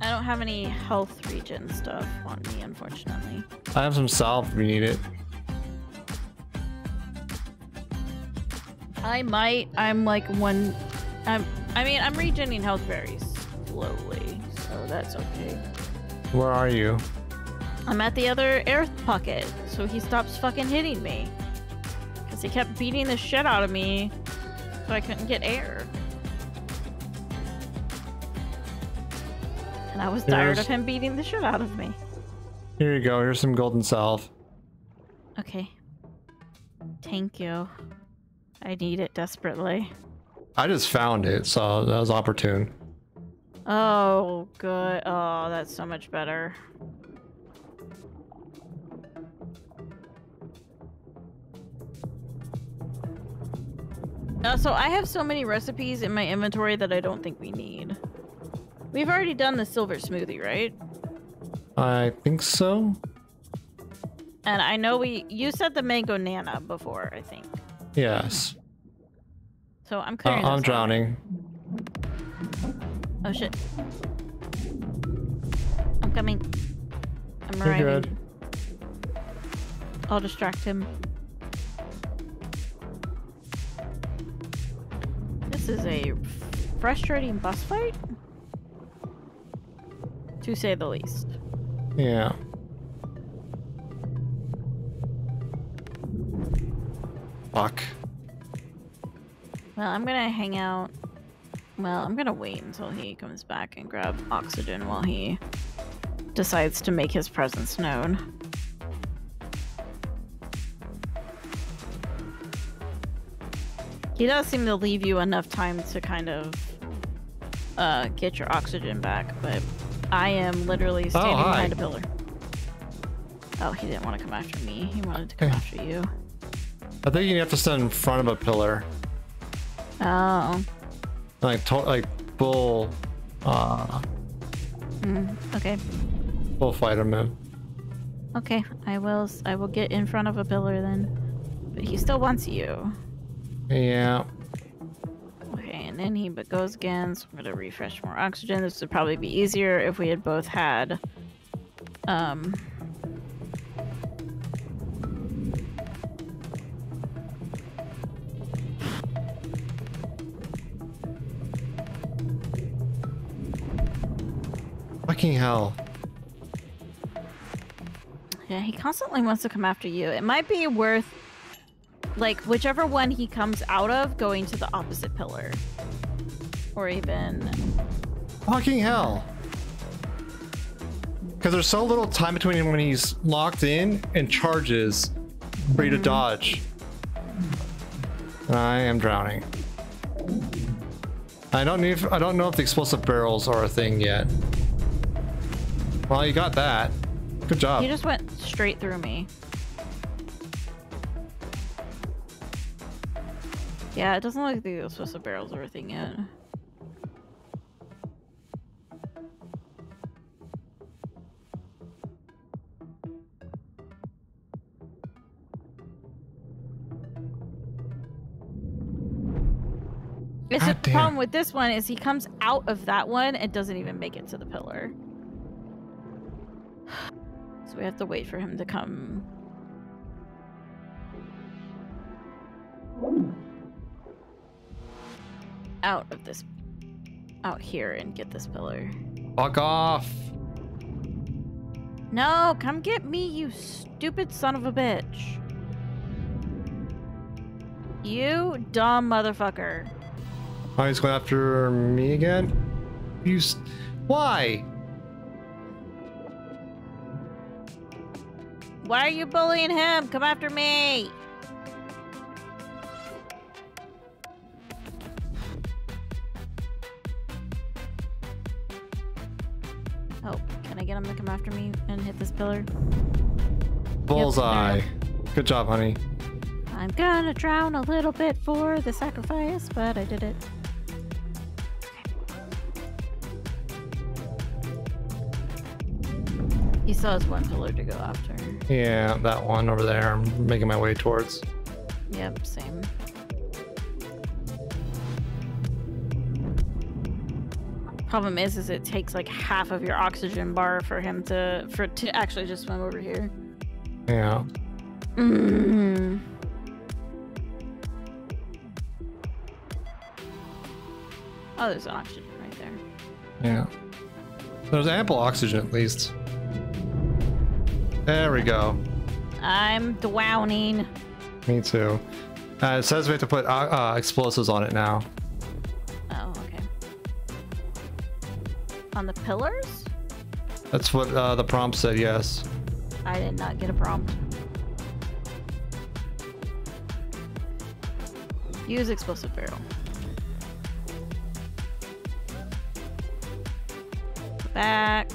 S2: I don't have any health regen stuff on me, unfortunately.
S1: I have some salve if you need it.
S2: I might. I'm like one I'm, I mean, I'm regenerating health very slowly, so that's okay.
S1: Where are you?
S2: I'm at the other earth pocket, so he stops fucking hitting me. Because he kept beating the shit out of me, so I couldn't get air. And I was tired of him beating the shit out of me.
S1: Here you go, here's some golden salve.
S2: Okay. Thank you. I need it desperately.
S1: I just found it, so that was opportune.
S2: Oh, good. Oh, that's so much better. Uh, so I have so many recipes in my inventory that I don't think we need. We've already done the silver smoothie, right?
S1: I think so.
S2: And I know we... You said the mango nana before, I think. Yes so I'm uh, clearing. Uh, I'm drowning. Out. Oh shit! I'm coming. I'm You're arriving. Good. I'll distract him. This is a frustrating boss fight, to say the least.
S1: Yeah. Fuck.
S2: Well, I'm gonna hang out. Well, I'm gonna wait until he comes back and grab oxygen while he decides to make his presence known. He does seem to leave you enough time to kind of uh, get your oxygen back, but I am literally oh, standing oh, behind a pillar. Oh, he didn't want to come after me. He wanted to come after you.
S1: I think you have to stand in front of a pillar.
S2: Oh.
S1: Like to- like bull. Uh,
S2: mm, okay.
S1: Bull fighter move.
S2: Okay, I will. I will get in front of a pillar then. But he still wants you. Yeah. Okay, and then he but goes again. So I'm gonna refresh more oxygen. This would probably be easier if we had both had. Um. Fucking hell. Yeah, he constantly wants to come after you. It might be worth, like, whichever one he comes out of, going to the opposite pillar. Or even...
S1: Fucking hell. Because there's so little time between when he's locked in and charges for you to mm-hmm. dodge. I am drowning. I don't need. I don't know if the explosive barrels are a thing yet. Well, you got that. Good job. You
S2: just went straight through me. Yeah, it doesn't look like the explosive barrels or anything yet. It's the problem with this one is he comes out of that one and doesn't even make it to the pillar. So we have to wait for him to come. Out of this, out here and get this pillar.
S1: Fuck off!
S2: No, come get me, you stupid son of a bitch. You dumb motherfucker.
S1: Oh, he's going after me again? You. Why?
S2: Why are you bullying him? Come after me! Oh, can I get him to come after me and hit this pillar? Bullseye.
S1: Yep, Good job, honey.
S2: I'm gonna drown a little bit for the sacrifice, but I did it. He still has one pillar to go after.
S1: Yeah, that one over there. I'm making my way towards.
S2: Yep, same. Problem is, is it takes like half of your oxygen bar for him to for to actually just swim over here.
S5: Yeah. Mm.
S2: Oh, there's oxygen right there.
S1: Yeah. There's ample oxygen, at least. There we go.
S2: I'm drowning.
S1: Me too. Uh, it says we have to put uh, uh, explosives on it now.
S2: Oh, okay. On the pillars?
S1: That's what uh, the prompt said, yes.
S2: I did not get a prompt. Use explosive barrel. Back.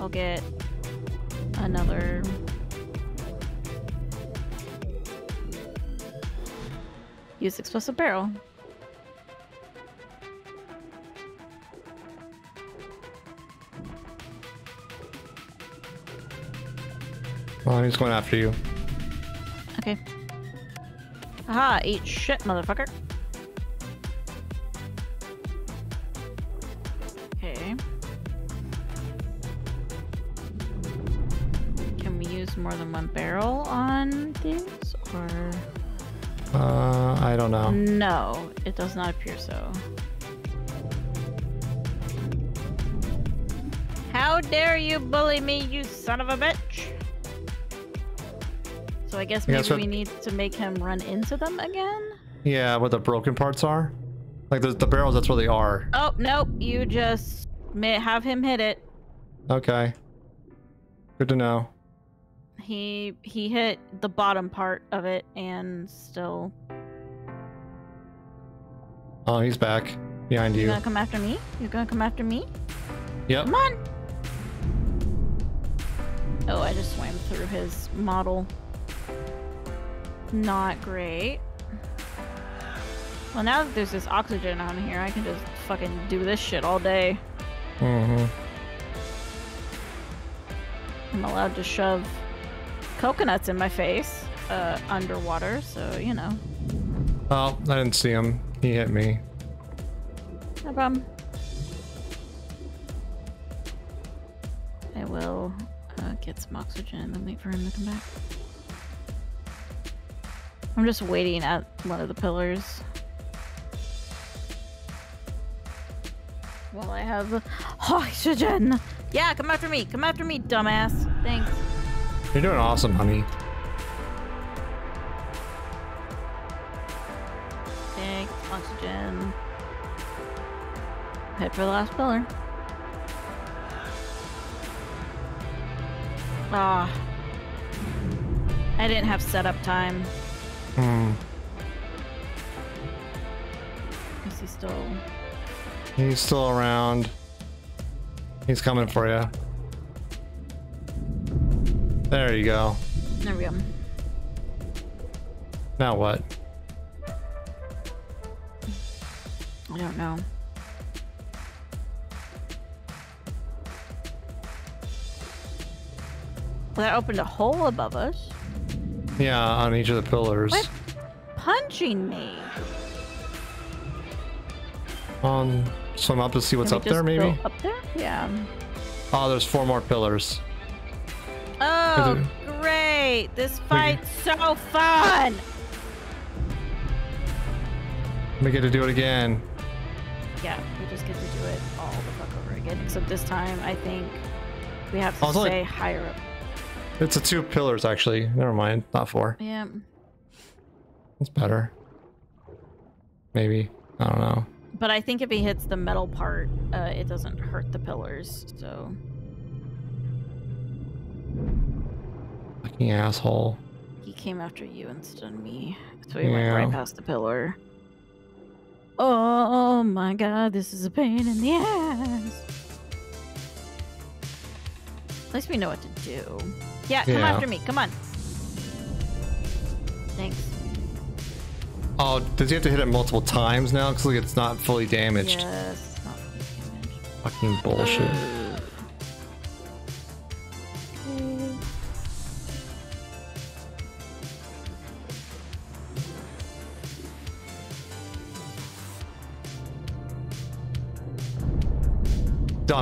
S2: I'll get another use explosive barrel.
S1: Oh, he's going after you.
S2: Okay. Aha, eat shit, motherfucker. use more than one barrel on these, or?
S1: Uh, I don't know.
S2: No, it does not appear so. How dare you bully me, you son of a bitch! So I guess maybe we need to make him run into them again?
S1: Yeah, what the broken parts are? Like the, the barrels, that's where they are.
S2: Oh, nope. You just have him hit it.
S1: Okay. Good to know
S2: he he hit the bottom part of it and still.
S1: Oh, he's back behind you. You gonna
S2: come after me? You gonna come after me? Yep. Come on. Oh, I just swam through his model. Not great. Well, now that there's this oxygen on here, I can just fucking do this shit all day. Mm-hmm. I'm allowed to shove coconuts in my face uh, underwater, so you know.
S1: Oh, I didn't see him. He hit me.
S2: No problem. I will uh, get some oxygen and then wait for him to come back. I'm just waiting at one of the pillars. While I have oxygen! Yeah, come after me! Come after me, dumbass! Thanks.
S1: You're doing awesome, honey.
S2: Thanks, oxygen. Head for the last pillar. Ah. I didn't have setup time. Hmm. Is he still...
S1: He's still around. He's coming for you. There you go. There we go. Now what?
S2: I don't know. Well, that opened a hole above us.
S1: Yeah, on each of the pillars.
S2: punching me.
S1: Um, swim I'm up to see what's Can up there, maybe?
S2: Up there? Yeah.
S1: Oh, there's four more pillars.
S2: Oh, great. This fight's so fun.
S1: We get to do it again.
S2: Yeah, we just get to do it all the fuck over again. Except this time, I think we have to stay like, higher up.
S1: It's a two pillars, actually. Never mind. Not four. Yeah. That's better. Maybe. I don't know.
S2: But I think if he hits the metal part, uh, it doesn't hurt the pillars, so...
S1: Fucking asshole.
S2: He came after you instead of me. So he yeah. went right past the pillar. Oh my god, this is a pain in the ass. At least we know what to do. Yeah, come yeah. after me. Come on. Thanks.
S1: Oh, does he have to hit it multiple times now? Because it's not fully damaged.
S2: Yes, not fully damaged.
S1: Fucking bullshit.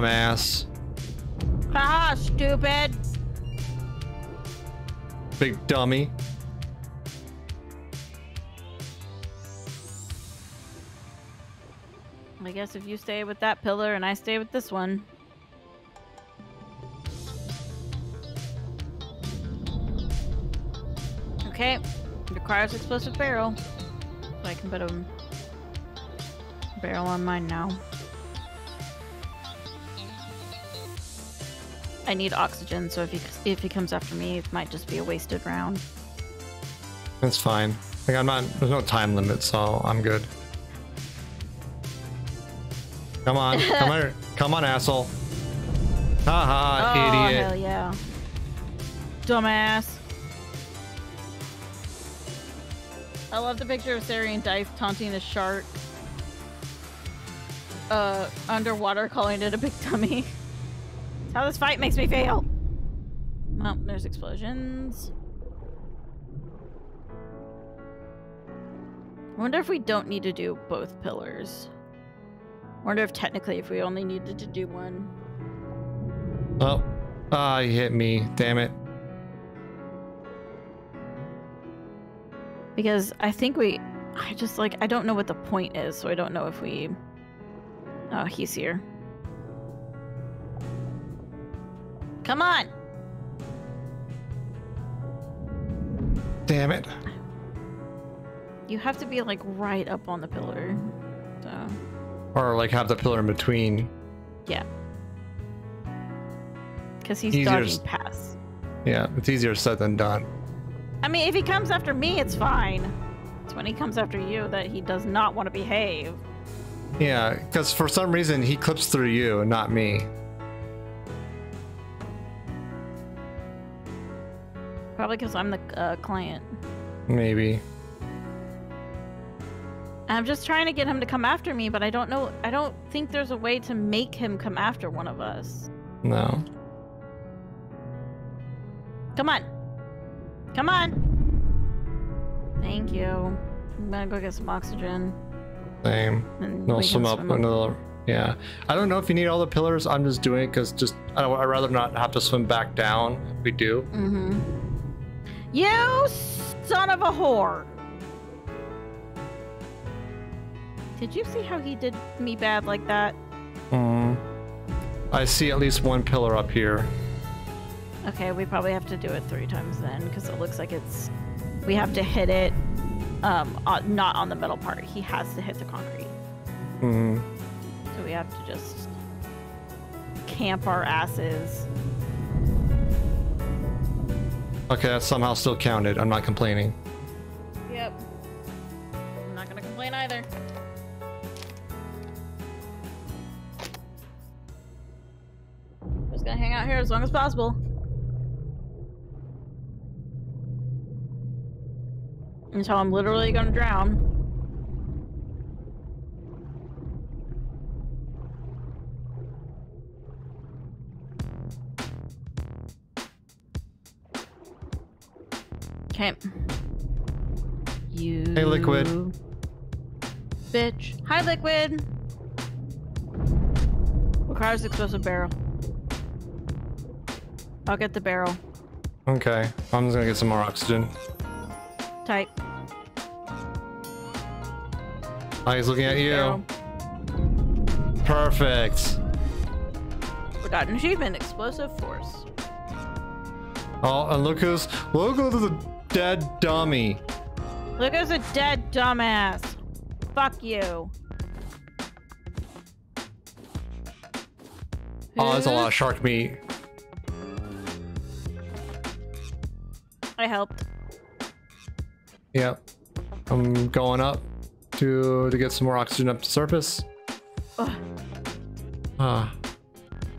S1: dumbass.
S2: Haha, stupid.
S1: Big dummy.
S2: I guess if you stay with that pillar and I stay with this one. Okay, requires explosive barrel. So I can put a barrel on mine now. I need oxygen, so if he if he comes after me, it might just be a wasted round.
S1: That's fine. Like I'm not. There's no time limit, so I'm good. Come on, come on, come on, asshole! Haha, oh, idiot! hell
S2: yeah! Dumbass! I love the picture of and Dice taunting a shark. Uh, underwater, calling it a big dummy. how this fight makes me feel. Well, there's explosions. I wonder if we don't need to do both pillars. I wonder if technically if we only needed to do one.
S1: Oh, ah, you hit me. Damn it.
S2: Because I think we, I just like, I don't know what the point is, so I don't know if we, oh, he's here. Come on. Damn it. You have to be like right up on the pillar. So.
S1: Or like have the pillar in between.
S2: Yeah. Because he's easier dodging pass.
S1: Yeah, it's easier said than done.
S2: I mean, if he comes after me, it's fine. It's when he comes after you that he does not want to behave.
S1: Yeah, because for some reason he clips through you and not me.
S2: Probably because I'm the uh, client. Maybe. I'm just trying to get him to come after me, but I don't know. I don't think there's a way to make him come after one of us. No. Come on. Come on. Thank you. I'm gonna go get some oxygen. Same. And we'll swim up, swim up
S1: another. Yeah. I don't know if you need all the pillars. I'm just doing it because just I, I'd rather not have to swim back down. We do.
S2: Mm-hmm. You son of a whore! Did you see how he did me bad like that?
S1: Hmm. I see at least one pillar up here.
S2: Okay, we probably have to do it three times then, because it looks like it's... We have to hit it, um, not on the metal part. He has to hit the concrete.
S1: Mm hmm.
S2: So we have to just camp our asses
S1: Okay, that somehow still counted. I'm not complaining.
S2: Yep. I'm not gonna complain either. Just gonna hang out here as long as possible. Until I'm literally gonna drown. Okay. You. Hey, Liquid. Bitch. Hi, Liquid. Requires explosive barrel. I'll get the barrel.
S1: Okay. I'm just gonna get some more oxygen. Tight. Oh, he's looking at you. Barrel. Perfect.
S2: We got an achievement, explosive force.
S1: Oh, and look who's look who the dead dummy.
S2: Luca's a dead dumbass. Fuck you. Oh, that's a lot of shark meat. I helped.
S1: Yep. I'm going up to to get some more oxygen up to surface. Ugh. Ah.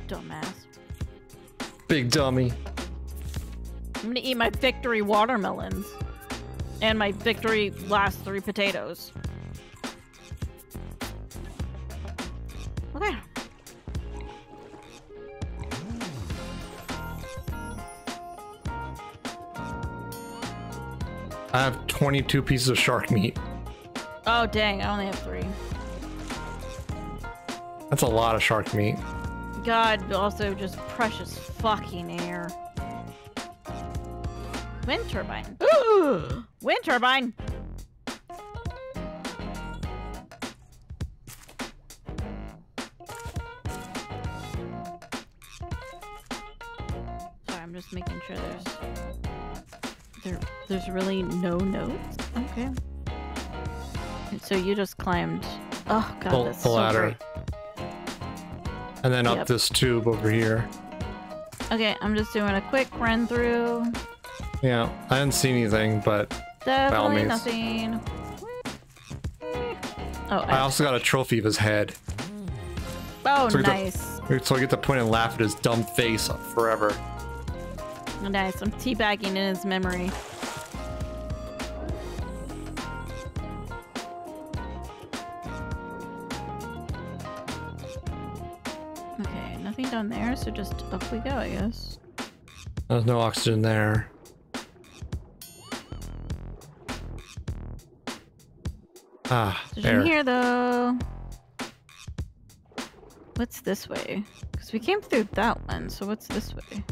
S1: Dumbass. Big dummy.
S2: I'm gonna eat my victory watermelons. And my victory last three potatoes. Okay.
S1: I have 22 pieces of shark meat.
S2: Oh, dang. I only have three.
S1: That's a lot of shark meat.
S2: God, also just precious fucking air. Wind turbine.
S5: Ooh!
S2: Wind turbine! Sorry, I'm just making sure there's... There, there's really no notes. Okay. And so you just climbed... Oh god, that's the
S5: so ladder.
S1: Great. And then yep. up this tube over here.
S2: Okay, I'm just doing a quick run through.
S1: Yeah, I didn't see anything, but
S2: Definitely nothing. Oh,
S1: I, I also got a trophy of his head.
S2: Oh, so nice.
S1: to, so I get to point and laugh at his dumb face forever.
S2: Nice. I'm teabagging in his memory. Okay, nothing down there, so just up we go, I guess.
S1: There's no oxygen there.
S2: Ah, There's here though. What's this way? Because we came through that one, so what's this way?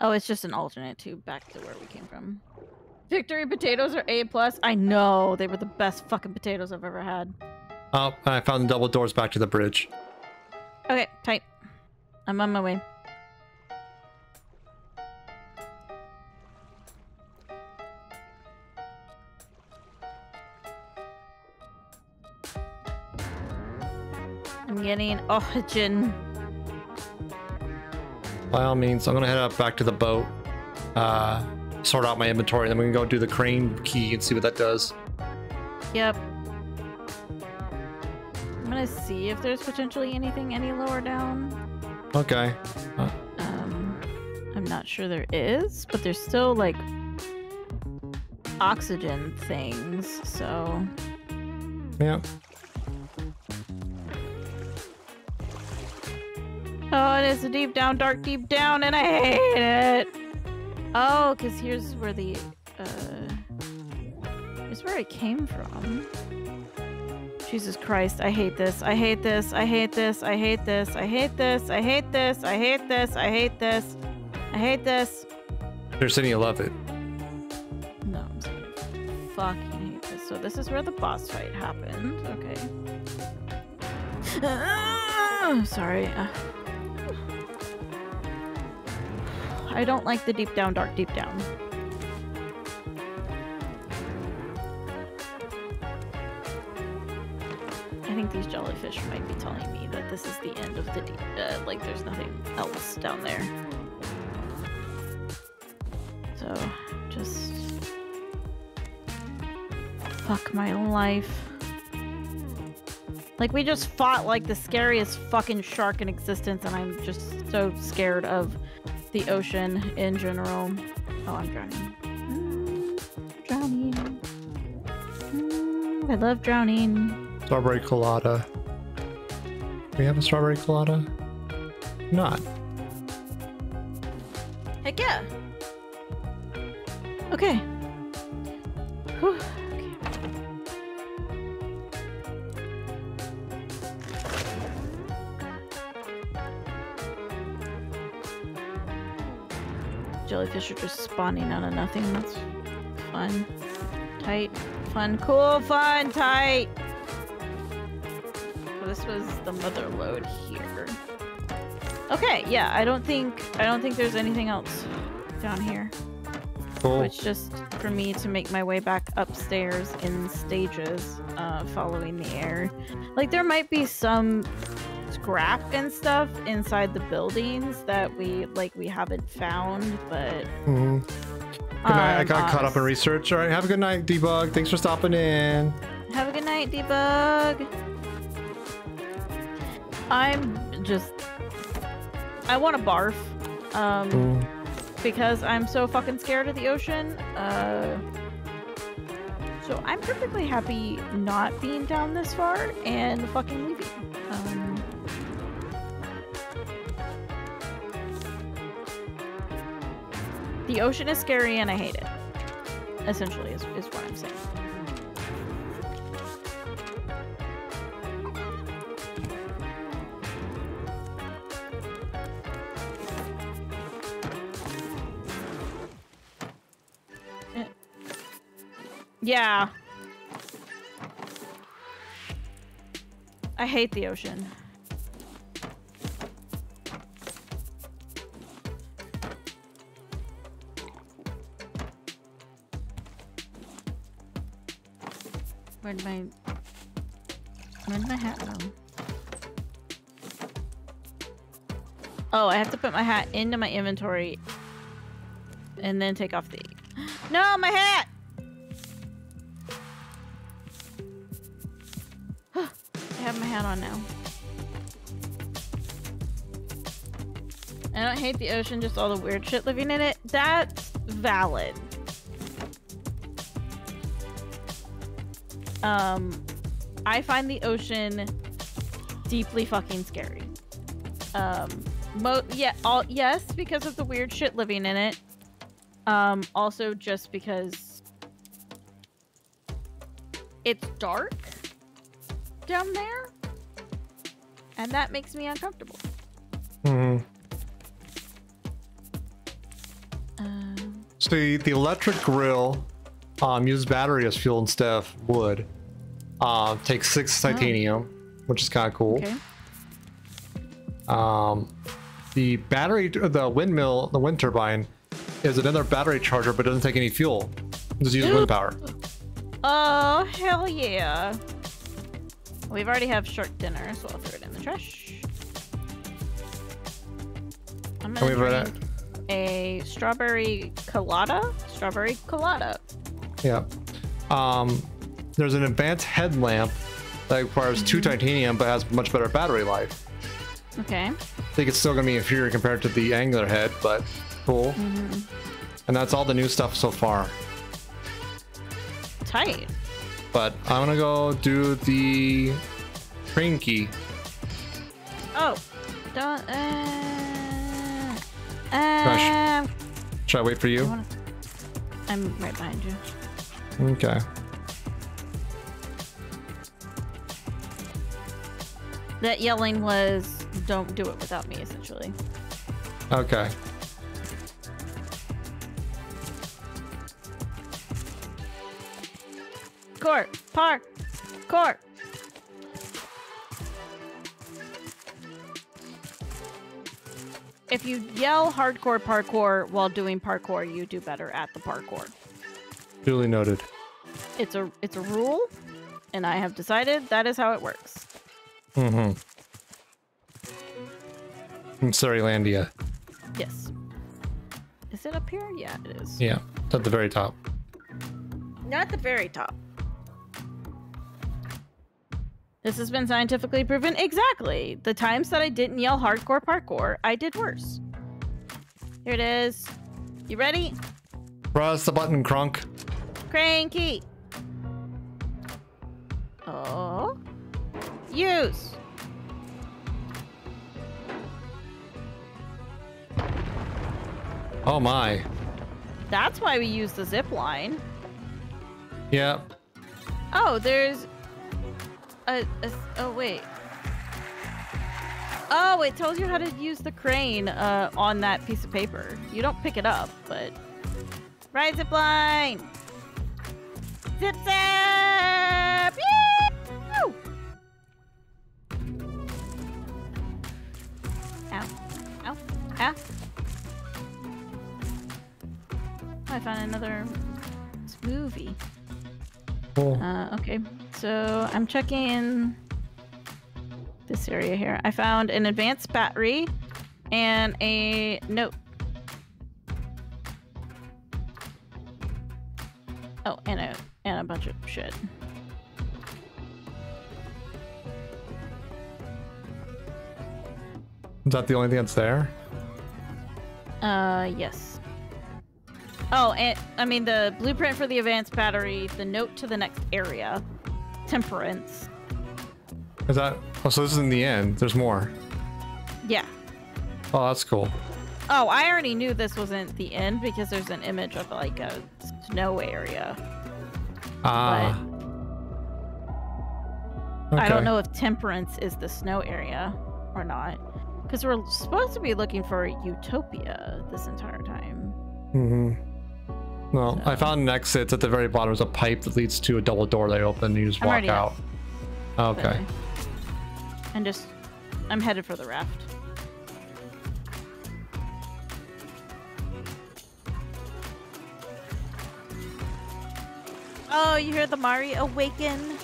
S2: Oh, it's just an alternate to back to where we came from. Victory potatoes are A+. plus. I know, they were the best fucking potatoes I've ever had.
S1: Oh, I found the double doors back to the bridge.
S2: Okay, tight. I'm on my way. I'm getting oxygen.
S1: By all means, I'm gonna head up back to the boat, uh, sort out my inventory, and then we can go do the crane key and see what that does.
S2: Yep. I'm gonna see if there's potentially anything any lower down.
S1: Okay. Huh.
S2: Um, I'm not sure there is, but there's still like oxygen things, so. Yeah. Oh, and it's deep down, dark, deep down, and I hate it. Oh, because here's where the, uh, here's where it came from. Jesus Christ, I hate this. I hate this. I hate this. I hate this. I hate this. I hate this. I hate this. I hate this. I hate this.
S1: There's any love it.
S2: No, I'm sorry. Fucking hate this. So this is where the boss fight happened. Okay. sorry. Uh I don't like the deep down, dark deep down. I think these jellyfish might be telling me that this is the end of the deep, uh, like there's nothing else down there. So, just... Fuck my life. Like, we just fought, like, the scariest fucking shark in existence, and I'm just so scared of the ocean in general. Oh, I'm drowning. Mm, drowning. Mm, I love drowning.
S1: Strawberry colada. We have a strawberry colada? Not.
S2: Heck yeah. Okay. Whew. jellyfish are just spawning out of nothing. That's fun. Tight. Fun. Cool. Fun. Tight. this was the mother lode here. Okay, yeah, I don't think I don't think there's anything else down here. Cool. It's just for me to make my way back upstairs in stages, uh, following the air. Like there might be some scrap and stuff inside the buildings that we like we haven't found, but. Mm -hmm. Good night. I got caught
S1: up in research. All right, have a good night, Debug. Thanks for stopping in.
S2: Have a good night, Debug. I'm just. I want to barf. Um, mm. Because I'm so fucking scared of the ocean. Uh, so I'm perfectly happy not being down this far and fucking leaving. Um, The ocean is scary and I hate it. Essentially is, is what I'm saying. Eh. Yeah. I hate the ocean. Where'd my... Where'd my hat go? Oh, I have to put my hat into my inventory. And then take off the... No, my hat! I have my hat on now. I don't hate the ocean, just all the weird shit living in it. That's valid. Um, I find the ocean deeply fucking scary. Um, mo- yeah, all yes, because of the weird shit living in it. Um, also just because it's dark down there, and that makes me uncomfortable.
S1: Hmm. Um, See, the electric grill um, uses battery as fuel instead of wood. Uh, takes six oh. titanium, oh. which is kind of cool. Okay. Um, the battery, the windmill, the wind turbine is another battery charger, but doesn't take any fuel. just uses wind power.
S2: Oh, hell yeah. We've already have shark dinner, so I'll throw it in the trash. I'm gonna drink a strawberry colada. Strawberry colada.
S1: Yeah. Um, there's an advanced headlamp that requires mm -hmm. two mm-hmm. titanium but has much better battery life.
S2: Okay. I
S1: think it's still gonna be inferior compared to the angular head, but cool. Mm -hmm. And that's all the new stuff so far. Tight. But I'm gonna go do the crane key.
S2: Oh, don't. Uh, uh, Gosh. Should I wait for you? I am right behind you. Okay. That yelling was, don't do it without me, essentially. Okay. Court, park, court. If you yell hardcore parkour while doing parkour, you do better at the parkour. Duly noted. It's a it's a rule, and I have decided that is how it works.
S1: Mm-hmm. I'm mm, sorry, Landia.
S2: Yes. Is it up here? Yeah, it is. Yeah,
S1: it's at the very top.
S2: Not the very top. This has been scientifically proven. Exactly. The times that I didn't yell hardcore parkour, I did worse. Here it is. You ready?
S1: Press the button, Kronk.
S2: Cranky. Oh. Use. Oh my. That's why we use the zip line. Yeah. Oh, there's a, a oh wait. Oh, it tells you how to use the crane uh, on that piece of paper. You don't pick it up, but... Ride zip line! zip, zap! Woo! Ow. Ow. Ow. Oh, I found another movie. Cool. Uh, okay, so I'm checking this area here. I found an advanced battery and a note. Oh, and a and a bunch of shit.
S1: Is that the only thing that's there?
S2: Uh, yes. Oh, and I mean the blueprint for the advanced battery, the note to the next area, temperance.
S1: Is that? Oh, so this is in the end. There's more. Yeah. Oh, that's cool.
S2: Oh, I already knew this wasn't the end because there's an image of like a snow area. Ah. Okay. I don't know if Temperance is the snow area or not, because we're supposed to be looking for Utopia this entire time.
S1: Mm-hmm. Well, so. I found an exit it's at the very bottom. There's a pipe that leads to a double door that I open. You just I'm walk out. Up. Okay.
S2: And just, I'm headed for the raft. Oh, you hear the Mari awaken?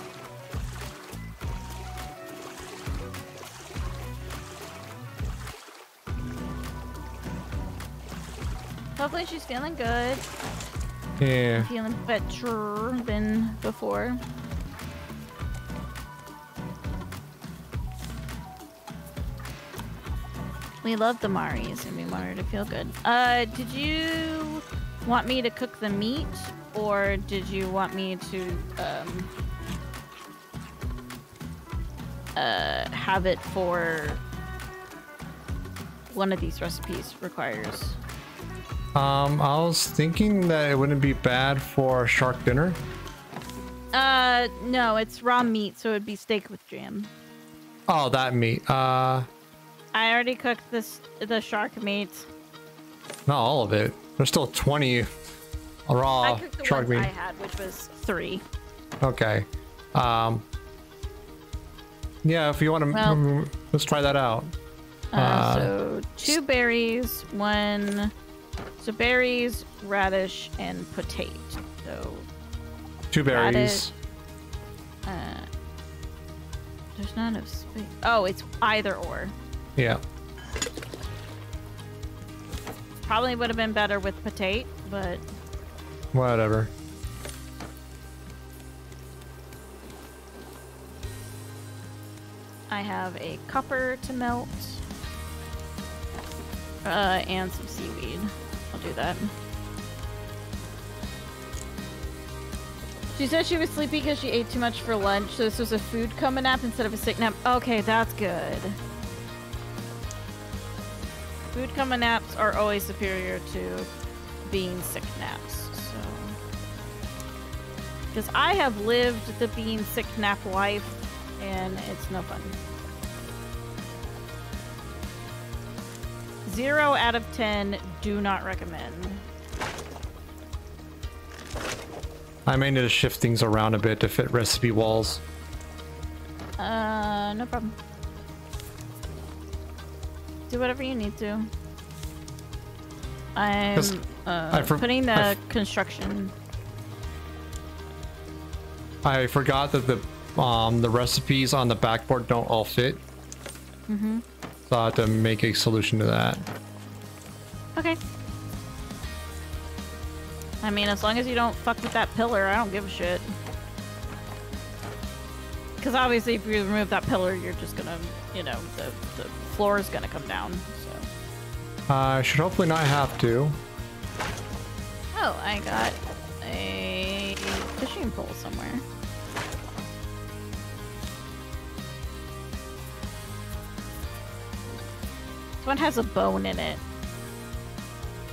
S2: Hopefully she's feeling good. Yeah. feeling better than before. We love the Maris and we want her to feel good. Uh, did you want me to cook the meat or did you want me to um, uh, have it for one of these recipes requires?
S1: Um, I was thinking that it wouldn't be bad for shark dinner.
S2: Uh, no, it's raw meat, so it would be steak with jam.
S1: Oh, that meat. Uh,
S2: I already cooked this the shark meat.
S1: Not all of it. There's still 20 raw I cooked the ones meat. I
S2: had, which was three.
S1: Okay. Um, yeah, if you want to, well, let's try that out. Uh, uh, so
S2: two berries, one. So berries, radish, and potato. So two berries. Radish, uh, there's not enough space. Oh, it's either or. Yeah. Probably would have been better with potato, but Whatever. I have a copper to melt. Uh, and some seaweed. I'll do that. She said she was sleepy because she ate too much for lunch, so this was a food coma nap instead of a sick nap. Okay, that's good. Food coma naps are always superior to being sick naps. Because I have lived the being sick nap life, and it's no fun. Zero out of ten, do not recommend.
S1: I may need to shift things around a bit to fit recipe walls.
S2: Uh, no problem. Do whatever you need to. I'm uh, putting the construction
S1: I forgot that the um, the recipes on the backboard don't all fit. Mm -hmm. So I have to make a solution to that.
S2: Okay. I mean, as long as you don't fuck with that pillar, I don't give a shit. Because obviously, if you remove that pillar, you're just gonna, you know, the, the floor is gonna come down. So.
S1: I should hopefully not have to.
S2: Oh, I got a fishing pole somewhere. one has a bone in it.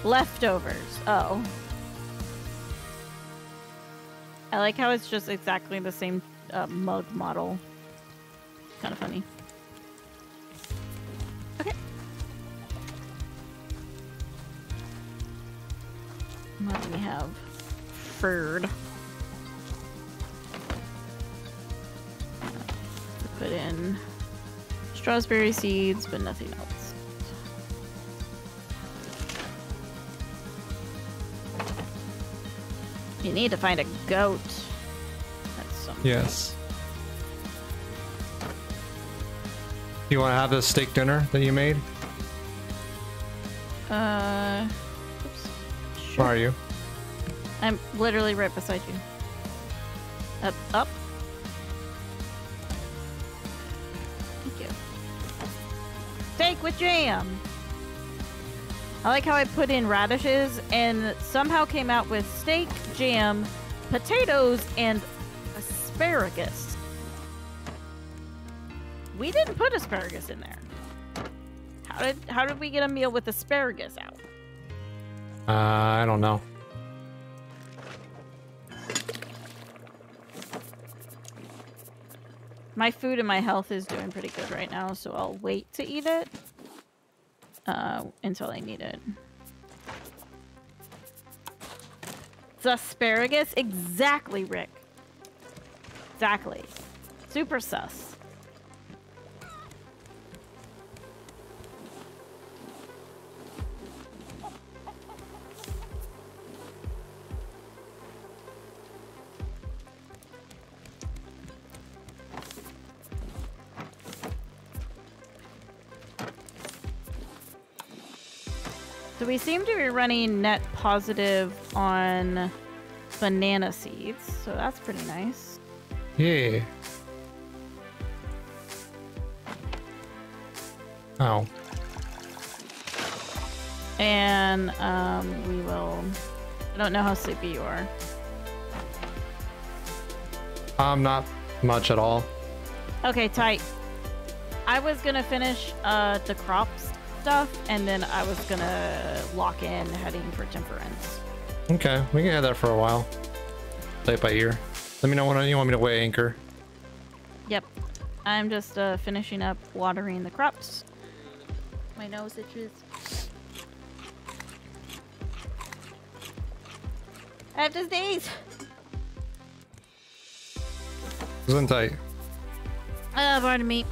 S2: Leftovers. Oh. I like how it's just exactly the same uh, mug model. Kind of funny. Okay. What do we have? Furred. Put in strawberry seeds, but nothing else. You need to find a goat. That's something. Yes.
S1: You want to have the steak dinner that you made?
S2: Uh. Oops. Sure. Where are you? I'm literally right beside you. Up, up. Thank you. Steak with jam. I like how I put in radishes and somehow came out with steak, jam, potatoes, and asparagus. We didn't put asparagus in there. How did how did we get a meal with asparagus out?
S1: Uh, I don't know.
S2: My food and my health is doing pretty good right now, so I'll wait to eat it uh, until I need it. It's asparagus? Exactly, Rick. Exactly. Super sus. So we seem to be running net positive on banana seeds, so that's pretty nice.
S1: Yeah. Oh.
S2: And um, we will... I don't know how sleepy you are.
S1: I'm not much at all.
S2: Okay, tight. I was gonna finish uh, the crops stuff, and then I was gonna lock in heading for temperance.
S1: Okay, we can have that for a while. Play it by ear. Let me know when you want me to weigh anchor.
S2: Yep. I'm just uh, finishing up watering the crops. My nose itches. I have to sneeze. Gesundheit. Uh, pardon me.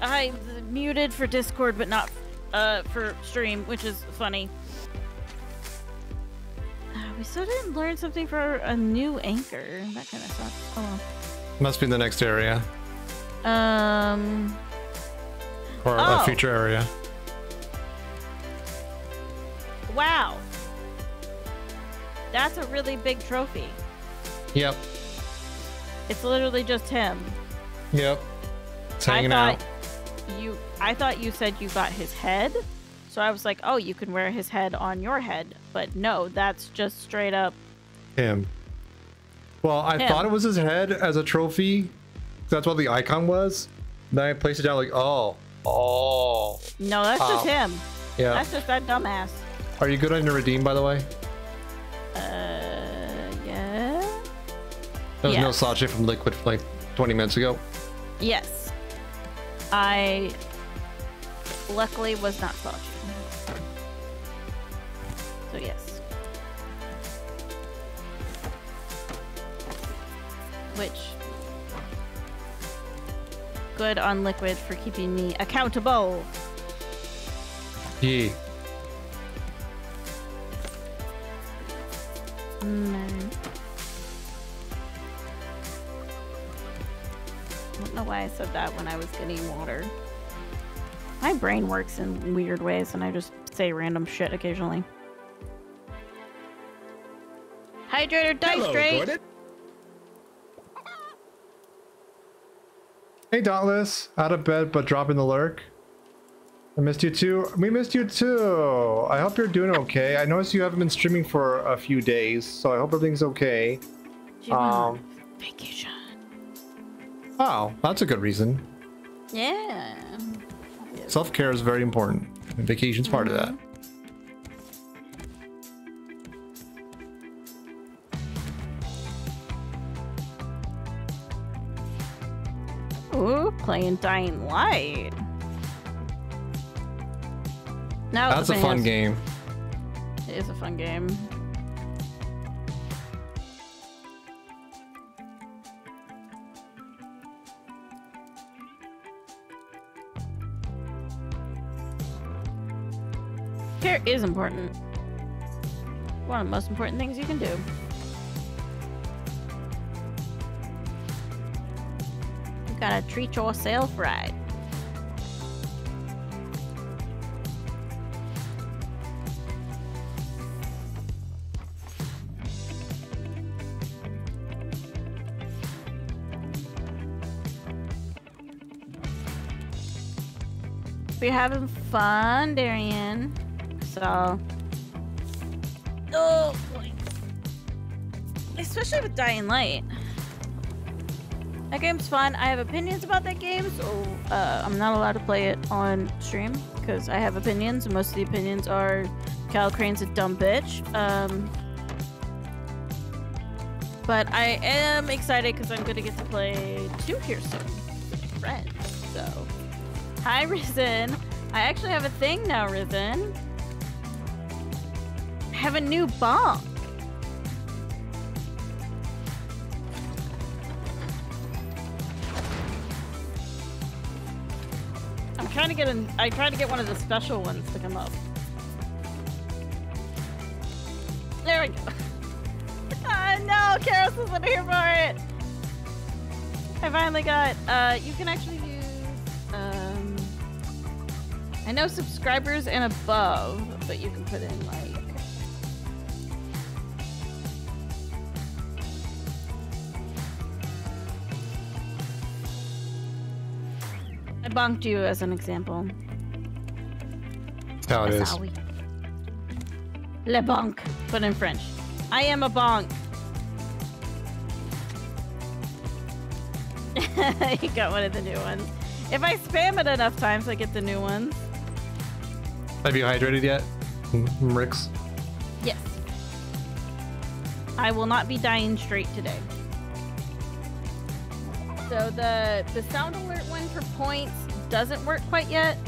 S2: I muted for Discord, but not uh, for stream, which is funny. Uh, we still didn't learn something for a new anchor. That kind of sucks. Oh well.
S1: Must be the next area.
S2: Um. Or oh. a future area. Wow. That's a really big trophy. Yep. It's literally just him.
S1: Yep. It's hanging I thought,
S2: out you I thought you said you got his head. So I was like, "Oh, you can wear his head on your head." But no, that's just straight up
S1: him. Well, I him. thought it was his head as a trophy. That's what the icon was. And then I placed it down like, "Oh, oh."
S2: No, that's just him. Yeah. That's just that dumbass.
S1: Are you good on your redeem, by the way?
S2: Uh, yeah. There was no
S1: Sache from Liquid like 20 minutes ago.
S2: Yes. I luckily was not slouching. So yes. Which good on liquid for keeping me accountable. Yeah. Mm. I don't know why I said that when I was getting water. My brain works in weird ways and I just say random shit occasionally. Hydrate or die straight! Hey Dauntless,
S1: out of bed but dropping the lurk. I missed you too. We missed you too. I hope you're doing okay. I noticed you haven't been streaming for a few days, so I hope everything's okay. Um, vacation. Wow, that's a good reason.
S2: Yeah.
S1: Self-care is very important. And vacation's mm -hmm. part of that.
S2: Ooh, playing Dying Light. Now That's a fun game. It is a fun game. Care is important. One of the most important things you can do. You gotta treat yourself right. We're having fun, Darian so... Oh, boy. Especially with Dying Light. That game's fun. I have opinions about that game, so uh, I'm not allowed to play it on stream because I have opinions. most of the opinions are Kyle Crane's a dumb bitch. Um, but I am excited because I'm going to get to play two here soon with friends. So, hi, Risen. I actually have a thing now, Risen have a new bonk. I'm trying to get an I tried to get one of the special ones to come up. There we go. oh no, Karis is not here for it. I finally got uh you can actually use um I know subscribers and above, but you can put in like I bonked you as an example.
S5: That's how it That's is. How
S2: we... Le bonk, but in French. I am a bonk. you got one of the new ones. If I spam it enough times, I get the new ones.
S1: Have you hydrated yet, Ricks?
S2: Yes. I will not be dying straight today. So the, the sound alert one for points doesn't work quite yet.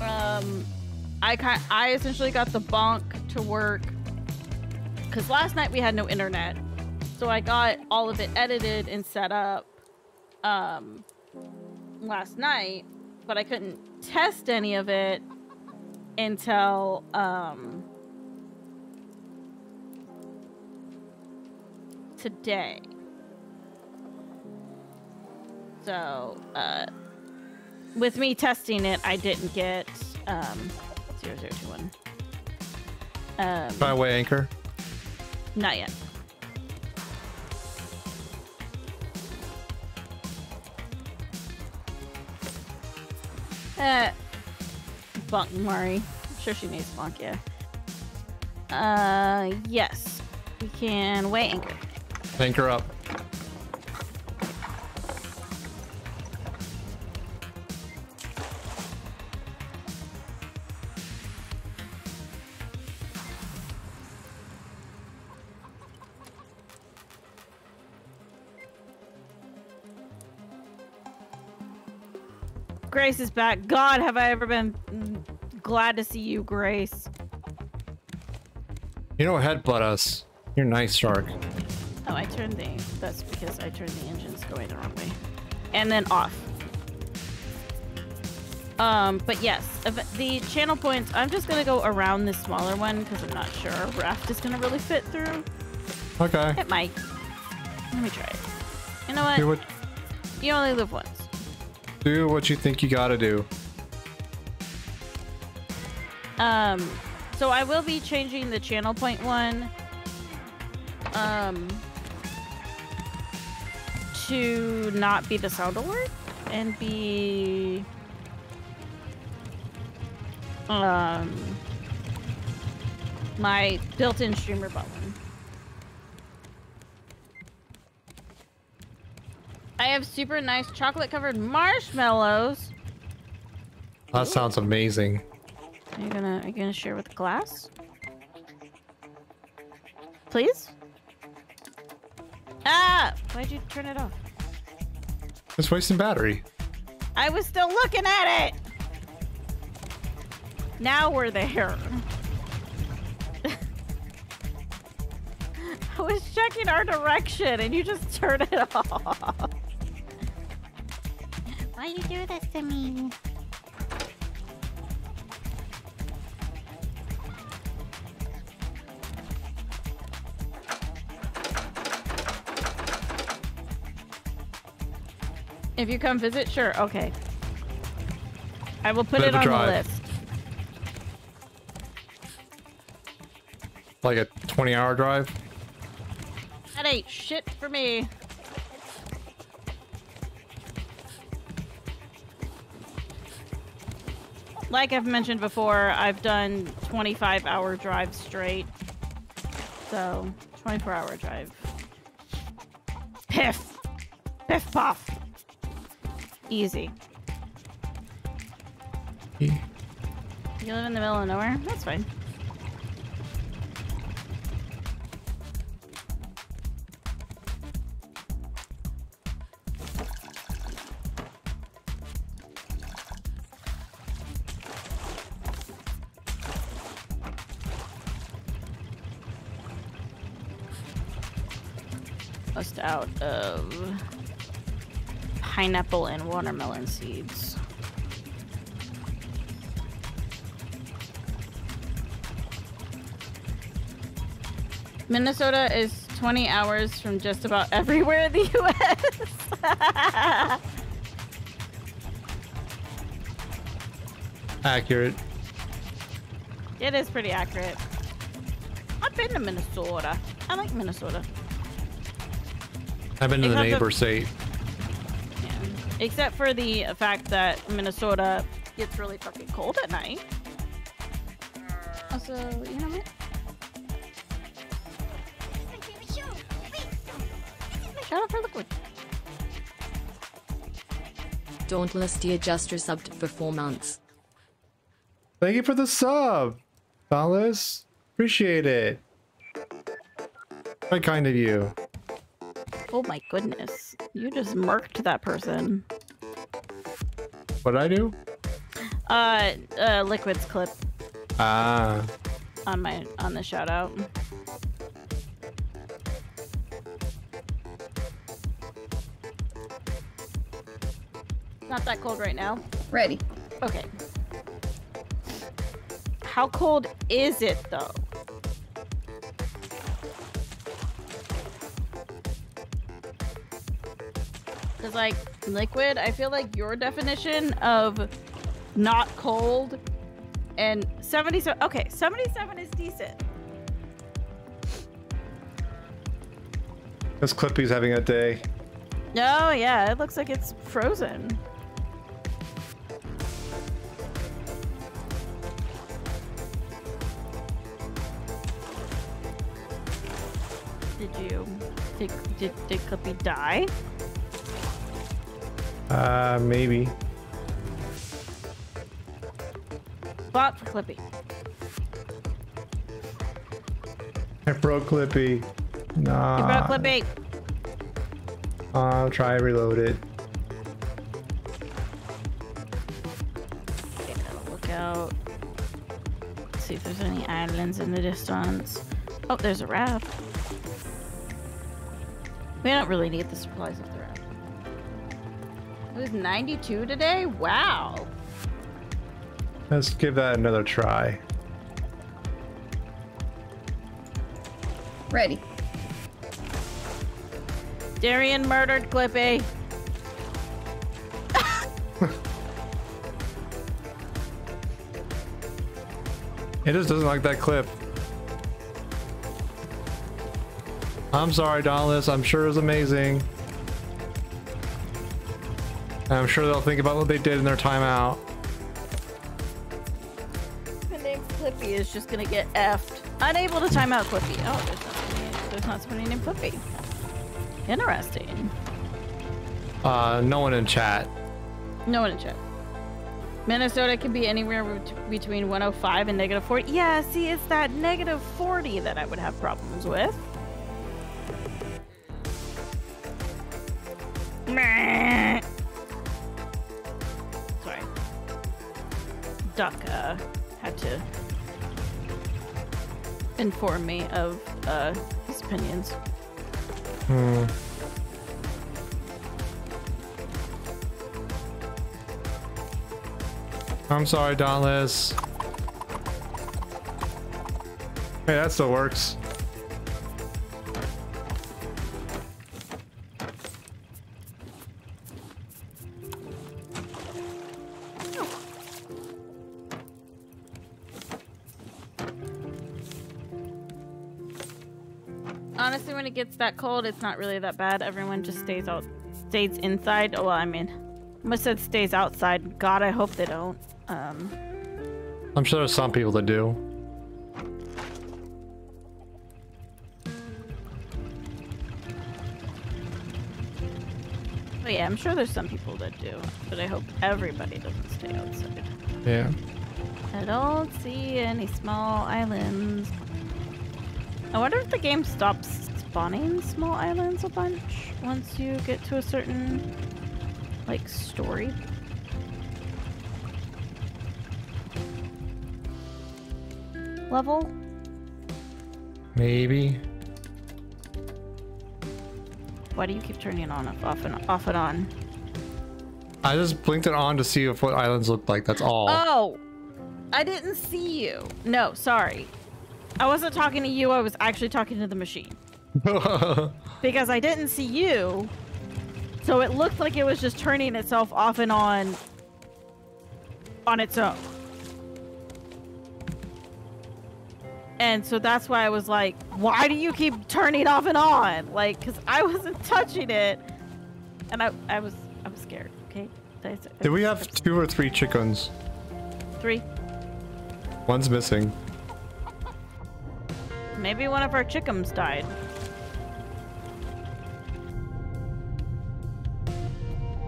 S2: Um, I, I essentially got the bonk to work because last night we had no internet. So I got all of it edited and set up um, last night, but I couldn't test any of it until um, today. So, uh, with me testing it, I didn't get um, 0021. Um, anchor? Not yet. Uh, bonk Mari. I'm sure she needs bonk, yeah. Uh, yes. We can weigh anchor. Anchor up. Grace is back. God, have I ever been glad to see you, Grace.
S1: You don't headbutt us. You're nice, Shark.
S2: Oh, I turned the... That's because I turned the engines going the wrong way. And then off. Um, but yes, the channel points, I'm just going to go around this smaller one because I'm not sure Raft is going to really fit through. Okay. It might. Let me try it. You know what? You only live once.
S1: Do what you think you gotta do.
S2: Um, so I will be changing the channel point one. Um, to not be the sound alert and be um my built-in streamer button. I have super nice chocolate covered marshmallows.
S1: That sounds amazing.
S2: Are you gonna are you gonna share with the glass? Please? Ah! Why'd you turn it off?
S1: It's wasting battery.
S2: I was still looking at it! Now we're there. I was checking our direction and you just turned it off. Why you do this to me? If you come visit, sure. Okay. I will put Bit it on drive. the list.
S1: Like a 20 hour drive?
S2: That ain't shit for me. like I've mentioned before, I've done 25 hour drive straight. So, 24 hour drive. Piff! Piff puff! Easy. You live in the middle of nowhere? That's fine. out of pineapple and watermelon seeds. Minnesota is 20 hours from just about everywhere in the U.S.
S1: accurate.
S2: It is pretty accurate. I've been to Minnesota. I like Minnesota.
S1: I've been to the neighbor state.
S2: Yeah. Except for the fact that Minnesota gets really fucking cold at night. Also, you know what? Shout out for liquid.
S5: Dauntless dear, just resubbed for four months.
S1: Thank you for the sub, Dauntless. Appreciate it. Very kind of you.
S2: Oh my goodness. You just murked that person. What'd I do? Uh, uh, Liquid's clip.
S1: Ah. Uh.
S2: On my, on the shout out. Not that cold right now. Ready. Okay. How cold is it though? Because, like, liquid, I feel like your definition of not cold and 77. Okay, 77 is decent.
S1: This Clippy's having a day.
S2: No, oh, yeah, it looks like it's frozen. Did you did did, did Clippy die?
S1: Uh, maybe.
S2: Bought for Clippy.
S1: I broke Clippy. Nah. You broke Clippy. I'll try reload it.
S2: look out. Let's see if there's any islands in the distance. Oh, there's a raft. We don't really need the supplies of it was 92 today? Wow.
S1: Let's give that another try.
S2: Ready. Darian murdered Clippy.
S1: it just doesn't like that clip. I'm sorry, Dauntless. I'm sure it was amazing. And I'm sure they'll think about what they did in their timeout.
S2: My name Clippy is just gonna get effed. Unable to timeout Clippy. Oh, there's not, named, there's not somebody named Clippy. Interesting.
S1: Uh, no one in
S2: chat. No one in chat. Minnesota can be anywhere between 105 and negative 40. Yeah, see, it's that negative 40 that I would have problems with. Meh. Doc uh, had to inform me of uh, his opinions.
S1: Hmm. I'm sorry, Dauntless. Hey, that still works.
S2: gets that cold, it's not really that bad. Everyone just stays out, stays inside. Oh, well, I mean, must said stays outside. God, I hope they don't. Um,
S1: I'm sure there's some people that do.
S2: Oh yeah, I'm sure there's some people that do, but I hope everybody doesn't stay outside. Yeah. I don't see any small islands. I wonder if the game stops spawning small islands a bunch once you get to a certain, like, story. Level?
S1: Maybe.
S2: Why do you keep turning it on, off, and off and on?
S1: I just blinked it on to see if what islands looked like. That's all.
S2: Oh, I didn't see you. No, sorry. I wasn't talking to you. I was actually talking to the machine. because I didn't see you. So it looked like it was just turning itself off and on on its own. And so that's why I was like, why do you keep turning off and on? Like, because I wasn't touching it. And I, I was I was scared, okay? Did we
S1: have two or three chickens? Three. One's missing.
S2: Maybe one of our chickens died.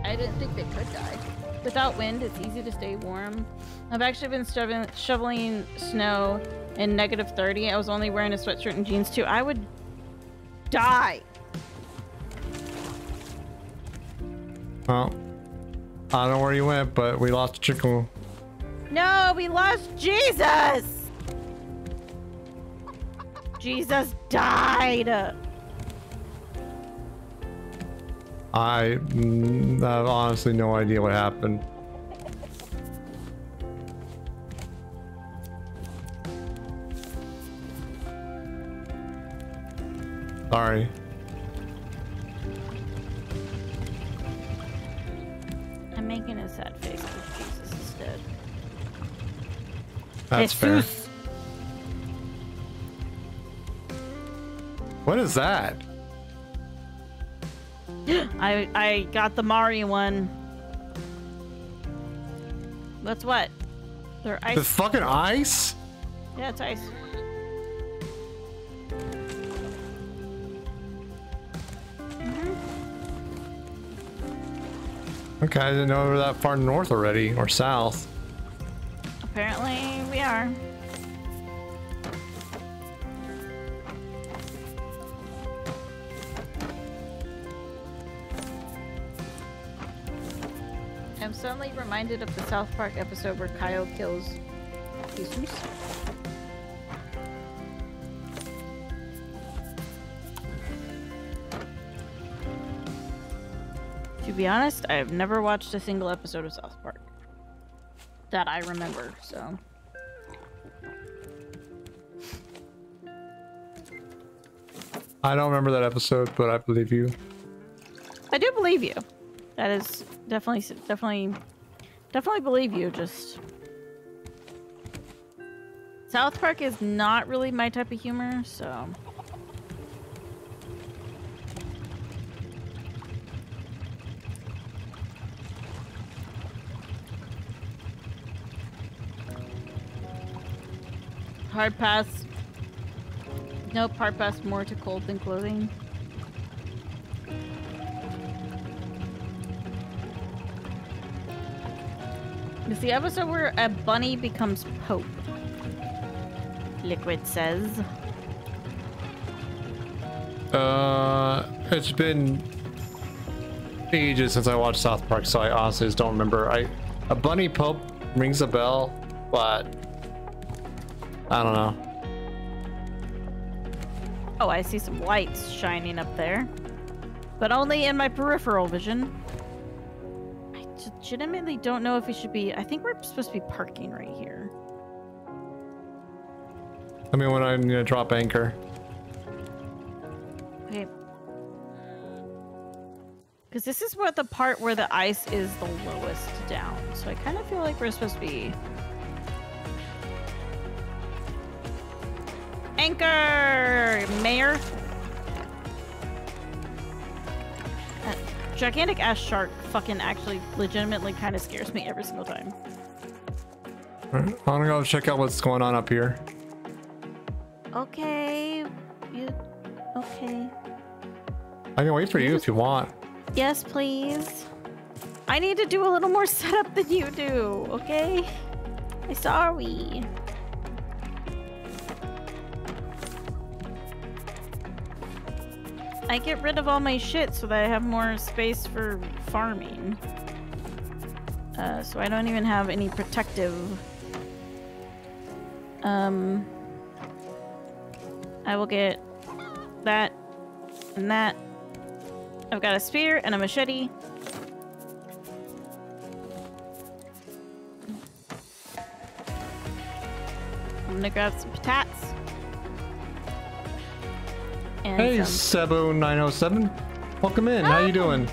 S2: I didn't think they could die. Without wind, it's easy to stay warm. I've actually been shoveling snow in negative 30. I was only wearing a sweatshirt and jeans too. I would die.
S1: Well, I don't know where you went, but we lost Chicken.
S2: No, we lost Jesus. Jesus died.
S1: Mm, I have honestly no idea what happened. Sorry.
S2: I'm making a sad face because Jesus is dead.
S1: That's Jesus. fair. What is that?
S2: I I got the Mari one. What's what? They're ice. The fucking
S1: ice? Yeah, it's ice. Mm-hmm. Okay, I didn't know we were that far north already, or south.
S2: Apparently, we are. suddenly reminded of the South Park episode where Kyle kills Jesus. To be honest, I have never watched a single episode of South Park that I remember, so.
S1: I don't remember that episode, but I believe you.
S2: I do believe you. That is definitely, definitely, definitely believe you. Just South Park is not really my type of humor, so. Hard pass. Nope, hard pass more to cold than clothing. It's the episode where a bunny becomes Pope. Liquid says.
S1: Uh, it's been ages since I watched South Park, so I honestly just don't remember. I a bunny pope rings a bell, but I don't know.
S2: Oh, I see some lights shining up there, but only in my peripheral vision legitimately don't know if we should be... I think we're supposed to be parking right here.
S1: I mean, when I'm gonna drop anchor.
S2: Okay. Because this is what the part where the ice is the lowest down. So I kind of feel like we're supposed to be... Anchor! Mayor? Uh, gigantic ass shark fucking actually legitimately kind of scares me every single time.
S1: I'm gonna go check out what's going on up here.
S2: Okay, you, okay.
S1: I can wait for you if you want.
S2: Yes, please. I need to do a little more setup than you do, okay? I'm sorry. I get rid of all my shit so that I have more space for farming. Uh, so I don't even have any protective... Um... I will get that and that. I've got a spear and a machete. I'm gonna grab some patats. And hey,
S1: some... 907 Welcome in. Hi. How you doing?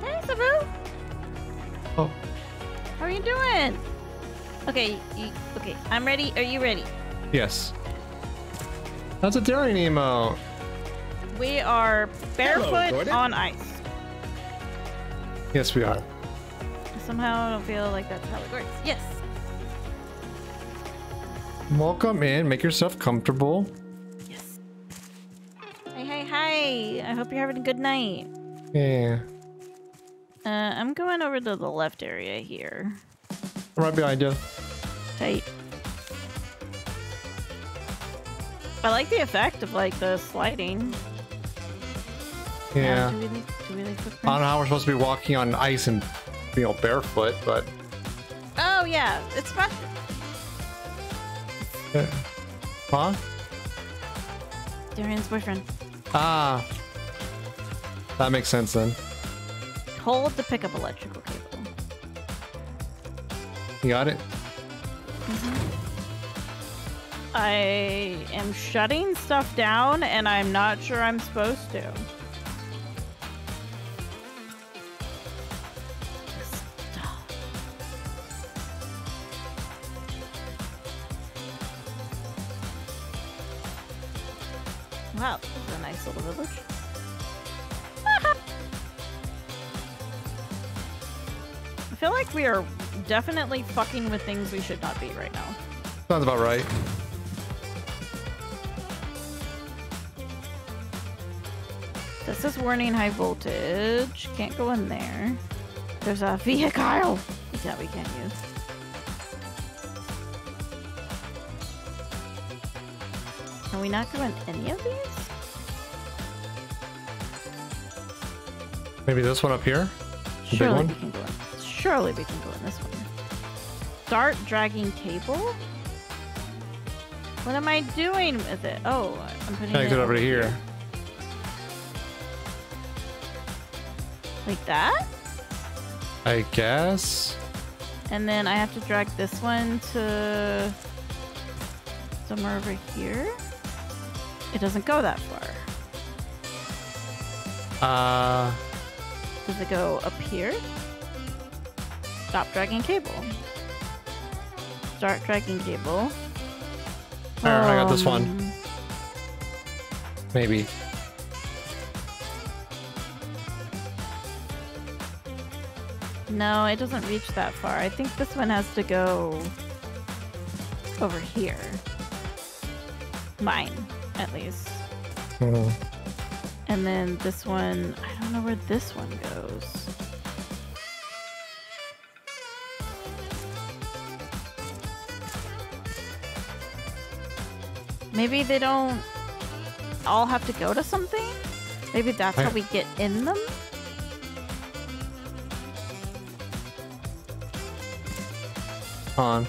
S1: Hey, Sabu. Oh.
S2: How are you doing? Okay, you, okay. I'm ready. Are you ready?
S1: Yes. That's a daring emote.
S2: We are barefoot Hello, on ice. Yes, we are. Somehow I don't feel like that's how it works. Yes.
S1: Welcome in. Make yourself comfortable
S2: hi. I hope you're having a good night. Yeah. Uh, I'm going over to the left area here. I'm right behind you. Tight. I like the effect of like the sliding. Yeah. Um, do we do we I don't
S1: know how we're supposed to be walking on ice and you know barefoot, but.
S2: Oh yeah, it's fun. huh? Darian's boyfriend.
S1: Ah. That makes sense then.
S2: Hold to pick up electrical cable.
S1: You got it? Mm -hmm.
S2: I am shutting stuff down and I'm not sure I'm supposed to. Wow nice little village. I feel like we are definitely fucking with things we should not be right now. Sounds about right. This is warning high voltage. Can't go in there. There's a vehicle that we can't use. Can we not go in any of these?
S1: Maybe this one up here? The Surely big one? we can go in.
S2: Surely we can go in this one. Start dragging table? What am I doing with it? Oh, I'm putting Connect it, it over here. here. Like that?
S1: I guess.
S2: And then I have to drag this one to somewhere over here. It doesn't go that far. Uh... Does it go up here? Stop dragging cable. Start dragging cable. Um, I got this one. Um, Maybe. No, it doesn't reach that far. I think this one has to go over here. Mine, at least. Mm -hmm. And then this one, I don't know where this one goes. Maybe they don't all have to go to something? Maybe that's how we get in them?
S1: On.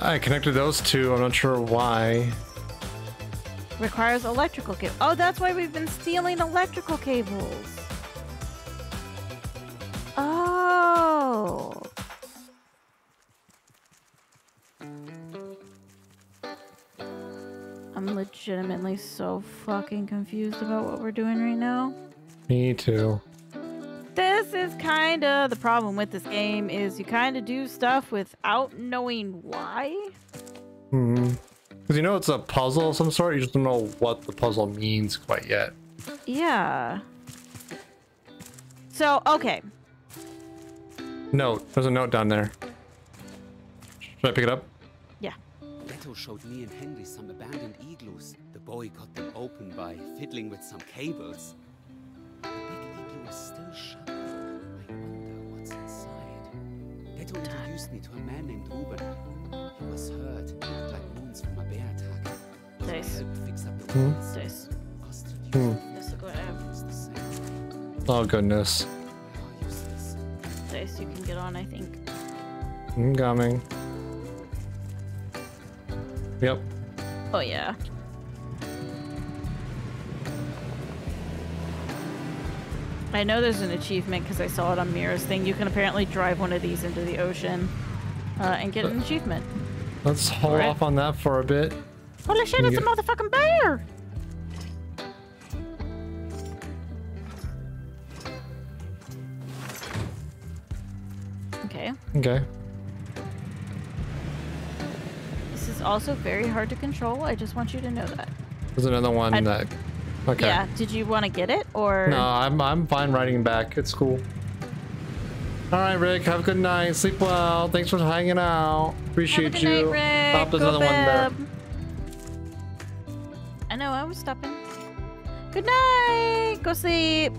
S1: I connected those two. I'm not sure why.
S2: Requires electrical cable. Oh, that's why we've been stealing electrical cables. Oh. I'm legitimately so fucking confused about what we're doing right now.
S1: Me too.
S2: This is kind of the problem with this game is you kind of do stuff without knowing why.
S1: hmm. Because you know it's a puzzle of some sort, you just don't know what the puzzle means quite yet.
S2: Yeah. So, okay.
S1: Note. There's a note down there. Should I pick it up?
S2: Yeah.
S7: Leto showed me and Henry some abandoned igloos. The boy got them open by fiddling with some cables. The big igloo is still shut. Eto introduced me to a man named He was hurt, looked like wounds from a bear attack.
S2: Nice. Hmm. Nice. Hmm.
S1: Oh goodness.
S2: you can get on, I think.
S1: I'm coming. Yep.
S2: Oh yeah. I know there's an achievement because I saw it on Mira's thing. You can apparently drive one of these into the ocean uh, and get an achievement.
S1: Let's hold right. off on that for a bit.
S2: Holy shit, it's a motherfucking bear! Okay. Okay. This is also very hard to control. I just want you to know that.
S1: There's another one I'd that Okay. Yeah.
S2: Did you want to get it or? No,
S1: I'm I'm fine riding back. It's cool. All right, Rick. Have a good night. Sleep well. Thanks for hanging out. Appreciate have a good you. Night, Rick. Go one there.
S2: I know. I was stopping. Good night. Go sleep.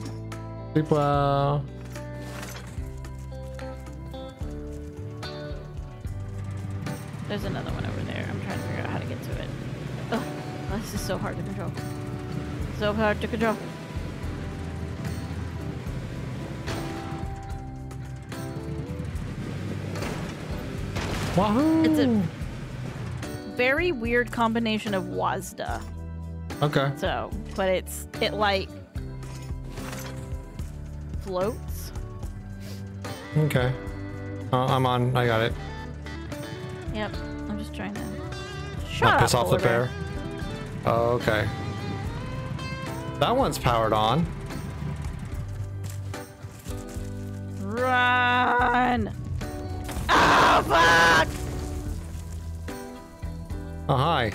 S1: Sleep well.
S2: There's another one over there. I'm trying to figure out how to get to it. Oh, this is so hard to control so hard to control. Wahoo! It's a very weird combination of Wazda. Okay. So, but it's it like floats.
S1: Okay. Uh, I'm on. I got it.
S2: Yep. I'm just trying to.
S1: Shut Not up, piss off the bear. Oh, okay. That one's powered on.
S2: Run! Oh, fuck! Oh, hi.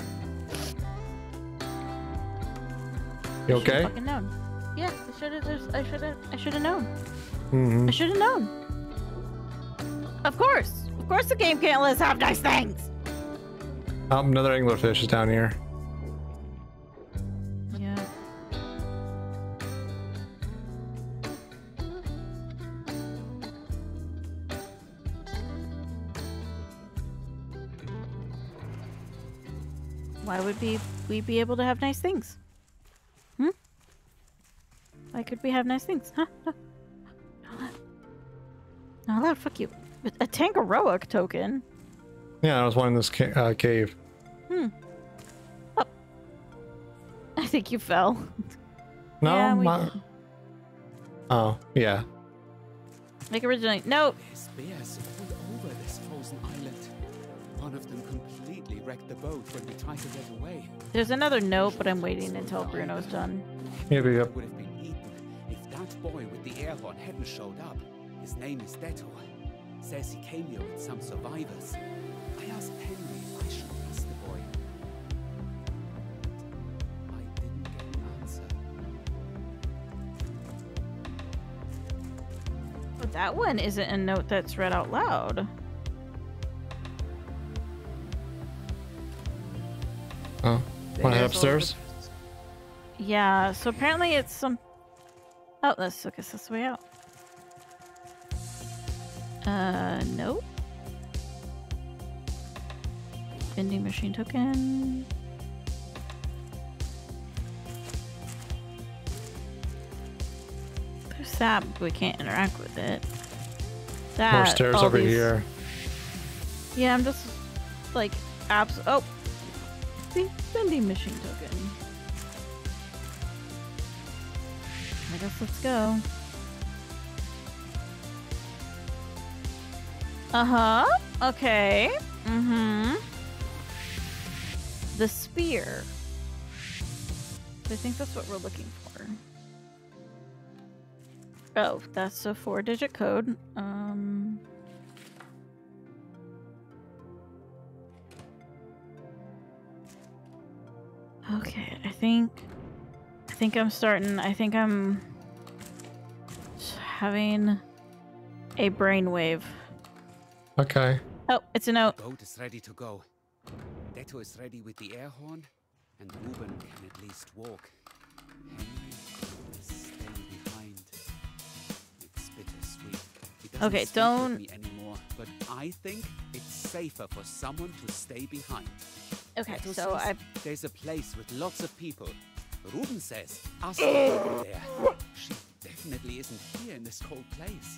S2: You okay? Fucking known. Yeah, I should have. I should have. I should have known. Mm -hmm. I should have known. Of course, of course, the game can't let us have nice things.
S1: Oh, another anglerfish is down here.
S2: why would be we be able to have nice things? Hmm? Why could we have nice things? Huh? Not allowed. Fuck you. A Tangaroa token?
S1: Yeah, I was in this ca uh, cave.
S2: Hmm. Oh. I think you fell. No, yeah, my...
S1: Oh, yeah.
S2: Like originally. No.
S7: direct the boat when we try to away.
S2: There's another note, but I'm waiting until Bruno's done. Here we go. Would have been eaten
S7: if that boy with the air horn hadn't showed up. His name is Deto. Says he came here with some survivors. I asked Henry if I should trust the boy.
S5: I didn't get an answer.
S2: But that one isn't a note that's read out loud.
S5: Oh,
S1: want to head upstairs?
S2: Yeah, so apparently it's some... Oh, let's look at this way out. Uh, nope. Vending machine token. There's that, but we can't interact with it. That, More stairs over these... here. Yeah, I'm just like abs. Oh, See? Vending machine token. I guess let's go. Uh-huh. Okay. Mm-hmm. The spear. I think that's what we're looking for. Oh, that's a four-digit code. Um... Okay, I think... I think I'm starting... I think I'm... having... a brainwave.
S1: Okay.
S7: Oh, it's a note. The boat is ready to go. Deto is ready with the air horn, and Ruben can at least walk. okay, don't. Anymore, but I think it's safer for someone to stay behind. Okay, so I've... There's a place with lots of people. Ruben says, ask ah, her there. She definitely isn't here in this cold place.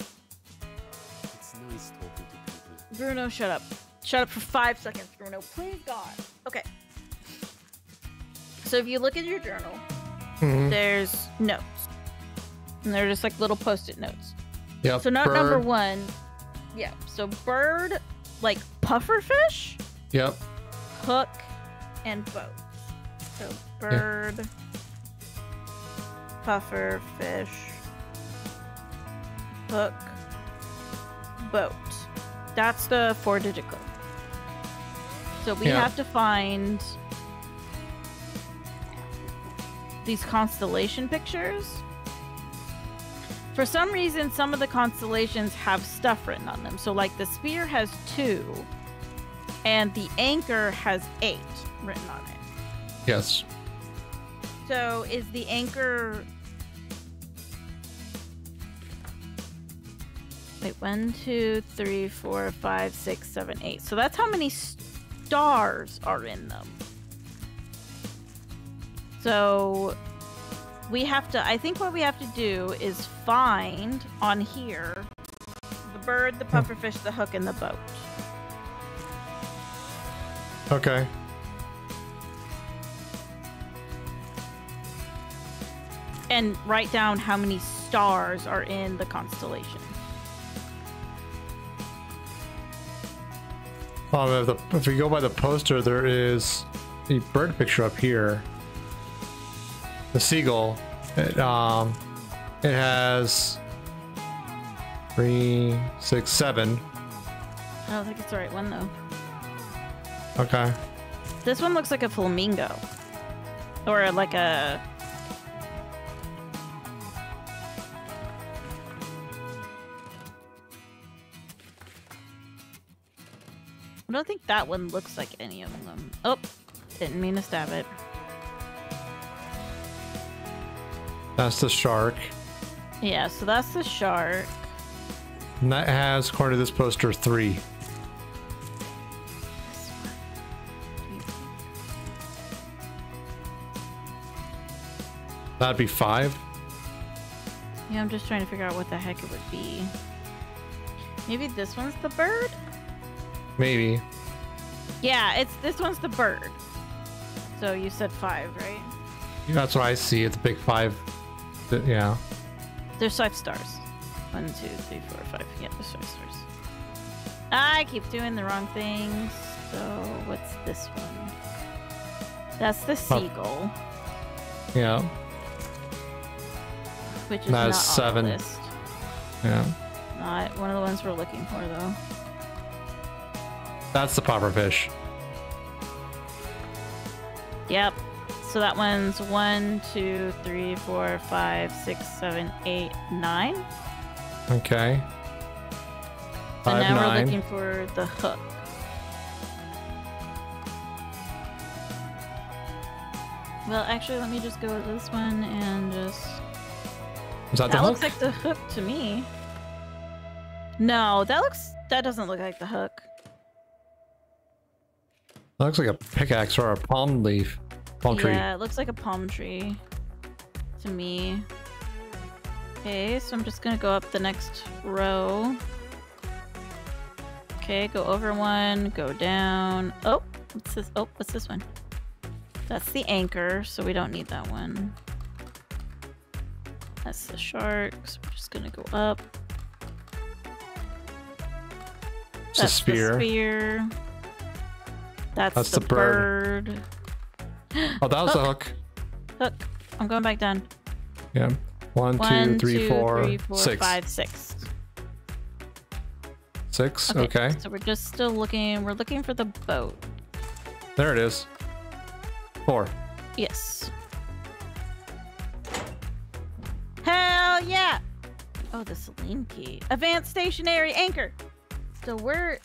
S7: It's nice talking to people.
S2: Bruno, shut up. Shut up for five seconds, Bruno. Please, God. Okay. So if you look in your journal, mm -hmm. there's notes. And they're just like little post-it notes. Yeah. So not number one. Yeah. So bird, like pufferfish. Yep. Hook and boat. So bird, yeah. puffer, fish, hook, boat. That's the four digit code. So we yeah. have to find these constellation pictures. For some reason, some of the constellations have stuff written on them. So, like, the spear has two and the anchor has eight written on it. Yes. So is the anchor. Wait, one, two, three, four, five, six, seven, eight. So that's how many stars are in them. So we have to, I think what we have to do is find on here the bird, the pufferfish, the hook, and the boat. Okay. And write down how many stars are in the constellation.
S1: Um, if, the, if we go by the poster, there is the bird picture up here. The seagull. It, um, it has three, six, seven.
S2: I don't think it's the right one though. Okay. This one looks like a flamingo. Or like a... I don't think that one looks like any of them. Oh, didn't mean to stab it.
S1: That's the shark.
S2: Yeah, so that's the shark.
S1: And that has, according to this poster, three. That'd be five?
S2: Yeah, I'm just trying to figure out what the heck it would be. Maybe this one's the bird? Maybe. Yeah, it's this one's the bird. So you said five, right?
S1: That's what I see. It's a big five. Yeah.
S2: There's five stars. One, two, three, four, five. Yeah, there's five stars. I keep doing the wrong things. So what's this one? That's the seagull. Yeah which is not seven. on the list. Yeah. Not one of the ones we're looking for, though.
S1: That's the popper fish.
S2: Yep. So that one's one, two, three, four, five, six, seven, eight, nine.
S1: Okay. Five, so now nine. we're looking
S2: for the hook. Well, actually, let me just go with this one and just. Is that, that the hook? looks like the hook to me. No, that looks that doesn't look like the hook.
S1: That looks like a pickaxe or a palm leaf. Palm tree. Yeah,
S2: it looks like a palm tree to me. Okay, so I'm just gonna go up the next row. Okay, go over one, go down. Oh, what's this? Oh, what's this one? That's the anchor, so we don't need that one. That's the sharks. We're just gonna go up. It's That's spear. the spear. That's, That's the, the bird. bird. Oh, that was hook. a hook. Hook. I'm going back down.
S1: Yeah. One, One two, three, two, four, three, four, six. Five, six. Six. Okay. okay.
S2: So we're just still looking. We're looking for the boat.
S1: There it is. Four.
S2: Yes. Hell yeah! Oh, the Selene key. Advanced stationary anchor. So we're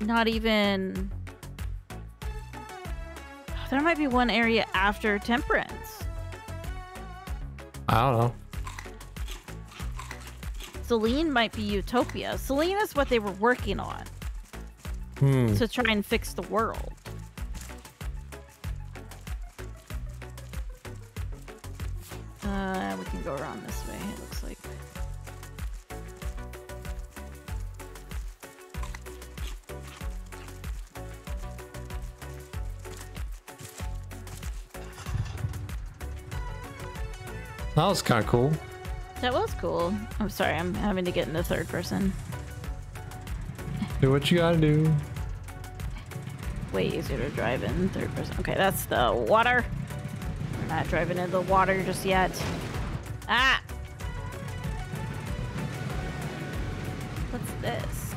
S2: not even... There might be one area after Temperance. I don't know. Selene might be Utopia. Selene is what they were working on. Hmm. To try and fix the world. Uh, we can go around this way, it looks like.
S1: That was kind of cool.
S2: That was cool. I'm sorry, I'm having to get in the third person.
S1: Do what you gotta do.
S2: Way easier to drive in third person. Okay, that's the water not driving into the water just yet. Ah! What's this?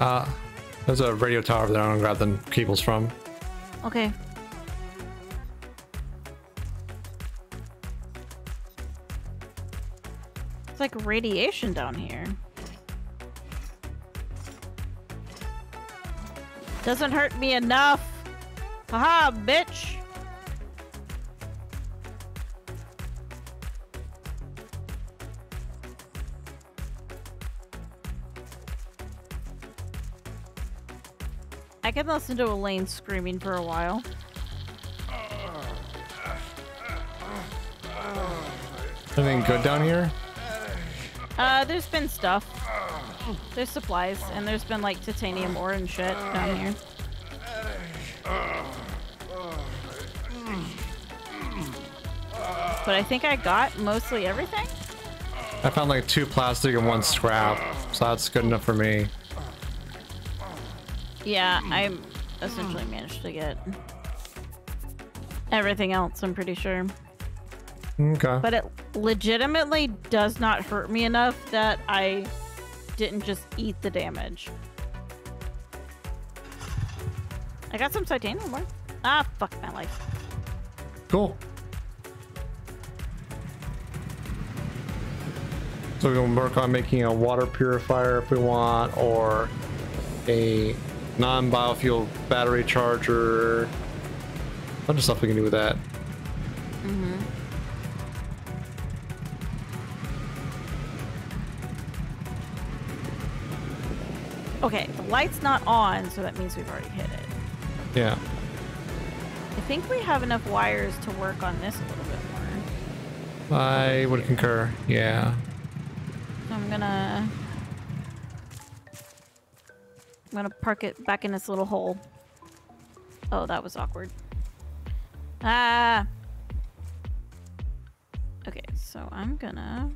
S1: Ah, Uh, there's a radio tower over there I'm to grab the cables from.
S2: Okay. It's like radiation down here. Doesn't hurt me enough. Haha, bitch. I can listen to Elaine screaming for a while.
S1: Anything good down here?
S2: Uh, there's been stuff. There's supplies, and there's been like titanium ore and shit down here. But I think I got mostly everything.
S1: I found like two plastic and one scrap, so that's good enough for me.
S2: Yeah, I essentially managed to get everything else, I'm pretty sure. Okay. But it legitimately does not hurt me enough that I didn't just eat the damage. I got some titanium more. Ah, fuck my life.
S1: Cool. So we can work on making a water purifier if we want, or a non-biofuel battery charger. A bunch of stuff we can do with that.
S2: Mm -hmm. Okay, the light's not on, so that means we've already hit it. Yeah. I think we have enough wires to work on this a little bit
S1: more. I would concur, yeah.
S2: I'm gonna... I'm gonna park it back in its little hole. Oh, that was awkward. Ah! Okay, so I'm gonna...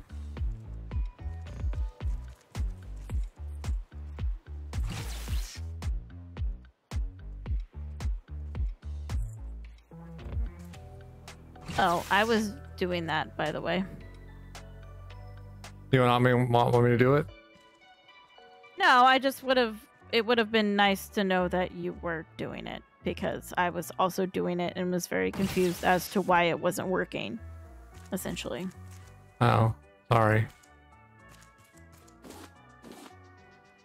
S2: Oh, I was doing that, by the way.
S1: You want me, want, want me to do it?
S2: No, I just would have... It would have been nice to know that you were doing it because I was also doing it and was very confused as to why it wasn't working, essentially.
S1: Oh, sorry.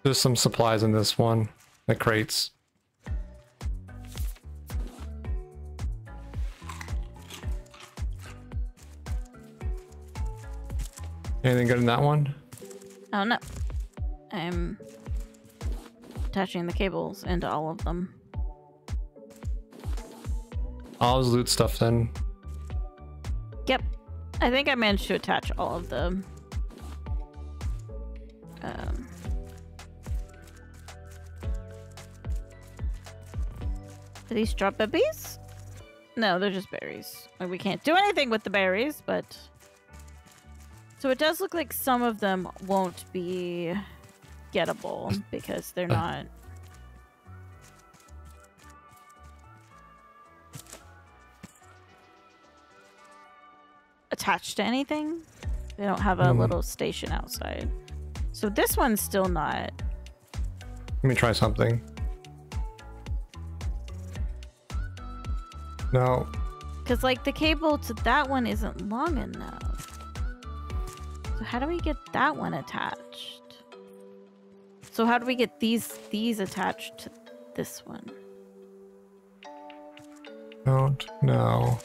S1: There's some supplies in this one, the crates. Anything good in that one?
S2: Oh, no. I'm attaching the cables into all of them.
S1: All the loot stuff then.
S2: Yep. I think I managed to attach all of the... Um, these drop babies? No, they're just berries. we can't do anything with the berries, but... So it does look like some of them won't be gettable because they're uh. not. attached to anything. They don't have a mm. little station outside. So this one's still not.
S1: Let me try something. No.
S2: Because, like, the cable to that one isn't long enough. So how do we get that one attached? So how do we get these these attached to this one?
S1: Don't know.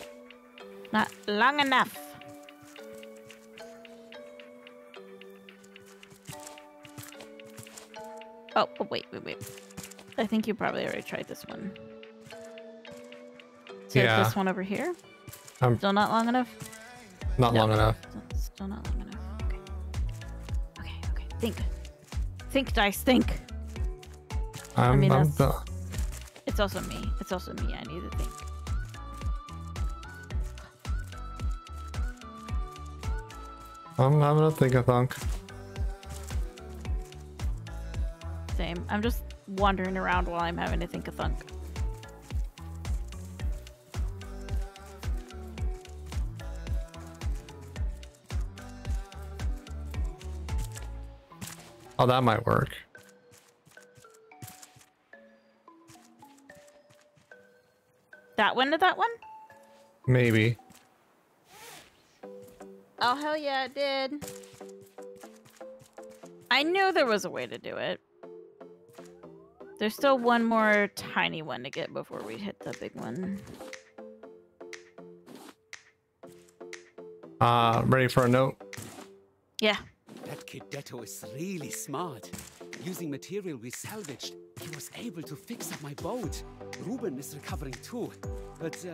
S2: Not long enough. Oh, oh, wait, wait, wait. I think you probably already tried this one. So yeah. this one over here? I'm um, still not long enough? Not no, long enough. Still not long enough. Think. Think, Dice, think. I'm, I mean, I'm the... It's also me. It's also me. I need to think.
S1: I'm having a think a thunk.
S2: Same. I'm just wandering around while I'm having to think a thunk.
S1: Oh, that might work.
S2: That one to that one? Maybe. Oh, hell yeah, it did. I knew there was a way to do it. There's still one more tiny one to get before we hit the big one.
S1: Uh, ready for a note?
S7: Yeah. Detto is really smart. Using material we salvaged, he was able to fix up my boat. Ruben is recovering too, but uh,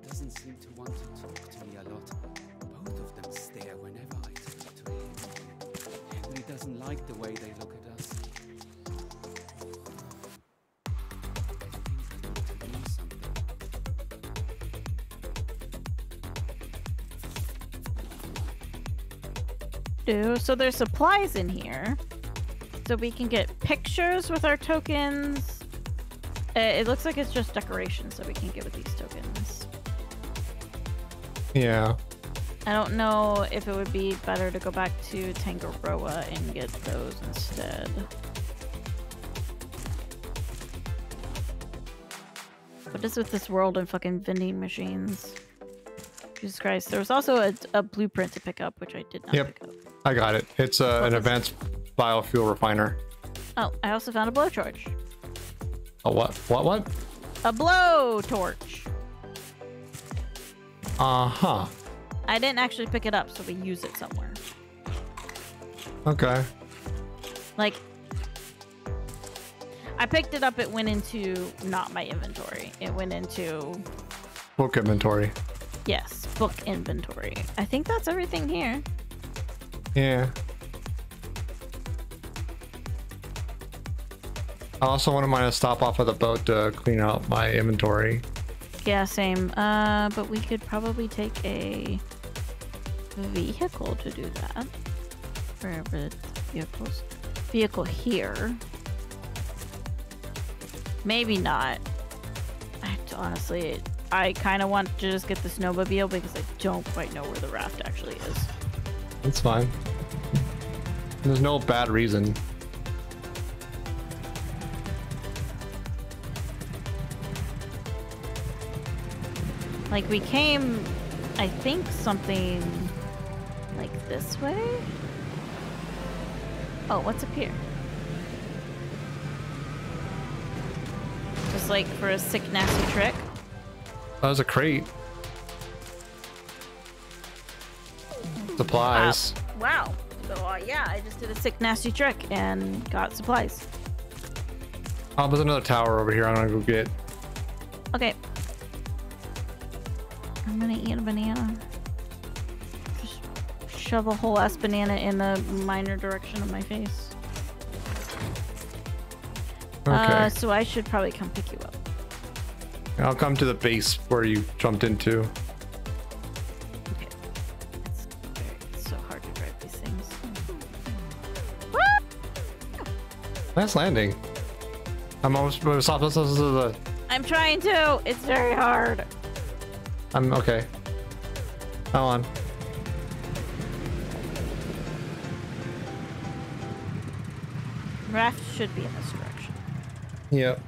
S7: he doesn't seem to want to talk to me a lot.
S2: do. So there's supplies in here. So we can get pictures with our tokens. Uh, it looks like it's just decorations that we can get with these tokens. Yeah. I don't know if it would be better to go back to Tangaroa and get those instead. What is with this world and fucking vending machines? Jesus Christ. There was also a, a blueprint to pick up, which I did not yep. pick
S1: up. I got it. It's uh, an advanced biofuel refiner.
S2: Oh, I also found a blowtorch.
S1: A what? What? What?
S2: A blowtorch.
S1: Uh huh.
S2: I didn't actually pick it up, so we use it somewhere. Okay. Like, I picked it up. It went into not my inventory. It went into
S1: book inventory.
S2: Yes, book inventory. I think that's everything here.
S1: Yeah. I also wanted to stop off at the boat to clean out my inventory.
S2: Yeah, same. Uh, but we could probably take a vehicle to do that. Wherever vehicles. Vehicle here. Maybe not. I, honestly, I kind of want to just get the snowmobile because I don't quite know where the raft actually is.
S1: It's fine. There's no bad reason.
S2: Like, we came, I think, something like this way? Oh, what's up here? Just like for a sick, nasty trick?
S1: That was a crate. Supplies.
S2: Uh, wow. So uh, yeah, I just did a sick nasty trick and got supplies.
S1: Oh, there's another tower over here. I'm gonna go get.
S2: Okay. I'm gonna eat a banana. Just shove a whole ass banana in the minor direction of my face. Uh, okay. Uh, so I should probably come pick you up.
S1: I'll come to the base where you jumped into. Nice landing. I'm almost stop, stop, stop, stop.
S2: I'm trying to. It's very hard.
S1: I'm okay. Come on.
S2: Raft should be in this direction.
S1: Yep.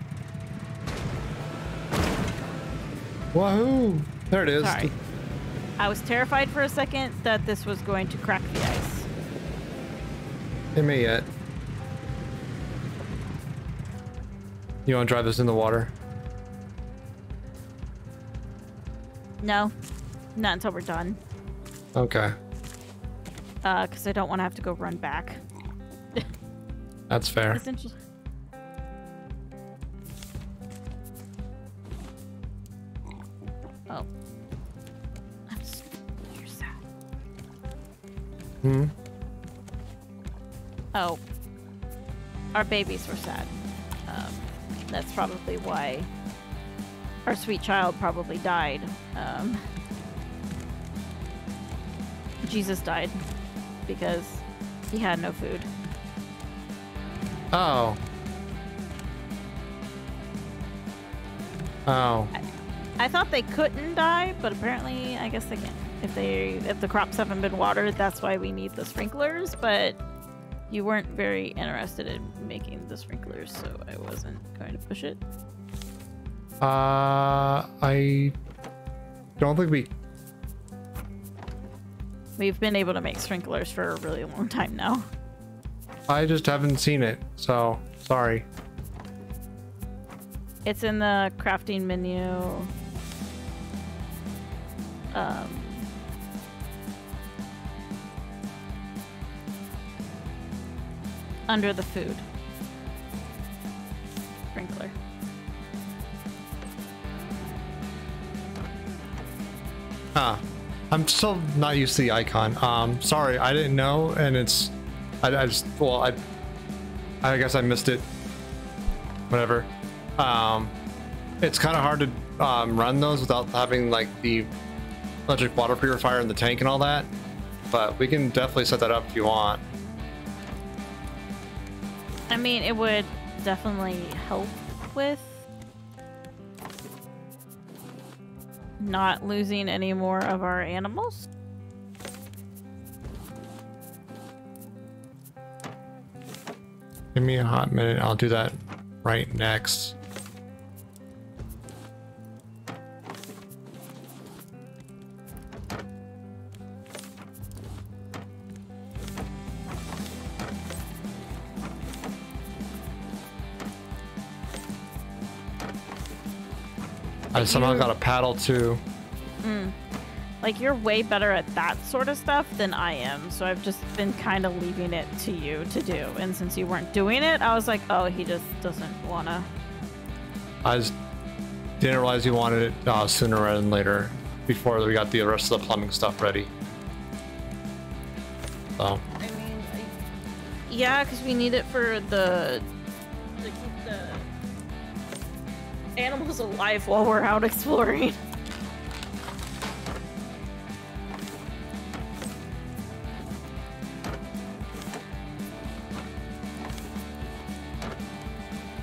S1: Wahoo! There it is. Sorry.
S2: I was terrified for a second that this was going to crack the ice.
S1: It may yet. You want to drive this in the water?
S2: No. Not until we're done. Okay. Uh, because I don't want to have to go run back. That's fair. Essentially. Oh. I'm just...
S5: Here's Hmm?
S2: Oh. Our babies were sad. Um... That's probably why our sweet child probably died. Um, Jesus died because he had no food.
S1: Oh. Oh.
S2: I, I thought they couldn't die, but apparently, I guess they can. If they if the crops haven't been watered, that's why we need the sprinklers. But you weren't very interested in making the sprinklers, so I wasn't going to push it.
S1: Uh, I don't think we...
S2: We've been able to make sprinklers for a really long time now.
S1: I just haven't seen it, so sorry.
S2: It's in the crafting menu. Um, under the food. Sprinkler.
S1: Huh. I'm still not used to the icon. Um, sorry, I didn't know, and it's... I, I just... Well, I... I guess I missed it. Whatever. Um, it's kind of hard to um, run those without having, like, the electric water purifier in the tank and all that. But we can definitely set that up if you want.
S2: I mean, it would definitely help with not losing any more of our animals.
S1: Give me a hot minute. I'll do that right next. I somehow got a paddle too.
S2: Mm, like you're way better at that sort of stuff than I am, so I've just been kind of leaving it to you to do. And since you weren't doing it, I was like, oh, he just doesn't wanna.
S1: I just didn't realize he wanted it uh, sooner rather than later, before we got the rest of the plumbing stuff ready. So. I mean, I...
S2: yeah, because we need it for the animals alive while we're out exploring.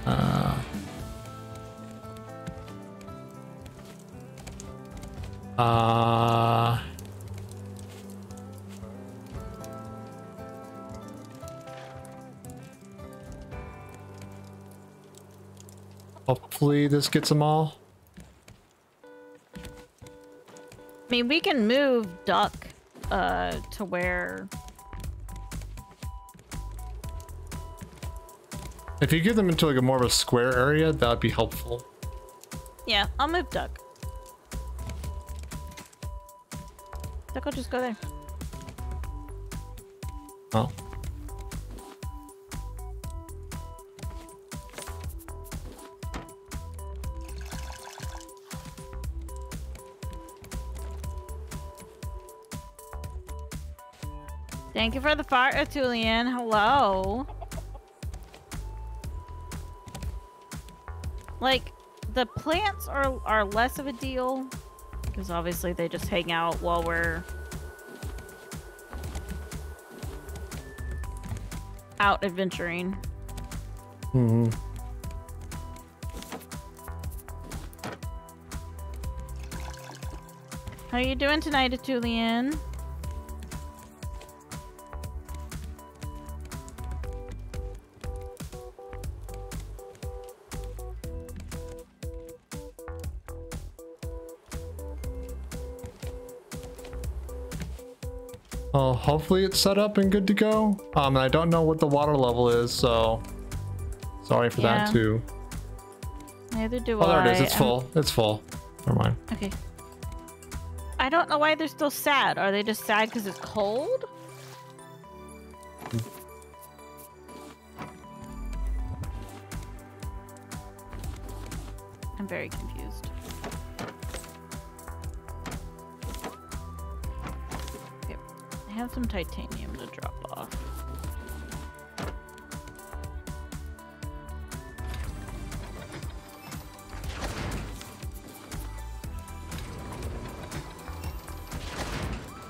S5: Uh,
S4: uh...
S1: Hopefully this gets them all. I
S2: mean, we can move Duck uh, to where...
S1: If you get them into like a more of a square area, that'd be helpful.
S2: Yeah, I'll move Duck. Duck will just go there. Oh. Thank you for the fart, Atulian. Hello. Like, the plants are, are less of a deal. Because obviously they just hang out while we're... out adventuring. Mm hmm How are you doing tonight, Atulian?
S1: hopefully it's set up and good to go. Um, and I don't know what the water level is, so sorry for yeah. that too.
S2: Neither do oh, I. Oh, there it is. It's its full.
S1: It's full. Never
S2: mind. Okay. I don't know why they're still sad. Are they just sad because it's cold? I'm very confused. have some titanium to drop off.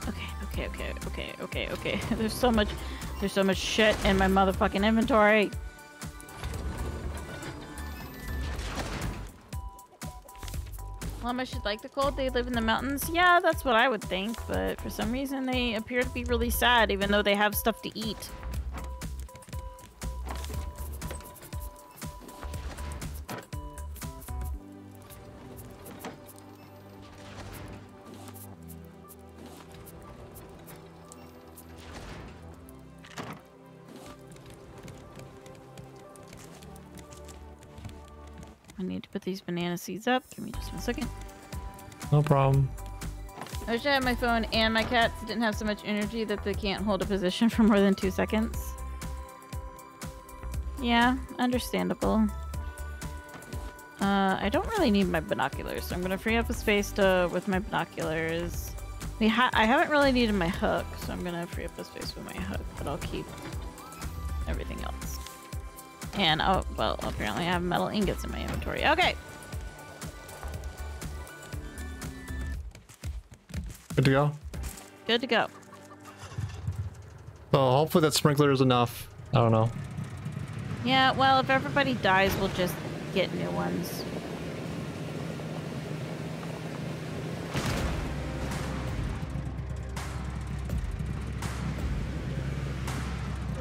S2: Okay, okay, okay, okay, okay. there's so much, there's so much shit in my motherfucking inventory. llamas should like the cold. They live in the mountains. Yeah, that's what I would think, but for some reason they appear to be really sad even though they have stuff to eat. these banana seeds up. Give me just one second. No problem. I wish I had my phone and my cats didn't have so much energy that they can't hold a position for more than two seconds. Yeah, understandable. Uh, I don't really need my binoculars, so I'm gonna free up a space to with my binoculars. We ha I haven't really needed my hook, so I'm gonna free up a space with my hook, but I'll keep everything else. And oh well, apparently I have metal ingots in my inventory. Okay. Good to go? Good to go.
S1: So hopefully that sprinkler is enough. I don't know.
S2: Yeah, well, if everybody dies, we'll just get new ones.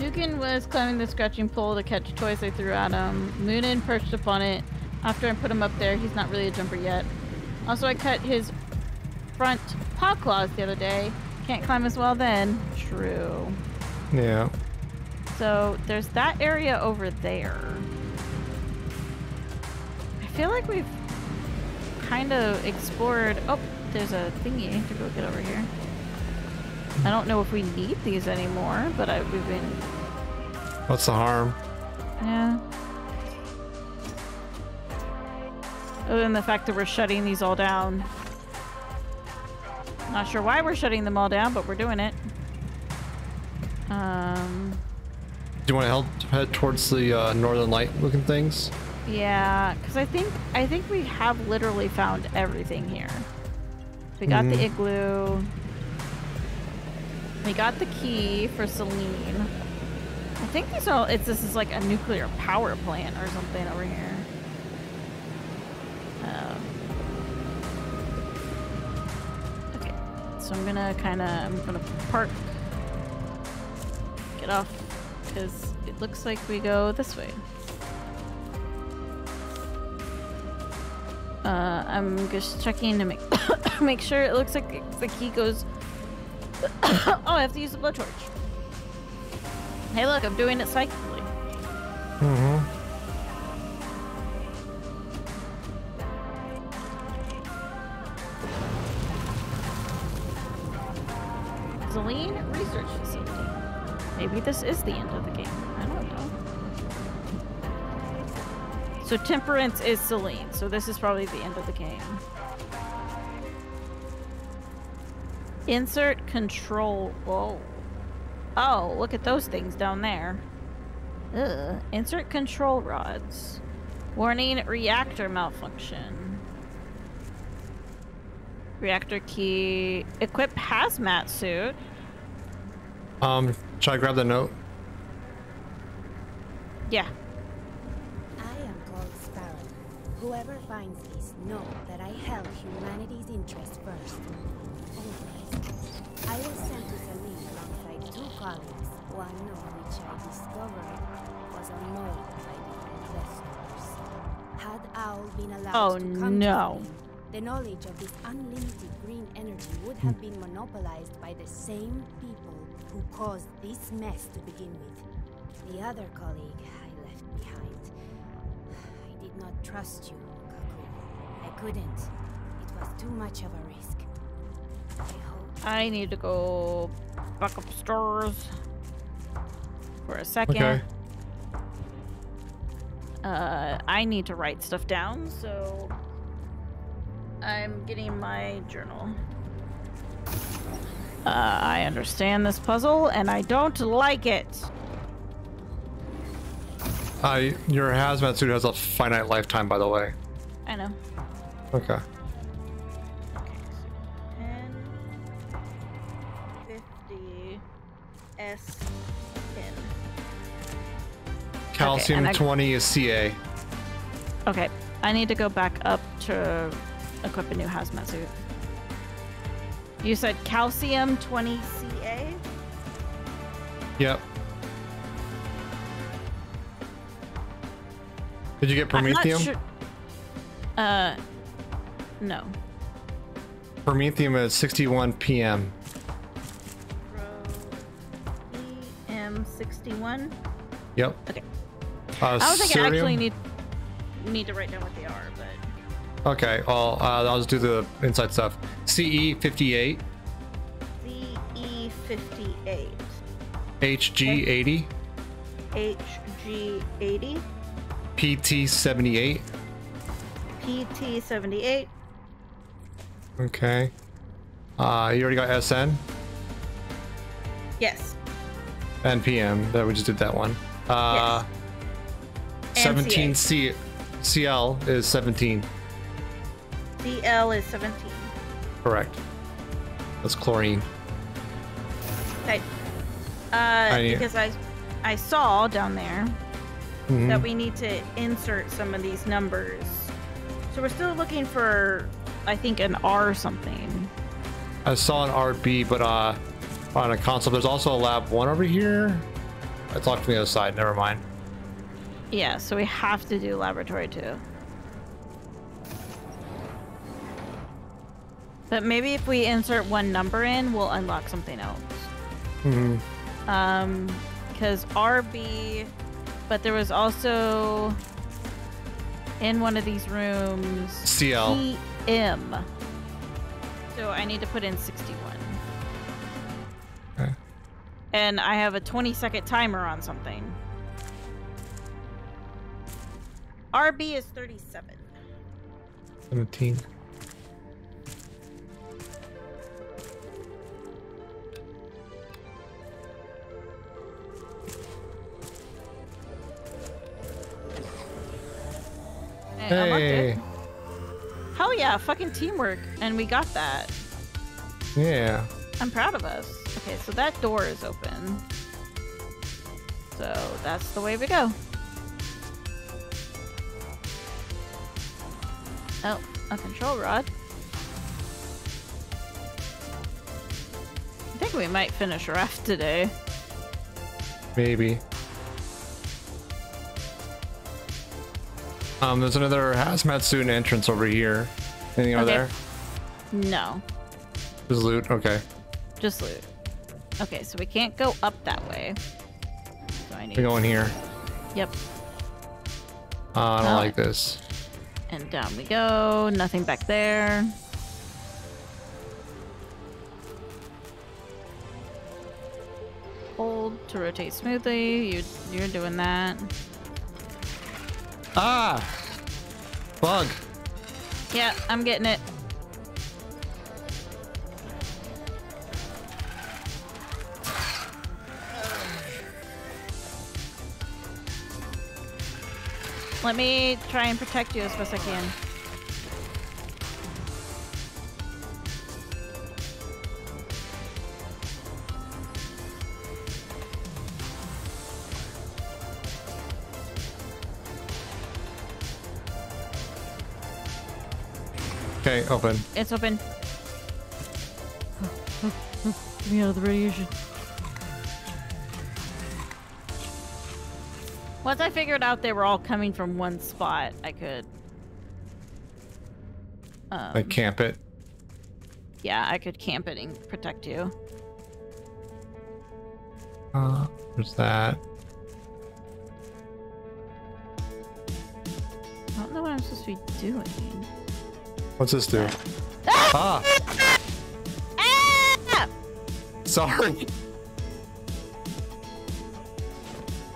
S2: Nukin was climbing the scratching pole to catch toys I threw at him. Moonin perched upon it. After I put him up there, he's not really a jumper yet. Also, I cut his front claws the other day. Can't climb as well then. True. Yeah. So there's that area over there. I feel like we've kind of explored. Oh, there's a thingy to go get over here. I don't know if we need these anymore, but I, we've been.
S1: What's the harm?
S2: Yeah. Other than the fact that we're shutting these all down. Not sure why we're shutting them all down, but we're doing it. Um.
S1: Do you want to help head towards the uh, northern light looking things?
S2: Yeah, because I think I think we have literally found everything here. We got mm. the mm-hmm. igloo. We got the key for Celine. I think these all it's this is like a nuclear power plant or something over here. Um, so I'm gonna kind of, I'm gonna park, get off, because it looks like we go this way. Uh, I'm just checking to make make sure it looks like the key goes. oh, I have to use the blowtorch. Hey, look, I'm doing it psychically. Mm -hmm. Temperance is Celine, so this is probably the end of the game. Insert control. Whoa. Oh, look at those things down there. Ugh. Insert control rods. Warning, reactor malfunction. Reactor key. Equip hazmat suit.
S1: Um, should I grab the note?
S2: Yeah.
S6: Whoever finds these, know that I held humanity's interest first. Only, I was sent to Salim alongside two colleagues, one of which I discovered was a mole by different investors. Had Owl been allowed oh, to come no. to me, the knowledge of this unlimited green energy would have been monopolized by the same people who caused this mess to begin with. The other colleague did not trust you, Kaku. I couldn't. It
S2: was too much of a risk. I, I need to go back upstairs for a second. Okay. Uh, I need to write stuff down, so I'm getting my journal. Uh, I understand this puzzle, and I don't like it.
S1: Uh, your hazmat suit has a finite lifetime, by the way. I know. Okay. okay
S2: so 10, 50, S, 10.
S1: Calcium okay, 20 I... is CA.
S2: Okay, I need to go back up to equip a new hazmat suit. You said calcium 20 CA?
S1: Yep. Did you get Promethium? Sure.
S2: Uh, no.
S1: Promethium at 61 p.m.
S2: PM 61? Yep. Okay.
S1: Uh, I don't think I actually need
S2: need to write down what they are, but.
S1: Okay, I'll uh, I'll just do the inside stuff. CE 58.
S2: CE 58.
S1: HG 80.
S2: HG 80.
S1: PT78.
S2: PT78.
S1: Okay. Uh, you already got SN? Yes. And PM. That we just did that one. Uh, yes. 17 C CL is 17.
S2: CL is 17.
S1: Correct. That's chlorine.
S2: Okay. Uh, I because I, I saw down there mm-hmm. that we need to insert some of these numbers. So we're still looking for, I think, an R something.
S1: I saw an RB, but uh, on a console, there's also a lab one over here. I talked to the other side. Never mind.
S2: Yeah, so we have to do laboratory two. But maybe if we insert one number in, we'll unlock something else.
S5: Mm-hmm.
S2: Um, because RB but there was also in one of these rooms CL PM. So I need to put in 61. Okay. And I have a 20 second timer on something. RB is 37. 17. Hey. Hell yeah, fucking teamwork. And we got that. Yeah. I'm proud of us. Okay, so that door is open. So that's the way we go. Oh, a control rod. I think we might finish raft today.
S1: Maybe. Um, there's another hazmat suit entrance over here. Anything over okay. there? No. Just loot. Okay.
S2: Just loot. Okay, so we can't go up that way. So I need. We go in here. Yep. Uh,
S1: I don't uh, like this.
S2: And down we go. Nothing back there. Hold to rotate smoothly. You you're doing that. Ah! Bug. Yeah, I'm getting it. Let me try and protect you as best I can. Okay, open. It's open. Get me out of the radiation. Once I figured out they were all coming from one spot, I could... Um, like camp it? Yeah, I could camp it and protect you.
S1: Uh, there's that.
S2: I don't know what I'm supposed to be doing.
S1: What's this do? Ah!
S2: ah! ah!
S1: Sorry.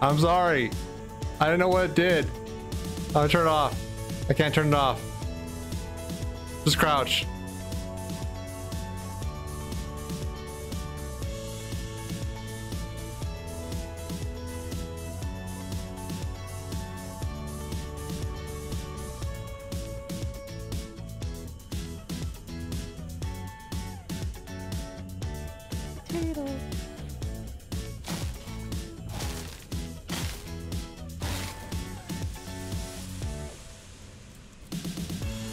S1: I'm sorry. I do not know what it did. I'm gonna turn it off. I can't turn it off. Just crouch.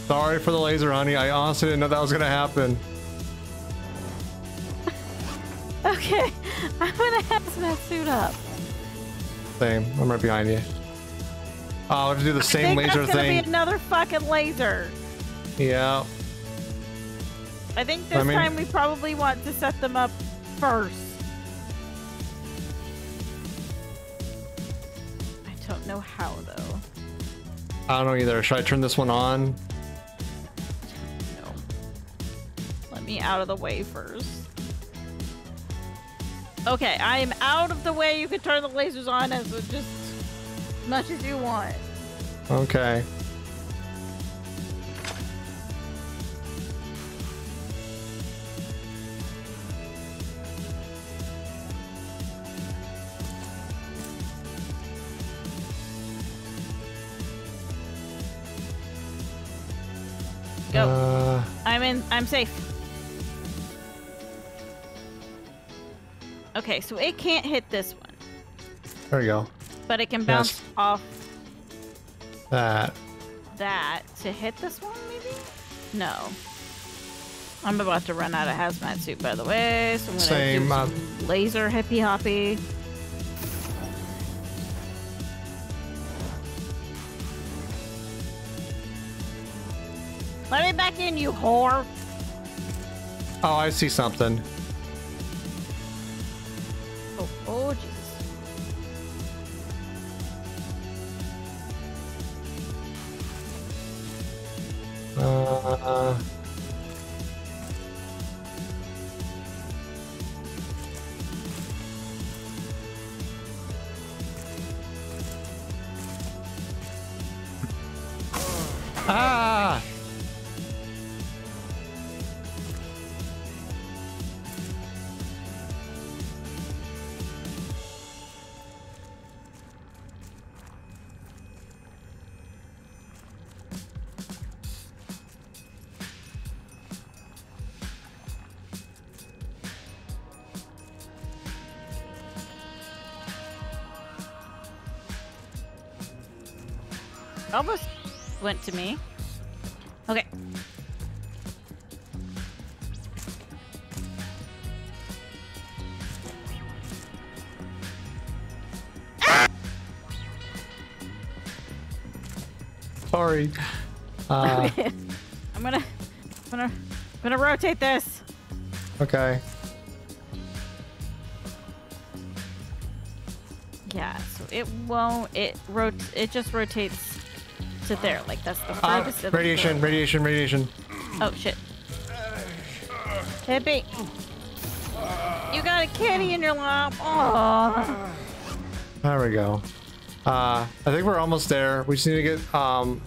S1: Sorry for the laser, honey. I honestly didn't know that was gonna happen.
S2: okay, I'm gonna have that suit up.
S1: Same. I'm right behind you. Oh, I have to do the I same laser that's thing. gonna be
S2: another fucking laser. Yeah. I think this I mean, time we probably want to set them up first. I don't know how though.
S1: I don't know either. Should I turn this one on?
S2: No. Let me out of the way first. Okay, I am out of the way. You can turn the lasers on as just as much as you want.
S1: Okay.
S5: go. Uh,
S2: I'm in. I'm safe. Okay, so it can't hit this one.
S1: There you go. But it can bounce off that.
S2: That to hit this one, maybe? No. I'm about to run out of hazmat suit, by the way. So I'm gonna Same, do some uh, laser hippy hoppy. Let me back in, you whore.
S1: Oh, I see something.
S2: Oh, oh, Jesus.
S5: Uh,
S1: ah!
S2: almost went to me. Okay.
S1: Sorry. Uh,
S2: I'm gonna, I'm gonna, I'm gonna rotate this. Okay. Yeah, so it won't. It rot. It just rotates sit there. Like that's the ah, farthest. Uh, radiation,
S1: radiation, radiation.
S2: Oh shit. Hippie. You got a kitty in your lap. Oh.
S1: There we go. Uh, I think we're almost there. We just need to get um,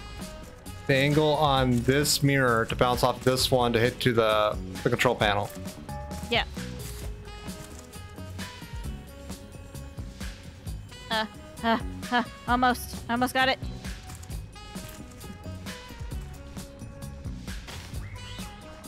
S1: the angle on this mirror to bounce off this one to hit to the, the control panel.
S2: Yeah. Uh, uh, uh, almost. Almost got it.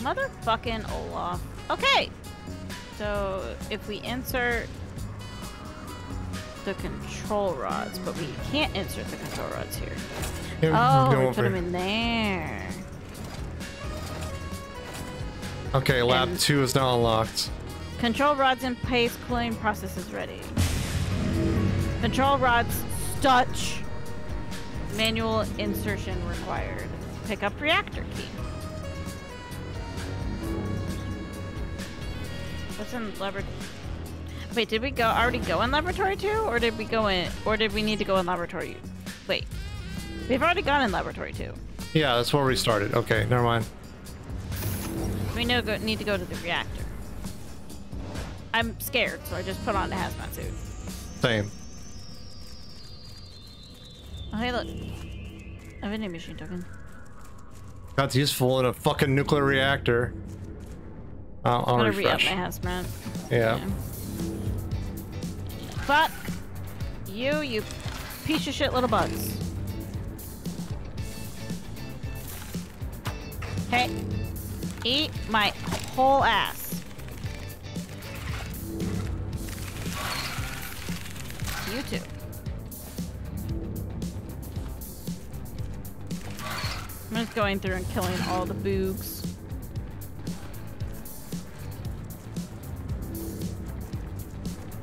S2: Motherfucking Olaf. Okay! So, if we insert the control rods, but we can't insert the control rods here. Yeah, oh, we put them in there.
S1: Okay, lab and two is now unlocked.
S2: Control rods in place, cooling process is ready. Control rods, touch. Manual insertion required. Pick up reactor key. What's in laboratory? Wait, did we go already go in laboratory two, or did we go in, or did we need to go in laboratory? Wait, we've already gone in laboratory two.
S1: Yeah, that's where we started. Okay, never mind.
S2: We know go, need to go to the reactor. I'm scared, so I just put on the hazmat suit. Same. Oh, hey, look. I have a new machine token.
S1: That's useful in a fucking nuclear reactor. I'll, I'll I'm my
S2: hazmat. Yeah. yeah. Fuck you, you piece of shit little bugs. Hey, eat my whole ass. You too. I'm just going through and killing all the boogs.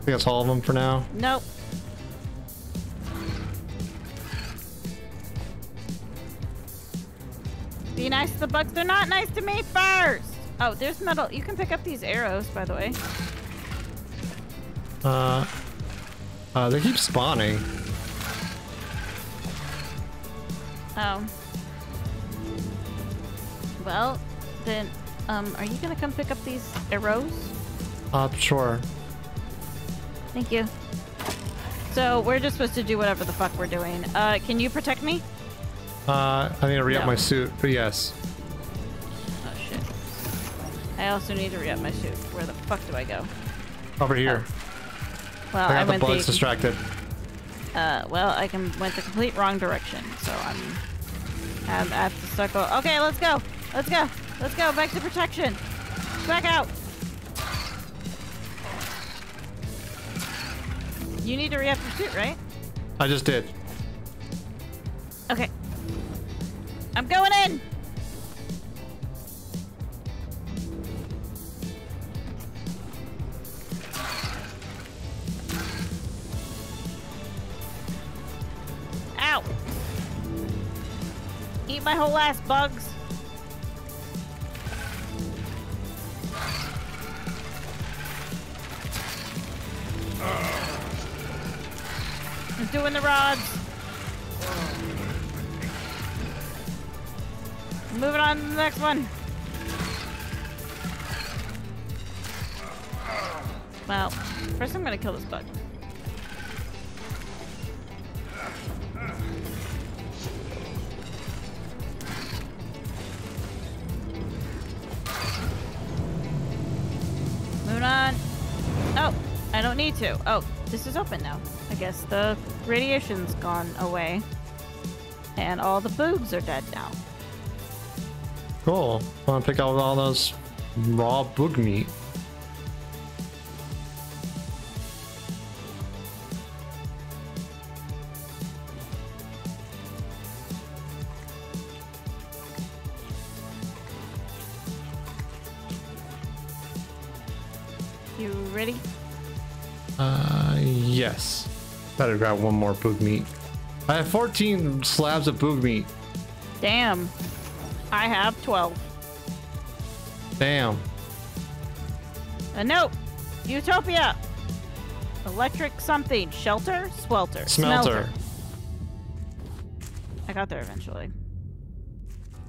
S1: think that's all of them for now.
S2: Nope. Be nice to the bugs. They're not nice to me first. Oh, there's metal. You can pick up these arrows, by the way.
S1: Uh, uh they keep spawning.
S2: Oh. Well, then, um, are you gonna come pick up these arrows?
S1: Uh, sure.
S2: Thank you. So we're just supposed to do whatever the fuck we're doing. Uh, can you protect me?
S1: Uh, I need to re-up no. my suit, but yes. Oh
S2: shit. I also need to re-up my suit. Where the fuck do I go? Over here. Oh. Well, I got I the the, distracted. Uh, well, I can, went the complete wrong direction, so I'm, I'm at the circle. Okay, let's go. Let's go. Let's go. Back to protection. Back out. You need to react to shoot, right? I just did. Okay. I'm going in! Ow! Eat my whole ass, bugs! Uh is doing the rods. Moving on to the next one. Well, first I'm gonna kill this bug. Moving on. Oh, I don't need to. Oh, this is open now. I guess the radiation's gone away. And all the boobs are dead now.
S1: Cool. Wanna pick out all those raw boog meat. You ready? Uh, yes. Better grab one more boog meat. I have 14 slabs of boog meat.
S2: Damn. I have 12. Damn. A uh, note. Utopia. Electric something. Shelter? Swelter. Smelter. Smelter. I got there eventually.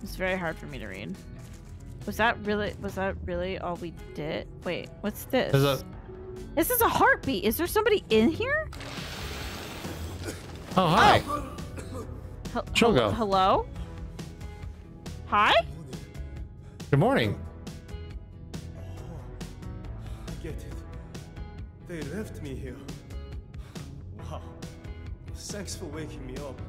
S2: It's very hard for me to read. Was that really was that really all we did? Wait, what's this? This is a heartbeat. Is there somebody in here?
S1: Oh,
S5: hi.
S2: Oh. Shogo. Hello? Hi?
S1: Good morning. Oh,
S8: I get it. They left me here.
S3: Wow. Thanks for waking me up.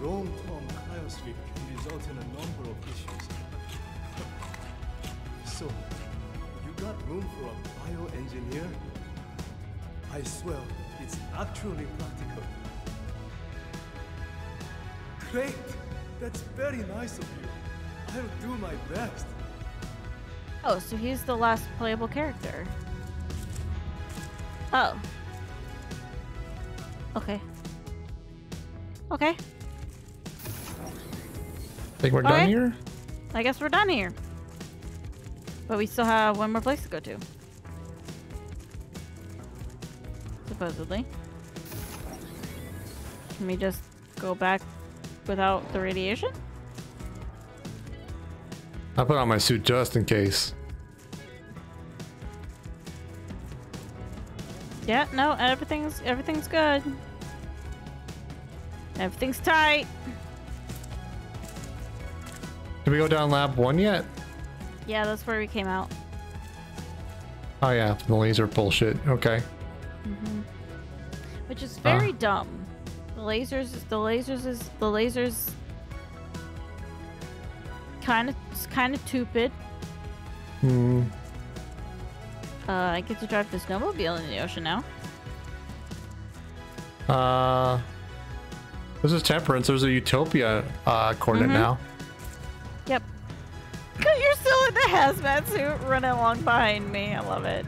S3: Long-term sleep can result in a number of issues. So, you got room for a bioengineer? I swear, it's actually practical. Great! That's very nice of you. I'll do my best.
S2: Oh, so he's the last playable character. Oh. Okay. Okay. I
S1: think
S5: we're done here?
S2: I guess we're done here. But we still have one more place to go to. supposedly. Can we just go back without the radiation?
S1: I put on my suit just in case.
S2: Yeah, no, everything's everything's good. Everything's tight.
S1: Did we go down lab one yet?
S2: Yeah, that's where we came out.
S1: Oh yeah, the laser bullshit. Okay.
S2: Mm-hmm. Which is very uh. dumb. The lasers, the lasers is the lasers. Kind of, it's kind of stupid. Hmm. Uh, I get to drive the snowmobile in the ocean now.
S1: Uh, this is Temperance. There's a Utopia uh, coordinate mm-hmm. now.
S2: Yep. You're still in the hazmat suit running along behind me. I love it.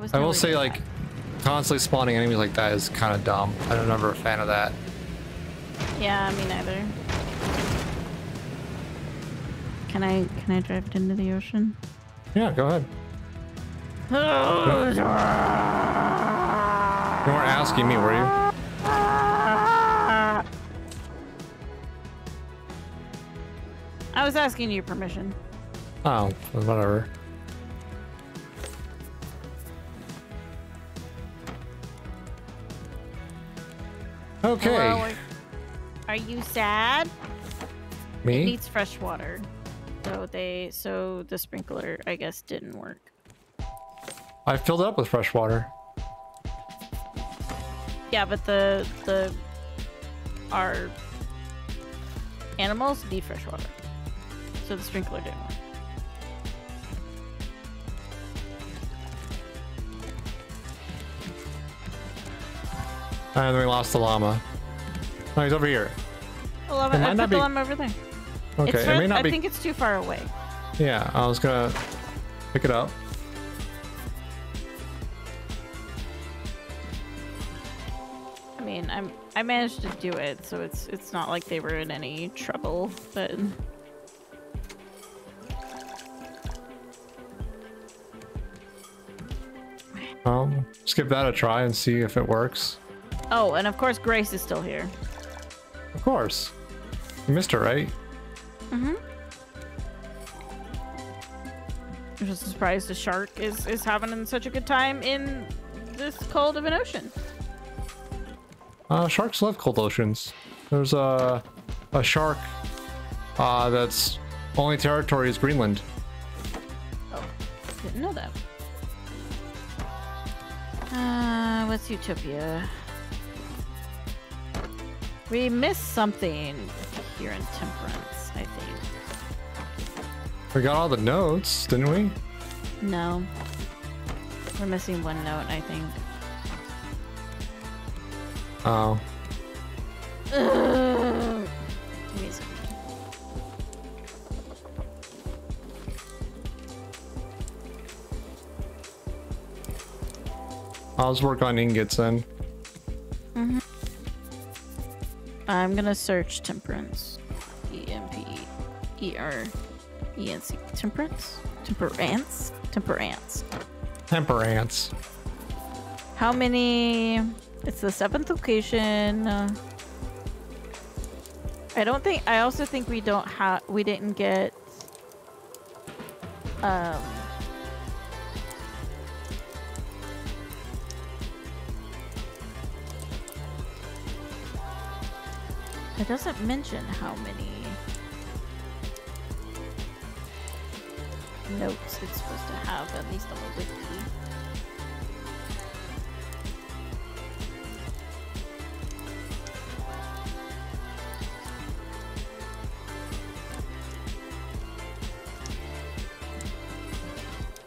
S2: was. I will say,
S1: like, constantly spawning enemies like that is kind of dumb. I'm never a fan of that.
S2: Yeah, me neither. Can I can I drift into the ocean? Yeah, go ahead. you
S1: weren't asking me, were you?
S2: I was asking you permission.
S1: Oh, whatever.
S5: Okay. Hello,
S2: are you sad? Me? It needs fresh water. So they so the sprinkler I guess didn't work.
S1: I filled it up with fresh water.
S2: Yeah, but the the our animals need fresh water. So the sprinkler didn't work.
S1: And then we lost the llama. No, he's over here.
S2: The llama, I put be... the llama over there. Okay, it's it may not I think it's too far away.
S1: Yeah, I was gonna pick it up.
S2: I mean, I'm I managed to do it, so it's it's not like they were in any trouble, but
S1: Um, skip that a try and see if it works.
S2: Oh, and of course Grace is still here.
S1: Of course. You missed her, right?
S2: Mm-hmm. I'm just surprised a shark is, is having such a good time in this cold of an ocean.
S1: Uh, sharks love cold oceans. There's a, a shark uh, that's only territory is Greenland.
S2: Oh, didn't know that. Uh, what's Utopia? We missed something here in Temperance, I think.
S1: We got all the notes, didn't we?
S2: No. We're missing one note, I think.
S1: Oh. I'll just work on ingots then.
S2: Mm -hmm. I'm gonna search temperance. E M P E R E N C. Temperance? Temperance? Temperance.
S1: Temperance.
S2: How many? It's the seventh location. I don't think. I also think we don't have. We didn't get. Um. It doesn't mention how many notes it's supposed to have, at least on the wiki.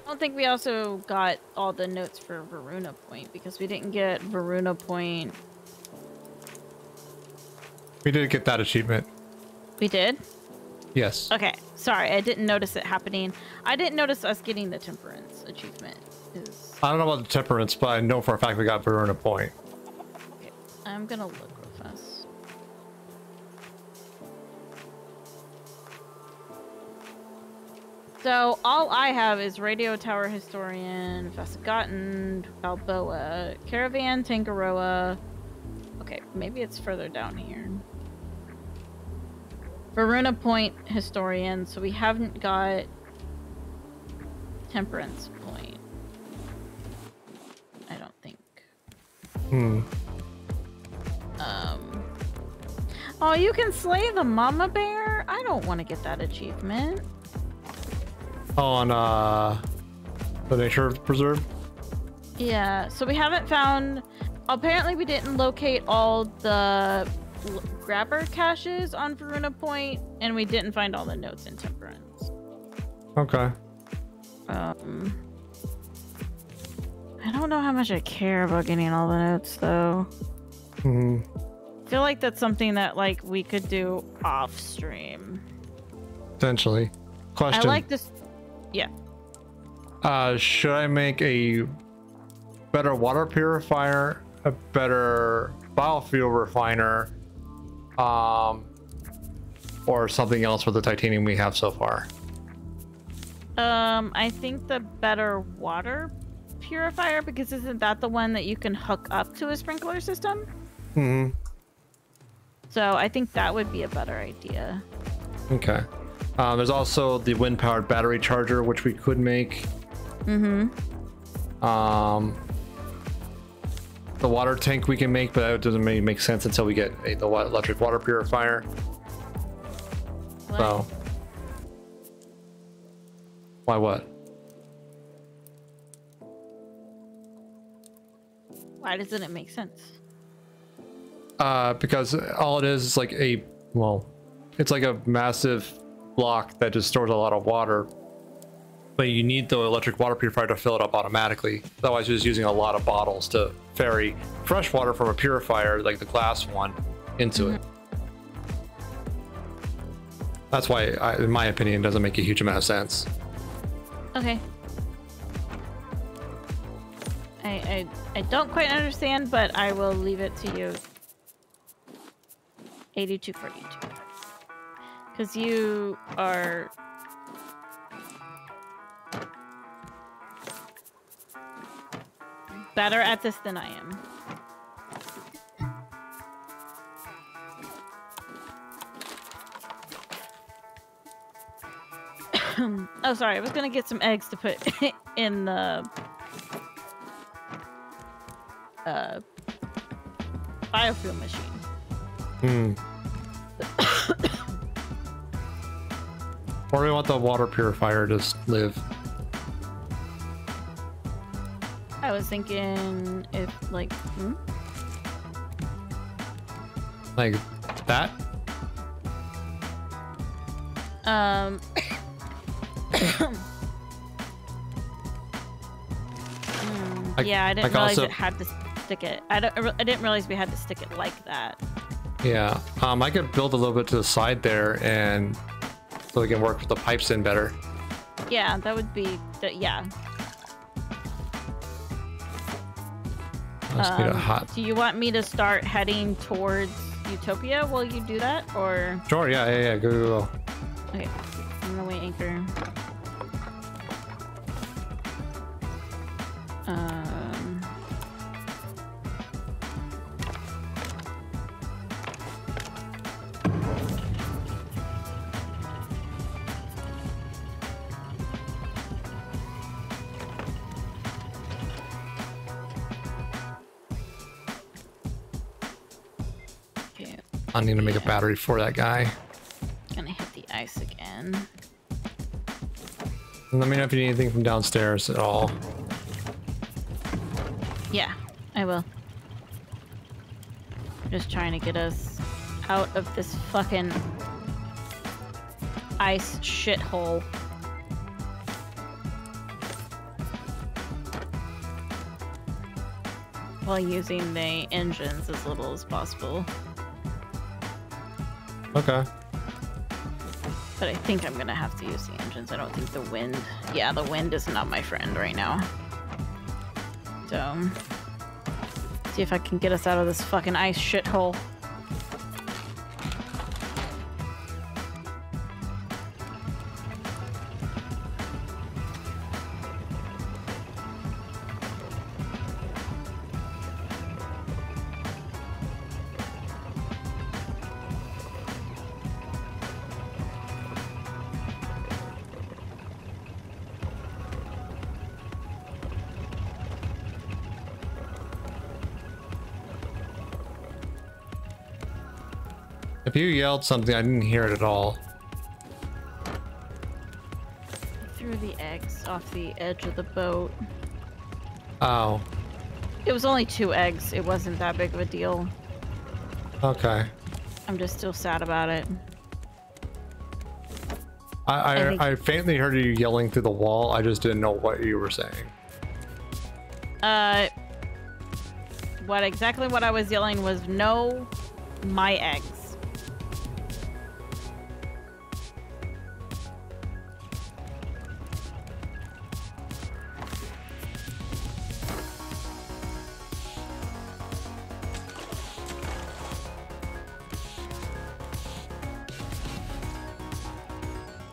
S2: I don't think we also got all the notes for Varuna Point because we didn't get Varuna Point
S1: we did get that achievement. We did? Yes.
S2: Okay. Sorry, I didn't notice it happening. I didn't notice us getting the temperance achievement. Is...
S1: I don't know about the temperance, but I know for a fact we got Varuna Point.
S2: Okay. I'm gonna look real fast. So all I have is Radio Tower Historian, Vasagatan, Balboa, Caravan, Tangaroa. Okay, maybe it's further down here. Varuna Point historian, so we haven't got Temperance Point. I don't think. Hmm. Um. Oh, you can slay the mama bear? I don't want to get that achievement.
S1: On, uh, the nature preserve?
S2: Yeah, so we haven't found... Apparently we didn't locate all the grabber caches on Varuna Point, and we didn't find all the notes in Temperance. Okay. Um, I don't know how much I care about getting all the notes, though. hmm. feel like that's something that like we could do off stream.
S1: Potentially. Question. I like
S2: this. Yeah.
S1: Uh, should I make a better water purifier, a better biofuel refiner, um, or something else with the titanium we have so far?
S2: Um, I think the better water purifier because isn't that the one that you can hook up to a sprinkler system? hmm. So I think that would be a better idea.
S1: Okay. Um, there's also the wind powered battery charger, which we could make. Mm hmm. Um, the water tank we can make, but that doesn't really make sense until we get a, the electric water purifier. What? So. Why what?
S2: Why doesn't it make sense?
S1: Uh, because all it is is like a, well, it's like a massive block that just stores a lot of water but you need the electric water purifier to fill it up automatically. Otherwise, you're just using a lot of bottles to ferry fresh water from a purifier, like the glass one, into mm -hmm. it. Mm-hmm. That's why, I, in my opinion, doesn't make a huge amount of sense.
S2: Okay. I, I, I don't quite understand, but I will leave it to you. 8242. Because you are better at this than I am. oh, sorry. I was going to get some eggs to put in the... Uh, biofuel machine.
S1: Hmm. or we want the water purifier to live.
S2: I was thinking if like, hmm?
S1: Like that?
S2: Um. mm, like, yeah, I didn't like realize also... it had to stick it. I, don't, I didn't realize we had to stick it like that.
S1: Yeah, um, I could build a little bit to the side there and so we can work with the pipes in better.
S2: Yeah, that would be, the, yeah, Um, do you want me to start heading towards Utopia while you do that, or?
S1: Sure. Yeah. Yeah. Yeah. Go. go, go.
S2: Okay. I'm gonna wait anchor. Uh.
S1: I need to make a battery for that guy.
S2: Gonna hit the ice again.
S1: Let me know if you need anything from downstairs at all.
S2: Yeah, I will. I'm just trying to get us out of this fucking ice shithole. While using the engines as little as possible. Okay. But I think I'm gonna have to use the engines. I don't think the wind... Yeah, the wind is not my friend right now. So... See if I can get us out of this fucking ice shithole.
S1: You yelled something. I didn't hear it at all.
S2: I threw the eggs off the edge of the boat. Oh. It was only two eggs. It wasn't that big of a deal. Okay. I'm just still sad about it.
S1: I, I, I, think... I faintly heard you yelling through the wall. I just didn't know what you were saying.
S2: Uh, what exactly what I was yelling was no, my eggs.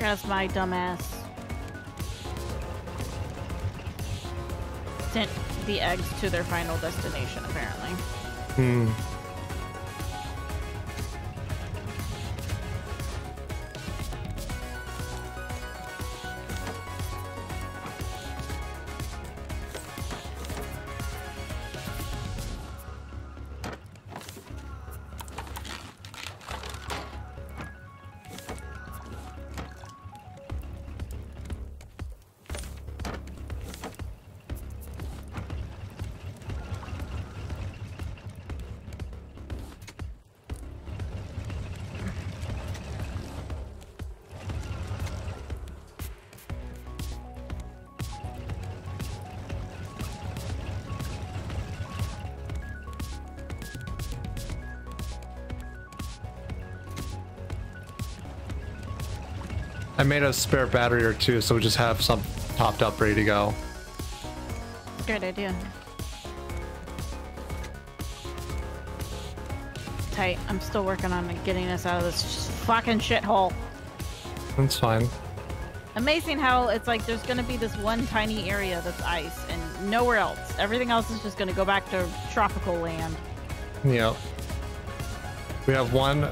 S2: Because my dumbass sent the eggs to their final destination, apparently.
S5: Hmm.
S1: I made a spare battery or two, so we just have some topped up ready to go.
S2: Good idea. Tight. I'm still working on getting us out of this fucking shithole. That's fine. Amazing how it's like there's gonna be this one tiny area that's ice and nowhere else. Everything else is just gonna go back to tropical land.
S1: Yep. We have one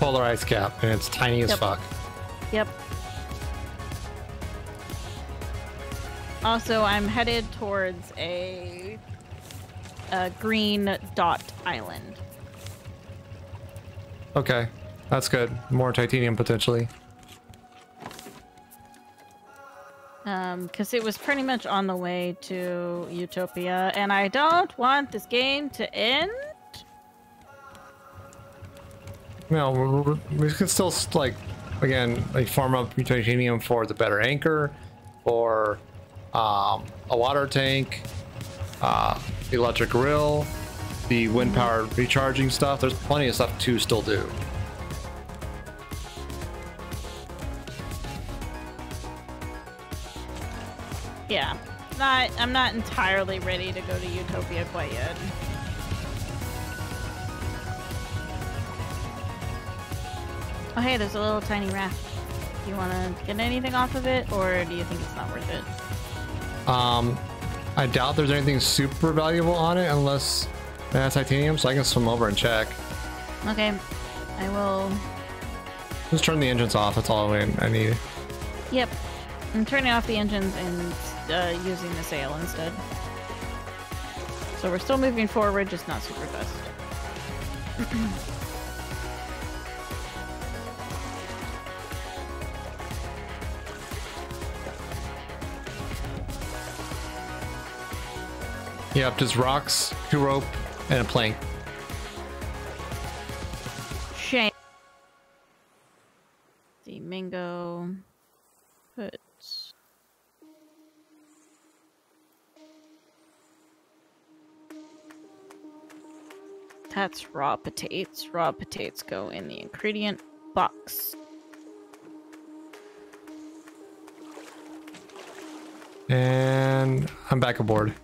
S1: polar ice cap and it's tiny yep. as fuck.
S2: Yep. Also, I'm headed towards a, a green dot island.
S1: Okay, that's good. More titanium potentially.
S2: Um, because it was pretty much on the way to Utopia, and I don't want this game to end.
S1: No, we can still like again, a form of plutonium for the better anchor, or um, a water tank, uh, electric grill, the wind powered recharging stuff. There's plenty of stuff to still do.
S2: Yeah, not. I'm not entirely ready to go to Utopia quite yet. Oh hey, there's a little tiny raft. Do you want to get anything off of it, or do you think it's not worth it?
S1: Um, I doubt there's anything super valuable on it unless that's titanium, so I can swim over and check.
S2: Okay, I will.
S1: Just turn the engines off. That's all I need.
S2: Yep, I'm turning off the engines and uh, using the sail instead. So we're still moving forward, just not super fast.
S1: Yep, just rocks, two rope, and a plank.
S2: Shame. The mango puts. That's raw potatoes. Raw potatoes go in the ingredient box.
S1: And I'm back aboard.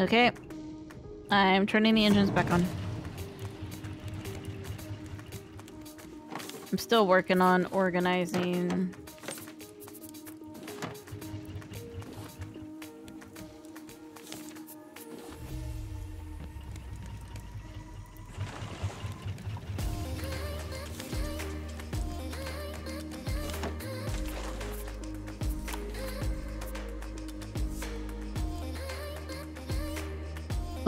S2: Okay. I'm turning the engines back on. I'm still working on organizing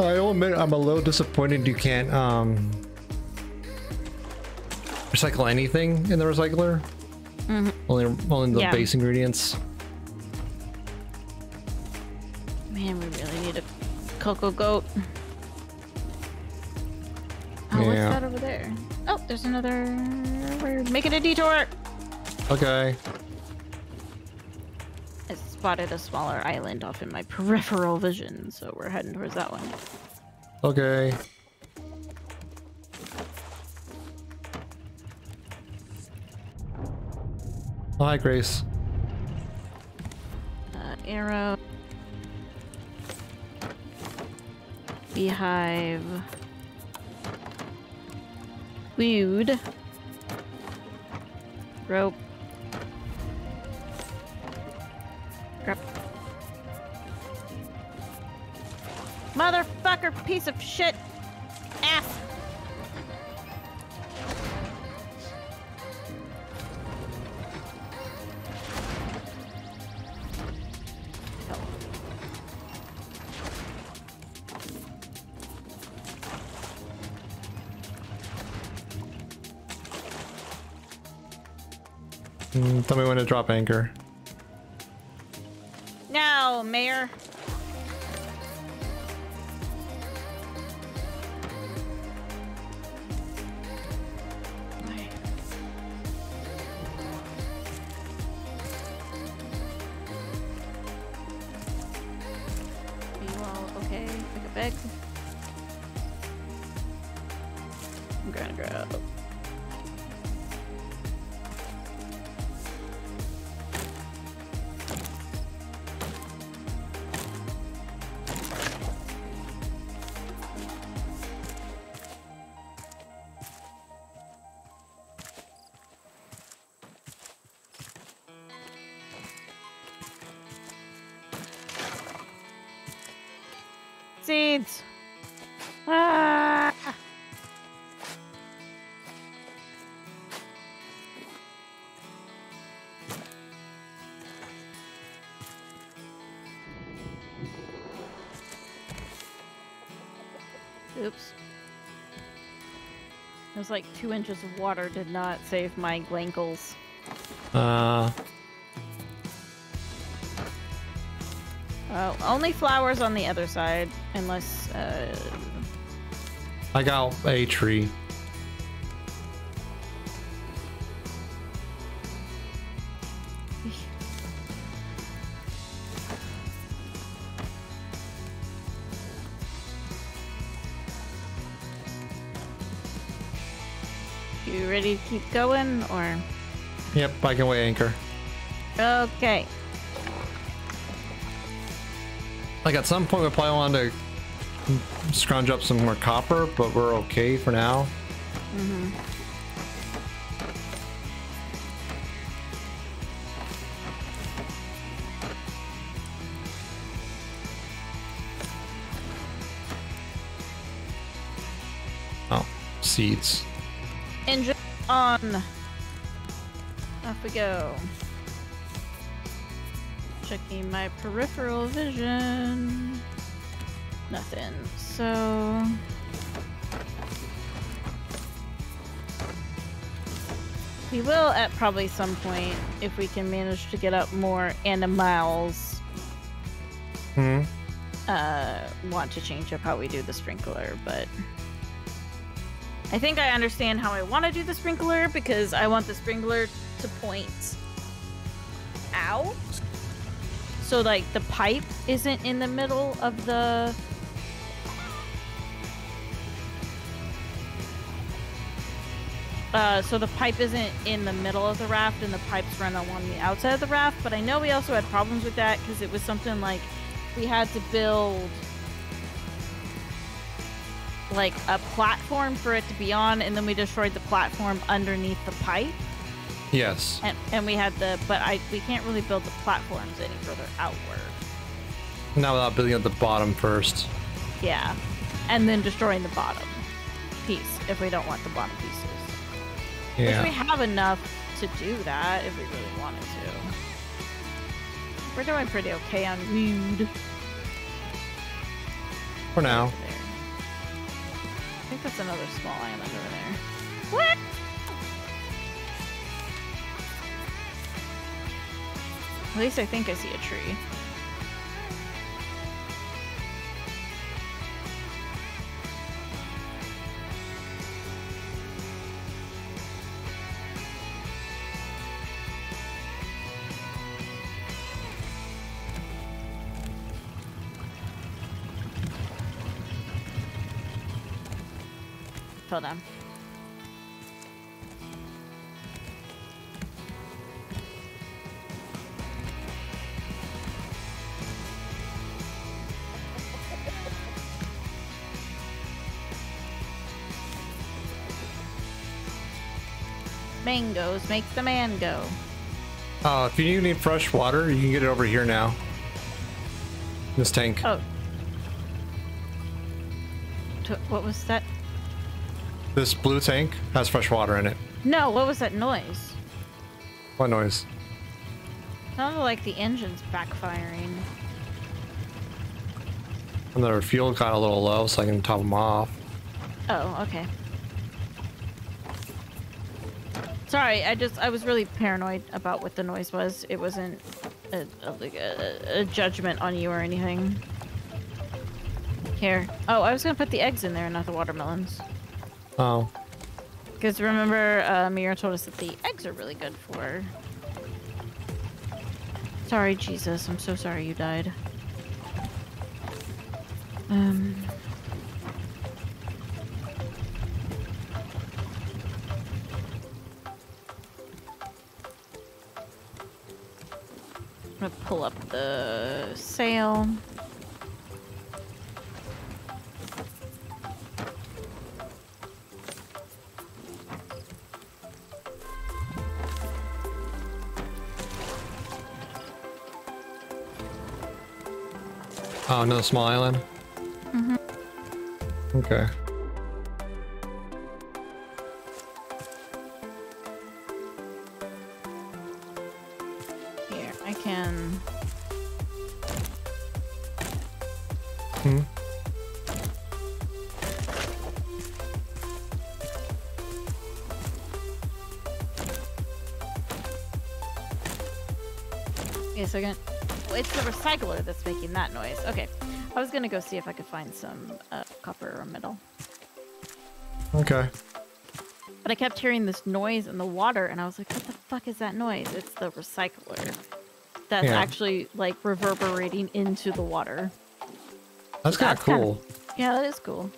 S1: Oh, I'll admit I'm a little disappointed you can't um, recycle anything in the recycler. Mm -hmm. Only, only the yeah. base ingredients.
S2: Man, we really need a cocoa goat. Oh, yeah. what's that over there? Oh, there's another. We're making a detour. Okay spotted a smaller island off in my peripheral vision, so we're heading towards that one.
S1: Okay. Oh, hi, Grace.
S2: Uh, arrow. Beehive. Weed. Rope. Crap. Motherfucker, piece of shit. Ass.
S1: Mm, tell me when to drop anchor.
S2: Mayor, like two inches of water did not save my glankles. Uh. only flowers on the other side, unless. Uh...
S1: I got a tree.
S2: keep going or?
S1: Yep, I can weigh anchor.
S2: Okay.
S1: Like at some point we probably want to scrounge up some more copper, but we're okay for now. Mm -hmm. Oh, seeds
S2: on. Off we go. Checking my peripheral vision. Nothing. So... We will at probably some point, if we can manage to get up more animals. a hmm. Uh, want to change up how we do the sprinkler, but... I think I understand how I want to do the sprinkler because I want the sprinkler to point out. So like the pipe isn't in the middle of the Uh, so the pipe isn't in the middle of the raft and the pipes run along the outside of the raft but i know we also had problems with that because it was something like we had to build like a platform for it to be on, and then we destroyed the platform underneath the pipe. Yes. And, and we had the, but I we can't really build the platforms any further outward.
S1: Not without building at the bottom first.
S2: Yeah, and then destroying the bottom piece if we don't want the bottom pieces. Yeah. Which we have enough to do that if we really wanted to. We're doing pretty okay on mood. For now think that's another small island over there. What? At least I think I see a tree. Hold on. Mangoes make the man go.
S1: Oh, uh, if you need fresh water, you can get it over here now. This tank.
S2: Oh. What was that?
S1: This blue tank has fresh water in it.
S2: No, what was that noise? What noise? Sounded like the engine's backfiring.
S1: And their fuel got a little low, so I can top them off.
S2: Oh, okay. Sorry, I just, I was really paranoid about what the noise was. It wasn't a, a, a judgment on you or anything. Here. Oh, I was gonna put the eggs in there, not the watermelons. Oh. Because remember, uh, Mira told us that the eggs are really good for... Sorry, Jesus. I'm so sorry you died. Um...
S1: Smiling. Island? Mm-hmm. Okay.
S2: gonna go see if I could find some uh, copper or metal. Okay. But I kept hearing this noise in the water, and I was like, what the fuck is that noise? It's the recycler that's yeah. actually, like, reverberating into the water.
S5: That's kind of cool.
S1: Kinda,
S2: yeah, that is cool.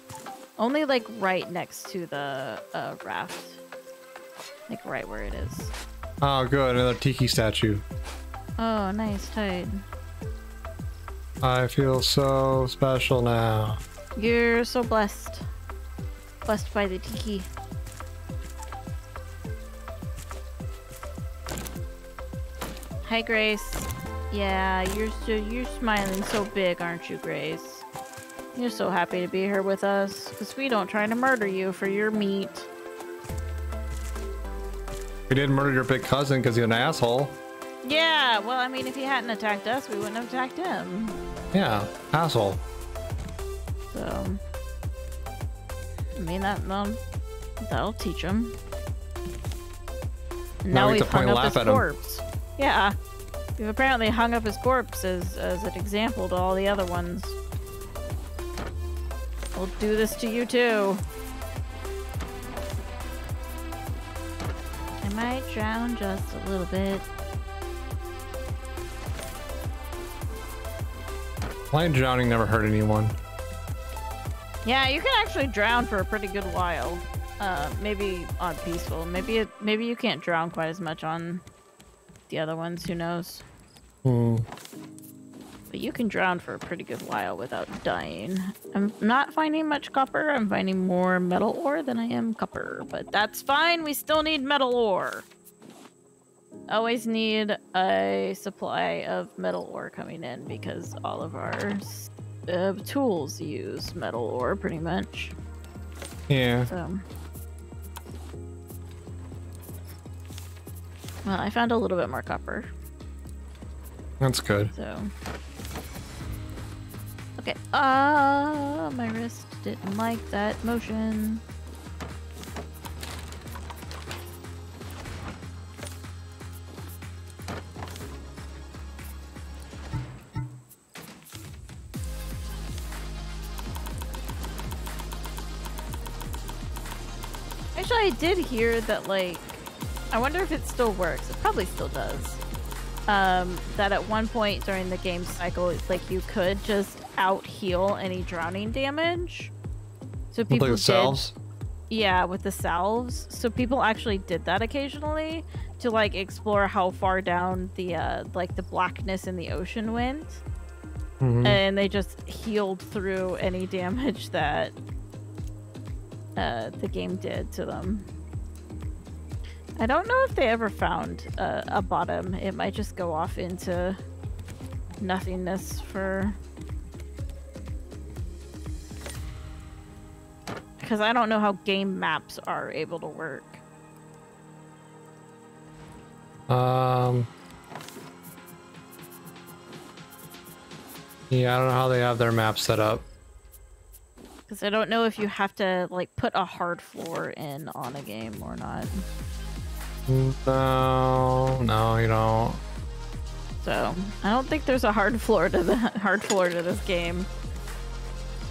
S2: Only, like, right next to the uh, raft. Like, right where it is.
S1: Oh, good. Another tiki statue.
S2: Oh, nice. Tight.
S1: I feel so special now.
S2: You're so blessed. Blessed by the tiki. Hi, Grace. Yeah, you're so, you're smiling so big, aren't you, Grace? You're so happy to be here with us, because we don't try to murder you for your meat.
S1: We didn't murder your big cousin because he's an asshole.
S2: Yeah, well, I mean, if he hadn't attacked us, we wouldn't have attacked him. Yeah, asshole. So, I mean that that'll, that'll teach him.
S5: now, now we've hung up his
S2: corpse. Him. Yeah, we've apparently hung up his corpse as as an example to all the other ones. We'll do this to you too. I might drown just a little bit.
S1: Playing drowning never hurt anyone.
S2: Yeah, you can actually drown for a pretty good while. Uh, maybe on peaceful. Maybe it, maybe you can't drown quite as much on the other ones. Who knows? Hmm. But you can drown for a pretty good while without dying. I'm not finding much copper. I'm finding more metal ore than I am copper. But that's fine. We still need metal ore always need a supply of metal ore coming in because all of our uh, tools use metal ore pretty much. Yeah. So. Well, I found a little bit more copper. That's good. So. Okay. Ah, uh, my wrist didn't like that motion. Actually, I did hear that, like, I wonder if it still works. It probably still does. Um, that at one point during the game cycle, it's like you could just out heal any drowning damage. So people with salves. Yeah, with the salves. So people actually did that occasionally to like explore how far down the uh, like the blackness in the ocean went. Mm -hmm. And they just healed through any damage that uh, the game did to them. I don't know if they ever found uh, a bottom. It might just go off into nothingness for... Because I don't know how game maps are able to work.
S1: Um... Yeah, I don't know how they have their map set up.
S2: Because I don't know if you have to like put a hard floor in on a game or not.
S1: No, no, you don't.
S2: So I don't think there's a hard floor to the hard floor to this game.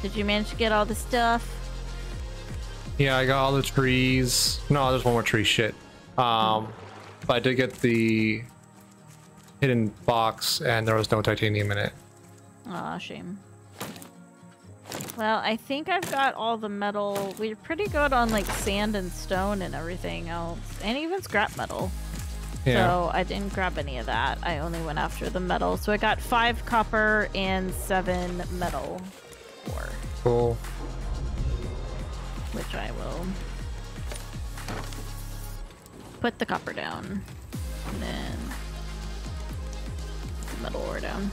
S2: Did you manage to get all the stuff?
S1: Yeah, I got all the trees. No, there's one more tree shit. Um, but I did get the hidden box, and there was no titanium in it.
S2: Ah, shame. Well, I think I've got all the metal. We're pretty good on like sand and stone and everything else, and even scrap metal. Yeah. So I didn't grab any of that. I only went after the metal. So I got five copper and seven metal ore. Cool. Which I will put the copper down, and then metal ore down.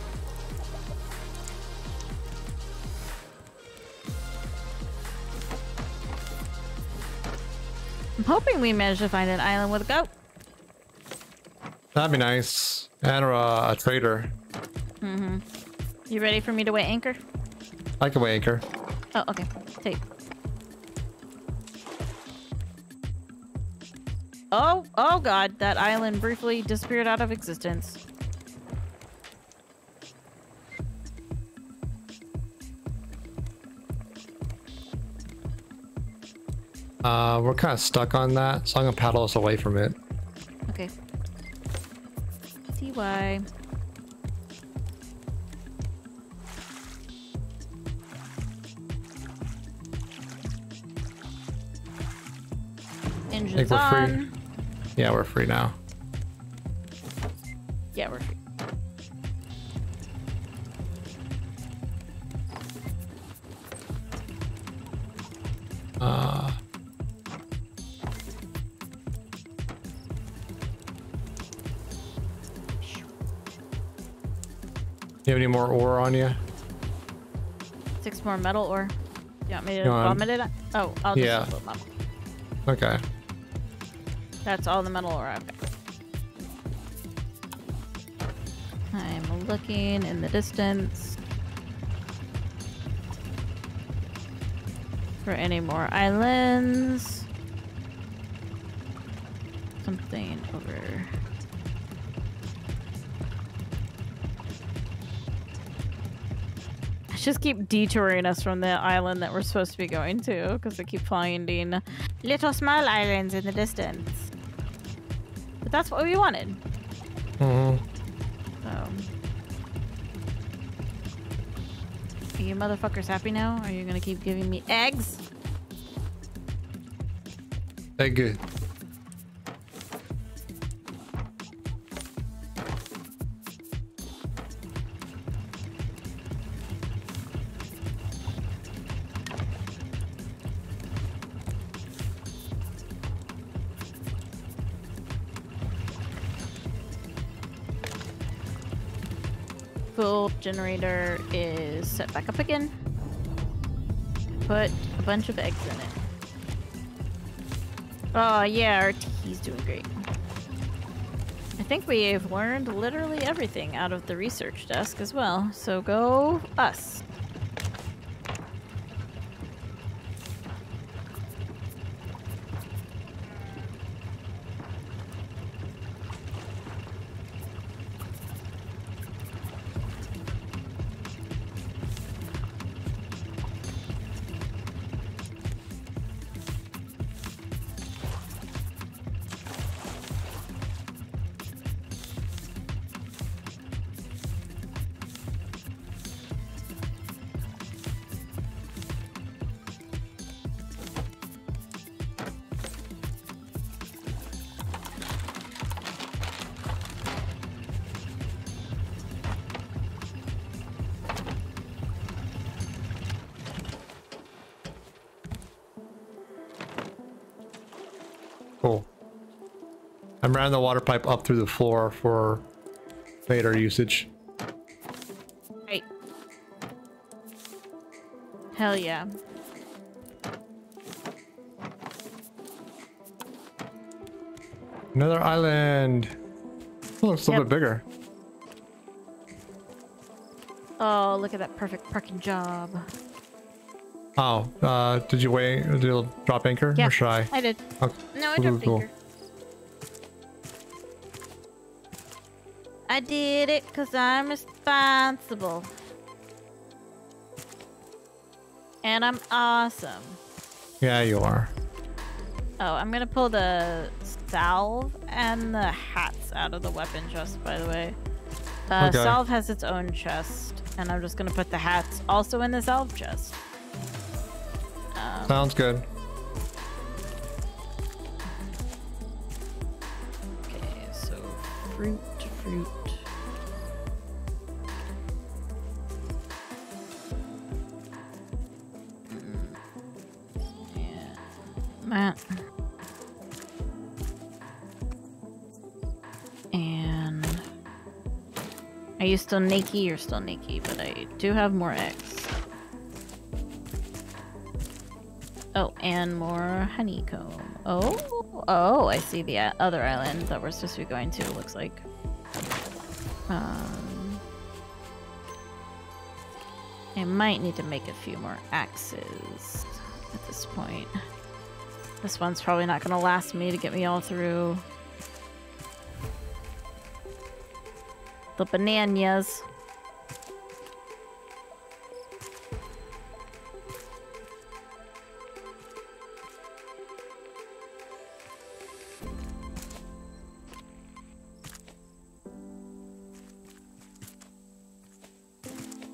S2: I'm hoping we manage to find an island with a goat.
S1: That'd be nice. And uh, a trader.
S2: Mm-hmm. You ready for me to weigh anchor? I can weigh anchor. Oh, okay. Take. Oh, oh god, that island briefly disappeared out of existence.
S1: Uh, we're kind of stuck on that, so I'm gonna paddle us away from it.
S2: Okay. See why? Engine's I we're free. On.
S1: Yeah, we're free now.
S2: Yeah, we're free.
S5: Uh...
S1: You have any more ore on you?
S2: Six more metal ore. You want me to vomit it? Oh, I'll just yeah. Okay. That's all the metal ore I've got. I'm looking in the distance for any more islands. Something over just keep detouring us from the island that we're supposed to be going to because I keep finding little small islands in the distance. But that's what we wanted. Mm hmm. Are you motherfuckers happy now? are you gonna keep giving me eggs? Egg. generator is set back up again. Put a bunch of eggs in it. Oh yeah, our tea's doing great. I think we have learned literally everything out of the research desk as well, so go us.
S1: ran the water pipe up through the floor for later usage.
S2: Right. Hell yeah.
S1: Another island. looks oh, a little bit bigger.
S2: Oh, look at that perfect parking job.
S1: Oh, uh, did you wait? Did you drop anchor? Yeah, or should I? I did. Okay. No, I dropped cool, cool. anchor.
S2: I did it because I'm responsible. And I'm awesome.
S1: Yeah, you are.
S2: Oh, I'm gonna pull the salve and the hats out of the weapon chest, by the way. Uh, okay. Salve has its own chest, and I'm just gonna put the hats also in the salve chest. Um, Sounds good. Okay, so fruit still Nikki, you're still Nikki, but I do have more X. Oh, and more honeycomb. Oh, oh, I see the uh, other island that we're supposed to be going to, looks like. Um, I might need to make a few more axes at this point. This one's probably not going to last me to get me all through The bananas.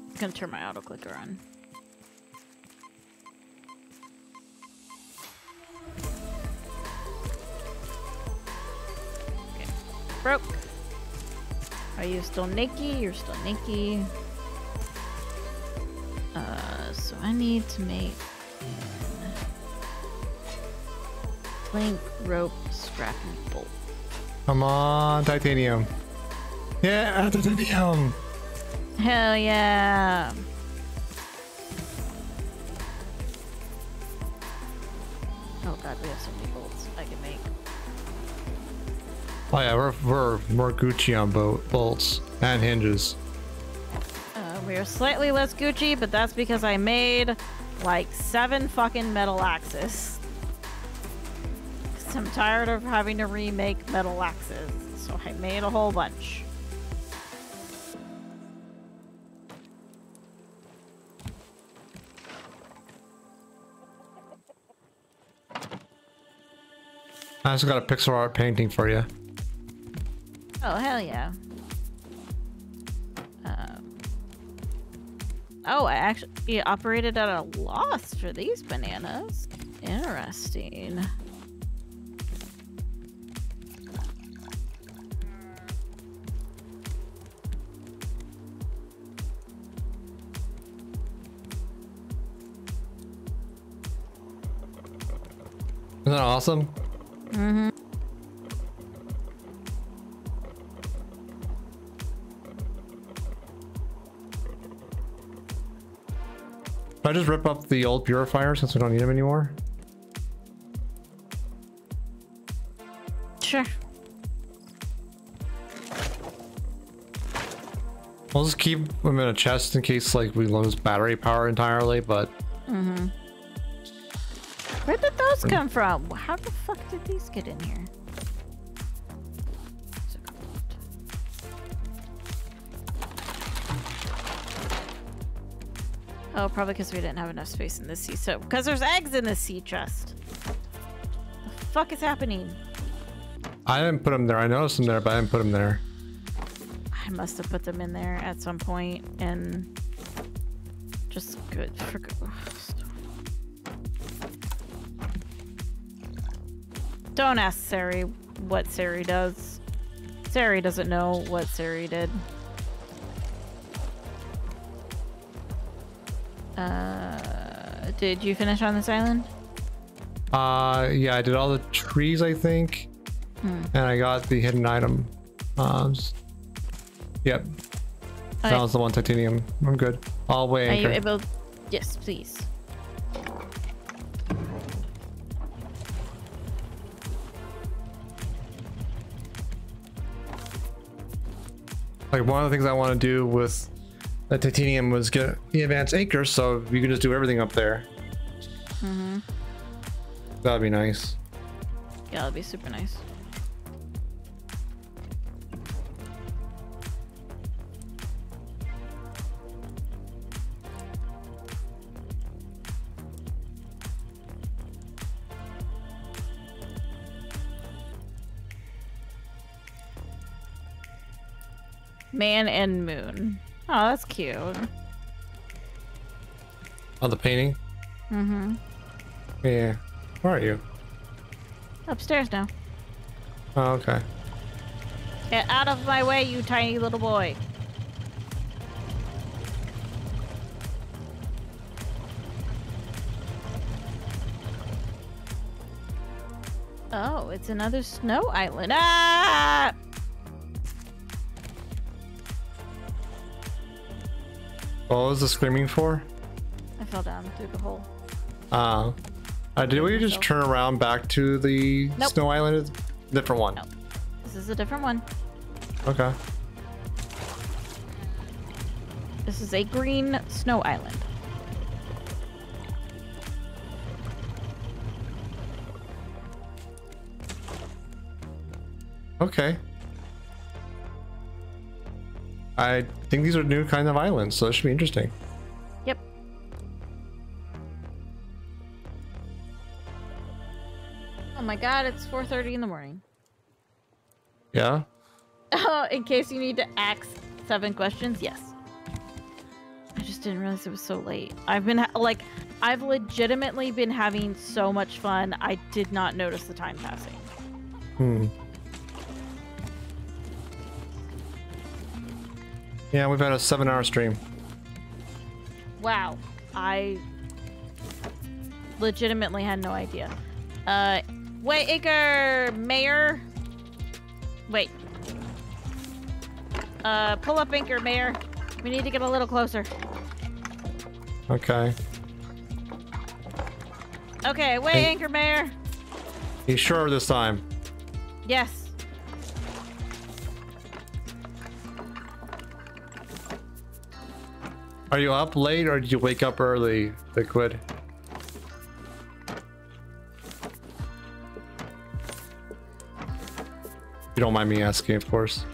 S2: I'm gonna turn my auto clicker on. Okay. Broke. Are you still Nikki? You're still Nikki. Uh, so I need to make plank, rope, scrap, and bolt.
S1: Come on, titanium. Yeah,
S2: titanium. Hell yeah. Oh god, we have so many bolts.
S1: Oh yeah, we're, we're, more Gucci on bolts and hinges.
S2: Uh, we're slightly less Gucci, but that's because I made like seven fucking metal axes. Cause I'm tired of having to remake metal axes, so I made a whole bunch.
S1: I also got a pixel art painting for you.
S2: Oh, hell yeah. Um, oh, I actually operated at a loss for these bananas. Interesting.
S1: Isn't that awesome? Mm-hmm. I just rip up the old purifier since we don't need them anymore? Sure. We'll just keep them in a chest in case like we lose battery power entirely, but...
S2: Mm hmm Where did those come from? How the fuck did these get in here? Oh, probably because we didn't have enough space in the sea So, Because there's eggs in the sea chest. The fuck is happening?
S1: I didn't put them there. I noticed them there, but I didn't put them there.
S2: I must have put them in there at some point and just good for good. Don't ask Sari what Sari does. Sari doesn't know what Sari did. Uh, did you finish on this island?
S1: Uh, yeah, I did all the trees, I think, hmm. and I got the hidden item. Um, yep, that was the one titanium. I'm good. I'll wait. Are anchor. you
S2: able? Yes, please.
S1: Like one of the things I want to do with that titanium was going the advanced acres, so you can just do everything up there. Mm-hmm. That'd be nice.
S2: Yeah, that'd be super nice. Man and Moon. Oh, that's cute. Oh, the painting? Mm-hmm.
S1: Yeah. Where are you? Upstairs now. Oh, okay.
S2: Get out of my way, you tiny little boy. Oh, it's another snow island. Ah!
S1: What was the screaming for?
S2: I fell down through the hole.
S1: Uh, uh did we just turn around back to the nope. Snow Island? Different one. Nope.
S2: This is a different one. Okay. This is a green snow island.
S1: Okay. I think these are new kind of islands, so it should be interesting.
S2: Yep. Oh my god, it's 4.30 in the morning. Yeah? Oh, in case you need to ask seven questions, yes. I just didn't realize it was so late. I've been, like, I've legitimately been having so much fun, I did not notice the time passing.
S1: Hmm. Yeah, we've had a seven hour stream.
S2: Wow. I legitimately had no idea. Uh, anchor Mayor. Wait. Uh, pull up anchor Mayor. We need to get a little closer. Okay. Okay, Wait, hey. Anchor Mayor.
S1: You sure this time? Yes. Are you up late or did you wake up early, Liquid? You don't mind me asking, of course.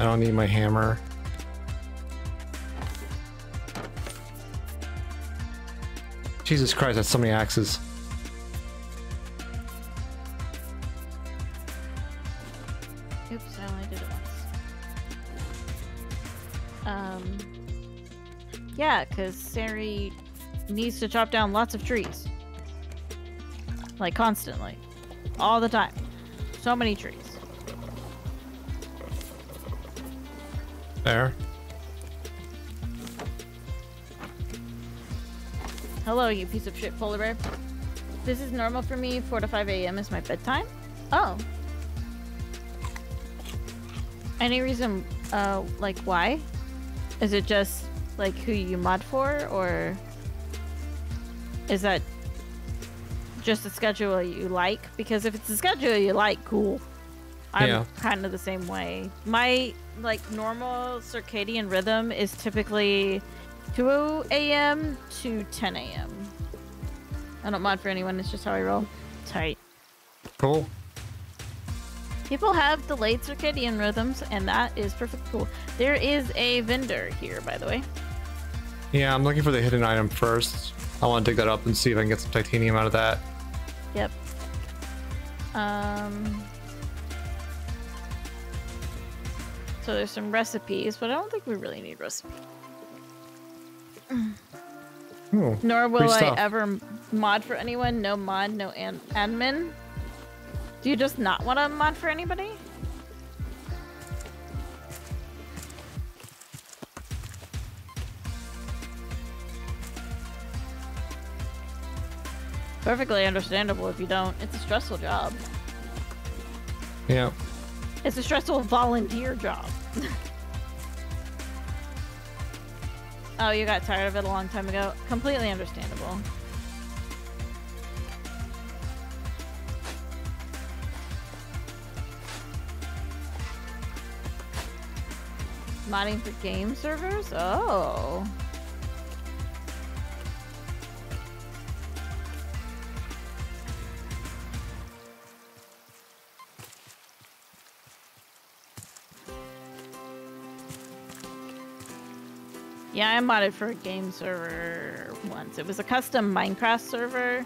S1: I don't need my hammer. Jesus Christ, that's so many axes.
S2: Yeah, because Sari needs to chop down lots of trees. Like, constantly. All the time. So many trees. There. Hello, you piece of shit polar bear. This is normal for me. 4 to 5 a.m. is my bedtime. Oh. Any reason, uh, like, why? Is it just like who you mod for, or is that just a schedule you like? Because if it's a schedule you like, cool. I'm yeah. kind of the same way. My like normal circadian rhythm is typically 2 a.m. to 10 a.m. I don't mod for anyone. It's just how I roll. Tight. Cool people have delayed circadian rhythms, and that is perfectly cool. There is a vendor here, by the way.
S1: Yeah, I'm looking for the hidden item first. I want to dig that up and see if I can get some titanium out of that.
S2: Yep. Um. So there's some recipes, but I don't think we really need recipes.
S5: Ooh, Nor will I
S2: ever mod for anyone. No mod, no admin. Do you just not want to mod for anybody? Perfectly understandable if you don't. It's a stressful job. Yeah. It's a stressful volunteer job. oh, you got tired of it a long time ago. Completely understandable. Modding for game servers? Oh. Yeah, I modded for a game server once. It was a custom Minecraft server,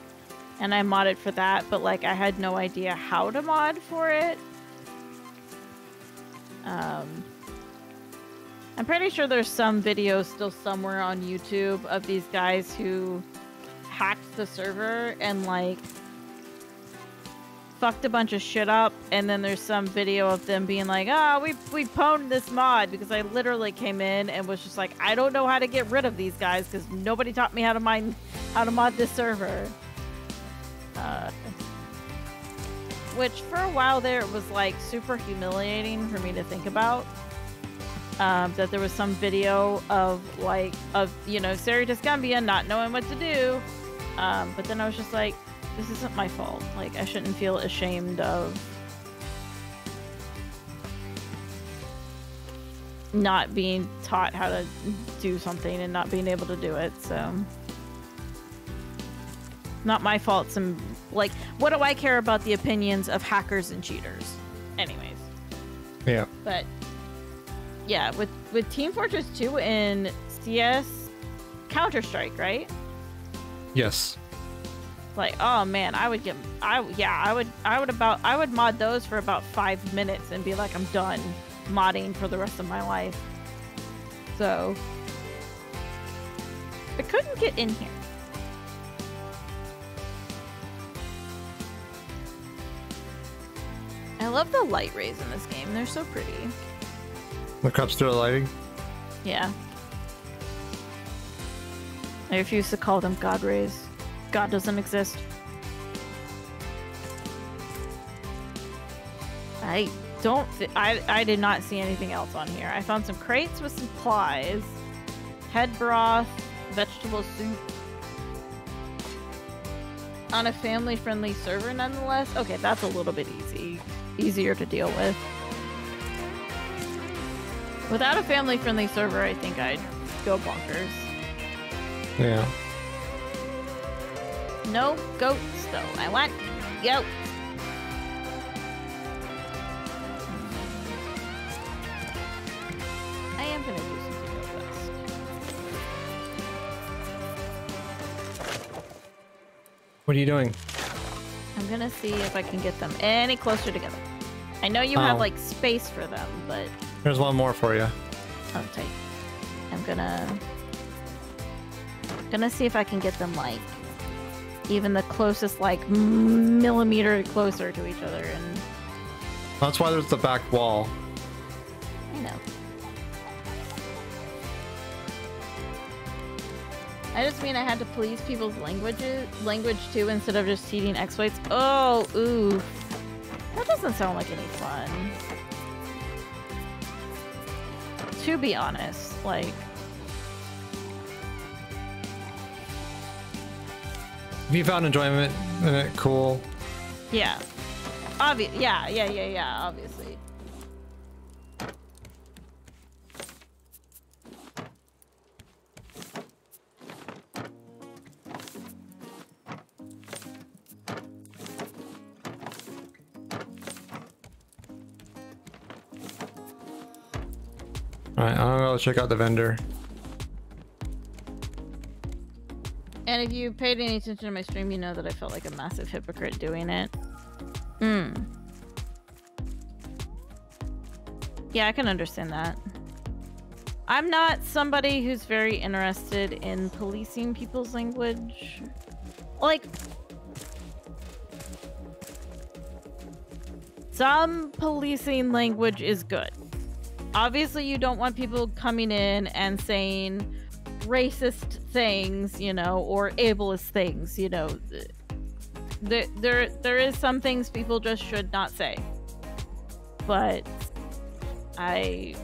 S2: and I modded for that, but like I had no idea how to mod for it. Um, I'm pretty sure there's some video still somewhere on YouTube of these guys who hacked the server and like fucked a bunch of shit up and then there's some video of them being like, "Oh, we we pwned this mod because I literally came in and was just like, I don't know how to get rid of these guys cuz nobody taught me how to mine how to mod this server." Uh, which for a while there it was like super humiliating for me to think about um, that there was some video of like of you know Sarah Descambia not knowing what to do, um, but then I was just like, this isn't my fault. Like I shouldn't feel ashamed of not being taught how to do something and not being able to do it. So not my fault. Some like what do I care about the opinions of hackers and cheaters? Anyways. Yeah. But yeah, with with Team Fortress 2 in CS Counter Strike, right? Yes. Like, oh man, I would get I yeah, I would I would about I would mod those for about 5 minutes and be like I'm done modding for the rest of my life. So I couldn't get in here. I love the light rays in this game. They're so pretty.
S1: The cops still lighting?
S2: Yeah. I refuse to call them God rays. God doesn't exist. I don't. I I did not see anything else on here. I found some crates with supplies, head broth, vegetable soup. On a family-friendly server, nonetheless. Okay, that's a little bit easy, easier to deal with. Without a family-friendly server, I think I'd go bonkers. Yeah. No goats, though. I want goats. I am gonna What are you doing? I'm gonna see if I can get them any closer together. I know you oh. have like space for them, but
S1: there's one more for you.
S2: Okay, oh, I'm gonna gonna see if I can get them like even the closest like millimeter closer to each other and
S1: that's why there's the back wall
S2: i know i just mean i had to please people's languages language too instead of just cheating exploits oh ooh. That doesn't sound like any fun. To be honest, like...
S1: If you found enjoyment in it, cool.
S2: Yeah. Obvi yeah, yeah, yeah, yeah, obviously.
S1: Alright, I'll check out the vendor.
S2: And if you paid any attention to my stream, you know that I felt like a massive hypocrite doing it. Hmm. Yeah, I can understand that. I'm not somebody who's very interested in policing people's language. Like, some policing language is good obviously you don't want people coming in and saying racist things, you know, or ableist things, you know. There, there, there is some things people just should not say. But I.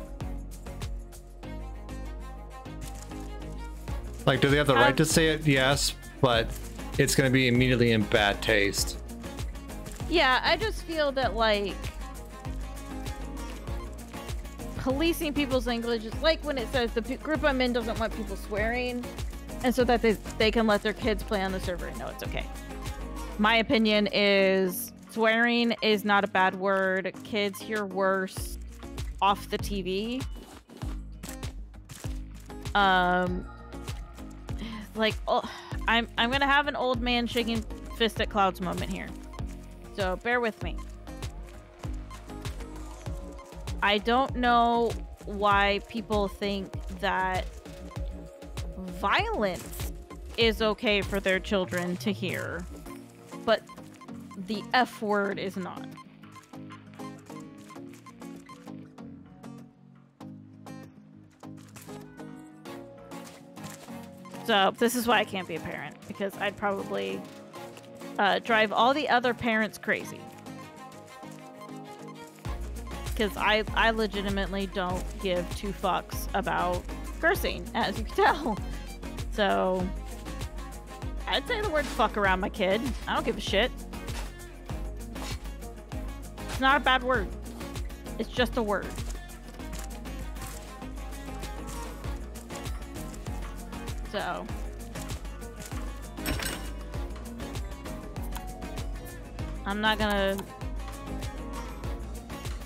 S1: Like, do they have the right to say it? Yes, but it's going to be immediately in bad taste.
S2: Yeah, I just feel that, like, policing people's language is like when it says the group I'm in doesn't want people swearing, and so that they, they can let their kids play on the server and know it's okay. My opinion is swearing is not a bad word. Kids hear worse off the TV. Um, like oh, I'm I'm gonna have an old man shaking fist at clouds moment here, so bear with me. I don't know why people think that violence is okay for their children to hear, but the F word is not. So this is why I can't be a parent because I'd probably uh, drive all the other parents crazy because I, I legitimately don't give two fucks about cursing, as you can tell. So, I'd say the word fuck around my kid. I don't give a shit. It's not a bad word. It's just a word. So. I'm not gonna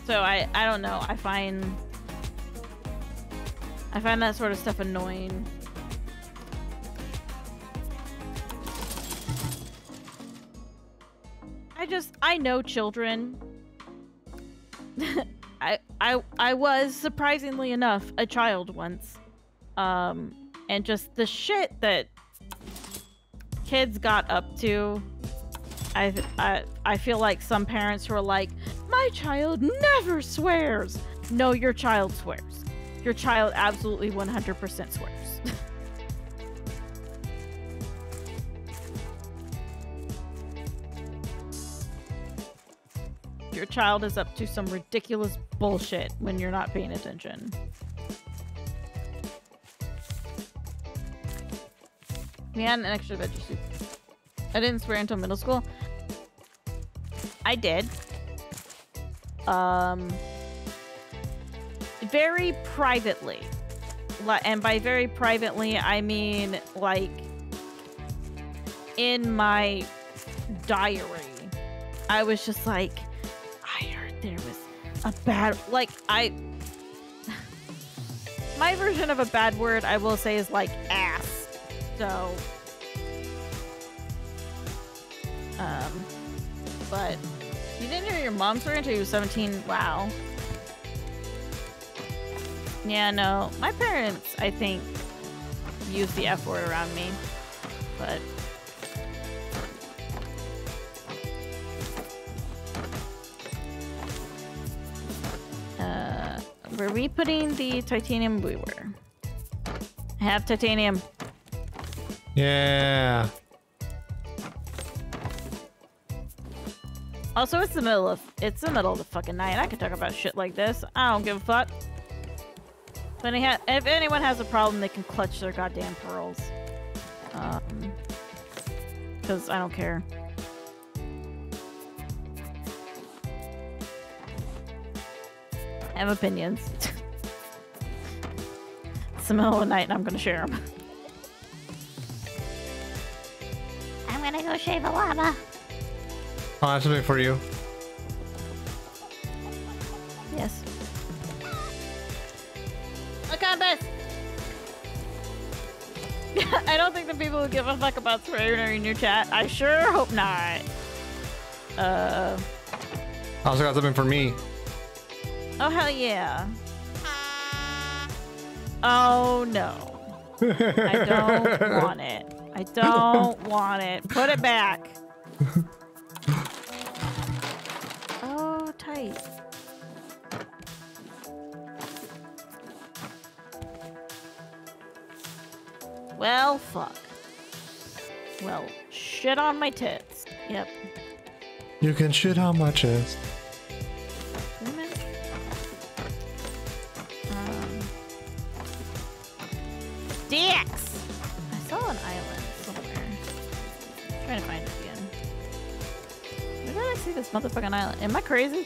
S2: so I, I don't know. I find... I find that sort of stuff annoying. I just, I know children. I, I, I was, surprisingly enough, a child once. Um, and just the shit that kids got up to. I, I, I feel like some parents were like, my child never swears. No, your child swears. Your child absolutely 100% swears. your child is up to some ridiculous bullshit when you're not paying attention. We had an extra veggie soup. I didn't swear until middle school. I did um, very privately. And by very privately, I mean like in my diary, I was just like, I heard there was a bad, like, I. My version of a bad word, I will say, is like ass. So. Um, but you didn't hear your mom's story until you were 17? Wow. Yeah, no. My parents, I think, use the F word around me. But... Uh, were we putting the titanium? We were. I have titanium.
S1: Yeah.
S2: Also, it's the middle of it's the middle of the fucking night. I could talk about shit like this. I don't give a fuck. If, any if anyone has a problem, they can clutch their goddamn pearls. Um, because I don't care. I have opinions. it's the middle of the night, and I'm gonna share them. I'm gonna go shave a llama.
S1: I have something for you.
S2: Yes. Okay, Beth. I don't think the people who give a fuck about Terraria are in your chat. I sure hope not. Uh.
S1: I also got something for me.
S2: Oh, hell yeah. Oh, no.
S5: I don't want it.
S2: I don't want it. Put it back. tight. Well, fuck. Well, shit on my tits. Yep.
S1: You can shit how much chest.
S2: DX! Um, I saw an island somewhere. I'm trying to find it did I see this motherfucking island? Am I crazy?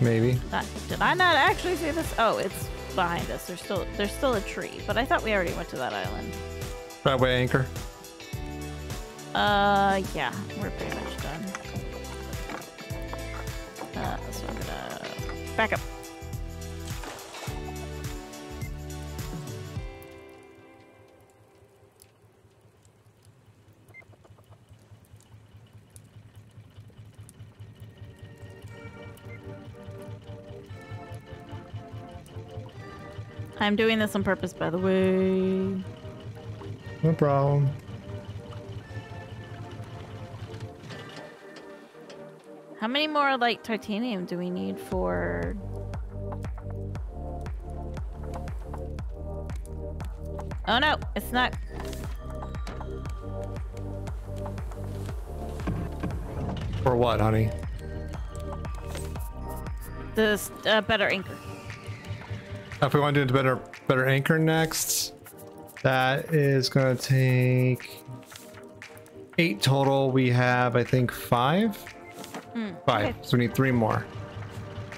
S2: Maybe. Not, did I not actually see this? Oh, it's behind us. There's still there's still a tree, but I thought we already went to that island.
S1: Right way anchor.
S2: Uh, yeah, we're pretty much done. Uh, so I'm gonna back up. I'm doing this on purpose, by the way. No problem. How many more, like, titanium do we need for... Oh, no. It's not...
S1: For what, honey?
S2: The uh, better anchor.
S1: If we want to do a better, better anchor next, that is going to take eight total. We have, I think, five. Mm, five. Okay. So we need three more.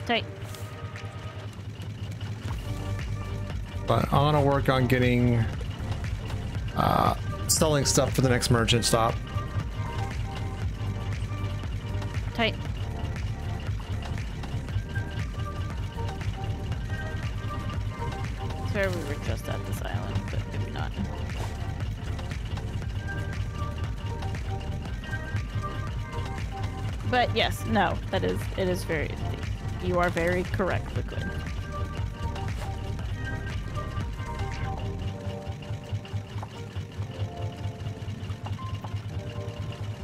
S1: Tight. But I'm going to work on getting uh, selling stuff for the next merchant stop.
S2: Tight. Fair. we were just at this island, but maybe not. But yes, no, that is, it is very, you are very correct, Liquid.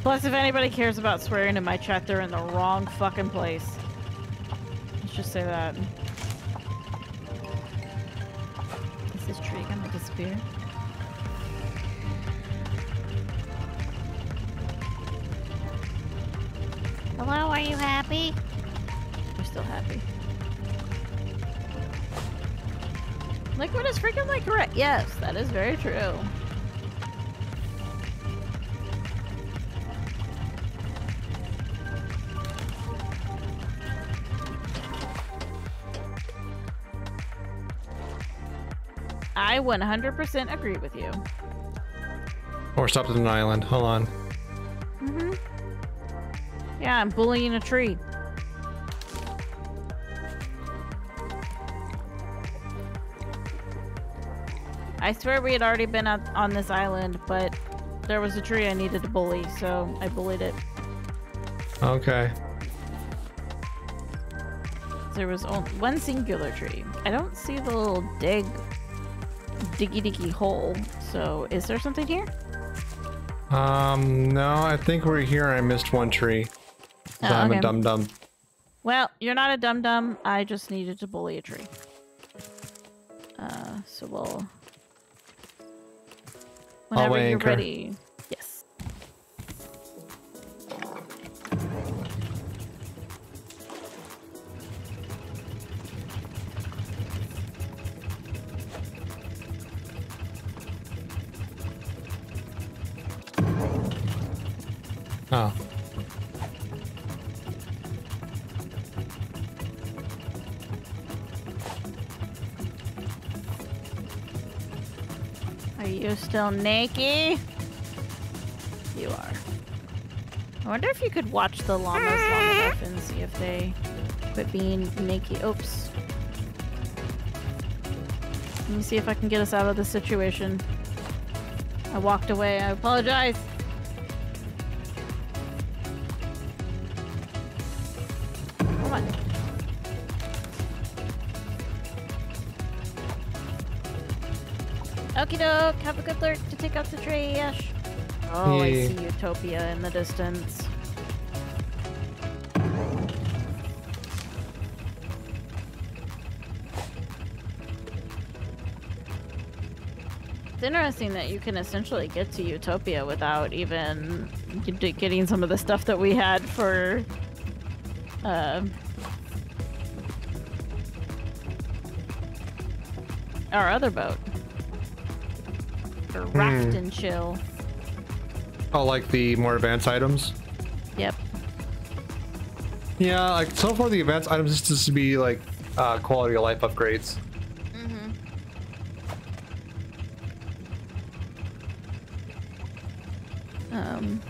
S2: Plus, if anybody cares about swearing in my chat, they're in the wrong fucking place. Let's just say that. there. Hello, are you happy? We're still happy. Liquid is freaking like correct. Yes, that is very true. I 100% agree with you.
S1: Or stopped at an island. Hold on.
S2: Mm-hmm. Yeah, I'm bullying a tree. I swear we had already been on this island, but there was a tree I needed to bully, so I bullied it. Okay. There was one singular tree. I don't see the little dig diggy diggy hole. So is there something here?
S1: Um, no, I think we're here. I missed one tree. Oh, I'm okay. a dum dum.
S2: Well, you're not a dum dum. I just needed to bully a tree. Uh, so we'll.
S8: Whenever you're ready.
S5: Are
S2: you still naked? You are. I wonder if you could watch the llamas long enough and see if they quit being naked. Oops. Let me see if I can get us out of this situation. I walked away. I apologize. Okie doke, have a good lurk to take out the trash. Oh, I see Utopia in the distance. It's interesting that you can essentially get to Utopia without even getting some of the stuff that we had for. Uh... our other boat for hmm. raft and chill.
S1: Oh, like the more advanced items? Yep. Yeah, like so far the advanced items just to be like uh, quality of life upgrades.
S2: Mm -hmm. Um,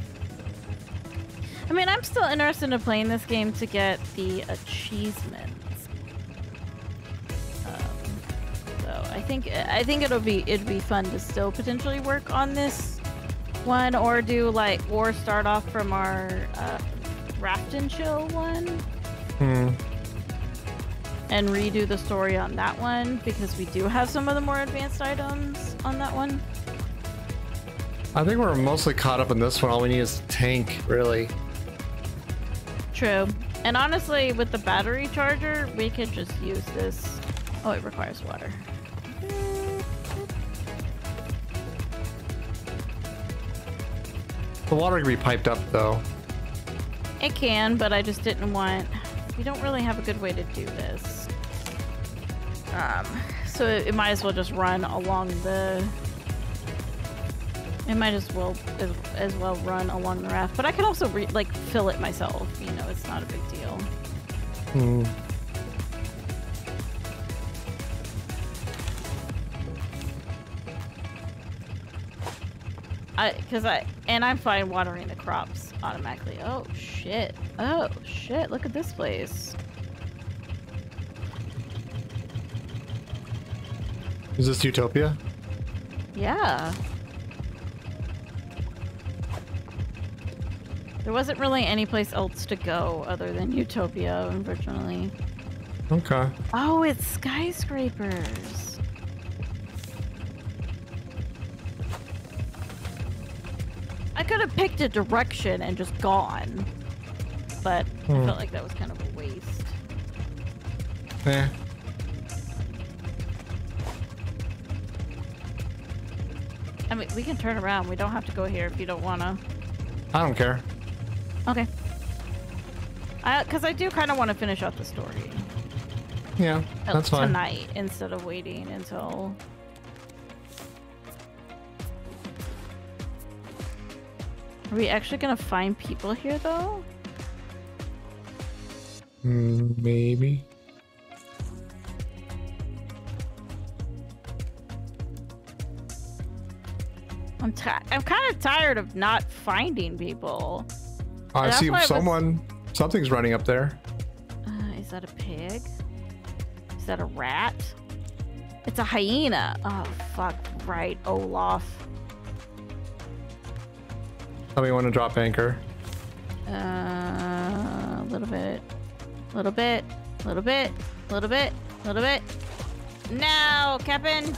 S2: I mean, I'm still interested in playing this game to get the achievement. think I think it'll be it'd be fun to still potentially work on this one or do like or start off from our uh, raft and chill one. Hmm. And redo the story on that one because we do have some of the more advanced items on that one.
S1: I think we're mostly caught up in this one. All we need is a tank, really.
S2: True. And honestly, with the battery charger, we could just use this. Oh, it requires water. The
S1: water can be piped up, though.
S2: It can, but I just didn't want... We don't really have a good way to do this. Um, so it, it might as well just run along the... It might as well as, as well run along the raft. But I could also, like, fill it myself. You know, it's not a big deal. Hmm. I, cause I, and I'm fine watering the crops automatically. Oh shit. Oh shit, look at this place.
S1: Is this Utopia?
S2: Yeah. There wasn't really any place else to go other than Utopia, unfortunately. Okay. Oh, it's skyscrapers. I could have picked a direction and just gone. But hmm. I felt like that was kind of a waste. Yeah. I mean, we can turn around. We don't have to go here if you don't want to. I don't care. Okay. Because I, do kind of want to finish out the story.
S1: Yeah,
S5: that's fine.
S2: Tonight instead of waiting until Are we actually gonna find people here though?
S1: Maybe.
S2: I'm I'm kind of tired of not finding people. I see someone.
S1: Was... Something's running up there.
S2: Uh, is that a pig? Is that a rat? It's a hyena. Oh fuck! Right, Olaf. Tell me when to drop anchor. Uh, a little bit, a little bit, a little bit, a little bit, a little bit. No, Captain.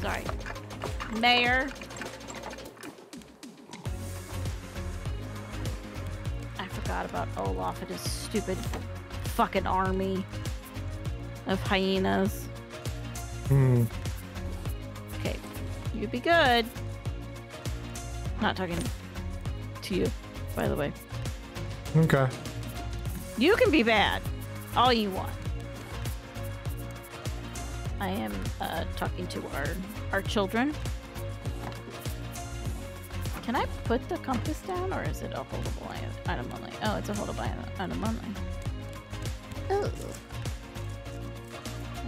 S2: Sorry, Mayor. I forgot about Olaf and his stupid fucking army of hyenas. Hmm. Okay, you would be good. Not talking to you, by the way. Okay. You can be bad all you want. I am uh, talking to our our children. Can I put the compass down, or is it a holdable item only? Oh, it's a holdable item only. Oh.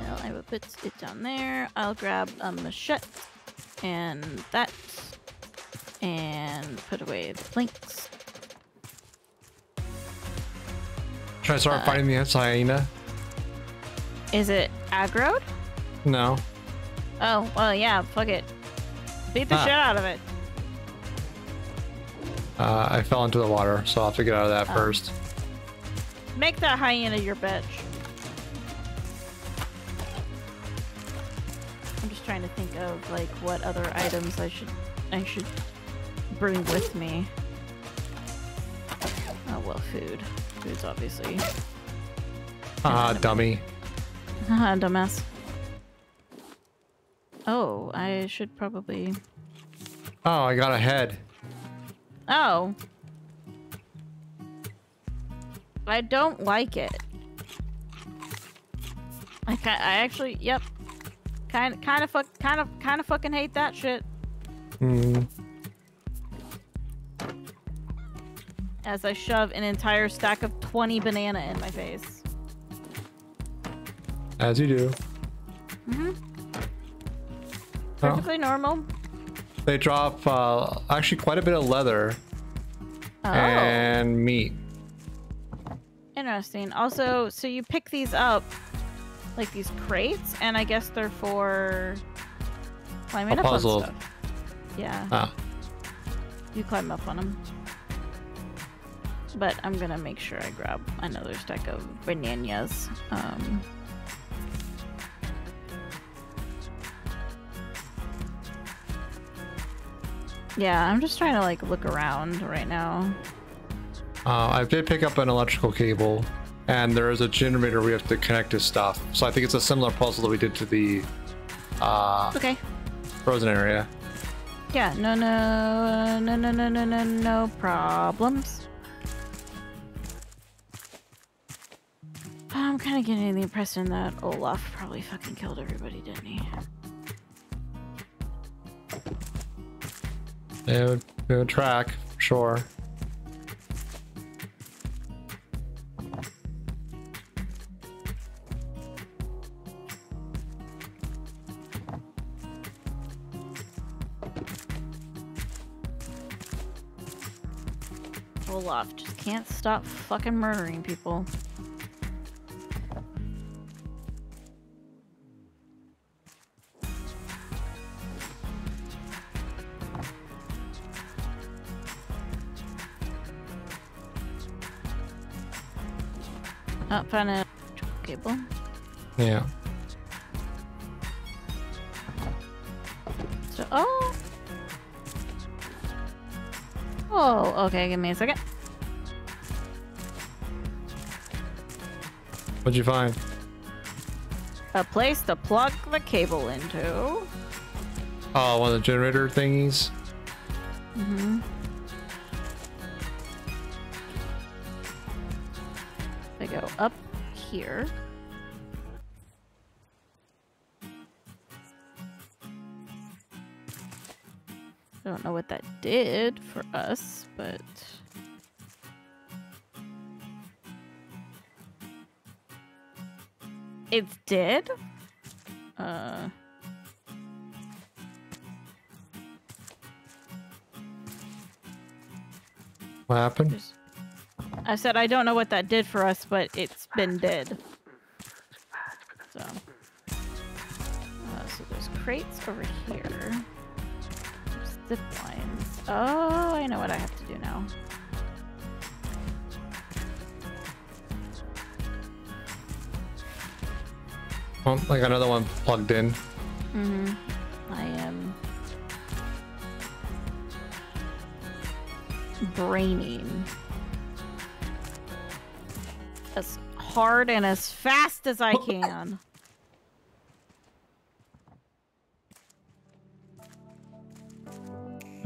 S2: Well, I will put it down there. I'll grab a machete and that and put away the links.
S1: Should I start uh, fighting the hyena?
S2: Is it aggroed? No. Oh, well, yeah, fuck it. Beat the ah. shit out of it.
S1: Uh, I fell into the water, so I'll have to get out of that oh. first.
S2: Make that hyena your bitch. I'm just trying to think of like what other items I should I should bring with me. Oh, well, food. Food's obviously...
S1: Ah, uh, dummy.
S2: Haha, dumbass. Oh, I should probably...
S1: Oh, I got a head.
S2: Oh. I don't like it. I I actually, yep. Kind kind of fuck kind of kind of fucking hate that shit. Mm. as I shove an entire stack of 20 banana in my face.
S1: As you do. Mm-hmm. Perfectly oh. normal. They drop uh, actually quite a bit of leather
S2: oh. and meat. Interesting. Also, so you pick these up like these crates, and I guess they're for climbing a up puzzle. on stuff. Yeah. Ah. You climb up on them but I'm gonna make sure I grab another stack of bananas. Um, yeah, I'm just trying to like look around right now.
S1: Uh, I did pick up an electrical cable, and there is a generator we have to connect to stuff. So I think it's a similar puzzle that we did to the uh, okay frozen area.
S2: Yeah, no, no, no, no, no, no, no, no problems. But I'm kind of getting the impression that Olaf probably fucking killed everybody, didn't he?
S1: They would, they would track, sure.
S2: Olaf just can't stop fucking murdering people. Not find a cable. Yeah. So, oh. Oh, okay, give me a second. What'd you find? A place to plug the cable into.
S1: Oh, one of the generator thingies?
S2: Mm-hmm. go up here. I don't know what that did for us, but... It did? Uh... What happened? I said I don't know what that did for us, but it's been dead. So, uh, so there's crates over here. Zip lines. Oh, I know what I have to do now.
S1: Oh, like another one plugged in.
S2: Mm hmm I am braining. hard and as fast as I can.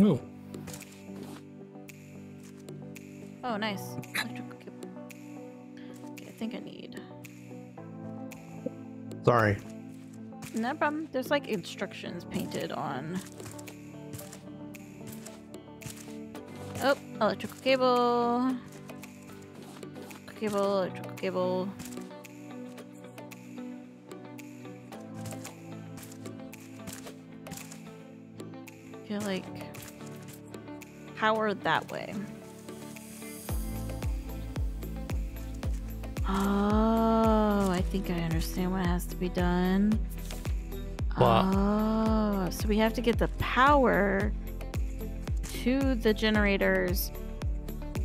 S2: Oh. Oh, nice. Okay, I think I need. Sorry. No problem. There's like instructions painted on. Oh, electrical cable cable, electrical cable. Feel like power that way. Oh, I think I understand what has to be done. What? Oh, so we have to get the power to the generators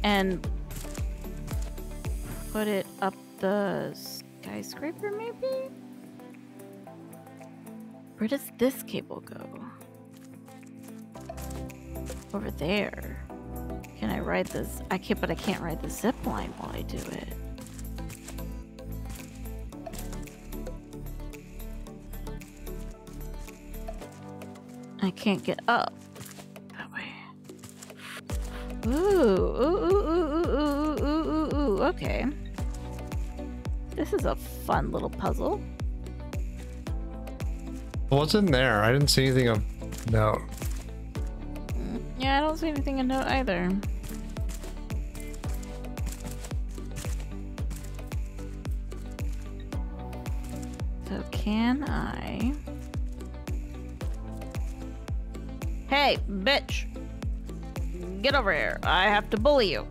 S2: and put it up the skyscraper, maybe? Where does this cable go? Over there. Can I ride this? I can't, but I can't ride the zip line while I do it. I can't get up that way. Ooh, ooh, ooh, ooh, ooh, ooh, ooh, ooh, ooh, okay. This is a fun little puzzle.
S1: What's in there? I didn't see anything of note.
S2: Yeah, I don't see anything of note either. So can I... Hey, bitch! Get over here. I have to bully you.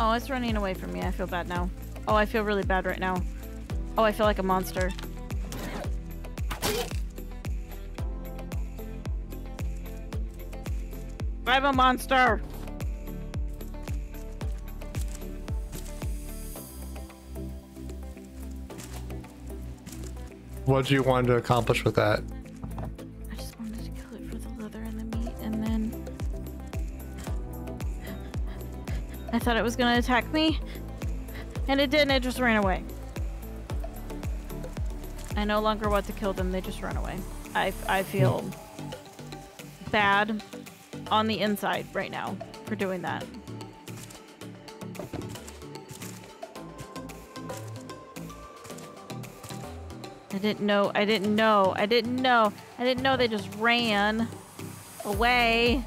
S2: Oh, it's running away from me. I feel bad now. Oh, I feel really bad right now. Oh, I feel like a monster. I'm a monster!
S1: What do you want to accomplish with that?
S2: thought it was going to attack me. And it didn't, it just ran away. I no longer want to kill them, they just run away. I, I feel hmm. bad on the inside right now for doing that. I didn't know, I didn't know, I didn't know, I didn't know they just ran away.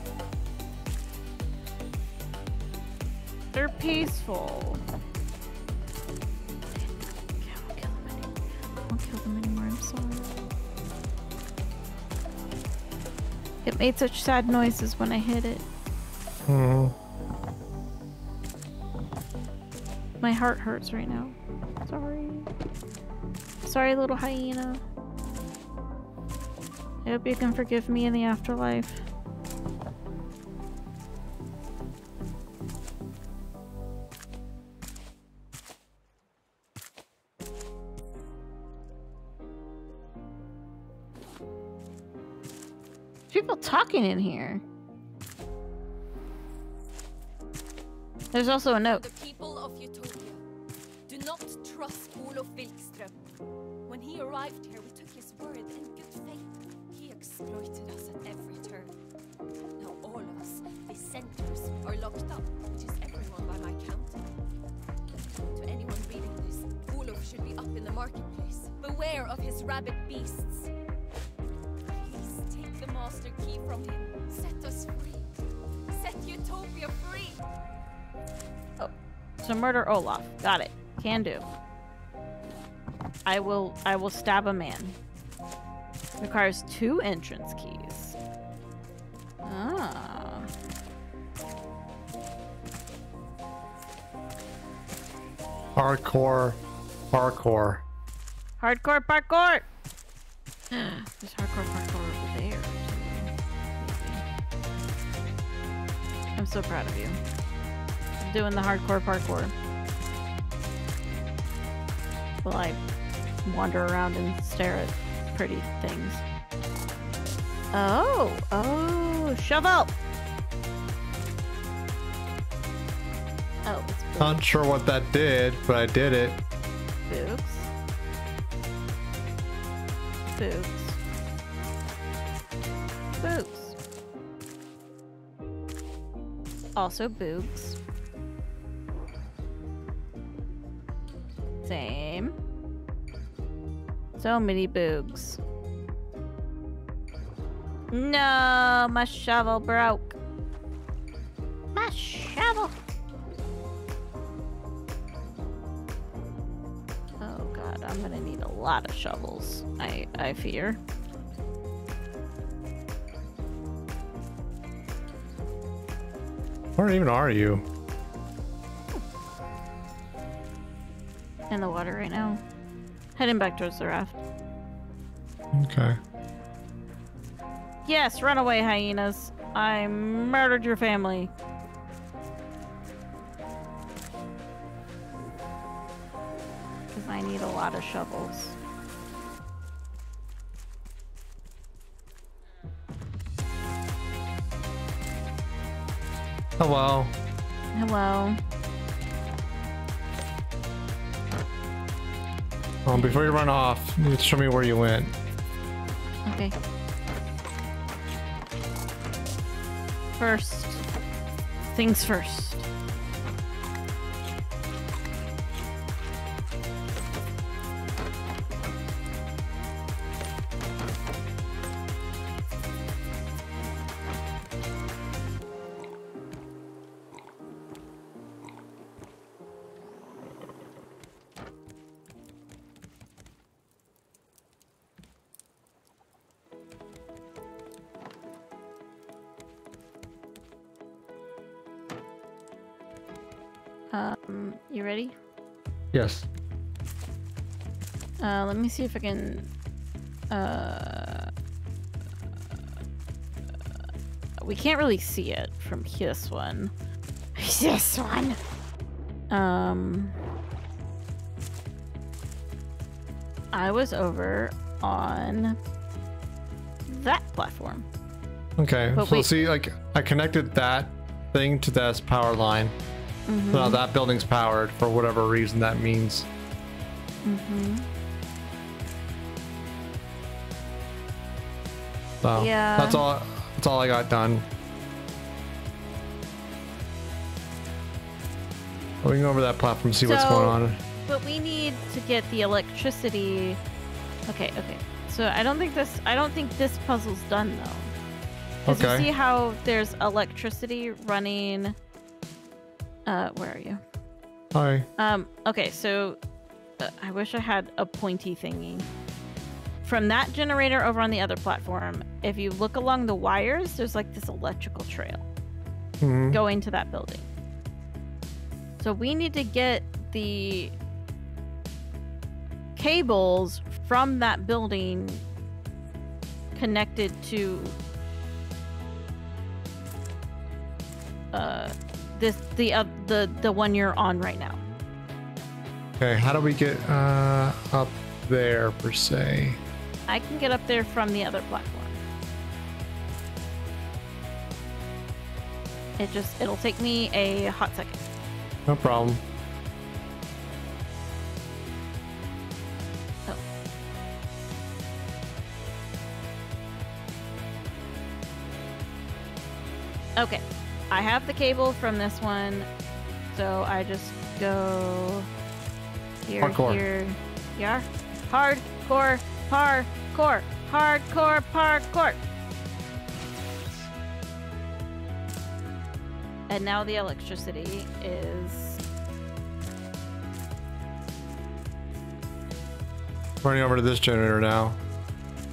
S2: peaceful. Okay, I won't kill them anymore. I won't kill them anymore, I'm sorry. It made such sad noises when I hit it. Hmm. My heart hurts right now. Sorry. Sorry, little hyena. I hope you can forgive me in the afterlife. There's also a note. The people
S6: of Utopia. Do not trust Olof Wilkström. When he arrived here, we took his word in good faith. He exploited us at every turn. Now all of us, the dissenters, are locked up, which is everyone by my count. To anyone reading this, Olof should be up in the marketplace. Beware of his rabid beasts. Please take the master key from him. Set us free. Set Utopia free!
S2: Oh. So murder Olaf. Got it. Can do. I will I will stab a man. Requires two entrance keys. Ah.
S1: Hardcore parkour.
S2: Hardcore parkour! There's hardcore parkour over there. I'm so proud of you doing the hardcore parkour. Well, I wander around and stare at pretty things. Oh, oh, shovel! Oh,
S1: Not sure what that did, but I did it.
S2: Books. Books. Boobs. Also boobs. same. So many boogs. No, my shovel broke. My shovel. Oh god, I'm gonna need a lot of shovels, I, I fear.
S1: Where even are you?
S2: in the water right now. Heading back towards the raft. Okay. Yes, run away, hyenas. I murdered your family. Because I need a lot of shovels. Hello. Hello.
S1: Um, before you run off, you show me where you went.
S2: Okay. First, things first. ready? Yes. Uh, let me see if I can... Uh, we can't really see it from this one. This one! Um... I was over on that platform. Okay, but so wait. see,
S1: like, I connected that thing to this power line. Mm -hmm. Now that building's powered for whatever reason that means. Mm -hmm. So yeah. that's all. That's all I got done. We can go over that platform, and see so, what's going on.
S2: But we need to get the electricity. Okay, okay. So I don't think this. I don't think this puzzle's done though. Because okay. you see how there's electricity running uh, where are you? Hi. Um, okay, so uh, I wish I had a pointy thingy. From that generator over on the other platform, if you look along the wires, there's like this electrical trail mm-hmm. going to that building. So we need to get the cables from that building connected to uh, this the uh, the the one you're on right now.
S1: Okay, how do we get uh, up there per se?
S2: I can get up there from the other platform. It just it'll take me a hot second.
S1: No problem. Oh.
S2: Okay. I have the cable from this one, so I just go here, Hardcore. here, yeah. Hardcore, hardcore, hardcore, core. And now the electricity is...
S1: Running over to this generator now.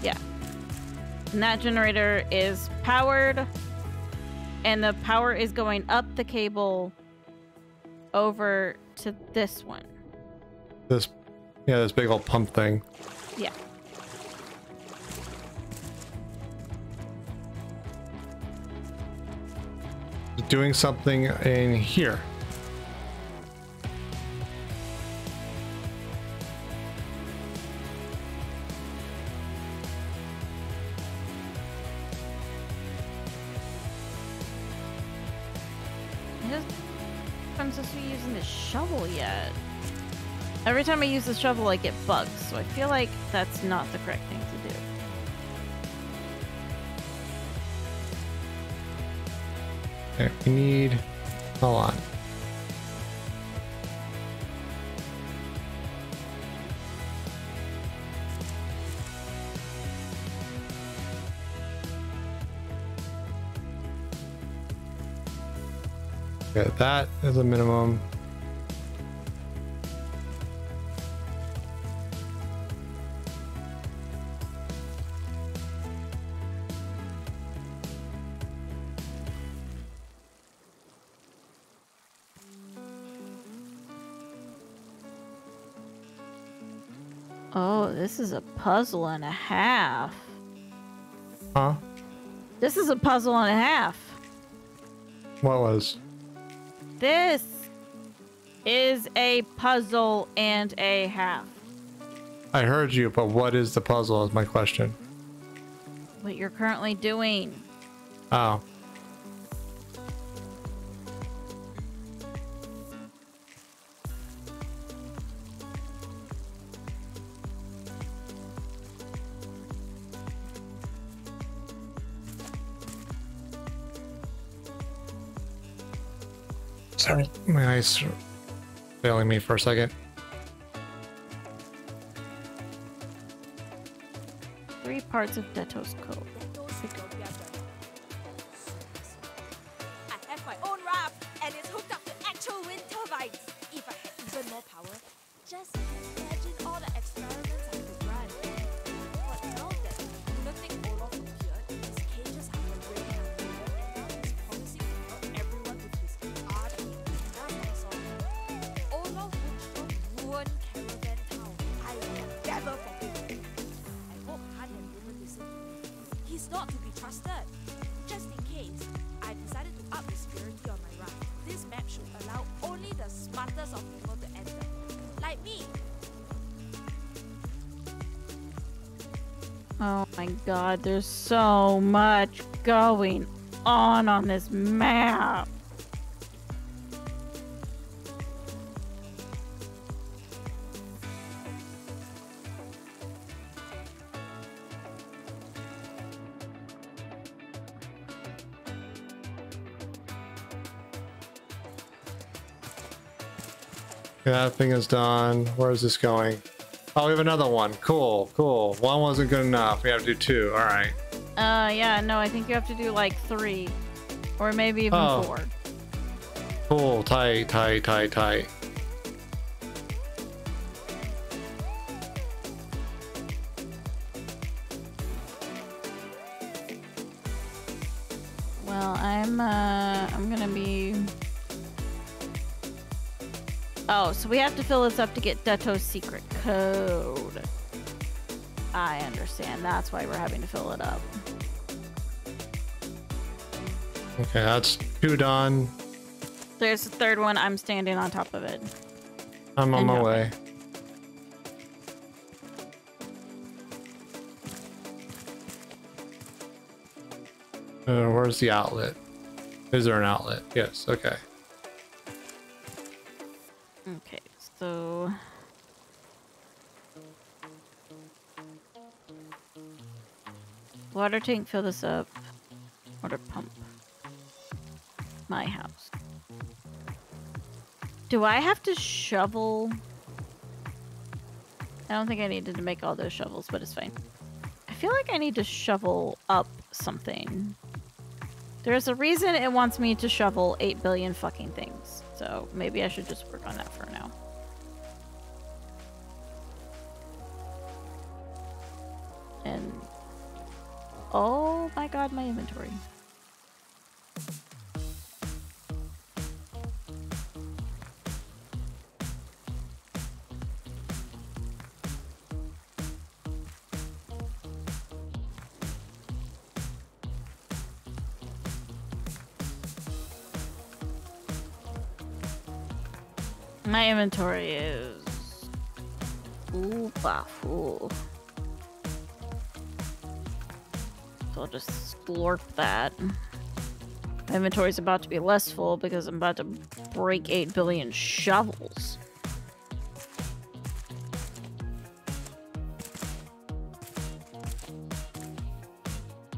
S2: Yeah. And that generator is powered and the power is going up the cable over to this one.
S1: This, yeah, this big old pump thing. Yeah. Doing something in here.
S2: shovel yet. Every time I use the shovel, I get bugs, so I feel like that's not the correct thing to do.
S1: There, we need a on. Okay, that is a minimum.
S2: Oh, this is a puzzle and a half. Huh? This is a puzzle and a half. What was? This is a puzzle and a half.
S1: I heard you, but what is the puzzle is my question.
S2: What you're currently doing.
S1: Oh. Sorry, my eyes are failing me for a second.
S2: Three parts of Detto's code. god, there's so much going on on this map.
S1: That thing is done. Where is this going? Oh, we have another one. Cool, cool. One wasn't good enough. We have to do two. All right.
S2: Uh, yeah, no, I think you have to do like three or maybe even oh. four.
S1: Cool, tight, tight, tight, tight.
S2: we have to fill this up to get Dutto's secret code. I understand. That's why we're having to fill it up.
S1: Okay, that's two done.
S2: There's a third one. I'm standing on top of it.
S1: I'm on and my way. Uh, where's the outlet? Is there an outlet? Yes, okay.
S2: Okay, so... Water tank, fill this up. Water pump. My house. Do I have to shovel? I don't think I needed to make all those shovels, but it's fine. I feel like I need to shovel up something. There's a reason it wants me to shovel 8 billion fucking things. So maybe I should just work on that for now. And oh my god, my inventory. My inventory is... Ooh, full. So I'll just slurp that. My inventory's about to be less full because I'm about to break 8 billion shovels.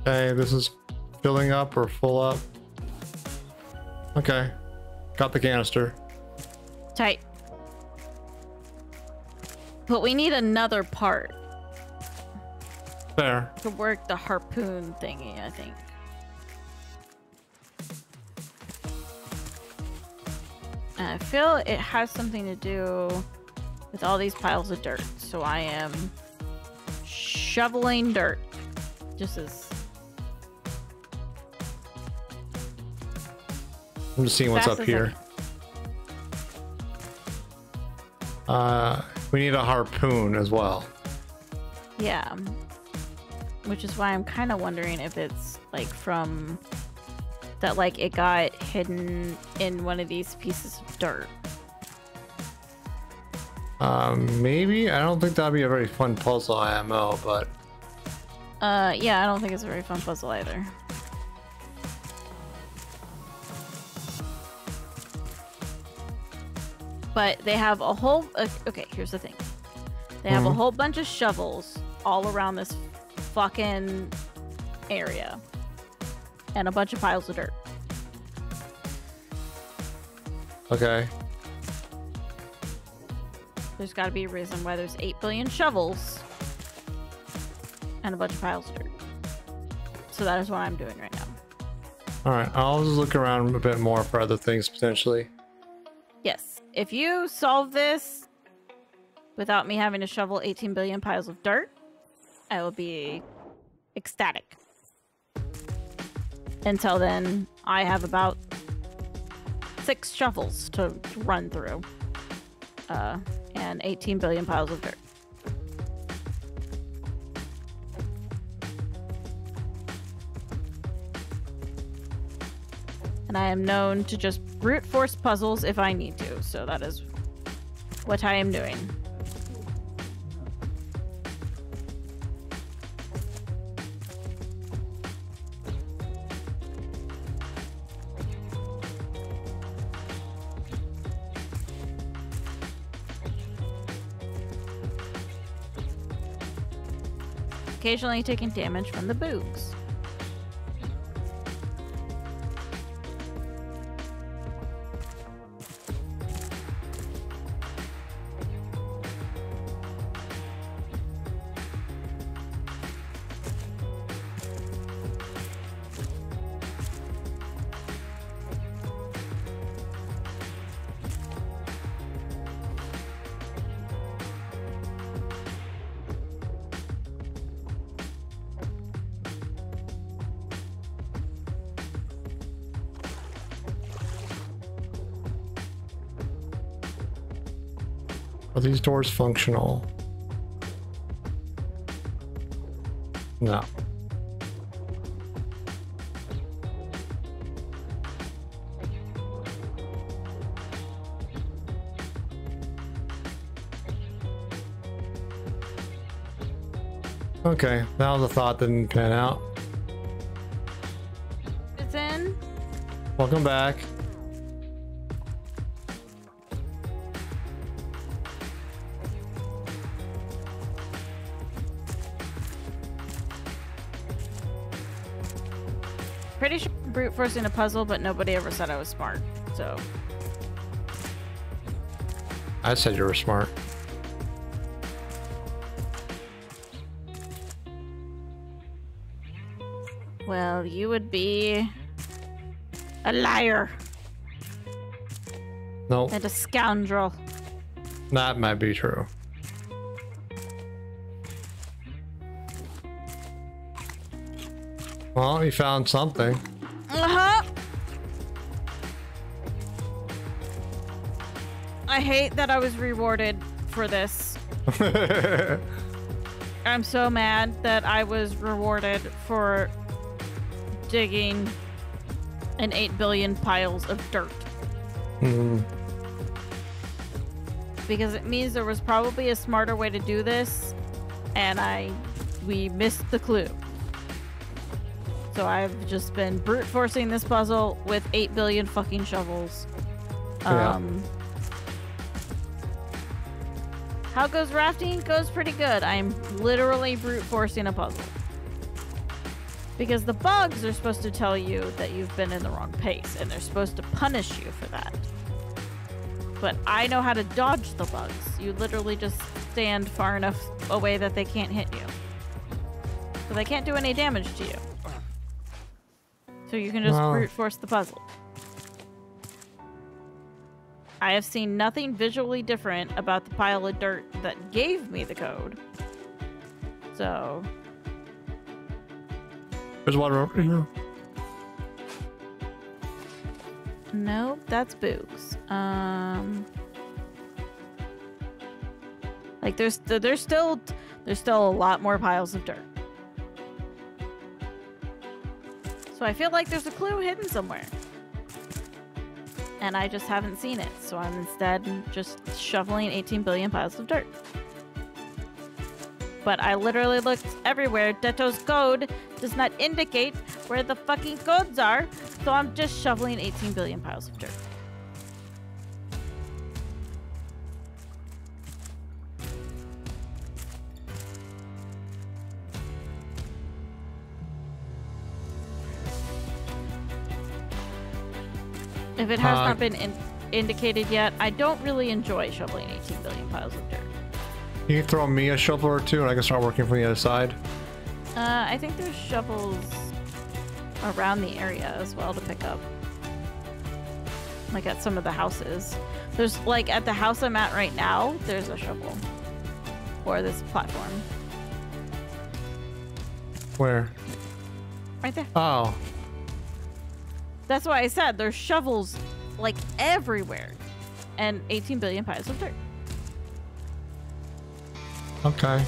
S1: Okay, this is filling up or full up. Okay. Got the canister.
S2: Tight. But we need another part. Fair. To work the harpoon thingy, I think. And I feel it has something to do with all these piles of dirt. So I am shoveling dirt. Just as...
S1: I'm just seeing what's up here. Uh, we need a harpoon as well.
S2: Yeah. Which is why I'm kind of wondering if it's like from that, like it got hidden in one of these pieces of dirt.
S1: Um, maybe? I don't think that'd be a very fun puzzle IMO, but...
S2: Uh, yeah, I don't think it's a very fun puzzle either. But they have a whole. Uh, okay, here's the thing. They have mm-hmm. a whole bunch of shovels all around this fucking area, and a bunch of piles of dirt. Okay. There's got to be a reason why there's eight billion shovels and a bunch of piles of dirt. So that is what I'm doing right now.
S1: All right, I'll just look around a bit more for other things potentially
S2: if you solve this without me having to shovel 18 billion piles of dirt, I will be ecstatic. Until then, I have about six shovels to run through uh, and 18 billion piles of dirt. and I am known to just brute force puzzles if I need to, so that is what I am doing. Occasionally taking damage from the boogs.
S1: Are these doors functional? No. Okay, that was a thought that didn't pan out. It's in. Welcome back.
S2: first in a puzzle, but nobody ever said I was smart, so.
S1: I said you were smart.
S2: Well, you would be a liar. No. Nope. And a scoundrel.
S1: That might be true. Well, we found something.
S2: hate that I was rewarded for this. I'm so mad that I was rewarded for digging an 8 billion piles of dirt. Mm. Because it means there was probably a smarter way to do this, and I we missed the clue. So I've just been brute forcing this puzzle with 8 billion fucking shovels. Um, yeah. How goes rafting? Goes pretty good. I'm literally brute forcing a puzzle. Because the bugs are supposed to tell you that you've been in the wrong pace, and they're supposed to punish you for that. But I know how to dodge the bugs. You literally just stand far enough away that they can't hit you. So they can't do any damage to you. So you can just well, brute force the puzzle. I have seen nothing visually different about the pile of dirt that gave me the code. So.
S1: There's water over here.
S2: Nope, that's Boogs. Um, like there's there's still there's still a lot more piles of dirt. So I feel like there's a clue hidden somewhere and I just haven't seen it. So I'm instead just shoveling 18 billion piles of dirt. But I literally looked everywhere. Detto's code does not indicate where the fucking codes are, so I'm just shoveling 18 billion piles of dirt. If it has uh, not been in- indicated yet, I don't really enjoy shoveling 18 billion piles of dirt.
S1: You can throw me a shovel or two, and I can start working from the other side.
S2: Uh, I think there's shovels around the area as well to pick up. Like at some of the houses. There's like at the house I'm at right now, there's a shovel. Or this platform.
S1: Where? Right there. Oh.
S2: That's why I said there's shovels like everywhere and 18 billion piles of dirt.
S1: Okay.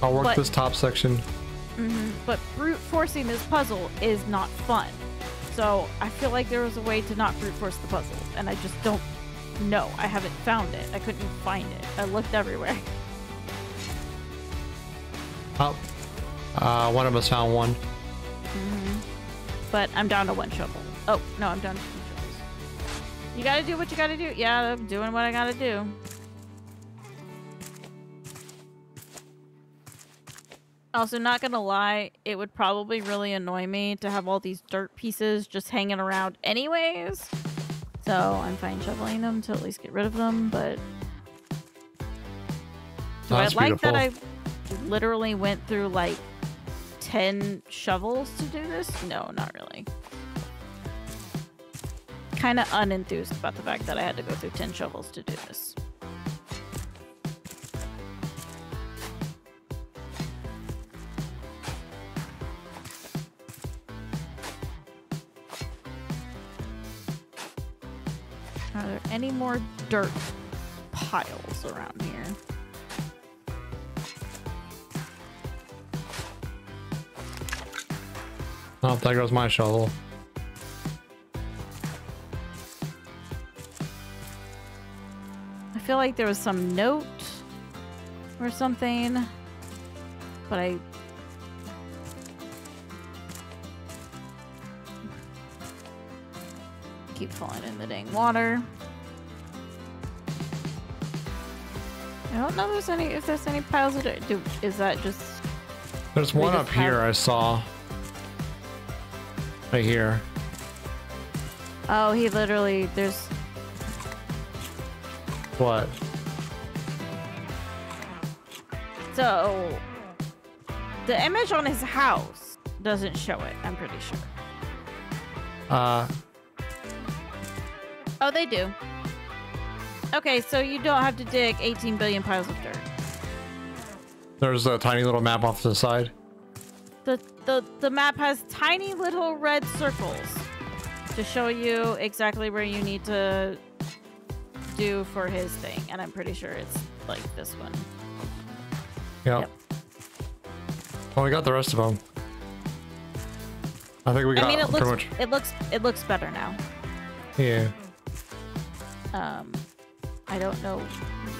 S1: I'll work but, this top section.
S2: Mm -hmm, but brute forcing this puzzle is not fun. So I feel like there was a way to not brute force the puzzle, and I just don't know. I haven't found it. I couldn't find it. I looked everywhere.
S1: Oh, uh, one of us found one.
S2: Mm -hmm. But I'm down to one shovel. Oh, no, I'm down to two shovels. You gotta do what you gotta do. Yeah, I'm doing what I gotta do. Also, not gonna lie, it would probably really annoy me to have all these dirt pieces just hanging around anyways. So I'm fine shoveling them to at least get rid of them, but...
S8: do I like that I
S2: literally went through, like, 10 shovels to do this? No, not really. Kind of unenthused about the fact that I had to go through 10 shovels to do this. Are there any more dirt piles around here?
S1: Oh, there goes my shovel.
S2: I feel like there was some note or something, but I... Keep falling in the dang water. I don't know if there's any if there's any piles of dirt. Do, is that just?
S1: There's one up here I saw. Right here.
S2: Oh, he literally, there's... What? So, the image on his house doesn't show it, I'm pretty sure. Uh. Oh, they do. Okay, so you don't have to dig 18 billion piles of dirt.
S1: There's a tiny little map off to the side
S2: the, the map has tiny little red circles to show you exactly where you need to do for his thing. And I'm pretty sure it's like this one.
S1: Yeah. Yep. Well, we got the rest of them. I think we got I mean, it looks, much.
S2: It looks it looks better now. Yeah. Um, I don't know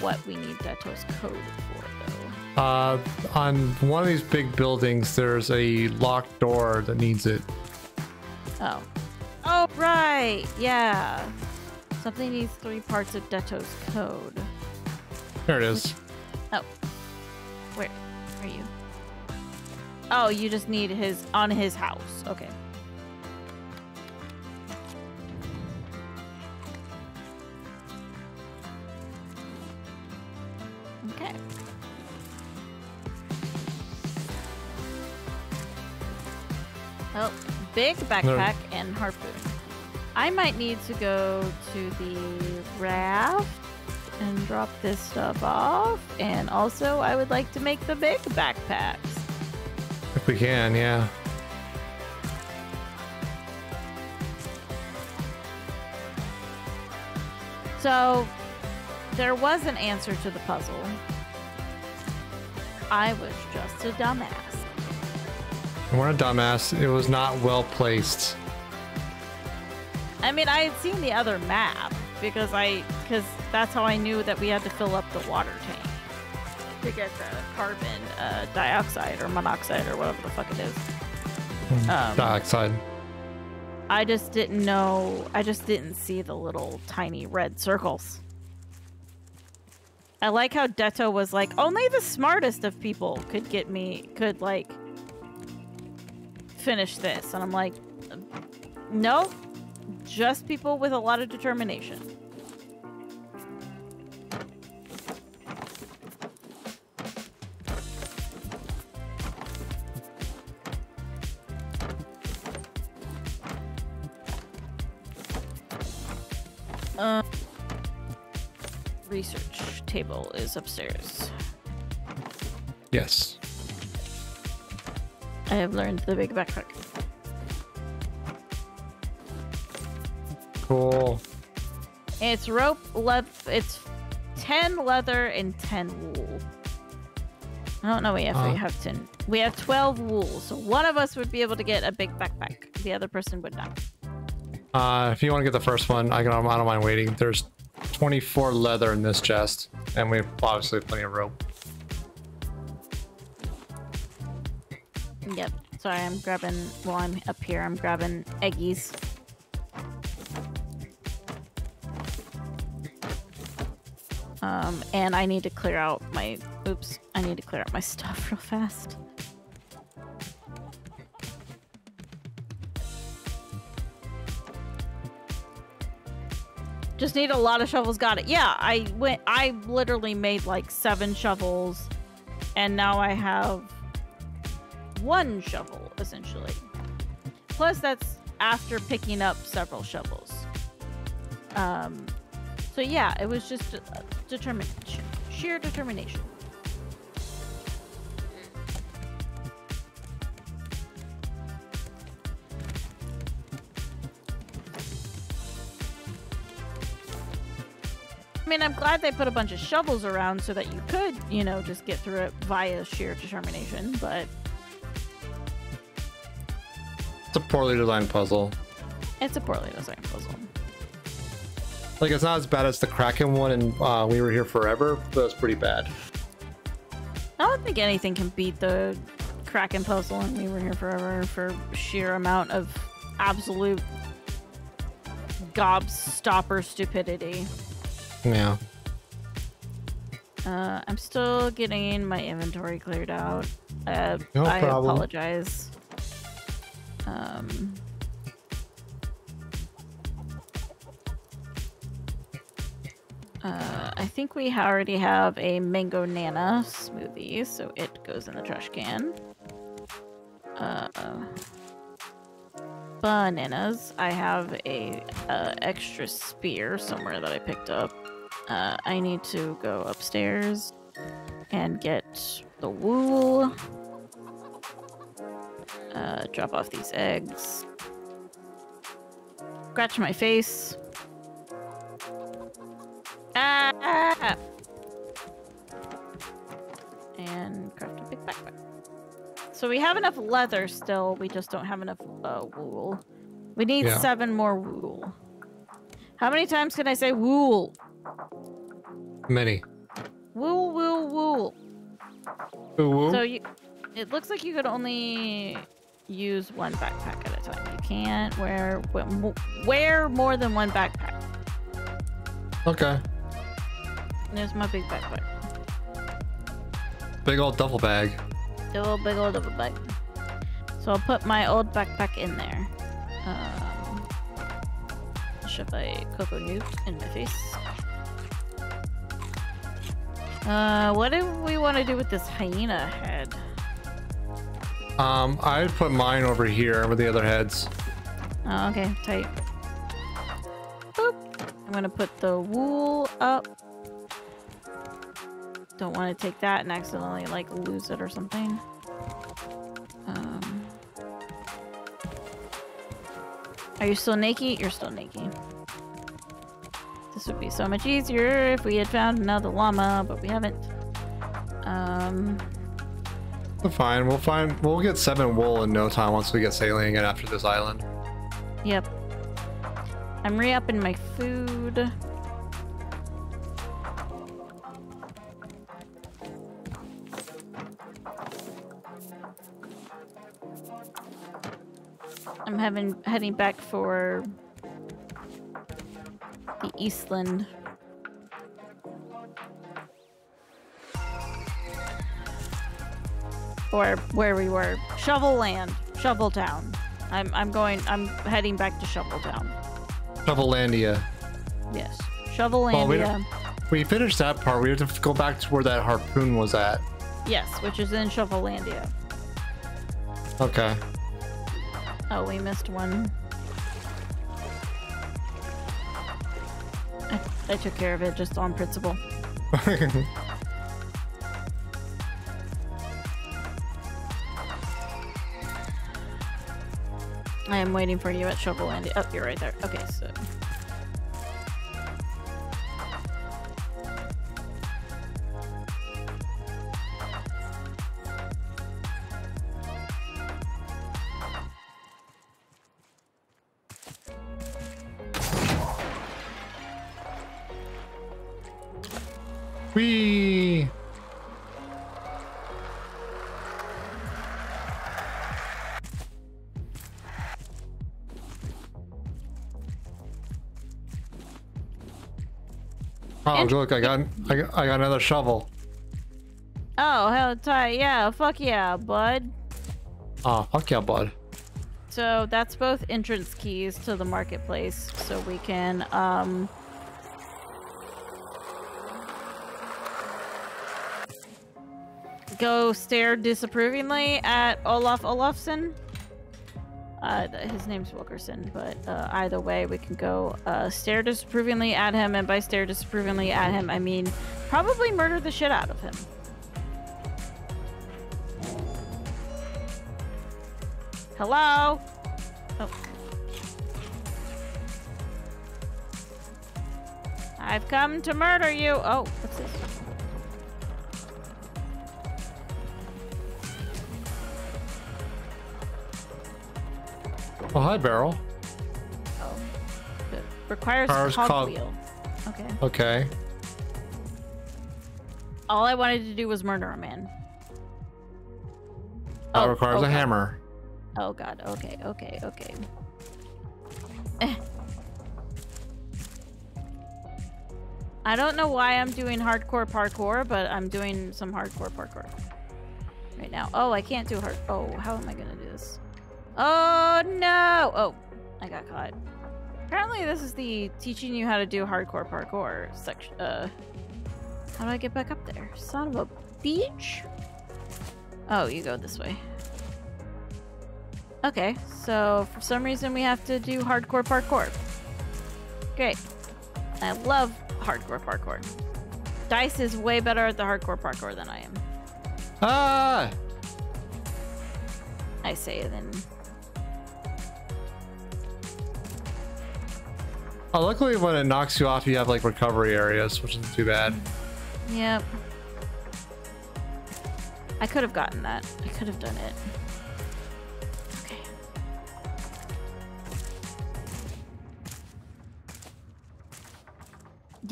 S2: what we need Detto's code for.
S1: Uh, on one of these big buildings, there's a locked door that needs it.
S2: Oh. Oh, right. Yeah. Something needs three parts of Detto's code. There it is. Oh. Where are you? Oh, you just need his on his house. Okay. Okay. Well, big backpack no. and harpoon. I might need to go to the raft and drop this stuff off. And also, I would like to make the big backpacks.
S1: If we can, yeah.
S2: So, there was an answer to the puzzle. I was just a dumbass.
S1: You weren't a dumbass. It was not well
S2: placed. I mean, I had seen the other map because I, because that's how I knew that we had to fill up the water tank to get the carbon uh, dioxide or monoxide or whatever the fuck it is.
S1: Hmm. Um, dioxide.
S2: I just didn't know. I just didn't see the little tiny red circles. I like how Detto was like, only the smartest of people could get me, could like finish this. And I'm like, no, just people with a lot of determination. Uh, research table is upstairs. Yes. I have learned the big backpack. Cool. It's rope, leather, it's 10 leather and 10 wool. I don't know we have, uh. we uh-huh. have 10. We have 12 wool, so one of us would be able to get a big backpack. The other person would not.
S1: Uh, if you want to get the first one, I, can, I don't mind waiting. There's 24 leather in this chest, and we have obviously plenty of rope.
S2: Yep. Sorry, I'm grabbing, while I'm up here, I'm grabbing eggies. Um, and I need to clear out my, oops, I need to clear out my stuff real fast. Just need a lot of shovels, got it. Yeah, I went, I literally made like seven shovels and now I have one shovel, essentially. Plus, that's after picking up several shovels. Um, so yeah, it was just uh, determination, sheer determination. I mean, I'm glad they put a bunch of shovels around so that you could, you know, just get through it via sheer determination, but
S1: a poorly designed puzzle.
S2: It's a poorly designed puzzle.
S1: Like, it's not as bad as the Kraken one and uh, We Were Here Forever, but it's pretty bad.
S2: I don't think anything can beat the Kraken puzzle and We Were Here Forever for sheer amount of absolute gobstopper stupidity. Yeah. Uh, I'm still getting my inventory cleared out. Uh, no I problem. apologize. Um, uh, I think we already have a mango nana smoothie, so it goes in the trash can. Uh, bananas. I have a uh, extra spear somewhere that I picked up. Uh, I need to go upstairs and get the wool. Uh, drop off these eggs. Scratch my face. Ah! And craft a big backpack. So we have enough leather still, we just don't have enough uh, wool. We need yeah. seven more wool. How many times can I say wool? Many. Wool, wool,
S1: wool. So you,
S2: it looks like you could only use one backpack at a time. You can't wear wear more than one backpack. Okay. There's my big backpack.
S1: Big old duffel bag.
S2: Double big old duffel bag. So I'll put my old backpack in there. Um, shove a cocoa nuke in my face. Uh, what do we want to do with this hyena head?
S1: Um, I put mine over here with the other heads.
S2: Oh, okay, tight. Boop. I'm gonna put the wool up. Don't want to take that and accidentally like lose it or something. Um, are you still naked? You're still naked. This would be so much easier if we had found another llama, but we haven't. Um,
S1: we fine. We'll find. We'll get seven wool in no time once we get sailing again after this island.
S2: Yep. I'm re-upping my food. I'm having heading back for the Eastland. or where we were. Shovel Land, Shovel Town. I'm I'm going. I'm heading back to Shovel Town.
S1: Shovelandia.
S2: Yes, Shovelandia. Well,
S1: we, we finished that part. We have to go back to where that harpoon was at.
S2: Yes, which is in Shovelandia. Okay. Oh, we missed one. I, I took care of it just on principle. I am waiting for you at Shovel Land. Oh, you're right there. Okay, so...
S1: Whee! Oh, and look, I got, I got, I got another shovel.
S2: Oh, hell tight. Yeah, fuck yeah, bud.
S1: Ah, oh, fuck yeah, bud.
S2: So that's both entrance keys to the marketplace, so we can, um... Go stare disapprovingly at Olaf Olafsson. Uh, his name's Wilkerson, but uh, either way, we can go uh, stare disapprovingly at him, and by stare disapprovingly at him, I mean probably murder the shit out of him. Hello? Oh. I've come to murder you. Oh, what's this?
S1: Oh, hi, Barrel.
S2: Oh. Requires Cars cog, cog wheel. Okay. Okay. All I wanted to do was murder a man. That oh, requires okay. a hammer. Oh god, okay, okay, okay. I don't know why I'm doing hardcore parkour, but I'm doing some hardcore parkour right now. Oh, I can't do hard. Oh, how am I gonna do this? Oh, no! Oh, I got caught. Apparently this is the teaching you how to do hardcore parkour section. Uh, how do I get back up there? Son of a beach? Oh, you go this way. Okay, so for some reason we have to do hardcore parkour. Great. I love hardcore parkour. Dice is way better at the hardcore parkour than I am. Ah! I say then.
S1: Oh, luckily when it knocks you off, you have like recovery areas, which isn't too bad.
S2: Yep. I could have gotten that. I could have done it.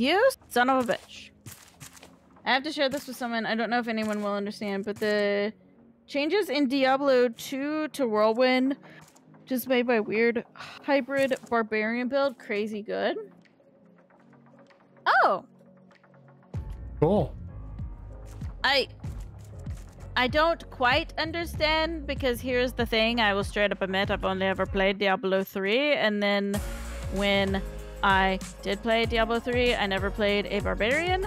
S2: You son of a bitch. I have to share this with someone. I don't know if anyone will understand, but the changes in Diablo 2 to Whirlwind just made my weird hybrid barbarian build crazy good. Oh. Cool. I I don't quite understand because here's the thing, I will straight up admit I've only ever played Diablo 3 and then when I did play Diablo 3, I never played a barbarian.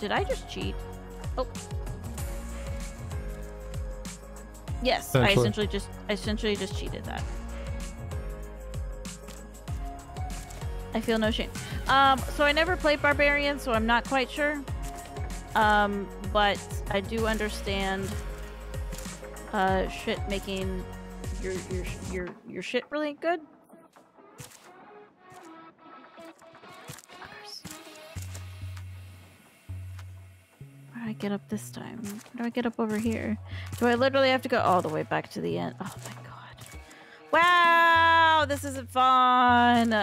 S2: Did I just cheat? Oh. Yes, essentially. I essentially just I essentially just cheated that. I feel no shame. Um, so I never played Barbarian, so I'm not quite sure. Um, but I do understand uh, shit making your your your your shit really good. I get up this time? How do I get up over here? Do I literally have to go all the way back to the end? Oh my god. Wow! This isn't fun!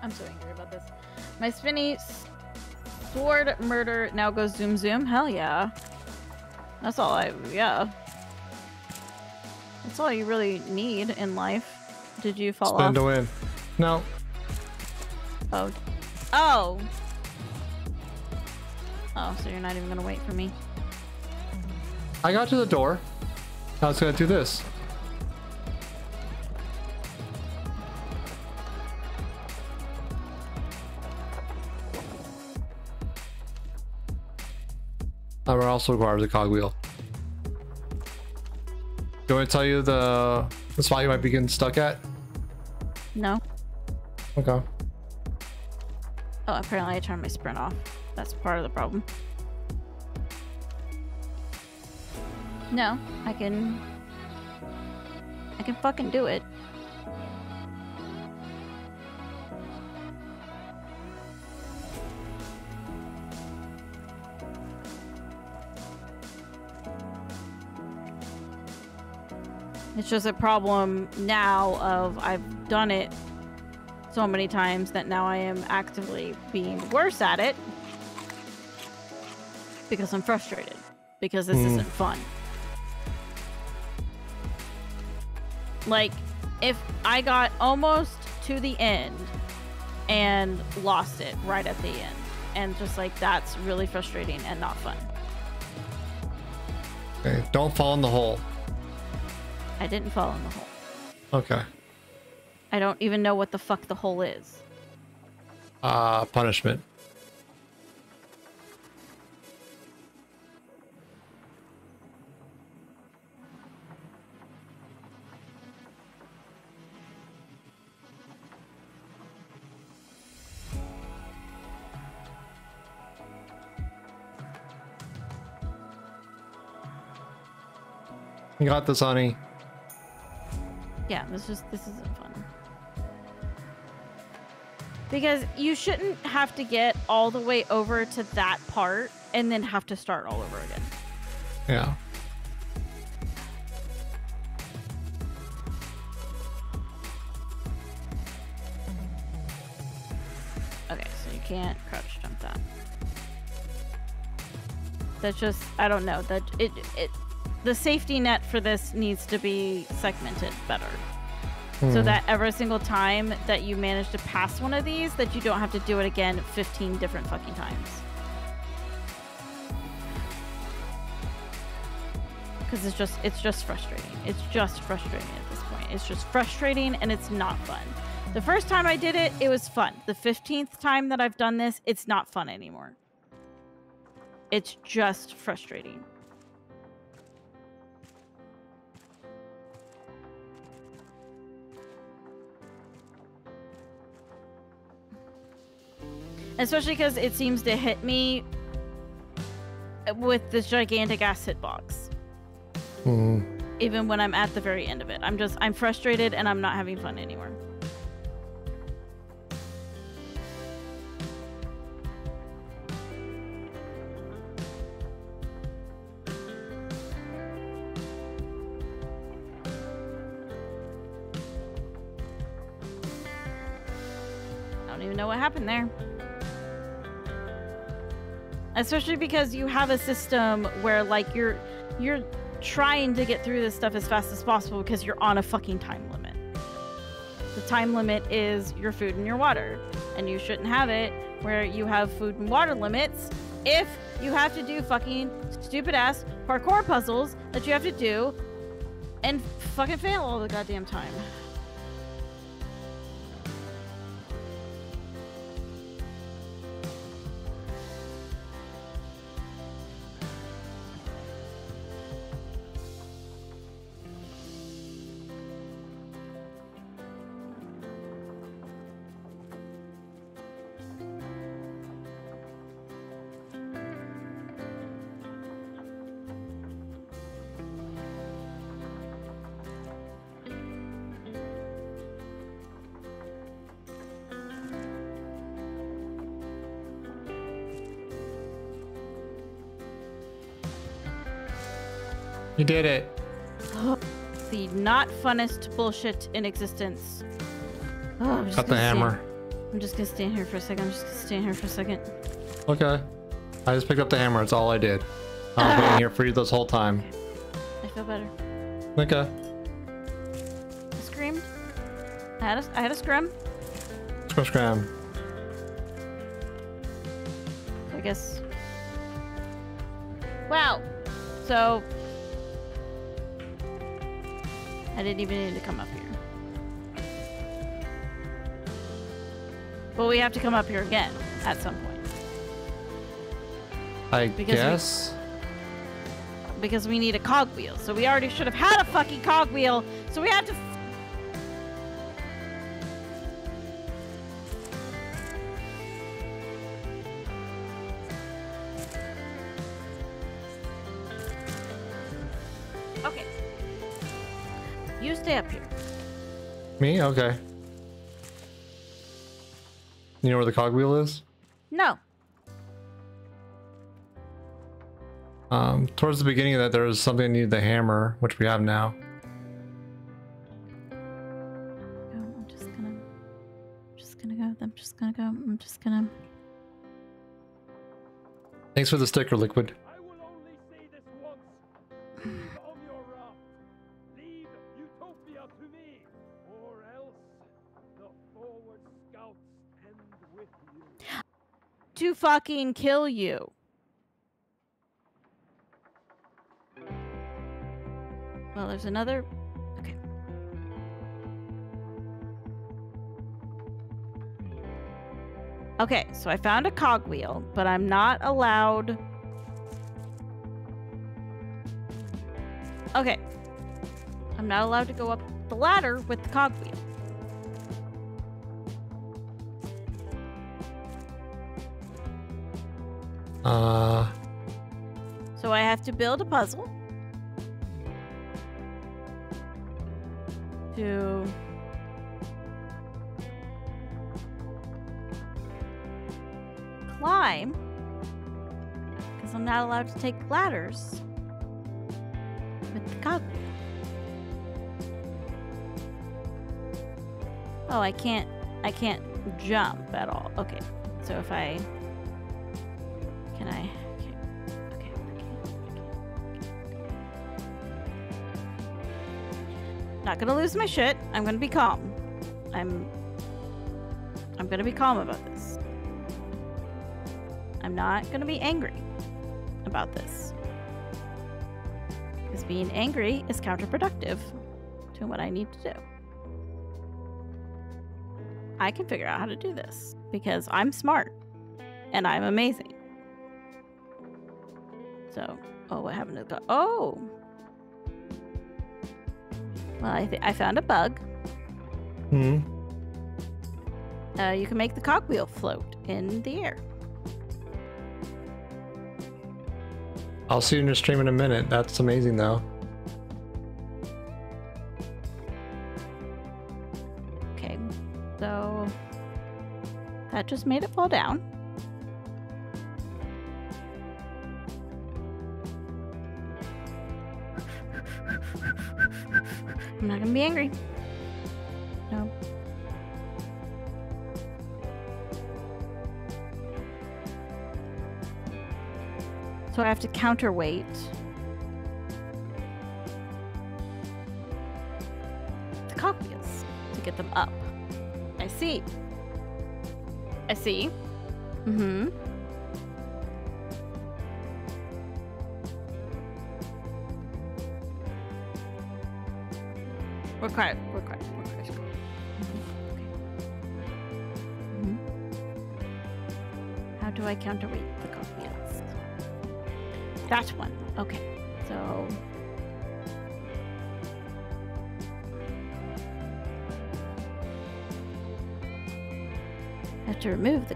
S2: I'm so angry about this. My spinny sword murder now goes zoom zoom. Hell yeah. That's all I, yeah. That's all you really need in life. Did you fall Spend off?
S1: Spend to No.
S2: Oh. Oh! Oh, so you're not even gonna wait for me.
S1: I got to the door. I was gonna do this. That also requires a cogwheel. Do you want to tell you the, the spot you might be getting stuck
S2: at? No. Okay. Oh, apparently I turned my sprint off. That's part of the problem. No, I can... I can fucking do it. It's just a problem now of I've done it so many times that now I am actively being worse at it because I'm frustrated because this mm. isn't fun. Like if I got almost to the end and lost it right at the end and just like that's really frustrating and not fun.
S1: Okay, don't fall in the hole.
S2: I didn't fall in the hole. Okay. I don't even know what the fuck the hole is.
S1: Uh, punishment. You got this, honey.
S2: Yeah, this is this isn't fun. Because you shouldn't have to get all the way over to that part and then have to start all over again. Yeah. Okay, so you can't crouch jump that. That's just I don't know. That it it the safety net for this needs to be segmented better. Hmm. So that every single time that you manage to pass one of these, that you don't have to do it again 15 different fucking times. Because it's just it's just frustrating. It's just frustrating at this point. It's just frustrating and it's not fun. The first time I did it, it was fun. The 15th time that I've done this, it's not fun anymore. It's just frustrating. Especially because it seems to hit me with this gigantic ass hitbox. Mm. Even when I'm at the very end of it. I'm just, I'm frustrated and I'm not having fun anymore. I don't even know what happened there especially because you have a system where like you're you're trying to get through this stuff as fast as possible because you're on a fucking time limit. The time limit is your food and your water, and you shouldn't have it where you have food and water limits if you have to do fucking stupid ass parkour puzzles that you have to do and fucking fail all the goddamn time. You did it. the not funnest bullshit in existence. Oh, Cut the hammer. Stand. I'm just gonna stand here for a second. I'm just gonna stand here for a second.
S1: Okay. I just picked up the hammer. That's all I did. I was been here for you this whole time. Okay. I feel better. Okay.
S2: I screamed. I had a, I had a scrim.
S1: Scrim, scrim.
S2: I guess. Wow. So I didn't even need to come up here. But we have to come up here again at some point.
S1: I because guess.
S2: We, because we need a cogwheel. So we already should have had a fucking cogwheel. So we have to
S1: Me? Okay. You know where the cogwheel is? No. Um, towards the beginning of that, there was something I needed the hammer, which we have now.
S2: I'm just gonna, I'm just gonna go. I'm just gonna go. I'm just gonna.
S1: Thanks for the sticker, liquid.
S2: to fucking kill you. Well, there's another. Okay. Okay, so I found a cogwheel, but I'm not allowed. Okay. I'm not allowed to go up the ladder with the cogwheel.
S5: Uh.
S2: So I have to build a puzzle to. Climb, because I'm not allowed to take ladders with the cog. Oh, I can't I can't jump at all. Okay. So if I I? Okay. Okay. Not gonna lose my shit. I'm gonna be calm. I'm... I'm gonna be calm about this. I'm not gonna be angry about this. Because being angry is counterproductive to what I need to do. I can figure out how to do this because I'm smart and I'm amazing. So, oh, what happened to the... Oh! Well, I, I found a bug. Hmm. Uh, you can make the cogwheel float in the air.
S1: I'll see you in your stream in a minute. That's amazing, though.
S2: Okay, so that just made it fall down. I'm not gonna be angry. No. So I have to counterweight. The copies to get them up. I see. I see. Mm-hmm. 快，我快，我快上。Mm -hmm. Mm-hmm. How do I counterweight the coffee ask? That one. Okay. So. I have to remove the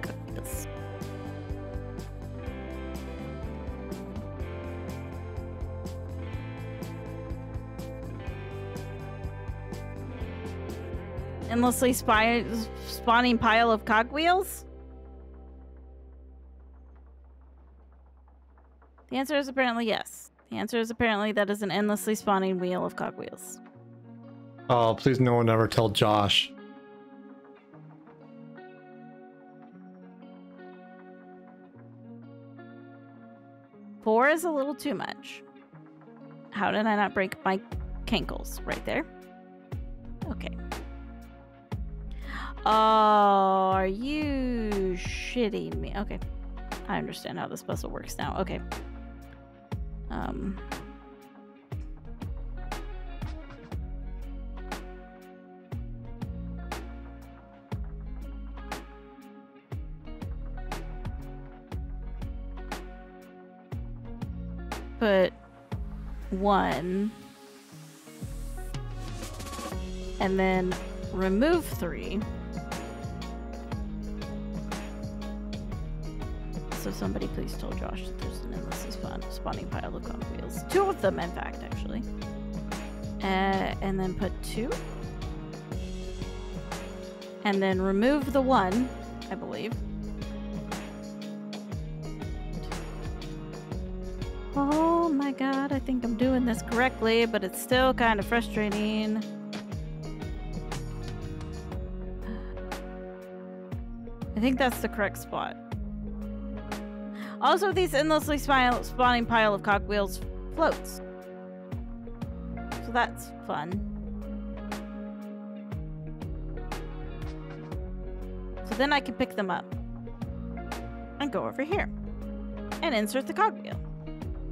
S2: endlessly spy spawning pile of cogwheels? The answer is apparently yes. The answer is apparently that is an endlessly spawning wheel of cogwheels.
S1: Oh, please no one ever tell
S2: Josh. Four is a little too much. How did I not break my cankles right there? Oh, are you shitting me? Okay. I understand how this puzzle works now. Okay. Um... Put one and then remove three. So somebody please tell Josh that there's an endless spawn spawning pile of cone wheels. Two of them, in fact, actually. Uh, and then put two. And then remove the one, I believe. Oh my god, I think I'm doing this correctly, but it's still kind of frustrating. I think that's the correct spot. Also, these endlessly spawning pile of cogwheels floats. So that's fun. So then I can pick them up and go over here and insert the cogwheel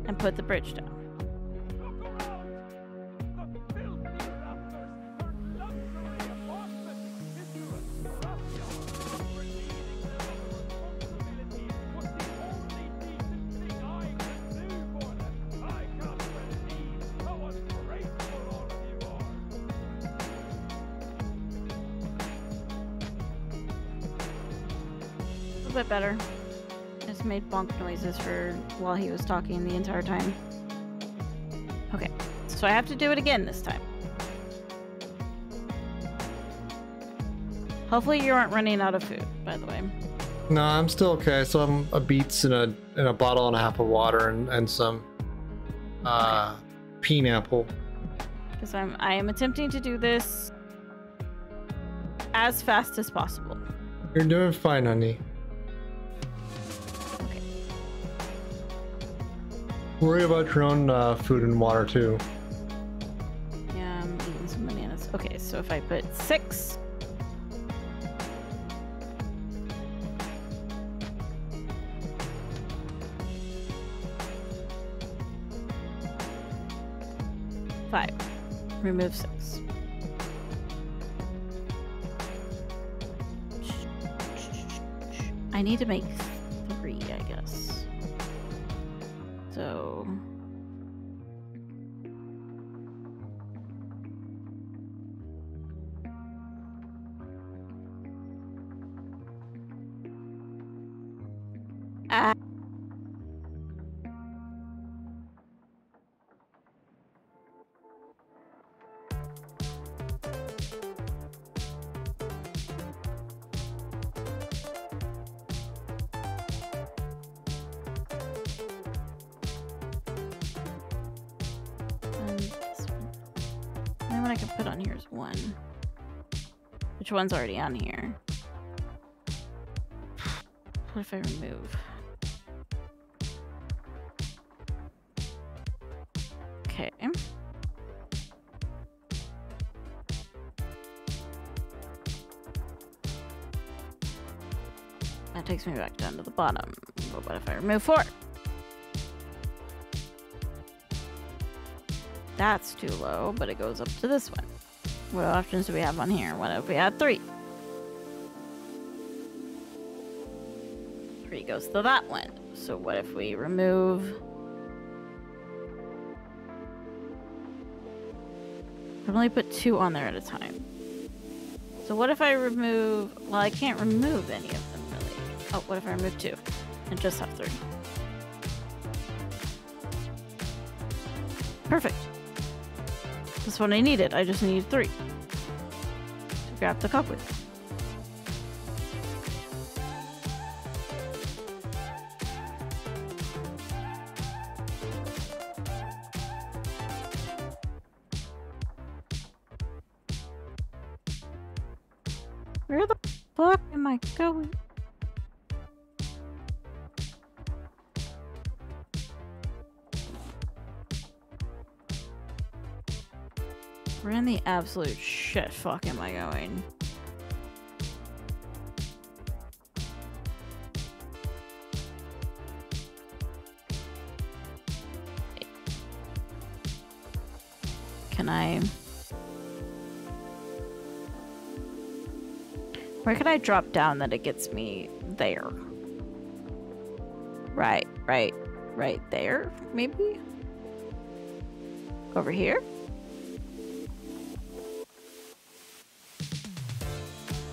S2: and put the bridge down. noises for while he was talking the entire time. Okay, so I have to do it again this time. Hopefully you aren't running out of food, by the way.
S1: No, I'm still okay. So I'm a beets and a and a bottle and a half of water and, and some uh okay. pineapple.
S2: Because I'm I am attempting to do this as fast as possible.
S1: You're doing fine, honey. Worry about your own uh, food and water too.
S2: Yeah, I'm eating some bananas. Okay, so if I put six. Five. Remove six. I need to make one's already on here. What if I remove? Okay. That takes me back down to the bottom. But what if I remove four? That's too low, but it goes up to this one. What options do we have on here? What if we had three? Three goes to that one. So what if we remove... I can only put two on there at a time. So what if I remove... Well, I can't remove any of them, really. Oh, what if I remove two? And just have three. Perfect. That's what I needed. I just needed three to grab the cobweb. absolute shit fuck am I going? Can I... Where can I drop down that it gets me there? Right, right, right there, maybe? Over here?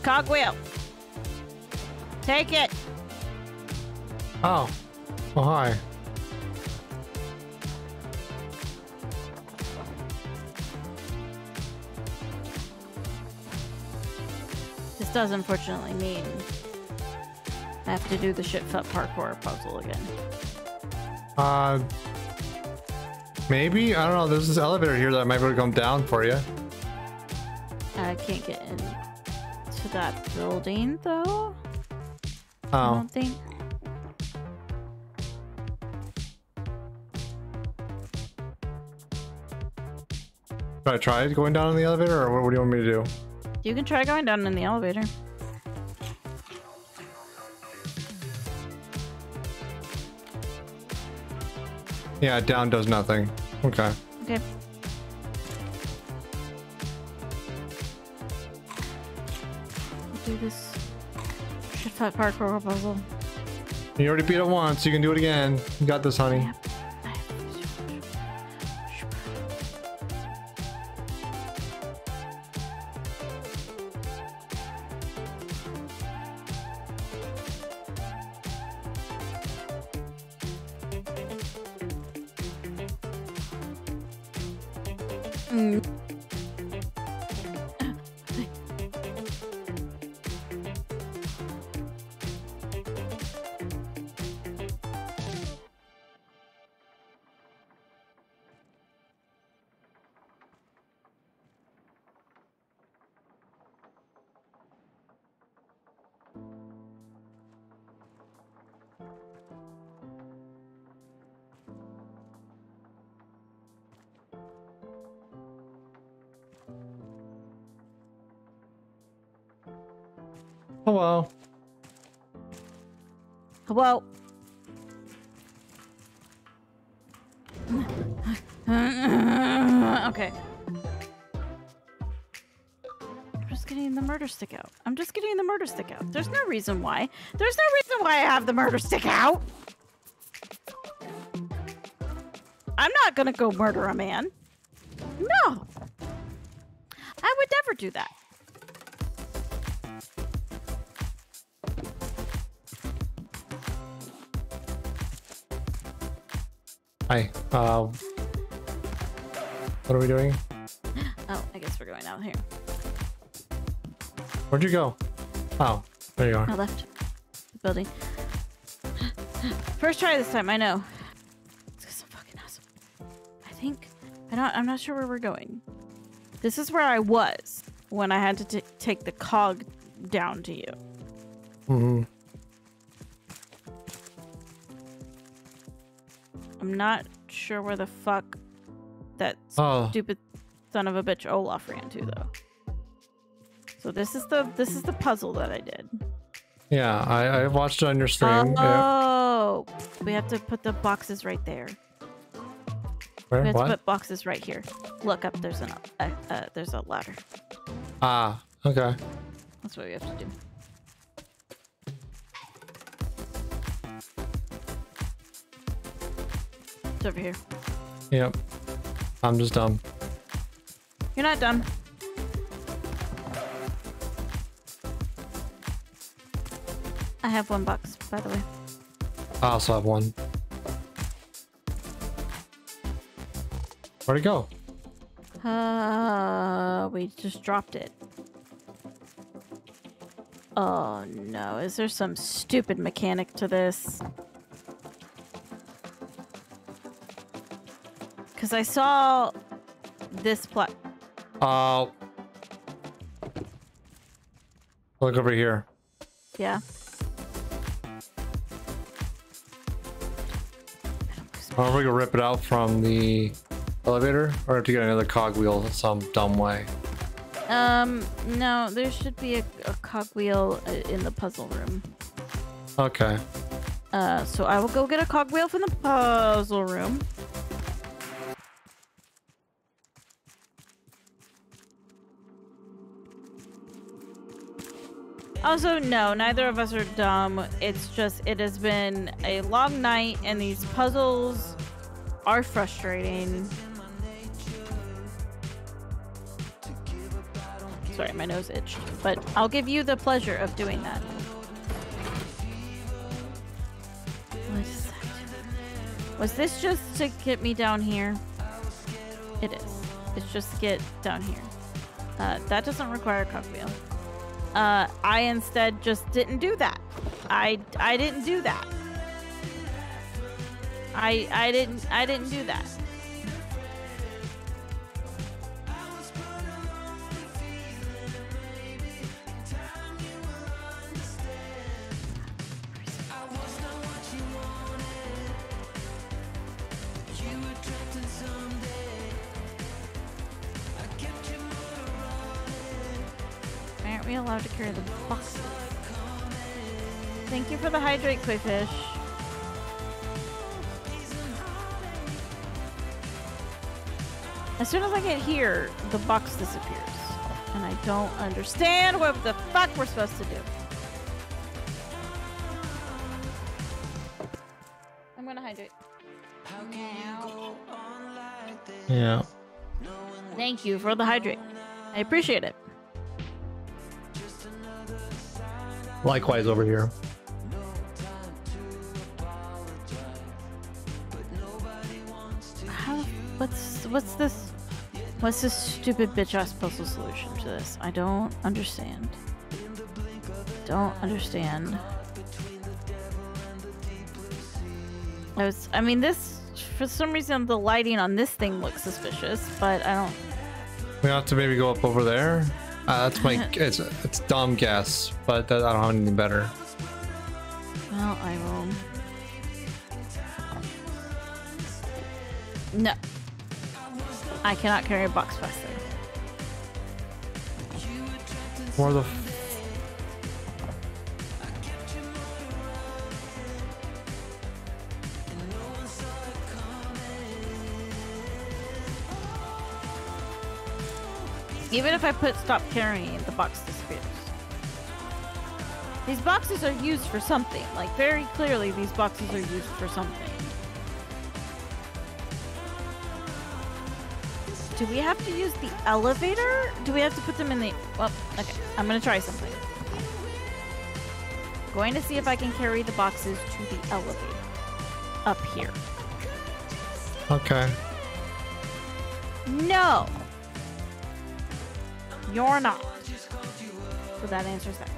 S2: Cogwheel. Take it.
S1: Oh. Oh, hi.
S2: This does unfortunately mean I have to do the shitfoot parkour puzzle again.
S1: Uh, maybe? I don't know. There's this elevator here that might be able to come down for you.
S2: I can't get in to that building, though. Oh. I don't think.
S1: Should I try going down in the elevator, or what, what do you want me to do?
S2: You can try going down in the elevator.
S1: Yeah, down does nothing. Okay.
S2: Okay. that parkour puzzle.
S1: You already beat it once. You can do it again. You got this, honey. Yep.
S2: There's no reason why. There's no reason why I have the murder stick out. I'm not gonna go murder a man. No. I would never do that.
S1: Hi. Uh, what are we doing?
S2: Oh, I guess we're going out here.
S1: Where'd you go? Oh. There you are. I
S2: left the building. First try this time, I know. Let's get some fucking awesome. I think I don't I'm not sure where we're going. This is where I was when I had to take the cog down to you. Mm-hmm. I'm not sure where the fuck that oh. stupid son of a bitch Olaf ran to though. So this is the this is the puzzle that I did.
S1: Yeah, I, I watched it on your stream.
S2: Oh, yeah. we have to put the boxes right there. Where? We have what? to put boxes right here. Look up. There's an uh, uh, there's a ladder.
S1: Ah, okay.
S2: That's what we have to do. It's over here.
S1: Yep. I'm just dumb.
S2: You're not dumb. I have one box, by the way.
S1: I also have one. Where'd it go?
S2: Uh, we just dropped it. Oh no, is there some stupid mechanic to this? Because I saw this plot.
S1: Oh. Uh, look over here. Yeah. We gonna rip it out from the elevator, or have to get another cogwheel some dumb way.
S2: Um, no, there should be a, a cogwheel uh, in the puzzle room. Okay. Uh, so I will go get a cogwheel from the puzzle room. Also, no, neither of us are dumb. It's just, it has been a long night, and these puzzles are frustrating. Sorry, my nose itched. But I'll give you the pleasure of doing that. What is that? Was this just to get me down here? It is. It's just to get down here. Uh, that doesn't require a wheel. Uh, I instead just didn't do that. I, I didn't do that. I I didn't I didn't do that. koi fish. As soon as I get here, the box disappears. And I don't understand what the fuck we're supposed to do. I'm gonna hydrate. Yeah. Thank you for the hydrate. I appreciate it.
S1: Likewise over here.
S2: What's what's this? What's this stupid bitch ass puzzle solution to this? I don't understand. Don't understand. I was. I mean, this for some reason the lighting on this thing looks suspicious, but I don't.
S1: We have to maybe go up over there. Uh, that's my. it's it's dumb guess, but I don't have anything better.
S2: Well, I will. No. I cannot carry a box faster. Where the Even if I put stop carrying, the box disappears. These boxes are used for something. Like, very clearly, these boxes are used for something. Do we have to use the elevator? Do we have to put them in the... Well, okay. I'm going to try something. Going to see if I can carry the boxes to the elevator. Up here. Okay. No! You're not. So that answers that.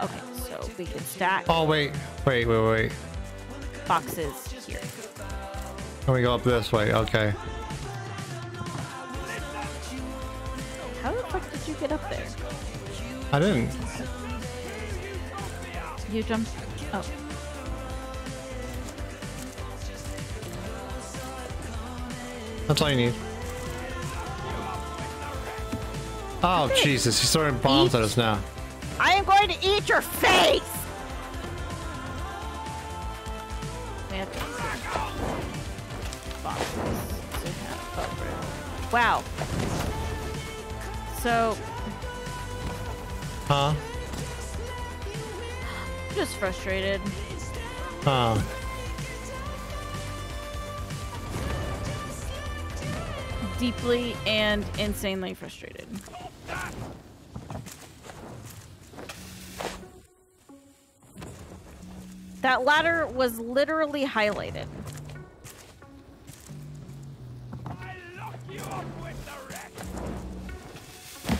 S2: Uh, okay, so we can stack...
S1: Oh, wait. Wait, wait, wait.
S2: Boxes here.
S1: Can we go up this way. Okay.
S2: How the fuck did you get up there? I didn't. You jumped Oh.
S1: That's all you need. Oh, Jesus, he's throwing bombs eat. at us now.
S2: I am going to eat your face! Wow. So. Huh? Just frustrated. Huh. Deeply and insanely frustrated. That ladder was literally highlighted.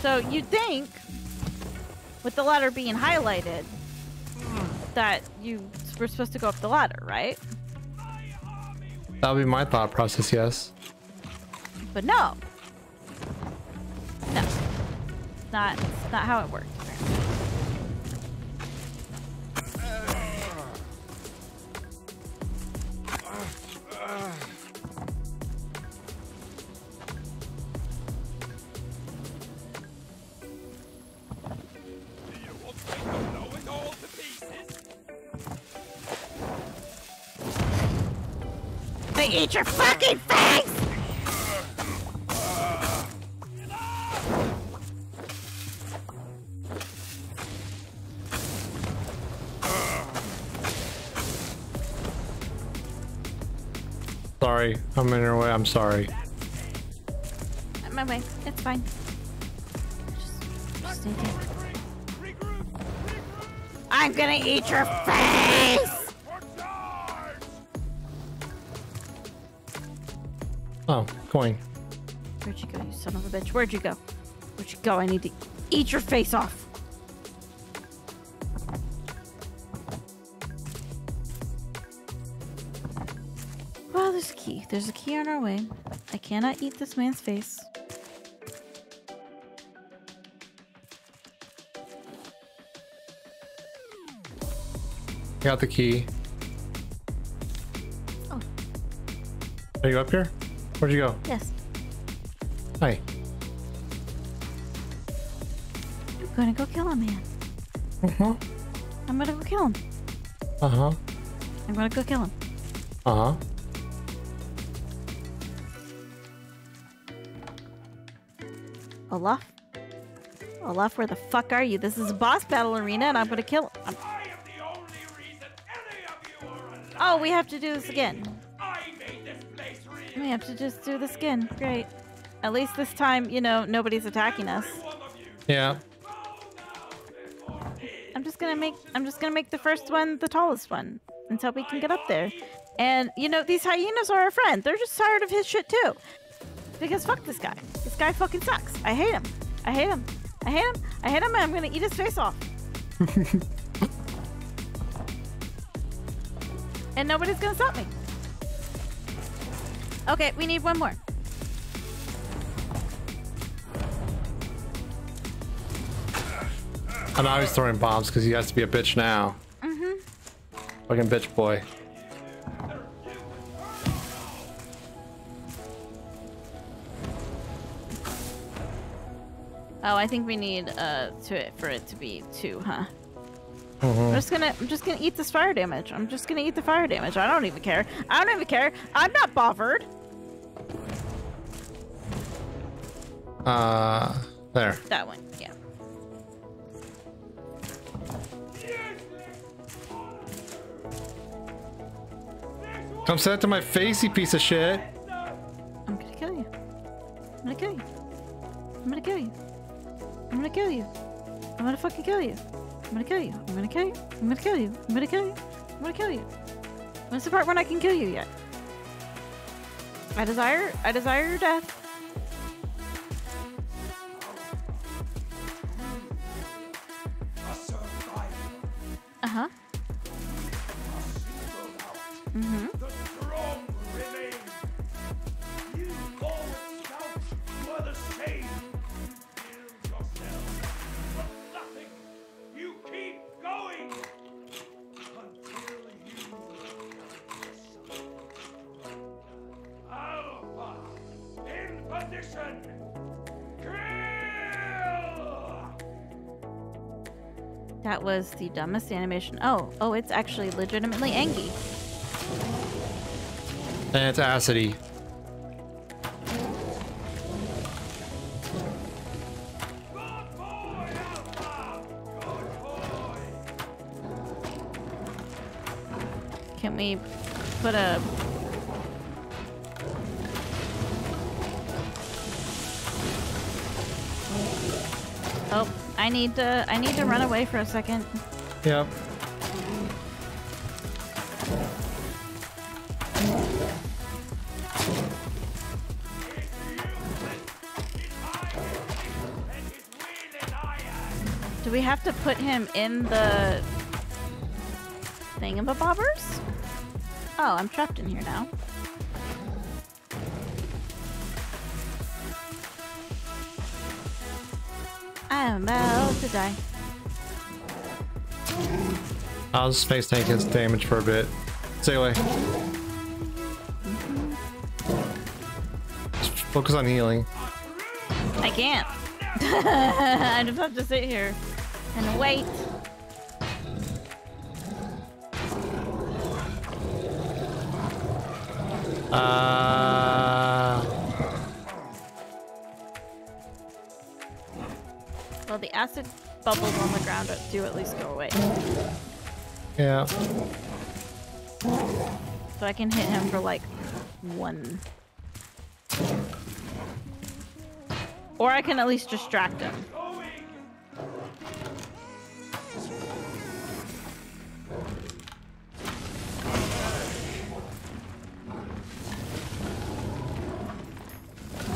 S2: So you'd think, with the ladder being highlighted, that you were supposed to go up the ladder, right?
S1: That would be my thought process, yes.
S2: But no. No. not, not how it worked. eat your fucking face!
S1: Sorry, I'm in your way. I'm sorry.
S2: I'm my way. It's fine. Just, just I'm gonna eat your face! Oh, coin. Where'd you go, you son of a bitch? Where'd you go? Where'd you go? I need to eat your face off. Well, there's a key. There's a key on our way. I cannot eat this man's face.
S1: Got the key. Oh. Are you up here? Where'd you go? Yes. Hi.
S2: I'm gonna go kill a man. Uh-huh. I'm gonna go kill him. Uh-huh. I'm gonna go kill him. Uh-huh. Olaf? Olaf, where the fuck are you? This is a boss battle arena and I'm gonna kill him. Oh, we have to do this again. We have to just do the skin. Great. At least this time, you know, nobody's attacking us. Yeah. I'm just gonna make I'm just gonna make the first one the tallest one until we can get up there. And you know, these hyenas are our friend. They're just tired of his shit too. Because fuck this guy. This guy fucking sucks. I hate him. I hate him. I hate him. I hate him and I'm gonna eat his face off. and nobody's gonna stop me. Okay, we need one more.
S1: I know he's throwing bombs because he has to be a bitch now. Mm-hmm. Fucking bitch
S2: boy. Oh, I think we need uh to it for it to be two, huh? Mm-hmm. I'm just gonna I'm just gonna eat this fire damage. I'm just gonna eat the fire damage. I don't even care. I don't even care. I'm not bothered.
S1: Uh there.
S2: That one, yeah.
S1: Come say that to my face, you piece of shit.
S2: I'm gonna kill you. I'm gonna kill you. I'm gonna kill you. I'm gonna kill you. I'm gonna fucking kill you. I'm gonna kill you. I'm gonna kill you. I'm gonna kill you. I'm gonna kill you. I'm gonna kill you. When's the part when I can kill you yet? I desire I desire your death.
S5: Uh-huh. Mm-hmm.
S2: That was the dumbest animation. Oh, oh, it's actually legitimately Angie.
S1: Fantasity.
S2: Can we put a Oh, I need to I need to run away for a second. Yep. Do we have to put him in the thing bobbers? Oh, I'm trapped in here now. I am about to die.
S1: I'll just space tank his damage for a bit. Stay away. Just focus on healing.
S2: I can't. I just have to sit here and wait.
S1: Uh
S2: acid bubbles on the ground do at least go away. Yeah. So I can hit him for like one. Or I can at least distract him.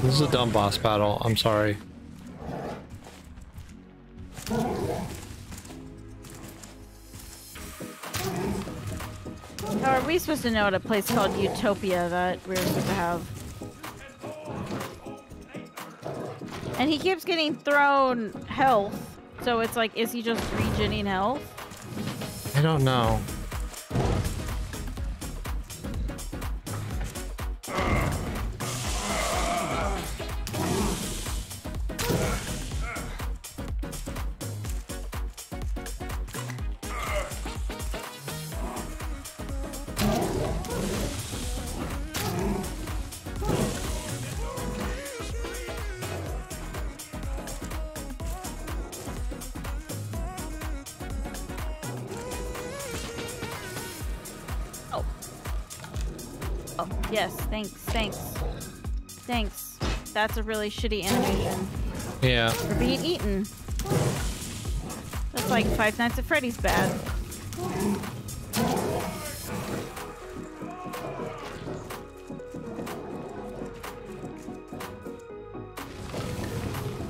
S1: This is a dumb boss battle. I'm sorry.
S2: we supposed to know at a place called Utopia that we are supposed to have? And he keeps getting thrown health. So it's like, is he just regening health?
S1: I don't know.
S2: Oh. Oh, yes, thanks, thanks. Thanks. That's a really shitty animation.
S1: Yeah. For being
S2: eaten.
S8: That's like Five
S2: Nights at Freddy's bad.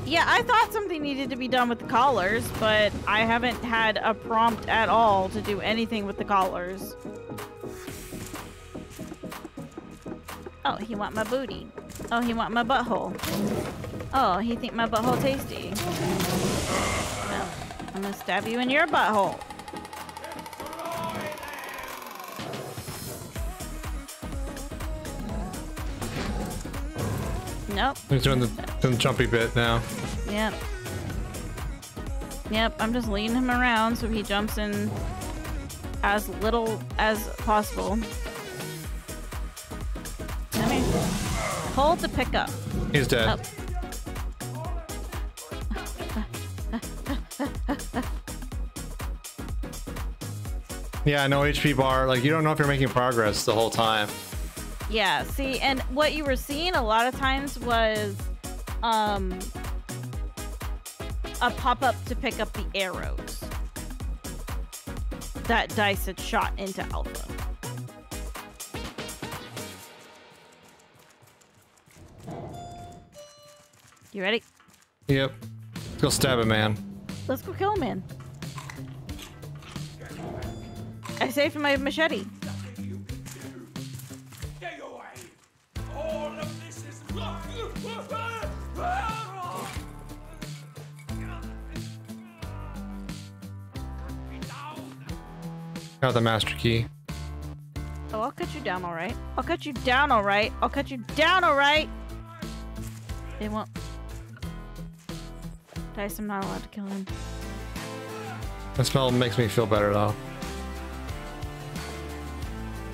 S2: Yeah, I thought something needed to be done with the collars, but I haven't had a prompt at all to do anything with the collars. Oh, he want my booty. Oh, he want my butthole. Oh, he think my butthole tasty. Well, I'm gonna stab you in your butthole. Nope.
S1: He's doing the, doing the jumpy bit now.
S2: Yep. Yep, I'm just leading him around so he jumps in as little as possible. to pick up.
S1: He's dead. Oh. Yeah, no HP bar. Like, you don't know if you're making progress the whole time.
S2: Yeah, see, and what you were seeing a lot of times was um, a pop-up to pick up the arrows that Dice had shot into Alpha. You ready?
S1: Yep. Let's go stab a man.
S2: Let's go kill a man. I saved my machete.
S1: Got the master key.
S2: Oh, I'll cut you down, all right. I'll cut you down, all right. I'll cut you down, all right. They won't Dice, I'm not allowed to kill him.
S1: That smell makes me feel better though.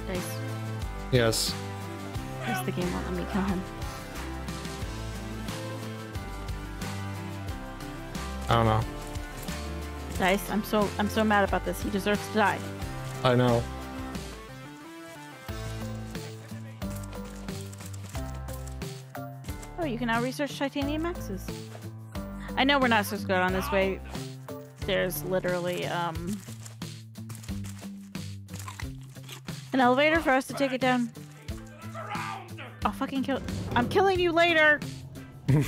S1: Dice. Yes.
S2: Because the game won't let me kill him. I don't know. Dice, I'm so I'm so mad about this. He deserves to die. I know. Oh, you can now research titanium axes. I know we're not supposed to go down this way. There's literally, um... An elevator for us to take it down. I'll fucking kill- I'm killing you later! you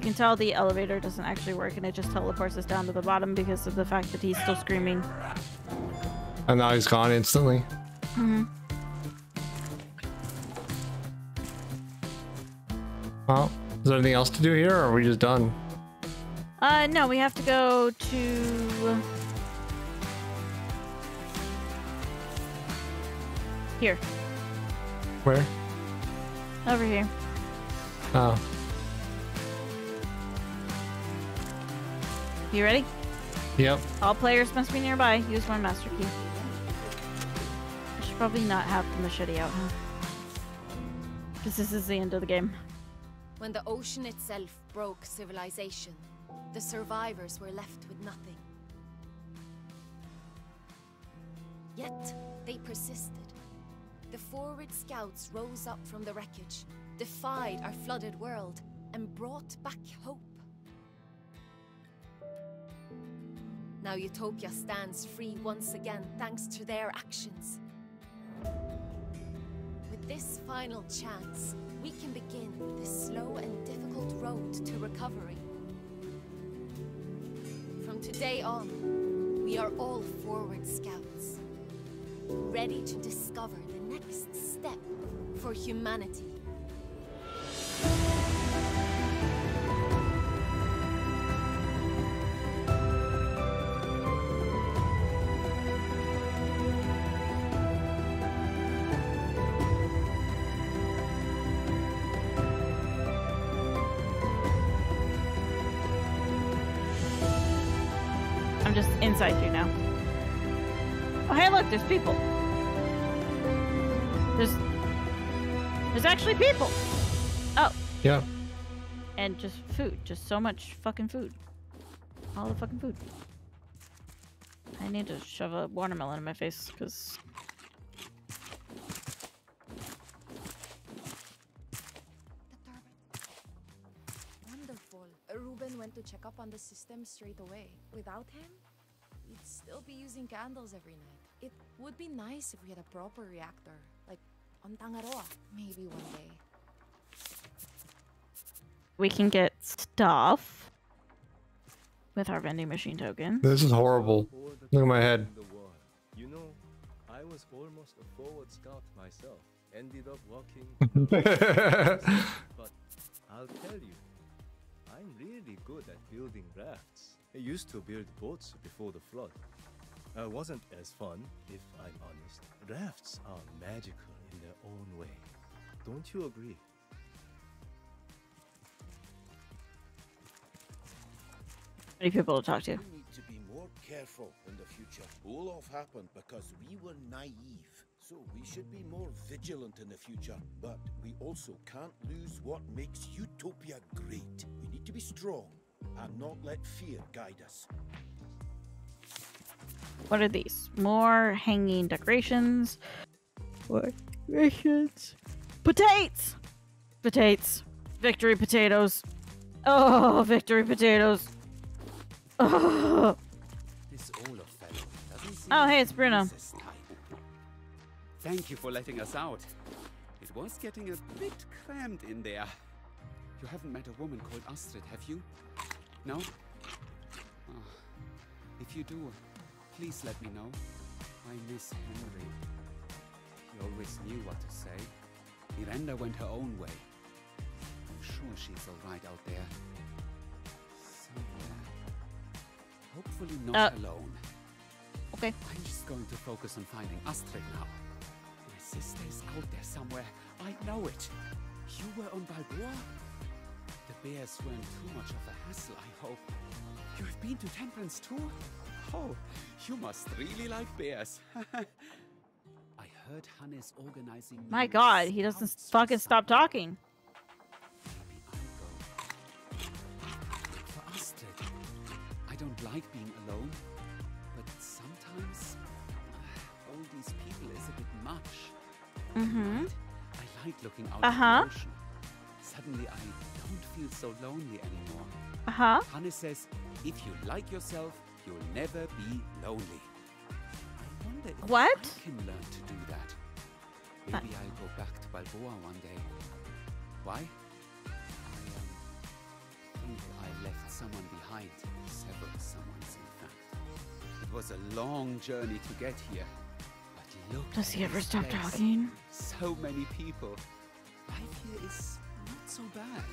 S2: can tell the elevator doesn't actually work and it just teleports us down to the bottom because of the fact that he's still screaming.
S1: And now he's gone instantly. Mm -hmm. Well, is there anything else to do here, or are we just done?
S2: Uh, no, we have to go to... Here. Where? Over here. Oh. You ready? Yep. All players must be nearby. Use one master key. I should probably not have the machete out, huh? Because this is the end of the game.
S6: When the ocean itself broke civilization, the survivors were left with nothing. Yet, they persisted. The forward scouts rose up from the wreckage, defied our flooded world, and brought back hope. Now Utopia stands free once again thanks to their actions this final chance, we can begin this slow and difficult road to recovery. From today on, we are all forward scouts, ready to discover the next step for humanity.
S2: inside you now. Oh, hey, look, there's people. There's there's actually people. Oh. Yeah. And just food, just so much fucking food. All the fucking food. I need to shove a watermelon in my face because.
S6: Wonderful. Ruben went to check up on the system straight away. Without him, we'd still be using candles every night. It would be nice if we had a proper reactor, like
S1: on Tangaroa, maybe one day.
S2: We can get stuff with our vending machine token. This is horrible. Look at my head.
S3: You know, I was almost a forward scout myself. Ended up walking. but I'll tell you, I'm really good at building rafts. I used to build boats before the flood. It wasn't as fun, if I'm honest. Rafts are magical in their own way. Don't you agree?
S2: Many people to talk to. We
S4: need to be more careful in the future. Olaf happened because we were naive. So we should be more vigilant in the future, but we also can't lose what makes utopia great. We need to be strong and not let fear guide us.
S2: What are these? More hanging decorations. Decorations. Potatoes! Potatoes. Victory potatoes. Oh, victory potatoes. Oh, oh hey, it's Bruno.
S7: Thank you for letting us out. It was getting a bit cramped in there. You haven't met a woman called Astrid, have you? No? Oh, if you do, please let me know. I miss Henry. He always knew what to say. Miranda went her own way. I'm sure she's alright out there. Somewhere. Hopefully not uh. alone. Okay. I'm just going to focus on finding Astrid now. My sister is out there somewhere. I know it. You were on Balboa? bears weren't too much of a hassle, I hope. You have been to Temperance too? Oh, you must really like bears. I heard Hannes organizing. My god, he
S2: doesn't fucking stop talking.
S7: For Astrid, I don't like being alone, but sometimes uh, all these people is a bit much. Mm-hmm. I like looking out uh -huh. the uh-huh. ocean. Suddenly I don't feel so lonely anymore. Uh huh. Hannes says, if you like yourself, you'll never be lonely.
S5: I wonder if what?
S7: I can learn to do that. Uh. Maybe uh. I'll go back to Balboa one day. Why? I um, think I left someone behind. Several someone's, in fact. It was a long journey to get here. But look. Does he ever stop talking? So many people. Life here is so bad.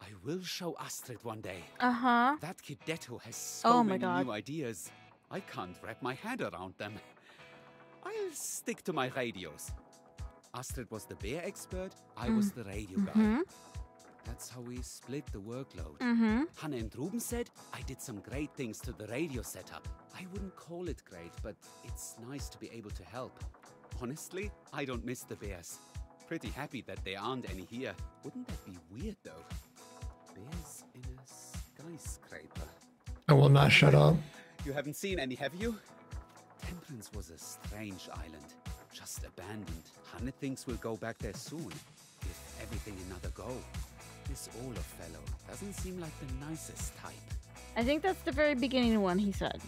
S7: I will show Astrid one day. Uh-huh. That Kidetto has so oh many God. new ideas. I can't wrap my head around them. I'll stick to my radios. Astrid was the beer expert, I mm. was the radio mm -hmm. guy. Mm-hmm. That's how we split the workload. Mm -hmm. Hanne and Ruben said I did some great things to the radio setup. I wouldn't call it great, but it's nice to be able to help. Honestly, I don't miss the bears pretty happy that there aren't any here. Wouldn't that be weird, though? Bears in a skyscraper.
S1: I oh, will not shut up.
S7: You haven't seen any, have you? Temperance was a strange island, just abandoned. Honey thinks we'll go back there soon. Give everything another go. This Olaf fellow doesn't seem like the nicest type.
S2: I think that's the very beginning one he said.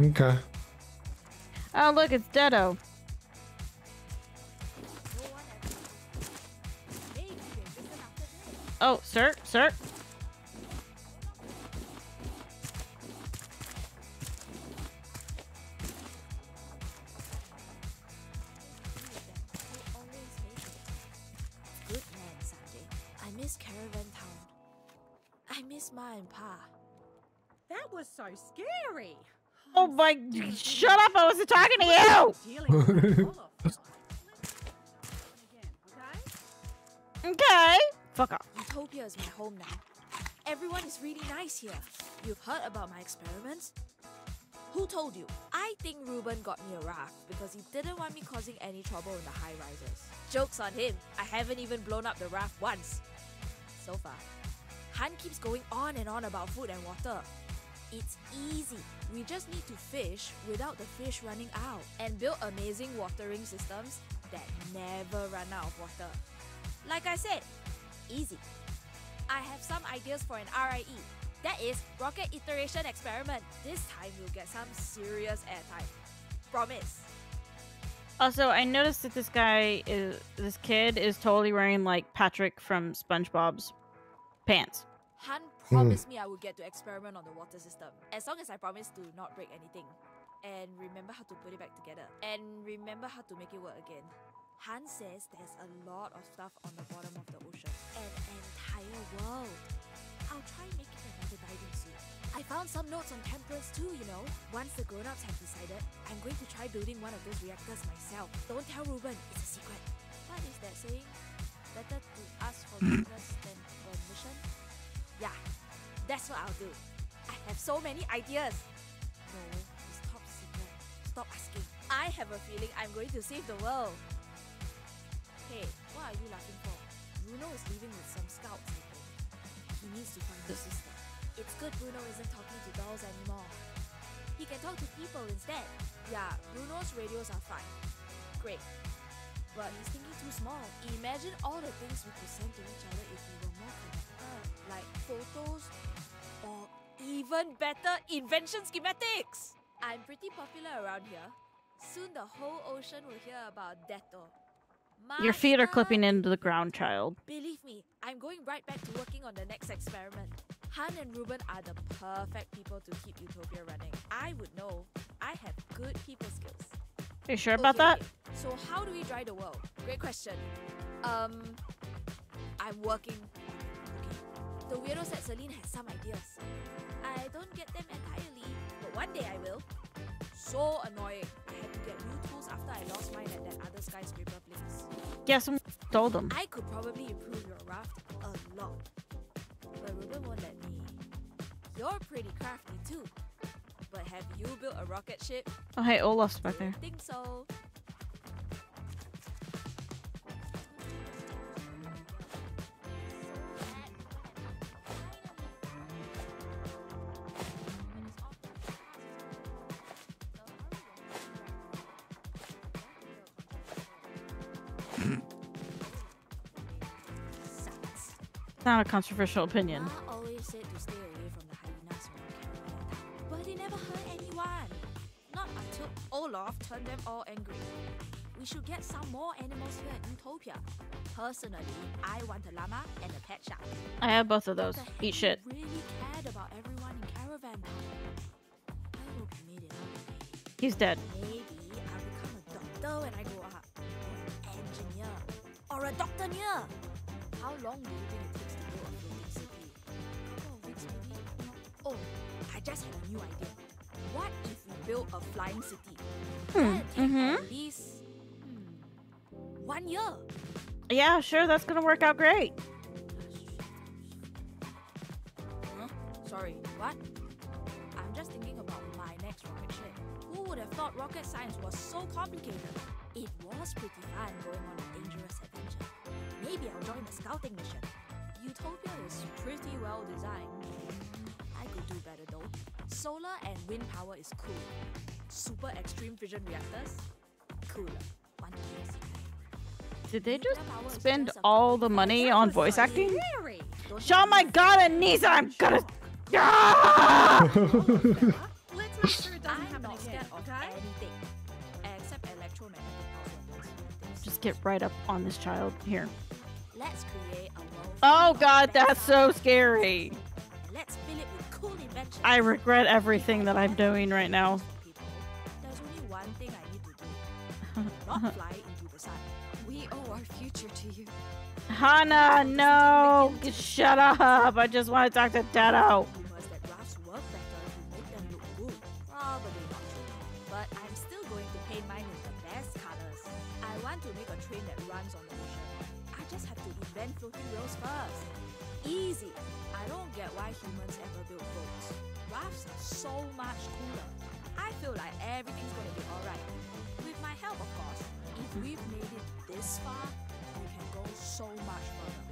S2: Okay. Oh, look, it's Detto. Oh, sir, sir.
S6: Good I miss Caravan Town. I miss my and Pa. That was so scary.
S2: Oh my! Shut up! I wasn't talking to you. okay. Fuck off.
S6: Utopia is my home now. Everyone is really nice here. You've heard about my experiments? Who told you? I think Ruben got me a raft because he didn't want me causing any trouble in the high rises. Joke's on him, I haven't even blown up the raft once. So far. Han keeps going on and on about food and water. It's easy. We just need to fish without the fish running out and build amazing watering systems that never run out of water. Like I said, easy. I have some ideas for an RIE. That is Rocket Iteration Experiment. This time you'll get some serious airtime. Promise.
S2: Also, I noticed that this guy is this kid is totally wearing like Patrick from SpongeBob's pants.
S6: Han promised mm. me I would get to experiment on the water system as long as I promise to not break anything and remember how to put it back together and remember how to make it work again. Han says there's a lot of stuff on the bottom of the ocean. An entire world. I'll try making another diving suit. I found some notes on temperance too, you know. Once the grown-ups have decided, I'm going to try building one of those reactors myself. Don't tell Ruben, it's a secret. What is that saying? Better to ask for forgiveness than permission? Yeah, that's what I'll do. I have so many ideas. No, it's top secret. Stop asking. I have a feeling I'm going to save the world. Hey, what are you laughing for? Bruno is leaving with some scouts, He needs to find his sister. It's good Bruno isn't talking to dolls anymore. He can talk to people instead. Yeah, Bruno's radios are fine. Great. But he's thinking too small. Imagine all the things we could send to each other if we were more connected. Like photos, or even better, invention schematics! I'm pretty popular around here. Soon the whole ocean will hear about Detto, your feet are
S2: clipping into the ground, child.
S6: Believe me, I'm going right back to working on the next experiment. Han and Ruben are the perfect people to keep Utopia running. I would know. I have good people skills.
S2: Are you sure about that?
S6: So how do we dry the world? Great question. Um, I'm working. Okay. The weirdo said Celine has some ideas. I don't get them entirely, but one day I will so annoying. I had to get new tools after I lost mine at that other skyscraper place.
S2: Yeah, someone told them. I
S6: could probably improve your raft a lot. But Ruben won't let me. You're pretty crafty too. But have you built a rocket ship?
S2: Oh, hey, Olaf's back there.
S6: think so.
S2: not a controversial opinion.
S6: Olaf turned them all angry. We should get some more animals here in Utopia. Personally, I want a llama and a pet shark. I have both of those. Eat shit. Really cared about everyone in Caravan He's dead. Maybe I'll become a doctor when I grow up. Or an engineer. Or a doctor near. How long do you think it takes? Oh, I just had a new idea. What if we build a flying city?
S2: Hmm. Mm-hmm. At
S6: least hmm, one year.
S2: Yeah, sure. That's gonna work out great.
S6: Huh? Sorry. What? I'm just thinking about my next rocket ship. Who would have thought rocket science was so complicated? It was pretty fun going on a dangerous adventure. Maybe I'll join the scouting mission. Utopia is pretty well designed do better though. Solar and wind power is cool. Super extreme fission reactors, cooler. One
S2: did they just spend all the money on voice acting? Show my god, Anissa, I'm gonna. Ah! Let's make sure
S6: it doesn't happen again, okay?
S2: Just get right up on this child here.
S6: Let's create a
S2: Oh god, that's so scary.
S6: I regret everything that I'm
S2: doing right now.
S6: There's only one thing I need to do. Not fly into the sun. We owe our future to you.
S2: Hana, no! Shut up! I just want to talk to Detto.
S6: But I'm still going to paint mine in the best colors. I just have to invent floating Easy. so much cooler. I feel like everything's gonna be alright. With my help, of course. If we've made it this far, we can go so much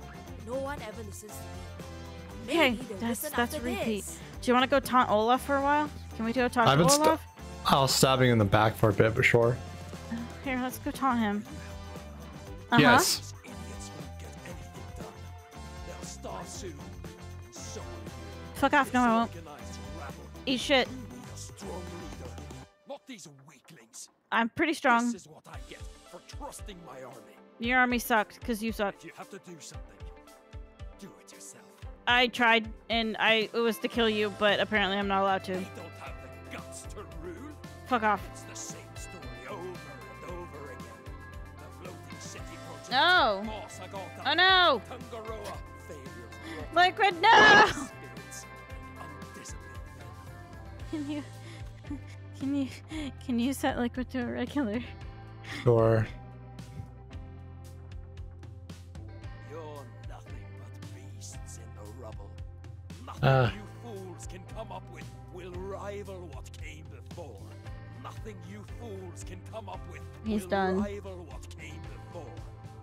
S6: further. No one ever listens to me. Okay, that's that's repeat. This.
S2: Do you want to go taunt Olaf for a while? Can we go taunt I've been Olaf?
S1: I was stabbing in the back for a bit, but sure.
S2: Here, let's go taunt him. Uh -huh. Yes.
S4: Fuck off, no I won't. Eat shit. I'm pretty strong. This is what I get for trusting my army.
S2: Your army sucked because you suck. If
S4: you have to do something, do it yourself.
S2: I tried, and I it was to kill you, but apparently I'm not allowed to. don't
S4: have the guts to rule. Fuck off. It's the same story over and over again. The floating city
S2: project. No. Oh no.
S4: failure.
S5: Liquid, no.
S2: Can you can you can you set liquid to a regular?
S1: Sure. You're
S2: nothing but beasts in the rubble. Nothing uh. you fools can come up with will
S5: rival what came before.
S4: Nothing you fools can come up with He's will done. rival what came before.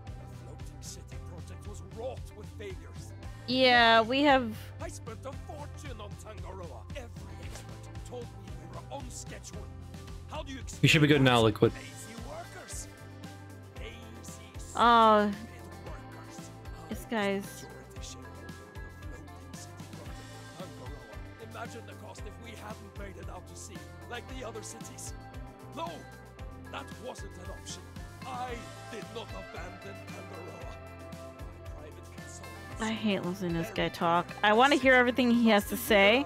S4: The floating city project was wrought with failures.
S2: Yeah, we have
S4: I spent a fortune on Tangaroa.
S1: You should be good now, Liquid.
S2: Oh, this guy's.
S4: Imagine the cost if we hadn't made it out to sea like the other cities. No, that wasn't an option. I did not abandon Pandora.
S2: I hate listening to this guy talk. I want to hear everything he has to say,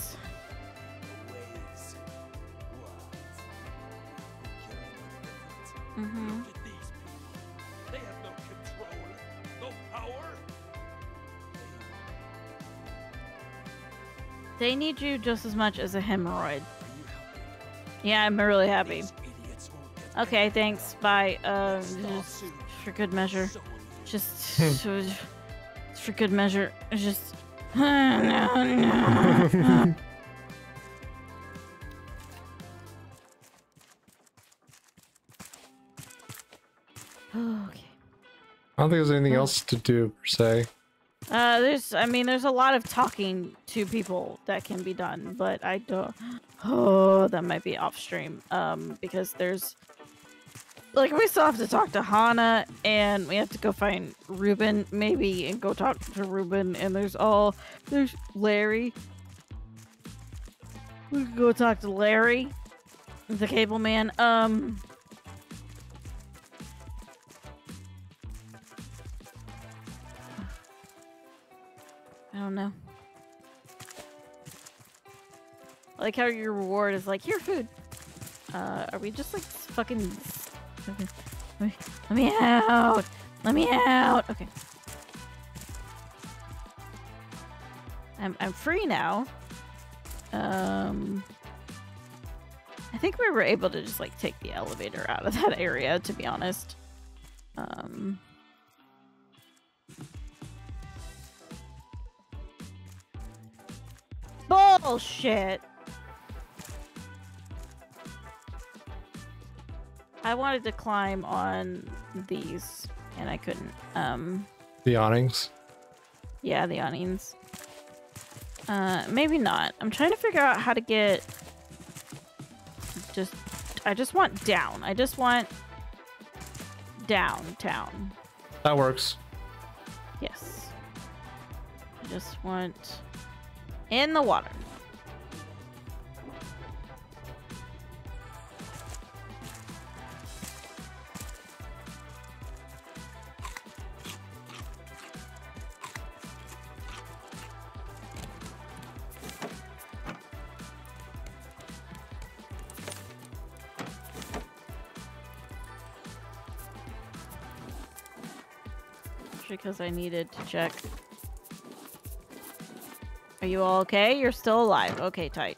S2: They need you just as much as a hemorrhoid. Yeah, I'm really happy. Okay, thanks. Bye. Uh, just for good measure. Just for good measure. Just. no, no. okay.
S1: I don't think there's anything else to do per se.
S2: Uh, there's, I mean, there's a lot of talking to people that can be done, but I don't. Oh, that might be off stream. Um, because there's, like, we still have to talk to Hana, and we have to go find Ruben, maybe, and go talk to Ruben. And there's all, there's Larry. We could go talk to Larry, the cable man. Um, don't know. I like how your reward is like, here, food. Uh, are we just like fucking... Let me, let me out! Let me out! Okay. I'm, I'm free now. Um... I think we were able to just like take the elevator out of that area, to be honest. Um... Bullshit! I wanted to climb on these, and I couldn't. Um,
S1: the awnings?
S2: Yeah, the awnings. Uh, maybe not. I'm trying to figure out how to get... Just... I just want down. I just want... Downtown. That works. Yes. I just want in the water. Because I needed to check are you all okay? You're still alive. Okay, tight.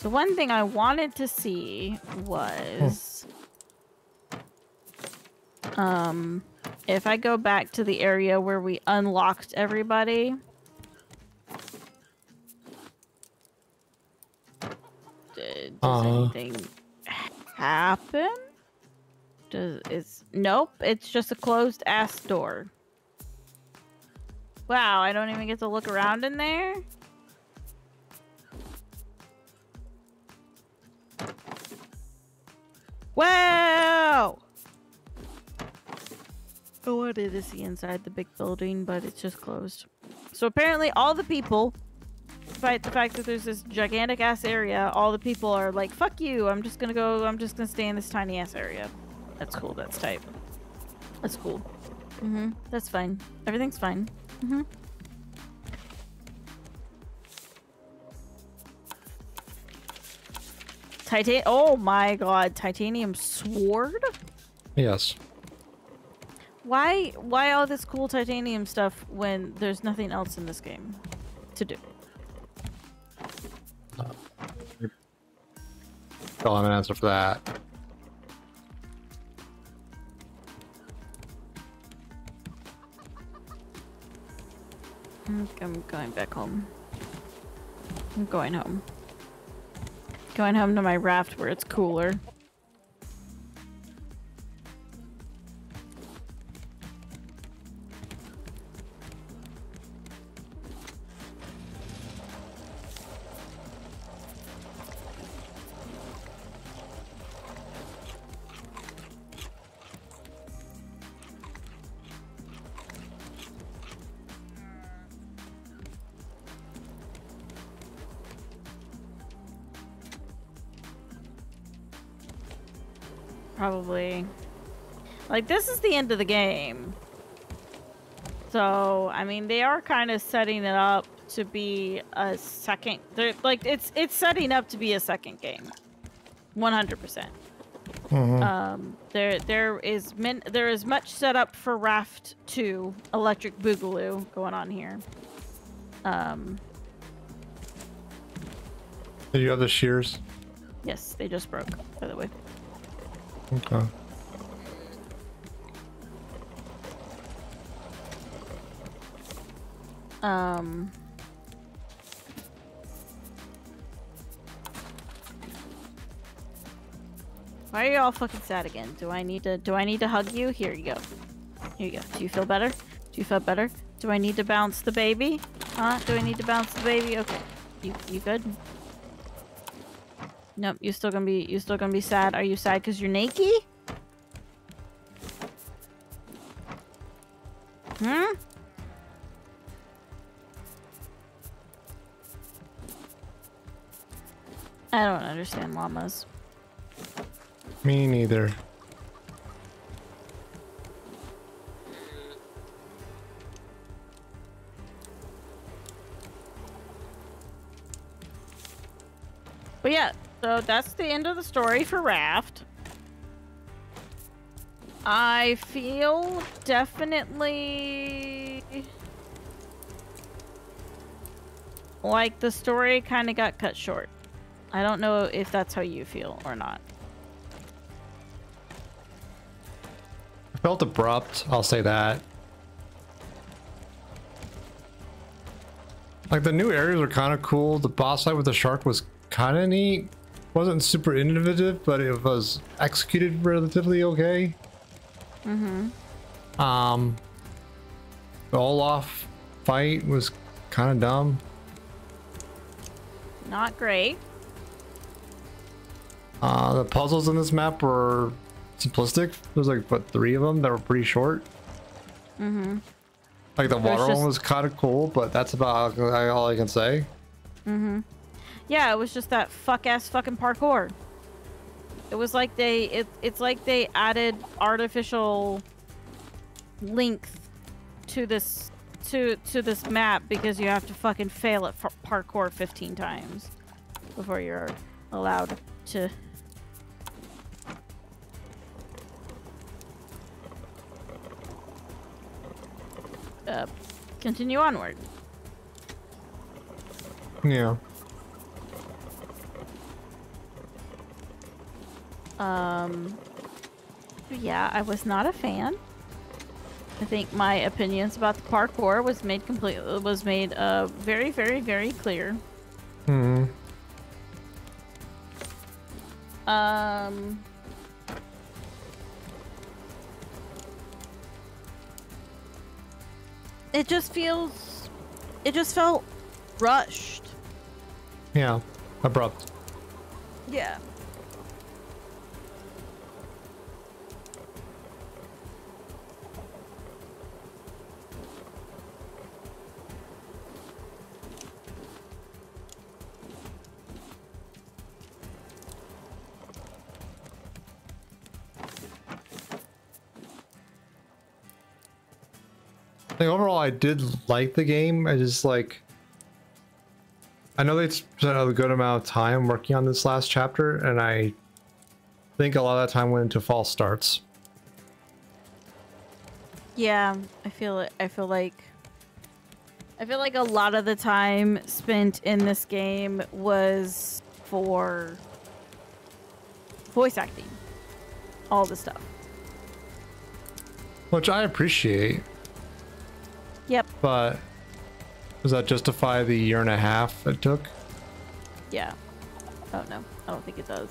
S2: So one thing I wanted to see was... Oh. Um, if I go back to the area where we unlocked everybody... Did, does uh. anything happen? is, is nope, it's just a closed ass door. Wow, I don't even get to look around in there? Wow! I wanted to see inside the big building, but it's just closed. So apparently all the people, despite the fact that there's this gigantic ass area, all the people are like, fuck you, I'm just gonna go, I'm just gonna stay in this tiny ass area. That's cool. That's tight. That's cool. Mm-hmm. That's fine. Everything's fine. Mm-hmm. Titan- Oh my god. Titanium sword? Yes. Why- why all this cool titanium stuff when there's nothing else in this game to do?
S1: Oh, I'm an answer for that.
S2: Mm, I'm going back home. I'm going home. Going home to my raft where it's cooler. probably. Like, this is the end of the game. So, I mean, they are kind of setting it up to be a second. They're, like, it's it's setting up to be a second game. 100%. mm -hmm. Um, there, there is min there is much set up for Raft 2 Electric Boogaloo going on here. Um,
S1: you have the shears?
S2: Yes, they just broke, by the way. Okay. Um. Why are you all fucking sad again? Do I need to- do I need to hug you? Here you go. Here you go. Do you feel better? Do you feel better? Do I need to bounce the baby? Huh? Do I need to bounce the baby? Okay. You, you good? Nope, you're still gonna be you're still gonna be sad. Are you sad because you're naked? Hmm? I don't understand llamas.
S1: Me neither.
S2: But yeah, so that's the end of the story for Raft. I feel definitely like the story kind of got cut short. I don't know if that's how you feel or not.
S1: felt abrupt, I'll say that. Like the new areas are kind of cool. The boss fight with the shark was kind of neat wasn't super innovative, but it was executed relatively okay.
S5: Mm-hmm.
S1: Um, the Olof fight was kind of dumb.
S2: Not great.
S1: Uh, the puzzles in this map were simplistic. There's like what three of them that were pretty short. Mm-hmm. Like the water just... one was kind of cool, but that's about all I can say.
S2: Mm-hmm. Yeah, it was just that fuck ass fucking parkour. It was like they it it's like they added artificial length to this to to this map because you have to fucking fail at parkour 15 times before you're allowed to uh, continue onward. Yeah. Um, yeah, I was not a fan. I think my opinions about the parkour was made complete was made uh, very, very, very clear. Hmm. Um. It just feels. It just felt rushed.
S1: Yeah, abrupt. Yeah. Like overall, I did like the game. I just like. I know they spent a good amount of time working on this last chapter, and I think a lot of that time went into false starts.
S2: Yeah, I feel I feel like I feel like a lot of the time spent in this game was for voice acting, all the stuff,
S1: which I appreciate. Yep. But does that justify the year and a half it took?
S2: Yeah. Oh no, I don't think it does.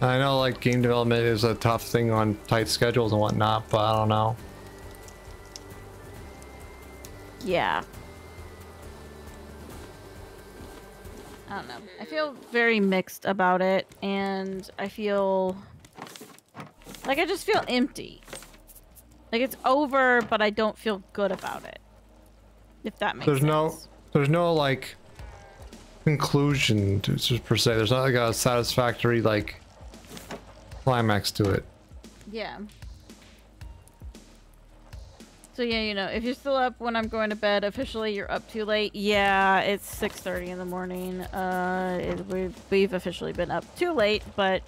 S1: I know like game development is a tough thing on tight schedules and whatnot, but I don't know.
S2: Yeah. I don't know. I feel very mixed about it and I feel like I just feel empty. Like it's over, but I don't feel good about it. If that makes there's sense.
S1: no there's no like conclusion to it per se. There's not like a satisfactory like climax to it.
S2: Yeah. So yeah, you know, if you're still up when I'm going to bed, officially you're up too late. Yeah, it's 6.30 in the morning. Uh, it, we've, we've officially been up too late, but...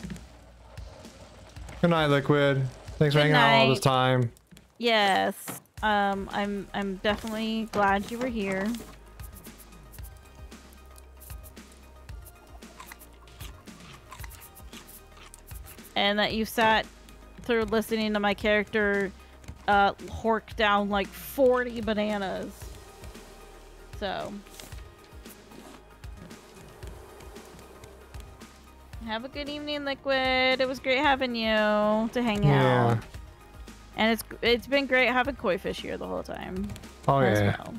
S1: Good night, Liquid. Thanks Good for hanging night. out all this time.
S2: Yes. Um, I'm I'm definitely glad you were here. And that you sat through listening to my character uh, hork down like 40 bananas. So. Have a good evening, Liquid. It was great having you to hang yeah. out. And it's it's been great having koi fish here the whole time. Oh yeah. Well.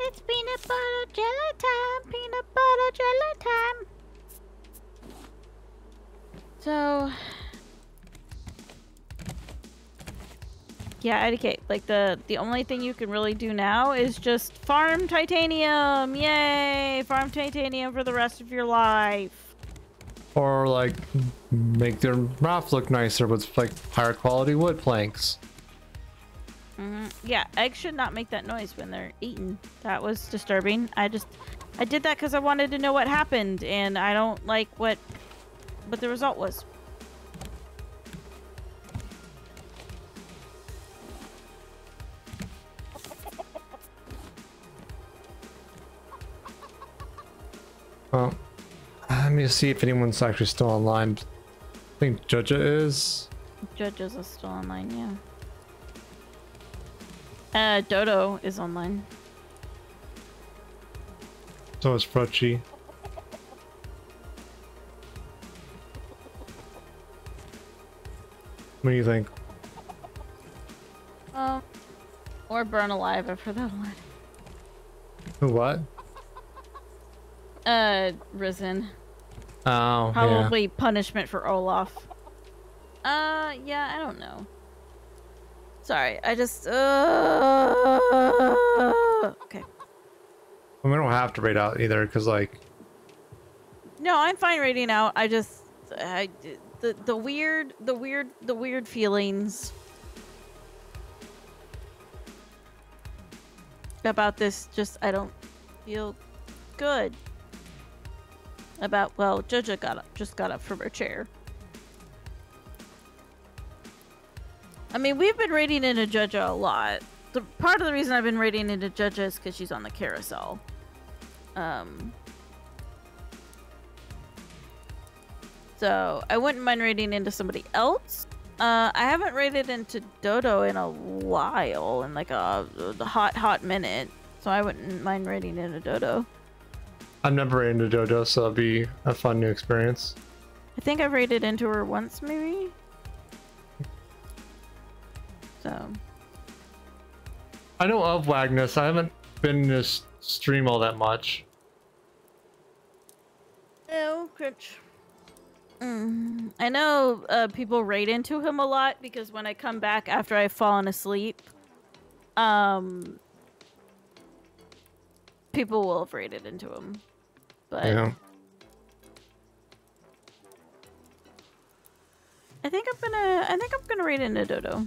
S2: It's peanut butter jelly time. Peanut butter jelly time. So. Yeah, etiquette. Like the the only thing you can really do now is just farm titanium. Yay! Farm titanium for the rest of your life
S1: or like make their raft look nicer with like higher quality wood planks.
S2: Mm -hmm. Yeah, eggs should not make that noise when they're eaten. That was disturbing. I just, I did that because I wanted to know what happened, and I don't like what, what the result was.
S1: Well. Oh. Let me see if anyone's actually still online. I think Judja is.
S2: Judges are still online, yeah. Uh, Dodo is online.
S1: So is Frutchy. What do you think?
S2: Um, or burn alive. for that one. What? Uh, risen.
S8: Oh, Probably
S2: yeah. punishment for Olof. Uh, yeah, I don't know. Sorry, I just, uh... Okay.
S1: we don't have to raid out either, because, like...
S2: No, I'm fine raiding out. I just... I, the, the weird, the weird, the weird feelings... about this just, I don't feel good about, well, Jojo got up, just got up from her chair. I mean, we've been raiding into Jojo a lot. The part of the reason I've been raiding into Jojo is because she's on the carousel. Um, so I wouldn't mind raiding into somebody else. Uh, I haven't rated into Dodo in a while, in like a, a hot, hot minute. So I wouldn't mind rating into Dodo.
S1: I've never raided into Dodo, so it'll be a fun new experience.
S2: I think I've raided into her once, maybe? So.
S1: I know of Wagnus. I haven't been in this stream all that much.
S2: Oh, cringe. Mm. I know uh, people raid into him a lot because when I come back after I've fallen asleep, um, people will have raided into him but yeah. I think I'm gonna I think I'm gonna raid into Dodo.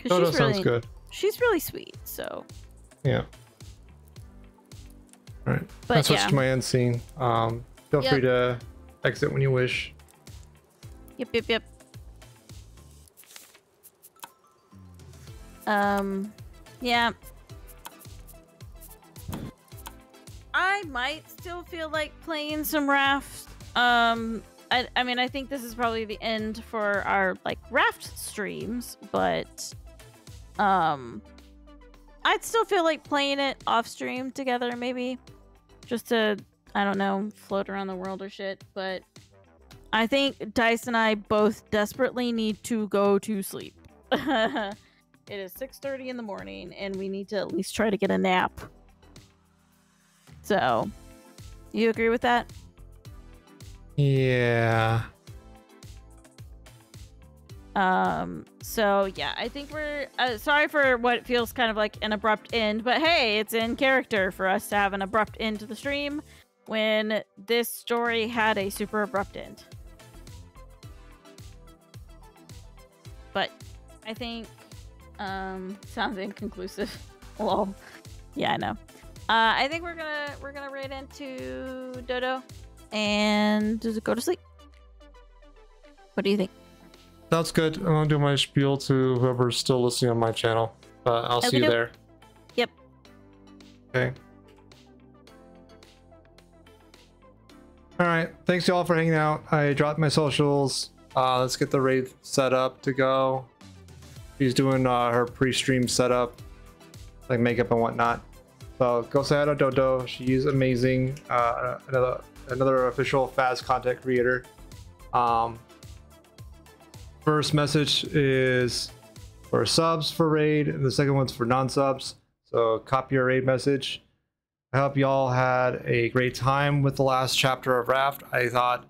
S2: Cause Dodo she's really, good. She's really sweet, so
S1: Yeah. Alright.
S2: That's yeah. to my
S1: end scene. Um feel yep. free to exit when you wish.
S2: Yep, yep, yep. Um yeah, I might still feel like playing some raft. Um, I, I mean, I think this is probably the end for our like raft streams, but um, I'd still feel like playing it off stream together, maybe, just to I don't know, float around the world or shit. But I think Dice and I both desperately need to go to sleep. it is 6:30 in the morning, and we need to at least try to get a nap. So, you agree with that?
S1: Yeah.
S2: Um, so yeah, I think we're uh, sorry for what feels kind of like an abrupt end, but hey, it's in character for us to have an abrupt end to the stream when this story had a super abrupt end. But I think um sounds inconclusive. Well, Yeah, I know. Uh, I think we're gonna we're gonna raid into Dodo and it go to sleep. What do you think?
S1: Sounds good. I'm gonna do my spiel to whoever's still listening on my channel. Uh, I'll see you there. Yep. Okay. All right. Thanks y'all for hanging out. I dropped my socials. Uh, let's get the raid set up to go. She's doing uh, her pre-stream setup, like makeup and whatnot. So to Dodo, she's amazing. Uh, another another official Fast content creator. Um, first message is for subs for raid, and the second one's for non-subs. So copy your raid message. I hope y'all had a great time with the last chapter of Raft. I thought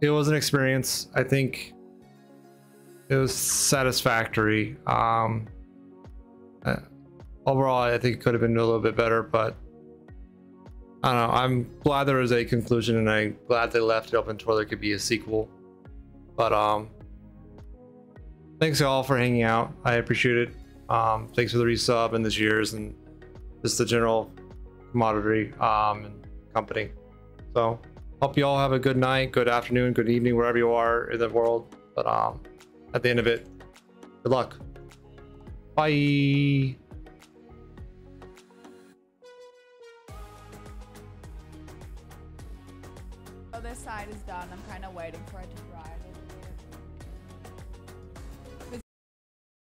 S1: it was an experience. I think it was satisfactory. Um, overall, I think it could have been a little bit better, but I don't know. I'm glad there was a conclusion, and I'm glad they left it open to where there could be a sequel. But um, thanks all for hanging out. I appreciate it. Um, thanks for the resub and this year's and just the general commodity um, and company. So hope you all have a good night, good afternoon, good evening, wherever you are in the world. But um, at the end of it, good luck. Bye.